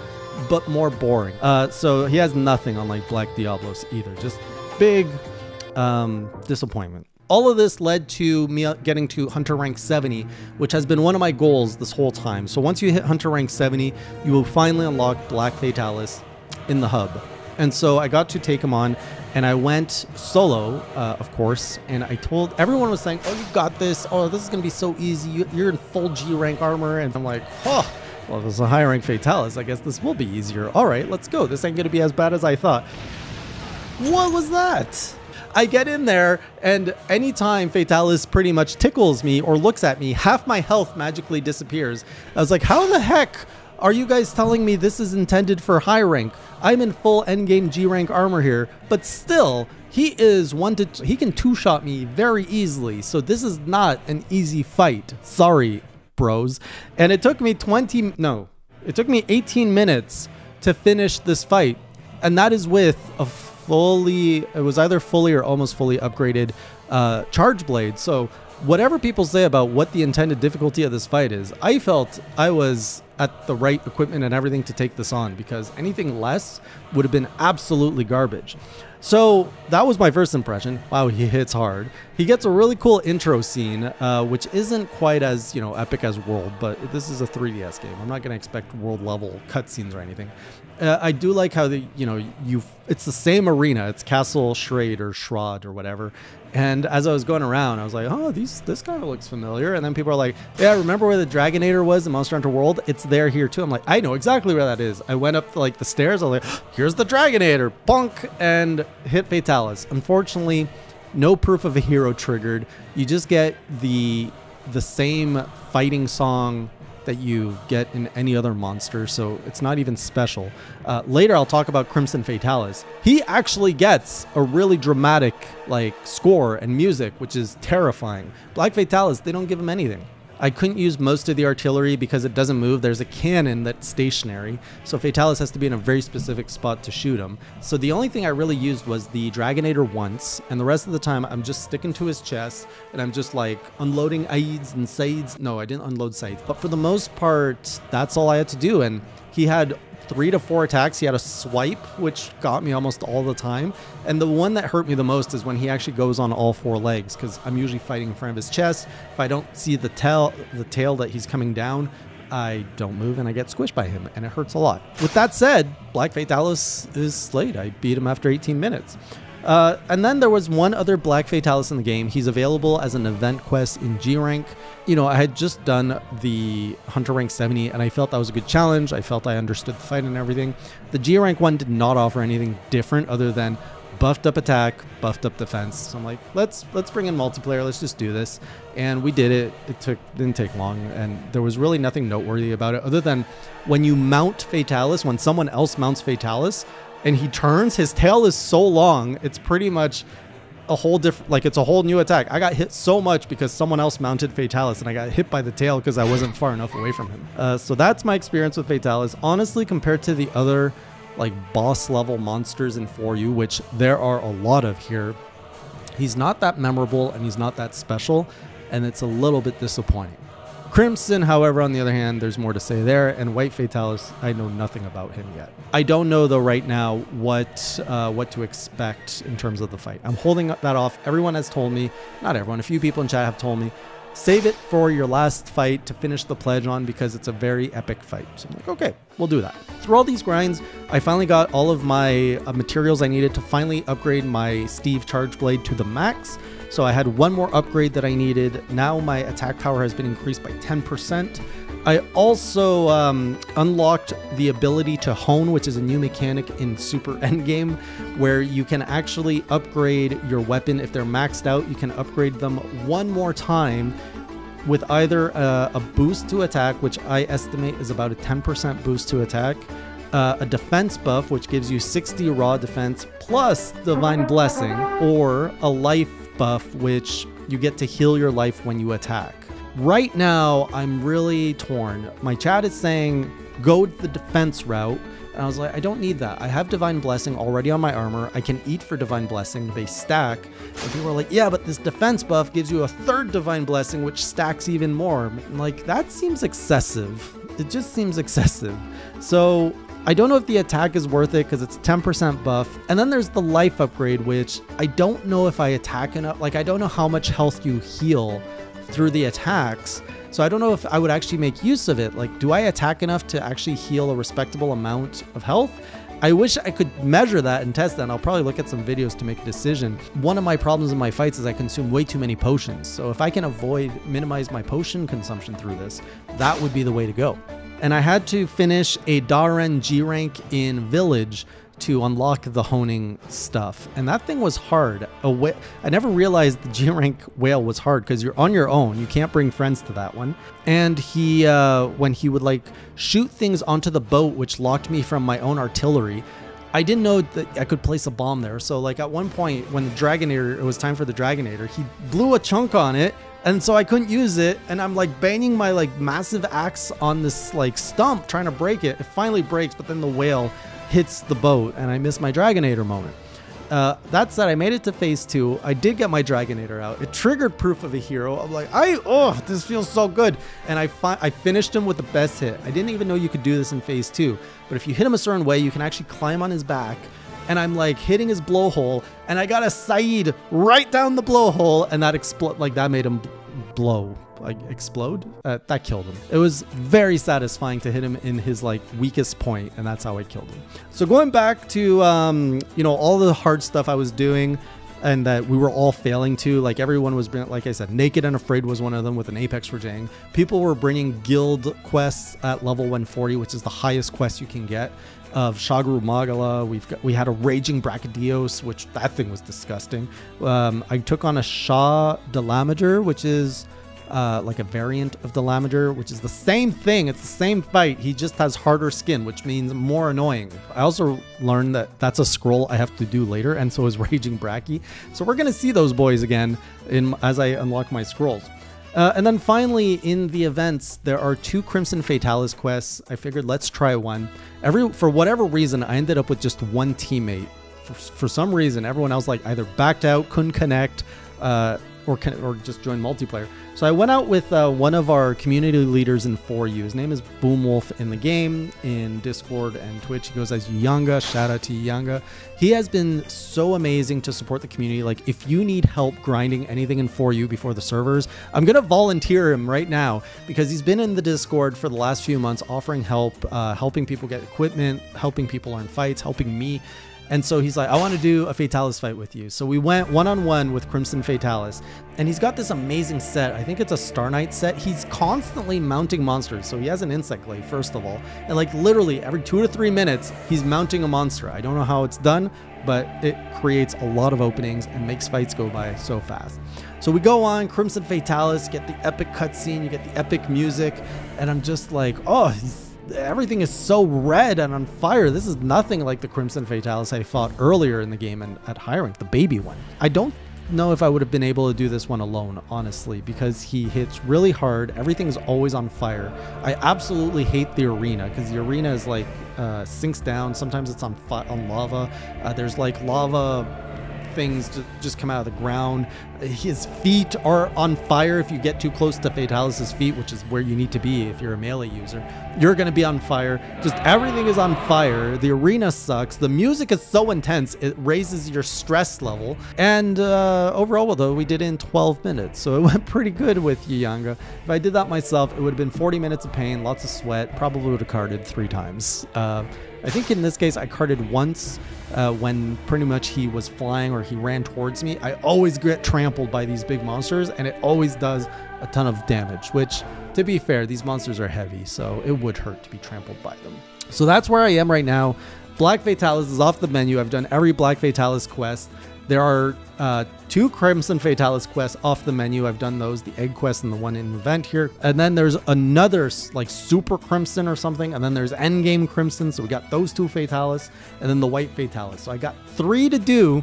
but more boring. Uh, so he has nothing on like Black Diablos either. Just big um, disappointment all of this led to me getting to Hunter rank 70, which has been one of my goals this whole time. So once you hit Hunter rank 70, you will finally unlock Black Fatalis in the hub. And so I got to take him on, and I went solo, uh, of course. And I told everyone was saying, "Oh, you got this! Oh, this is gonna be so easy. You're in full G rank armor." And I'm like, "Oh, well, this is a high rank Fatalis. I guess this will be easier. All right, let's go. This ain't gonna be as bad as I thought." What was that? I get in there, and anytime Fatalis pretty much tickles me or looks at me, half my health magically disappears. I was like, how the heck are you guys telling me this is intended for high rank? I'm in full endgame G rank armor here, but still, he is one to he can two shot me very easily. So this is not an easy fight. Sorry, bros. And it took me 20 no, it took me 18 minutes to finish this fight, and that is with a fully, it was either fully or almost fully upgraded uh, charge blade. So whatever people say about what the intended difficulty of this fight is, I felt I was at the right equipment and everything to take this on because anything less would have been absolutely garbage. So that was my first impression. Wow, he hits hard. He gets a really cool intro scene, uh, which isn't quite as you know epic as World, but this is a 3DS game. I'm not going to expect World level cutscenes or anything. Uh, I do like how the you know you it's the same arena. It's Castle Schrade or Shrod or whatever. And as I was going around, I was like, oh, these this kind of looks familiar. And then people are like, yeah, remember where the Dragonator was in Monster Hunter World? It's there here too. I'm like, I know exactly where that is. I went up like the stairs. I was like, here's the Dragonator, bonk, and hit Fatalis. Unfortunately, no proof of a hero triggered. You just get the the same fighting song that you get in any other monster, so it's not even special. Uh, later, I'll talk about Crimson Fatalis. He actually gets a really dramatic like score and music, which is terrifying. Black Fatalis, they don't give him anything. I couldn't use most of the artillery because it doesn't move. There's a cannon that's stationary, so Fatalis has to be in a very specific spot to shoot him. So the only thing I really used was the Dragonator once, and the rest of the time I'm just sticking to his chest and I'm just like unloading aids and sides. No, I didn't unload sides, but for the most part, that's all I had to do. And he had three to four attacks. He had a swipe, which got me almost all the time. And the one that hurt me the most is when he actually goes on all four legs, because I'm usually fighting in front of his chest. If I don't see the tail, the tail that he's coming down, I don't move and I get squished by him, and it hurts a lot. With that said, Black Fatalis is slayed. I beat him after 18 minutes. Uh, and then there was one other Black Fatalis in the game. He's available as an event quest in G rank. You know, I had just done the Hunter rank 70 and I felt that was a good challenge. I felt I understood the fight and everything. The G rank one did not offer anything different other than buffed up attack, buffed up defense. So I'm like, let's let's bring in multiplayer. Let's just do this, and we did it. It took didn't take long, and there was really nothing noteworthy about it other than when you mount Fatalis, when someone else mounts Fatalis, and he turns, his tail is so long, it's pretty much a whole different like it's a whole new attack. I got hit so much because someone else mounted Fatalis and I got hit by the tail because I wasn't far enough away from him. Uh, so that's my experience with Fatalis. Honestly, compared to the other like boss level monsters in 4U, which there are a lot of here, he's not that memorable and he's not that special, and it's a little bit disappointing. Crimson, however, on the other hand, there's more to say there. And White Fatalis, I know nothing about him yet. I don't know though right now what uh, what to expect in terms of the fight. I'm holding that off. Everyone has told me, not everyone, a few people in chat have told me, save it for your last fight to finish the pledge on because it's a very epic fight. So I'm like, okay, we'll do that. Through all these grinds, I finally got all of my uh, materials I needed to finally upgrade my Steve Charge Blade to the max. So I had one more upgrade that I needed. Now my attack power has been increased by 10%. I also um, unlocked the ability to hone, which is a new mechanic in Super [laughs] Endgame, where you can actually upgrade your weapon. If they're maxed out, you can upgrade them one more time with either a, a boost to attack, which I estimate is about a 10% boost to attack, uh, a defense buff, which gives you 60 raw defense plus Divine Blessing, or a life buff, which you get to heal your life when you attack. Right now, I'm really torn. My chat is saying go the defense route. And I was like, I don't need that. I have Divine Blessing already on my armor. I can eat for Divine Blessing. They stack. And people are like, yeah, but this defense buff gives you a third Divine Blessing, which stacks even more. I'm like, that seems excessive. It just seems excessive. So I don't know if the attack is worth it because it's 10% buff. And then there's the life upgrade, which I don't know if I attack enough. Like, I don't know how much health you heal through the attacks. So I don't know if I would actually make use of it. Like, do I attack enough to actually heal a respectable amount of health? I wish I could measure that and test that. And I'll probably look at some videos to make a decision. One of my problems in my fights is I consume way too many potions. So if I can avoid, minimize my potion consumption through this, that would be the way to go and I had to finish a Dah'ren G rank in Village to unlock the honing stuff. And that thing was hard. I never realized the G [laughs] rank whale was hard because you're on your own. You can't bring friends to that one. And he, uh, when he would like shoot things onto the boat, which locked me from my own artillery, I didn't know that I could place a bomb there. So like at one point when the Dragonator, it was time for the Dragonator, he blew a chunk on it and so I couldn't use it and I'm like banging my like massive axe on this like stump trying to break it. It finally breaks, but then the whale hits the boat and I miss my Dragonator moment. Uh, that said, I made it to phase two. I did get my Dragonator out. It triggered proof of a hero. I'm like, I oh, this feels so good. And I fi- I finished him with the best hit. I didn't even know you could do this in phase two. But if you hit him a certain way, you can actually climb on his back. And I'm like hitting his blowhole, and I got a SAED right down the blowhole, and that explode like that made him blow like explode? Uh, that killed him. It was very satisfying to hit him in his like weakest point and that's how i killed him. So going back to um you know all the hard stuff i was doing and that we were all failing to like everyone was like i said naked and afraid was one of them with an apex Rajang people were bringing guild quests at level 140 which is the highest quest you can get of Shagaru Magala. We've got, we had a Raging Brachydios, which that thing was disgusting. Um, I took on a Shah Dalamadur, which is uh, like a variant of Dalamadur, which is the same thing. It's the same fight. He just has harder skin, which means more annoying. I also learned that that's a scroll I have to do later, and so is [laughs] Raging Brachy. So we're gonna see those boys again in as I unlock my scrolls. Uh, and then finally, in the events, there are two Crimson Fatalis quests. I figured let's try one. Every for whatever reason, I ended up with just one teammate. For, for some reason, everyone else like either backed out, couldn't connect, uh, or or just join multiplayer. So I went out with uh, one of our community leaders in 4U. His name is Boomwolf in the game, in Discord and Twitch. He goes as Yanga. Shout out to Yanga. He has been so amazing to support the community. Like, if you need help grinding anything in 4U before the servers, I'm going to volunteer him right now because he's been in the Discord for the last few months offering help, uh, helping people get equipment, helping people learn fights, helping me. And so he's like, I want to do a Fatalis fight with you. So we went one on one with Crimson Fatalis. And he's got this amazing set. I think it's a Star Knight set. He's constantly mounting monsters. So he has an insect glaive, first of all. And like literally every two to three minutes, he's mounting a monster. I don't know how it's done, but it creates a lot of openings and makes fights go by so fast. So we go on, Crimson Fatalis, get the epic cutscene, you get the epic music. And I'm just like, oh, he's everything is so red and on fire. This is nothing like the Crimson Fatalis I fought earlier in the game and at high rank, the baby one. I don't know if I would have been able to do this one alone, honestly, because he hits really hard. Everything's always on fire. I absolutely hate the arena because the arena is like uh, sinks down. Sometimes it's on on lava. Uh, there's like lava things just come out of the ground. His feet are on fire if you get too close to Fatalis's feet, which is where you need to be if you're a melee user. You're going to be on fire. Just everything is on fire. The arena sucks. The music is so intense, it raises your stress level. And uh, overall, though, we did it in 12 minutes. So it [laughs] went pretty good with Yanga. If I did that myself, it would have been 40 minutes of pain, lots of sweat, probably would have carted three times. Uh, I think in this case, I carted once uh, when pretty much he was flying or he ran towards me. I always get trampled by these big monsters, and it always does a ton of damage, which, to be fair, these monsters are heavy, so it would hurt to be trampled by them. So that's where I am right now. Black Fatalis is off the menu. I've done every Black Fatalis quest. There are uh, two Crimson Fatalis quests off the menu. I've done those, the Egg Quest and the one in event here. And then there's another like Super Crimson or something. And then there's Endgame Crimson. So we got those two Fatalis and then the White Fatalis. So I got three to do.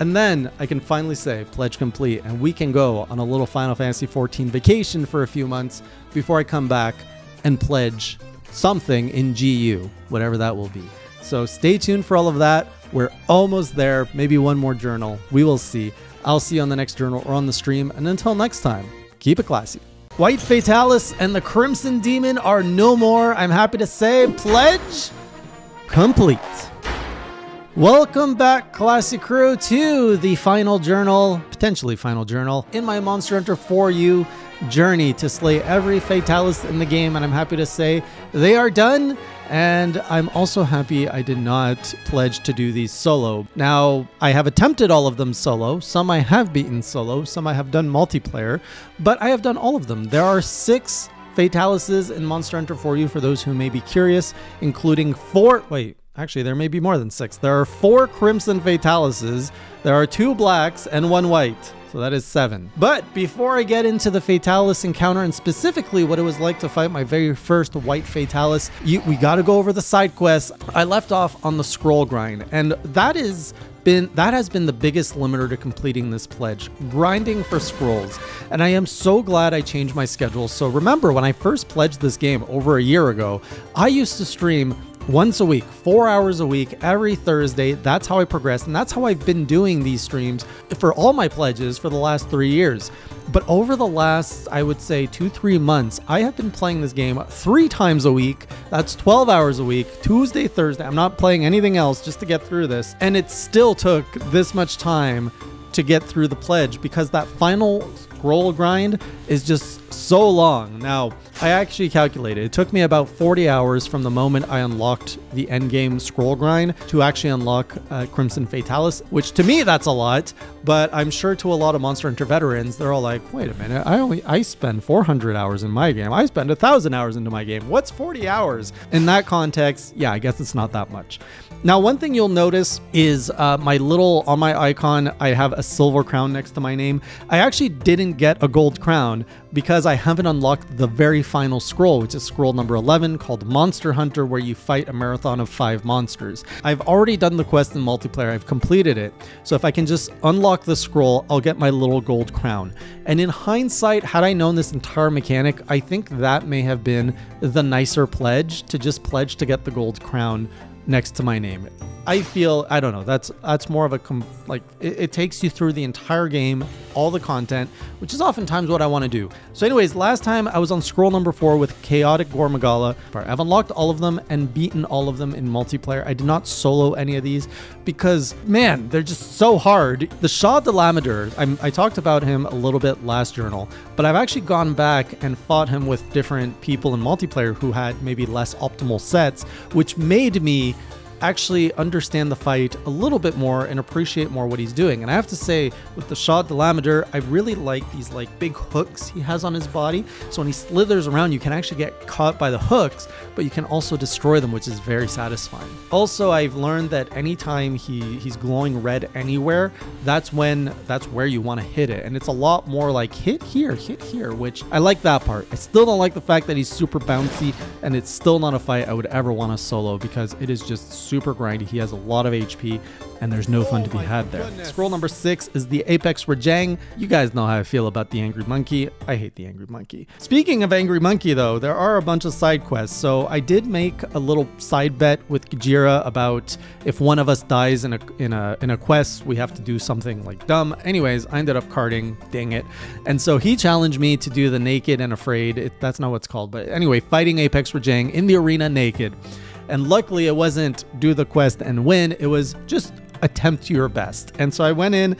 And then I can finally say pledge complete and we can go on a little Final Fantasy 14 vacation for a few months before I come back and pledge something in GU, whatever that will be. So stay tuned for all of that. We're almost there. Maybe one more journal. We will see. I'll see you on the next journal or on the stream. And until next time, keep it classy. White Fatalis and the Crimson Demon are no more. I'm happy to say, pledge complete. Welcome back, Classy Crew, to the final journal, potentially final journal, in my Monster Hunter 4U journey to slay every Fatalis in the game. And I'm happy to say they are done. And I'm also happy I did not pledge to do these solo. Now, I have attempted all of them solo. Some I have beaten solo, some I have done multiplayer, but I have done all of them. There are six Fatalises in Monster Hunter 4U for those who may be curious, including four. Wait, actually, there may be more than six. There are four Crimson Fatalises, there are two blacks, and one white. So that is seven. But before I get into the Fatalis encounter and specifically what it was like to fight my very first white Fatalis, you, we got to go over the side quests. I left off on the scroll grind, and that is been that has been the biggest limiter to completing this pledge grinding for scrolls and i am so glad i changed my schedule so remember when i first pledged this game over a year ago i used to stream once a week, four hours a week, every Thursday. That's how I progress. And that's how I've been doing these streams for all my pledges for the last three years. But over the last, I would say, two, three months, I have been playing this game three times a week. That's 12 hours a week, Tuesday, Thursday. I'm not playing anything else just to get through this. And it still took this much time to get through the pledge because that final scroll grind is just so long. Now, I actually calculated. It took me about 40 hours from the moment I unlocked the endgame scroll grind to actually unlock uh, Crimson Fatalis, which to me that's a lot, but I'm sure to a lot of Monster Hunter veterans, they're all like, "Wait a minute, I only I spend 400 hours in my game. I spend a thousand hours into my game. What's 40 hours?" In that context, yeah, I guess it's not that much. Now, one thing you'll notice is uh, my little on my icon, I have a silver crown next to my name. I actually didn't get a gold crown because I haven't unlocked the very final scroll, which is scroll number 11 called Monster Hunter, where you fight a marathon of five monsters. I've already done the quest in multiplayer, I've completed it. So if I can just unlock the scroll, I'll get my little gold crown. And in hindsight, had I known this entire mechanic, I think that may have been the nicer pledge to just pledge to get the gold crown next to my name. I feel I don't know. That's that's more of a com- like it, it, takes you through the entire game, all the content, which is oftentimes what I want to do. So, anyways, last time I was on scroll number four with Chaotic Gore Magala. I've unlocked all of them and beaten all of them in multiplayer. I did not solo any of these because man, they're just so hard. The Shah Dalamadur, I talked about him a little bit last journal, but I've actually gone back and fought him with different people in multiplayer who had maybe less optimal sets, which made me actually understand the fight a little bit more and appreciate more what he's doing. And I have to say, with the Shah Dalamadur, I really like these like big hooks he has on his body. So when he slithers around, you can actually get caught by the hooks, but you can also destroy them, which is very satisfying. Also, I've learned that anytime he he's glowing red anywhere, that's when that's where you want to hit it. And it's a lot more like hit here, hit here, which I like that part. I still don't like the fact that he's super bouncy and it's still not a fight I would ever want to solo because it is just super super grindy. He has a lot of HP, and there's no fun to be had there. Oh Goodness. Scroll number six is the Apex Rajang. You guys know how I feel about the Angry Monkey. I hate the Angry Monkey. Speaking of Angry Monkey, though, there are a bunch of side quests. So I did make a little side bet with Gajira about if one of us dies in a in a in a quest, we have to do something like dumb. Anyways, I ended up carting. Dang it! And so he challenged me to do the naked and afraid. It, that's not what it's called, but anyway, fighting Apex Rajang in the arena naked. And luckily, it wasn't do the quest and win, it was just attempt your best. And so I went in.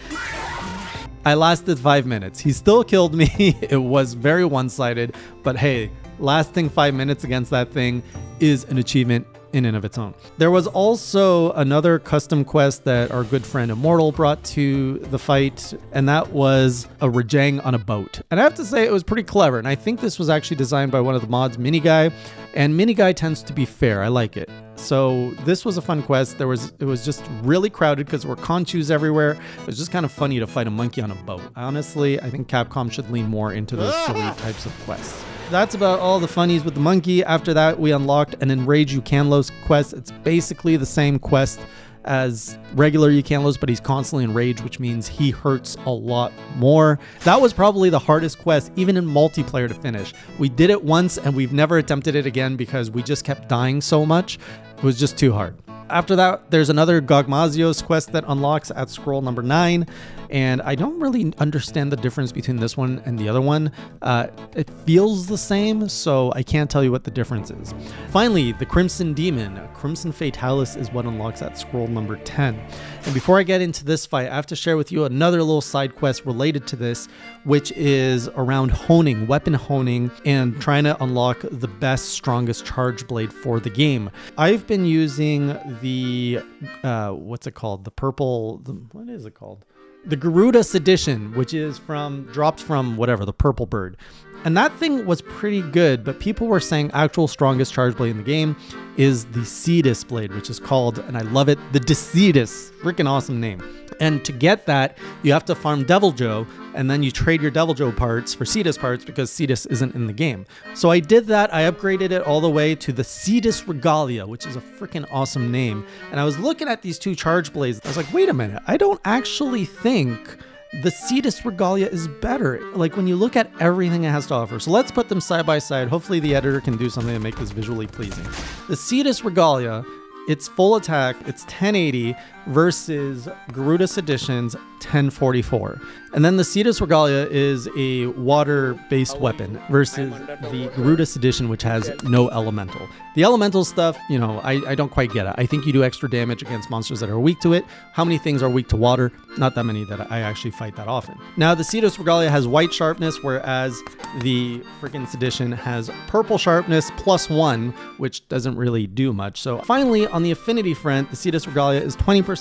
I lasted five minutes. He still killed me. [laughs] it was very one sided, but hey, lasting five minutes against that thing is an achievement in and of its own. There was also another custom quest that our good friend Immortal brought to the fight, and that was a Rajang on a boat. And I have to say, it was pretty clever. And I think this was actually designed by one of the mods, Mini Guy. And Mini Guy tends to be fair. I like it. So this was a fun quest. There was it was just really crowded because there were Konchu's everywhere. It was just kind of funny to fight a monkey on a boat. Honestly, I think Capcom should lean more into those ah! silly types of quests. That's about all the funnies with the monkey. After that, we unlocked an Enrage Ukanlos quest. It's basically the same quest as regular Ukanlos, but he's constantly enraged, which means he hurts a lot more. That was probably the hardest quest, even in multiplayer, to finish. We did it once and we've never attempted it again because we just kept dying so much. It was just too hard. After that, there's another Gogmazios quest that unlocks at scroll number 9 and I don't really understand the difference between this one and the other one. Uh, it feels the same, so I can't tell you what the difference is. Finally, the Crimson Demon. Crimson Fatalis is what unlocks at scroll number 10. And before I get into this fight, I have to share with you another little side quest related to this, which is around honing, weapon honing, and trying to unlock the best, strongest charge blade for the game. I've been using the, uh, what's it called? The purple, the, what is it called? the Garuda Sedition, which is from dropped from whatever the Purple Bird, and that thing was pretty good. But people were saying actual strongest charge blade in the game is the Ceadeus blade, which is called, and I love it, the Decitus. Freaking awesome name. And to get that, you have to farm Deviljho, and then you trade your Deviljho parts for Ceadeus parts because Ceadeus isn't in the game. So I did that. I upgraded it all the way to the Ceadeus Regalia, which is a freaking awesome name. And I was looking at these two charge blades. I was like, wait a minute, I don't actually think the Ceadeus Regalia is better. Like when you look at everything it has to offer. So let's put them side by side. Hopefully the editor can do something to make this visually pleasing. The Ceadeus Regalia its full attack, it's 1080 versus Gyrudos Edition's 1044. And then the Ceadeus Regalia is a water based weapon versus the Gyrudos Edition, which has no elemental. The elemental stuff, you know, I, I don't quite get it. I think you do extra damage against monsters that are weak to it. How many things are weak to water? Not that many that I actually fight that often. Now, the Ceadeus Regalia has white sharpness, whereas the freaking Edition has purple sharpness plus one, which doesn't really do much. So finally, on the affinity front, the Ceadeus Regalia is 20%,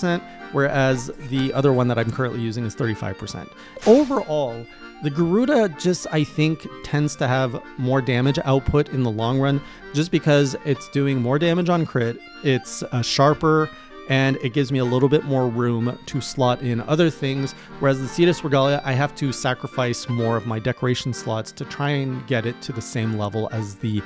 whereas the other one that I'm currently using is 35%. Overall, the Garuda just, I think, tends to have more damage output in the long run just because it's doing more damage on crit, it's uh, sharper, and it gives me a little bit more room to slot in other things. Whereas the Ceadeus Regalia, I have to sacrifice more of my decoration slots to try and get it to the same level as the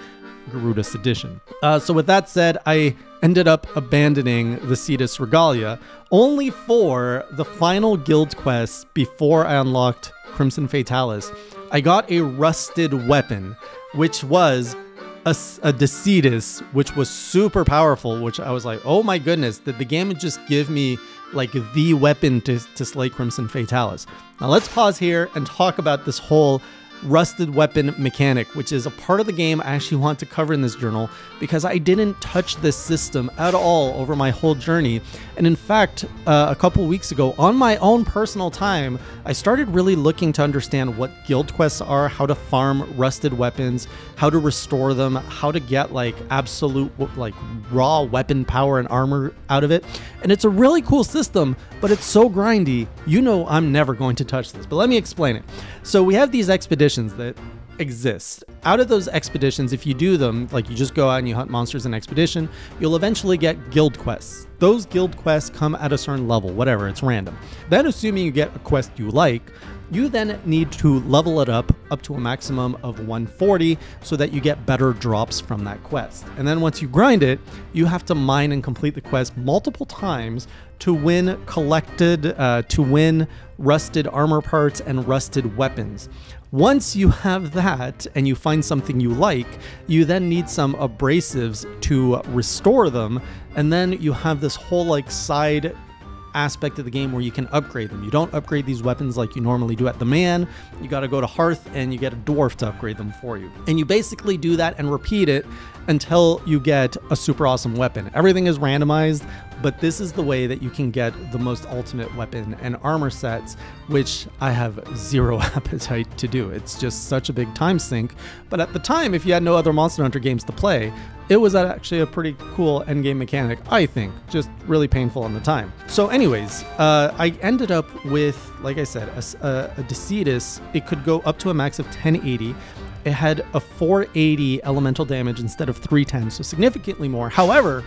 Gyrudos edition. Uh, so with that said, I ended up abandoning the Ceadeus Regalia only for the final guild quest before I unlocked Crimson Fatalis. I got a rusted weapon, which was a, a Decitus, which was super powerful, which I was like, oh my goodness, did the game just give me like the weapon to, to slay Crimson Fatalis? Now let's pause here and talk about this whole rusted weapon mechanic, which is a part of the game I actually want to cover in this journal because I didn't touch this system at all over my whole journey. And in fact, uh, a couple weeks ago, on my own personal time, I started really looking to understand what guild quests are, how to farm rusted weapons, how to restore them, how to get like absolute like raw weapon power and armor out of it. And it's a really cool system, but it's so grindy. You know I'm never going to touch this. But let me explain it. So we have these expeditions that exist. Out of those expeditions, if you do them, like you just go out and you hunt monsters in expedition, you'll eventually get guild quests. Those guild quests come at a certain level, whatever, it's random. Then, assuming you get a quest you like, you then need to level it up up to a maximum of 140 so that you get better drops from that quest. And then once you grind it, you have to mine and complete the quest multiple times to win collected, uh, to win rusted armor parts and rusted weapons. Once you have that and you find something you like, you then need some abrasives to restore them. And then you have this whole like side aspect of the game where you can upgrade them. You don't upgrade these weapons like you normally do at the man. You got to go to Harth and you get a dwarf to upgrade them for you. And you basically do that and repeat it until you get a super awesome weapon. Everything is randomized, but this is the way that you can get the most ultimate weapon and armor sets, which I have zero [laughs] appetite to do. It's just such a big time sink. But at the time, if you had no other Monster Hunter games to play, it was actually a pretty cool endgame mechanic, I think. Just really painful on the time. So, anyways, uh, I ended up with, like I said, a, a, a Decitus. It could go up to a max of 1080. It had a 480 elemental damage instead of 310, so significantly more. However,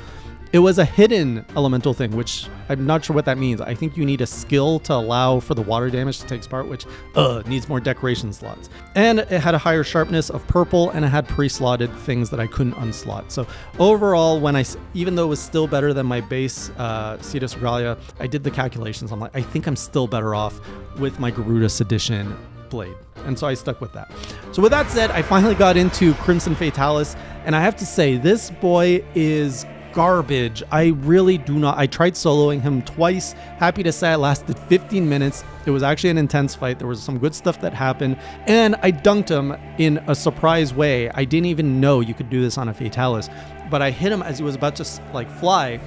it was a hidden elemental thing, which I'm not sure what that means. I think you need a skill to allow for the water damage to take part, which uh, needs more decoration slots. And it had a higher sharpness of purple, and it had pre-slotted things that I couldn't unslot. So overall, when I, even though it was still better than my base uh, Ceadeus Regalia, I did the calculations. I'm like, I think I'm still better off with my Gyrudos Edition blade. And so I stuck with that. So with that said, I finally got into Crimson Fatalis, and I have to say, this boy is garbage. I really do not. I tried soloing him twice. Happy to say it lasted 15 minutes. It was actually an intense fight. There was some good stuff that happened, and I dunked him in a surprise way. I didn't even know you could do this on a Fatalis, but I hit him as he was about to like fly.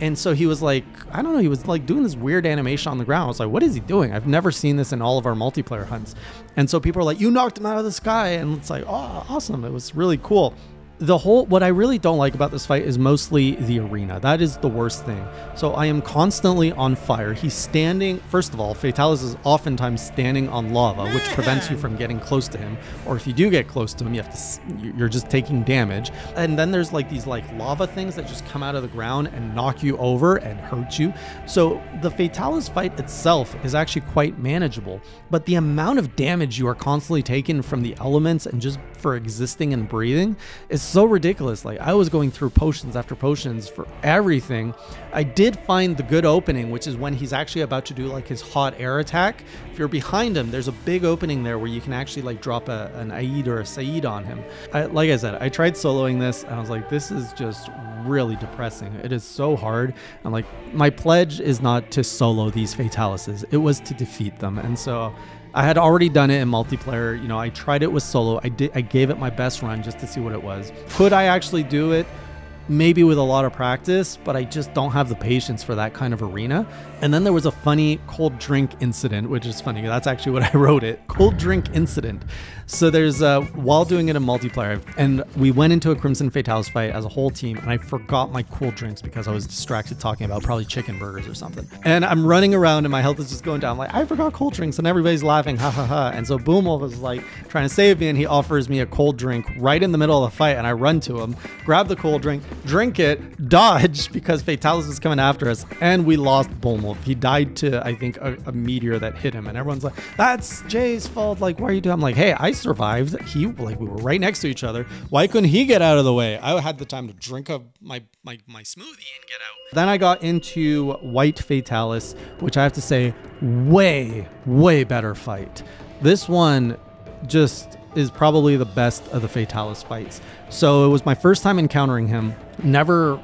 And so he was like, I don't know, he was like doing this weird animation on the ground. I was like, what is he doing? I've never seen this in all of our multiplayer hunts. And so people are like, you knocked him out of the sky. And it's like, oh, awesome. It was really cool the whole what I really don't like about this fight is mostly the arena. That is the worst thing. So I am constantly on fire. He's standing. First of all, Fatalis is oftentimes standing on lava, which prevents you from getting close to him. Or if you do get close to him, you have to. You're just taking damage. And then there's like these like lava things that just come out of the ground and knock you over and hurt you. So the Fatalis fight itself is actually quite manageable, but the amount of damage you are constantly taking from the elements and just for existing and breathing is so ridiculous. Like I was going through potions after potions for everything. I did find the good opening, which is when he's actually about to do like his hot air attack. If you're behind him, there's a big opening there where you can actually like drop a, an AED or a SAED on him. I, like I said, I tried soloing this and I was like, this is just really depressing. It is so hard. And like my pledge is not to solo these Fatalises. It was to defeat them. And so I had already done it in multiplayer. You know, I tried it with solo. I did I gave it my best run just to see what it was. Could I actually do it? Maybe with a lot of practice, but I just don't have the patience for that kind of arena. And then there was a funny cold drink incident, which is funny. That's actually what [laughs] I wrote it cold drink incident. So there's uh, while doing it in multiplayer, and we went into a Crimson Fatalis fight as a whole team, and I forgot my cool drinks because I was distracted talking about probably chicken burgers or something. And I'm running around, and my health is just going down. I'm like I forgot cold drinks, and everybody's laughing, ha ha ha. And so Boomwolf is like trying to save me, and he offers me a cold drink right in the middle of the fight, and I run to him, grab the cold drink, drink it, dodge because Fatalis was coming after us, and we lost Boomwolf. He died to I think a, a meteor that hit him, and everyone's like, "That's Jay's fault." Like, why are you doing? I'm like, "Hey, I survived. He like we were right next to each other. Why couldn't he get out of the way? I had the time to drink a my my my smoothie and get out." Then I got into White Fatalis, which I have to say, way way better fight. This one just is probably the best of the Fatalis fights. So it was my first time encountering him. Never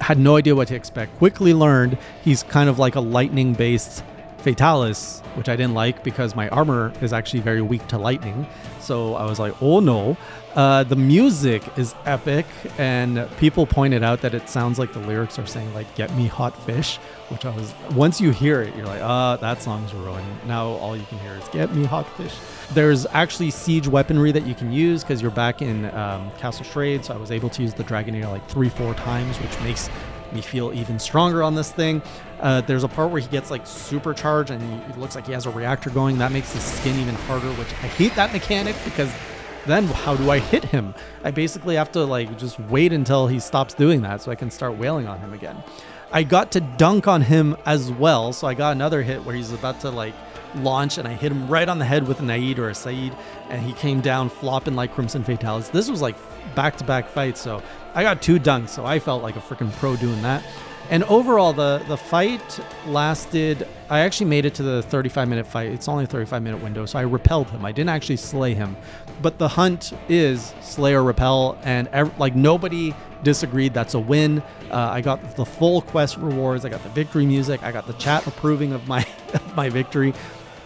had no idea what to expect. Quickly learned he's kind of like a lightning based Fatalis, which I didn't like because my armor is actually very weak to lightning. So I was like, oh no. Uh, the music is epic, and people pointed out that it sounds like the lyrics are saying like "Get me hot fish," which I was. Once you hear it, you're like, ah, oh, that song's ruined. Now all you can hear is "Get me hot fish." There's actually siege weaponry that you can use because you're back in um, Castle Schrade, so I was able to use the Dragonator like three, four times, which makes me feel even stronger on this thing. Uh, there's a part where he gets like supercharged and he, it looks like he has a reactor going. That makes his skin even harder, which I hate that mechanic because then how do I hit him? I basically have to like just wait until he stops doing that so I can start wailing on him again. I got to dunk on him as well, so I got another hit where he's about to like launch and I hit him right on the head with an AED or a SAED and he came down flopping like Crimson Fatalis. This was like back to back fights, so I got two dunks, so I felt like a freaking pro doing that. And overall, the the fight lasted. I actually made it to the 35 minute fight. It's only a 35 minute window, so I repelled him. I didn't actually slay him, but the hunt is Slayer repel, and ev- like nobody disagreed. That's a win. Uh, I got the full quest rewards. I got the victory music. I got the chat approving of my [laughs] my victory.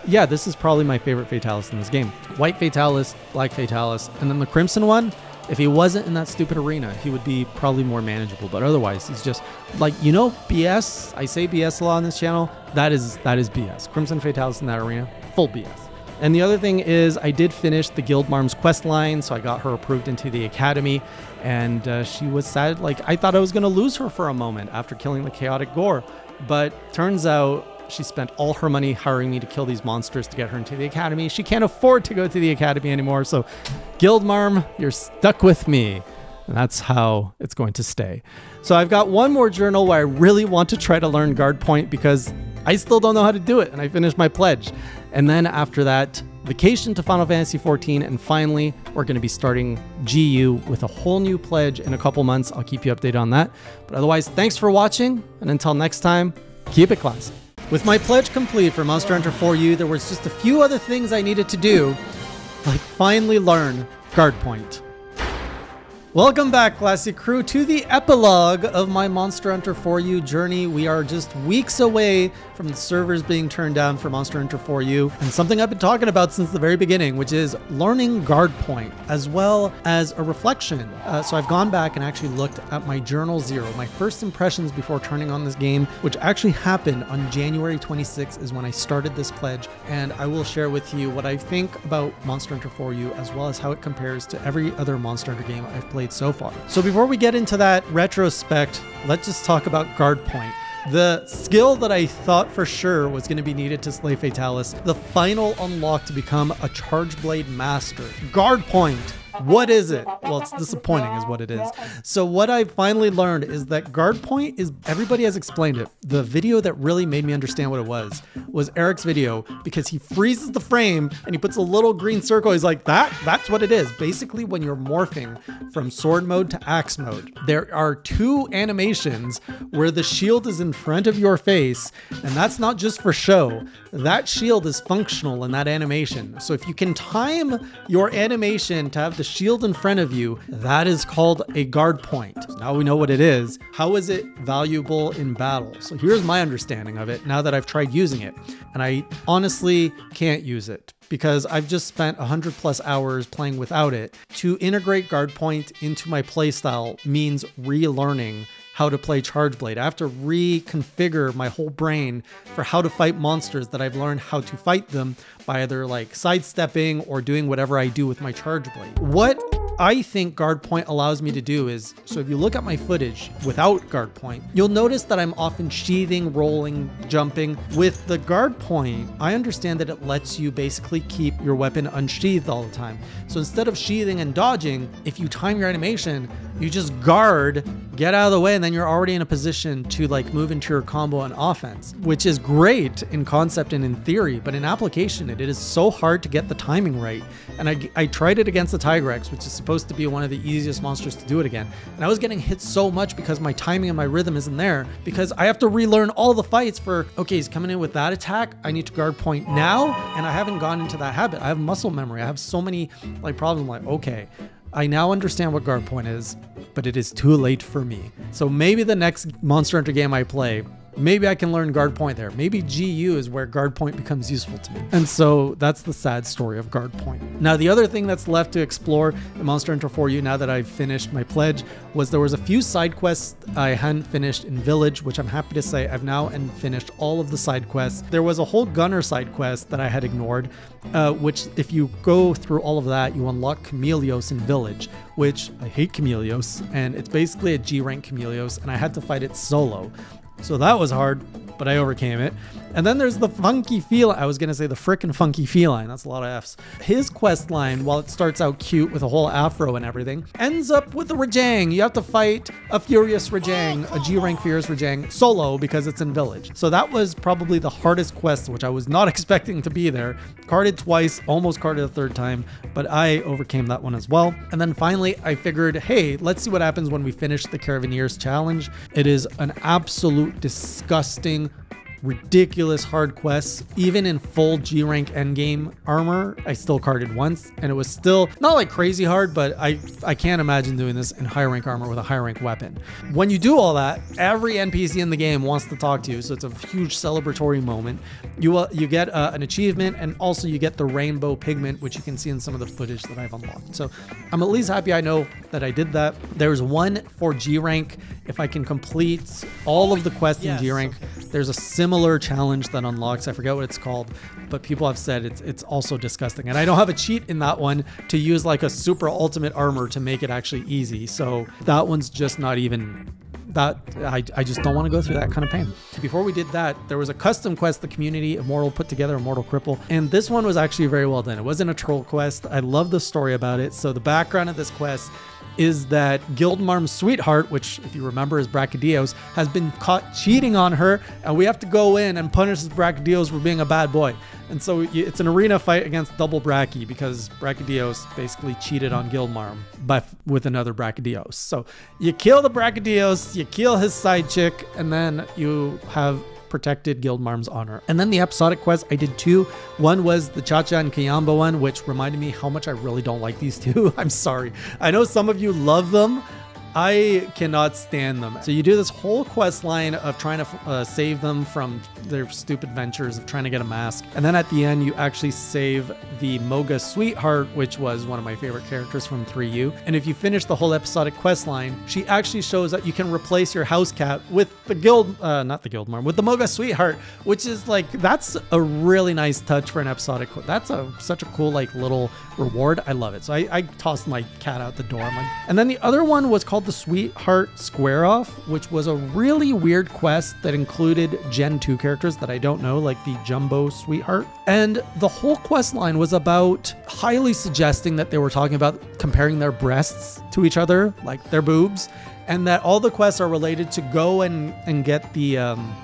Yeah, this is probably my favorite Fatalis in this game. White Fatalis, Black Fatalis, and then the Crimson one if he wasn't in that stupid arena, he would be probably more manageable. But otherwise, he's just like you know BS. I say BS a lot on this channel. That is that is BS. Crimson Fatalis in that arena, full BS. And the other thing is, I did finish the Guildmarm's quest line, so I got her approved into the academy, and uh, she was sad. Like I thought I was gonna lose her for a moment after killing the chaotic gore, but turns out she spent all her money hiring me to kill these monsters to get her into the academy. She can't afford to go to the academy anymore. So, Guildmarm, you're stuck with me. And that's how it's going to stay. So, I've got one more journal where I really want to try to learn guard point because I still don't know how to do it. And I finished my pledge. And then after that, vacation to Final Fantasy XIV. And finally, we're going to be starting GU with a whole new pledge in a couple months. I'll keep you updated on that. But otherwise, thanks for watching. And until next time, keep it classy. With my pledge complete for Monster Hunter 4U, there was just a few other things I needed to do, like finally learn Guard Point. Welcome back, Classy Crew, to the epilogue of my Monster Hunter 4U journey. We are just weeks away from the servers being turned down for Monster Hunter 4U, and something I've been talking about since the very beginning, which is learning Guard Point, as well as a reflection. Uh, so I've gone back and actually looked at my Journal Zero, my first impressions before turning on this game, which actually happened on January 26th is when I started this pledge, and I will share with you what I think about Monster Hunter 4U, as well as how it compares to every other Monster Hunter game I've played played so far. So before we get into that retrospect, let's just talk about guard point. The skill that I thought for sure was going to be needed to slay Fatalis, the final unlock to become a Charge Blade Master. Guard point. What is it? Well, it's disappointing, is what it is. So, what I finally learned is that guard point is everybody has explained it. The video that really made me understand what it was was Eric's video because he freezes the frame and he puts a little green circle. He's like, that, that's what it is. Basically, when you're morphing from sword mode to axe mode, there are two animations where the shield is in front of your face, and that's not just for show. That shield is functional in that animation. So, if you can time your animation to have the shield in front of you, that is called a guard point. So now we know what it is. How is it valuable in battle? So here's my understanding of it now that I've tried using it. And I honestly can't use it because I've just spent 100 plus hours playing without it. To integrate guard point into my playstyle means relearning how to play Charge Blade. I have to reconfigure my whole brain for how to fight monsters that I've learned how to fight them by either like sidestepping or doing whatever I do with my Charge Blade. What I think guard point allows me to do is so if you look at my footage without guard point, you'll notice that I'm often sheathing, rolling, jumping. With the guard point, I understand that it lets you basically keep your weapon unsheathed all the time. So instead of sheathing and dodging, if you time your animation, you just guard, get out of the way, and then you're already in a position to like move into your combo and offense, which is great in concept and in theory, but in application, it is so hard to get the timing right. And I, I tried it against the Tigrex, which is supposed to be one of the easiest monsters to do it again. And I was getting hit so much because my timing and my rhythm isn't there because I have to relearn all the fights for, okay, he's coming in with that attack. I need to guard point now. And I haven't gone into that habit. I have muscle memory. I have so many like problems. like, okay, I now understand what guard point is, but it is too late for me. So maybe the next Monster Hunter game I play, maybe I can learn guard point there. Maybe GU is where guard point becomes useful to me. And so that's the sad story of guard point. Now, the other thing that's left to explore in Monster Hunter 4U now that I've finished my pledge was there was a few side quests I hadn't finished in Village, which I'm happy to say I've now and finished all of the side quests. There was a whole gunner side quest that I had ignored, uh, which if you go through all of that, you unlock Chameleos in Village, which I hate Chameleos, and it's basically a G rank Chameleos, and I had to fight it solo. So that was hard, but I overcame it. And then there's the funky feline. I was going to say the frickin' funky feline. That's a lot of F's. His quest line, while it starts out cute with a whole afro and everything, ends up with a Rajang. You have to fight a Furious Rajang, a G rank Furious Rajang, solo because it's in Village. So that was probably the hardest quest, which I was not [laughs] expecting to be there. Carted twice, almost carted a third time, but I overcame that one as well. And then finally, I figured, hey, let's see what happens when we finish the Caravaneers challenge. It is an absolute disgusting ridiculous hard quests. Even in full G rank endgame armor, I still carted once, and it was still not like crazy hard, but I I can't imagine doing this in high rank armor with a high rank weapon. When you do all that, every NPC in the game wants to talk to you, so it's a huge celebratory moment. You uh, you get uh, an achievement, and also you get the rainbow pigment, which you can see in some of the footage that I've unlocked. So I'm at least happy I know that I did that. There's one for G rank. If I can complete all of the quests in G rank, there's a similar challenge that unlocks. I forget what it's called, but people have said it's it's also disgusting. And I don't have a cheat in that one to use like a super ultimate armor to make it actually easy. So that one's just not even that I, I just don't want to go through that kind of pain. Before we did that, there was a custom quest the community Immortal put together, Immortal Cripple, and this one was actually very well done. It wasn't a troll quest. I love the story about it. So the background of this quest is that Guildmarm's sweetheart, which, if you remember, is Brachydios, has been caught cheating on her, and we have to go in and punish Brachydios for being a bad boy. And so it's an arena fight against double Brachy because Brachydios basically cheated on Guildmarm by with another Brachydios. So you kill the Brachydios, you kill his side chick, and then you have protected Guildmarm's honor. And then the episodic quest, I did two. One was the Chacha and Kayamba one, which reminded me how much I really don't like these two. [laughs] I'm sorry. I know some of you love them. I cannot stand them. So you do this whole quest line of trying to uh, save them from their stupid ventures of trying to get a mask. And then at the end, you actually save the Moga sweetheart, which was one of my favorite characters from 3U. And if you finish the whole episodic quest line, she actually shows that you can replace your house cat with the guild, uh, not the guild marm, with the Moga sweetheart, which is like, that's a really nice touch for an episodic. That's a such a cool, like little reward. I love it. So I, I tossed my cat out the door. Like, and then the other one was called the Sweetheart Square Off, which was a really weird quest that included Gen 2 characters that I don't know, like the Jumbo Sweetheart. And the whole quest line was about highly suggesting that they were talking about comparing their breasts to each other, like their boobs, and that all the quests are related to go and, and get the. Um,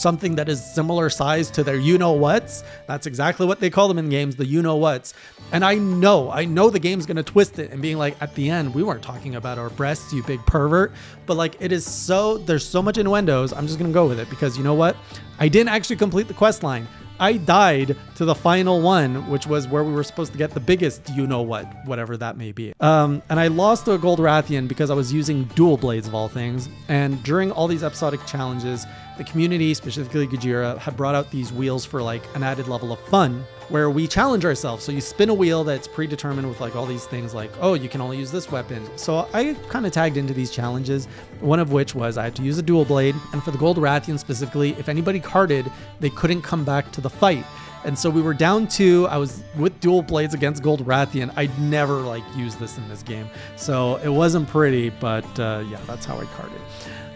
something that is similar size to their you know whats. That's exactly what they call them in games, the you know whats. And I know, I know the game's gonna twist it and being like, at the end, we weren't talking about our breasts, you big pervert. But like, it is so, there's so much innuendos. I'm just gonna go with it because you know what? I didn't actually complete the quest line. I died to the final one, which was where we were supposed to get the biggest you know what, whatever that may be. Um, and I lost to a Gold Rathian because I was using dual blades of all things. And during all these episodic challenges, the community, specifically Gajira, had brought out these wheels for like an added level of fun where we challenge ourselves. So you spin a wheel that's predetermined with like all these things like, oh, you can only use this weapon. So I kind of tagged into these challenges, one of which was I had to use a dual blade. And for the Gold Rathian specifically, if anybody carted, they couldn't come back to the fight. And so we were down to, I was with dual blades against Gold Rathian. I'd never like used this in this game. So it wasn't pretty, but uh, yeah, that's how I carted.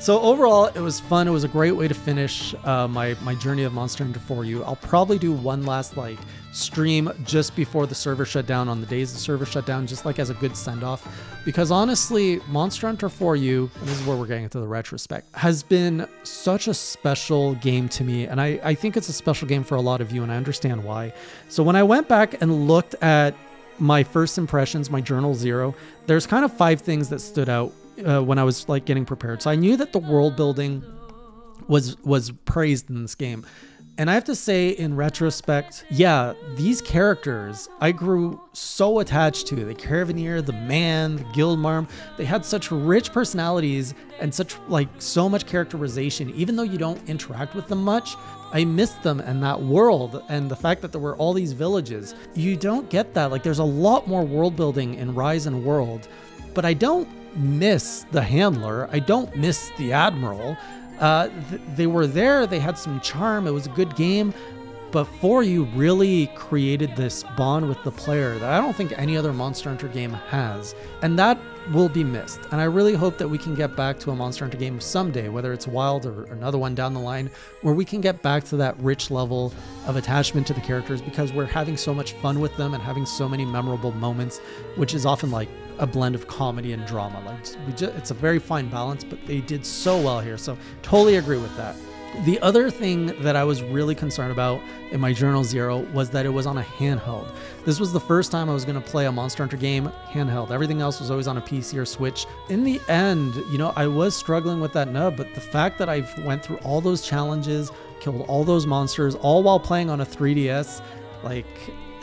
So overall, it was fun. It was a great way to finish uh, my my journey of Monster Hunter 4U. I'll probably do one last like stream just before the server shut down on the days the server shut down, just like as a good send off. Because honestly, Monster Hunter 4U, and this is where we're getting into the retrospect, has been such a special game to me. And I, I think it's a special game for a lot of you, and I understand why. So when I went back and looked at my first impressions, my journal zero, there's kind of five things that stood out uh, when I was like getting prepared. So I knew that the world building was was praised in this game. And I have to say, in retrospect, yeah, these characters I grew so attached to. The Caravaneer, the man, the Guildmarm, they had such rich personalities and such like so much characterization. Even though you don't interact with them much, I missed them and that world and the fact that there were all these villages. You don't get that. Like there's a lot more world building in Rise and World, but I don't miss the handler. I don't miss the admiral. Uh, th- they were there. They had some charm. It was a good game. But 4U really created this bond with the player that I don't think any other Monster Hunter game has. And that will be missed. And I really hope that we can get back to a Monster Hunter game someday, whether it's Wild or another one down the line, where we can get back to that rich level of attachment to the characters because we're having so much fun with them and having so many memorable moments, which is often like a blend of comedy and drama. Like just, it's a very fine balance, but they did so well here. So totally agree with that. The other thing that I was really concerned about in my Journal Zero was that it was on a handheld. This was the first time I was going to play a Monster Hunter game handheld. Everything else was always on a PC or Switch. In the end, you know, I was struggling with that nub, but the fact that I went through all those challenges, killed all those monsters, all while playing on a 3DS, like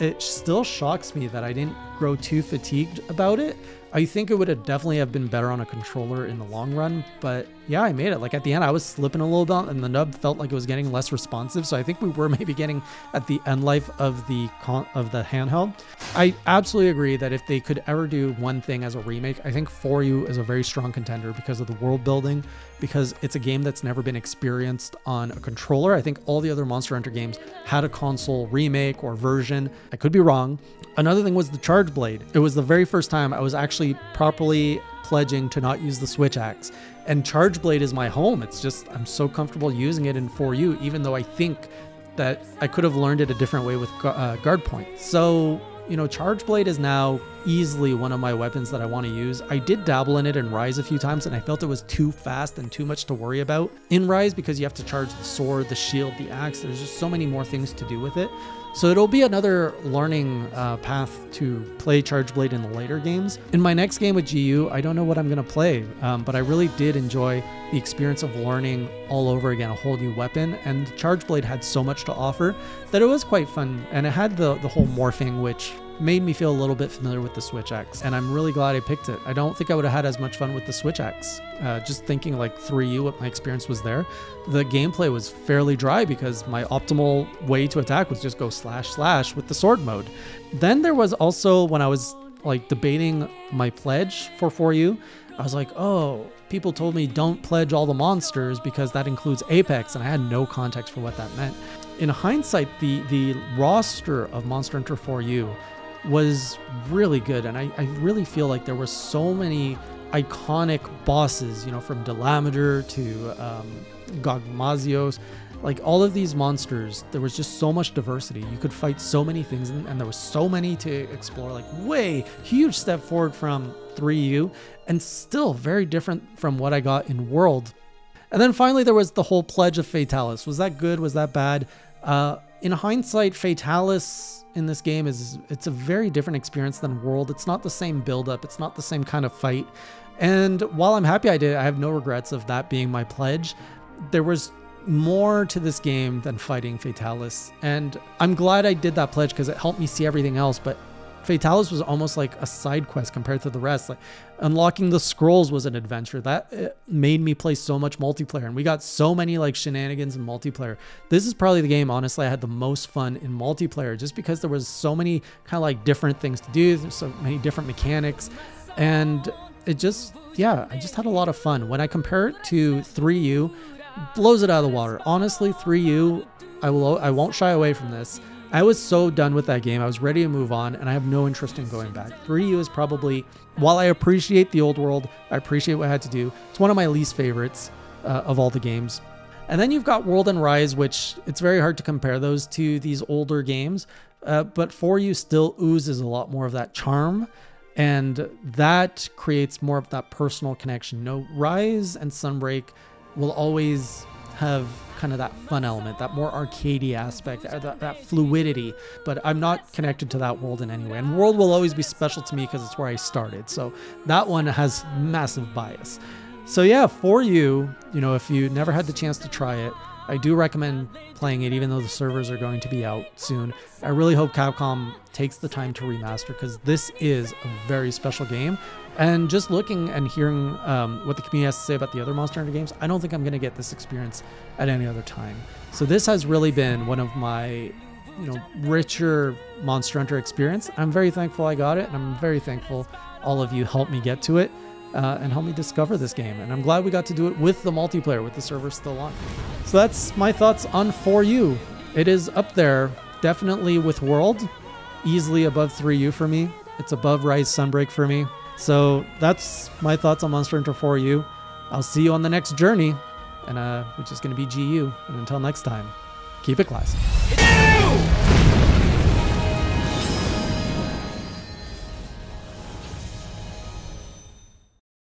it still shocks me that I didn't grow too fatigued about it. I think it would have definitely have been better on a controller in the long run, but yeah, I made it. Like at the end, I was slipping a little bit, and the nub felt like it was getting less responsive. So I think we were [laughs] maybe getting at the end life of the con- of the handheld. I absolutely agree that if they could ever do one thing as a remake, I think 4U is a very strong contender because of the world building, because it's a game that's never been experienced on a controller. I think all the other Monster Hunter games had a console remake or version. I could be wrong. Another thing was the Charge Blade. It was the very first time I was actually properly pledging to not use the Switch Axe. And Charge Blade is my home. It's just, I'm so comfortable using it in 4U, even though I think that I could have learned it a different way with uh, Guard Point. So, you know, Charge Blade is now easily one of my weapons that I want to use. I did dabble in it in Rise a few times and I felt it was too fast and too much to worry about in Rise because you have to charge the sword, the shield, the axe. There's just so many more things to do with it. So it'll be another learning uh, path to play Charge Blade in the later games. In my next game with GU, I don't know what I'm going to play, um, but I really did enjoy the experience of learning all over again a whole new weapon. And Charge Blade had so much to offer that it was quite fun. And it had the, the whole morphing, which made me feel a little bit familiar with the Switch Axe, and I'm really glad I picked it. I don't think I would have had as much fun with the Switch Axe. Uh, just thinking like 3U, what my experience was there, the gameplay was fairly dry because my optimal way to attack was just go slash slash with the sword mode. Then there was also when I was like debating my pledge for 4U, I was like, oh, people told me don't pledge all the monsters because that includes Apex, and I had no context for what that meant. In hindsight, the the roster of Monster Hunter 4U was really good and I, I really feel like there were so many iconic bosses, you know, from Dalamadur to um, Gogmazios, like all of these monsters, there was just so much diversity. You could fight so many things, and, and there was so many to explore. Like way huge step forward from 3U, and still very different from what I got in World. And then finally, there was the whole pledge of Fatalis. Was that good? Was that bad? Uh, in hindsight, Fatalis in this game is it's a very different experience than World. It's not the same build-up. It's not the same kind of fight. And while I'm happy I did, I have no regrets of that being my pledge. There was more to this game than fighting Fatalis. And I'm glad I did that pledge because it helped me see everything else. But Fatalis was almost like a side quest compared to the rest. Like unlocking the scrolls was an adventure that uh, made me play so much multiplayer, and we got so many like shenanigans in multiplayer. This is probably the game, honestly, I had the most fun in multiplayer, just because there was so many kind of like different things to do, There's so many different mechanics, and it just yeah, I just had a lot of fun. When I compare it to 3U, blows it out of the water. Honestly, 3U, I will I won't shy away from this. I was so done with that game. I was ready to move on, and I have no interest in going back. 3U is probably, while I appreciate the old world, I appreciate what I had to do. It's one of my least favorites uh, of all the games. And then you've got World and Rise, which it's very hard to compare those to these older games. Uh, but 4U still oozes a lot more of that charm, and that creates more of that personal connection. No, Rise and Sunbreak will always have kind of that fun element, that more arcadey aspect, that, that fluidity. But I'm not connected to that world in any way. And world will always be special to me because it's where I started. So that one has massive bias. So yeah, 4U, you know, if you never had the chance to try it, I do recommend playing it, even though the servers are going to be out soon. I really hope Capcom takes the time to remaster because this is a very special game. And just looking and hearing um, what the community has to say about the other Monster Hunter games, I don't think I'm going to get this experience at any other time. So this has really been one of my, you know, richer Monster Hunter experience. I'm very thankful I got it, and I'm very thankful all of you helped me get to it. Uh, and help me discover this game. And I'm glad we got to do it with the multiplayer, with the server still on. So that's my thoughts on 4U. It is up there, definitely with World, easily above 3U for me. It's above Rise Sunbreak for me. So that's my thoughts on Monster Hunter 4U. I'll see you on the next journey, and uh, which is going to be GU. And until next time, keep it classy.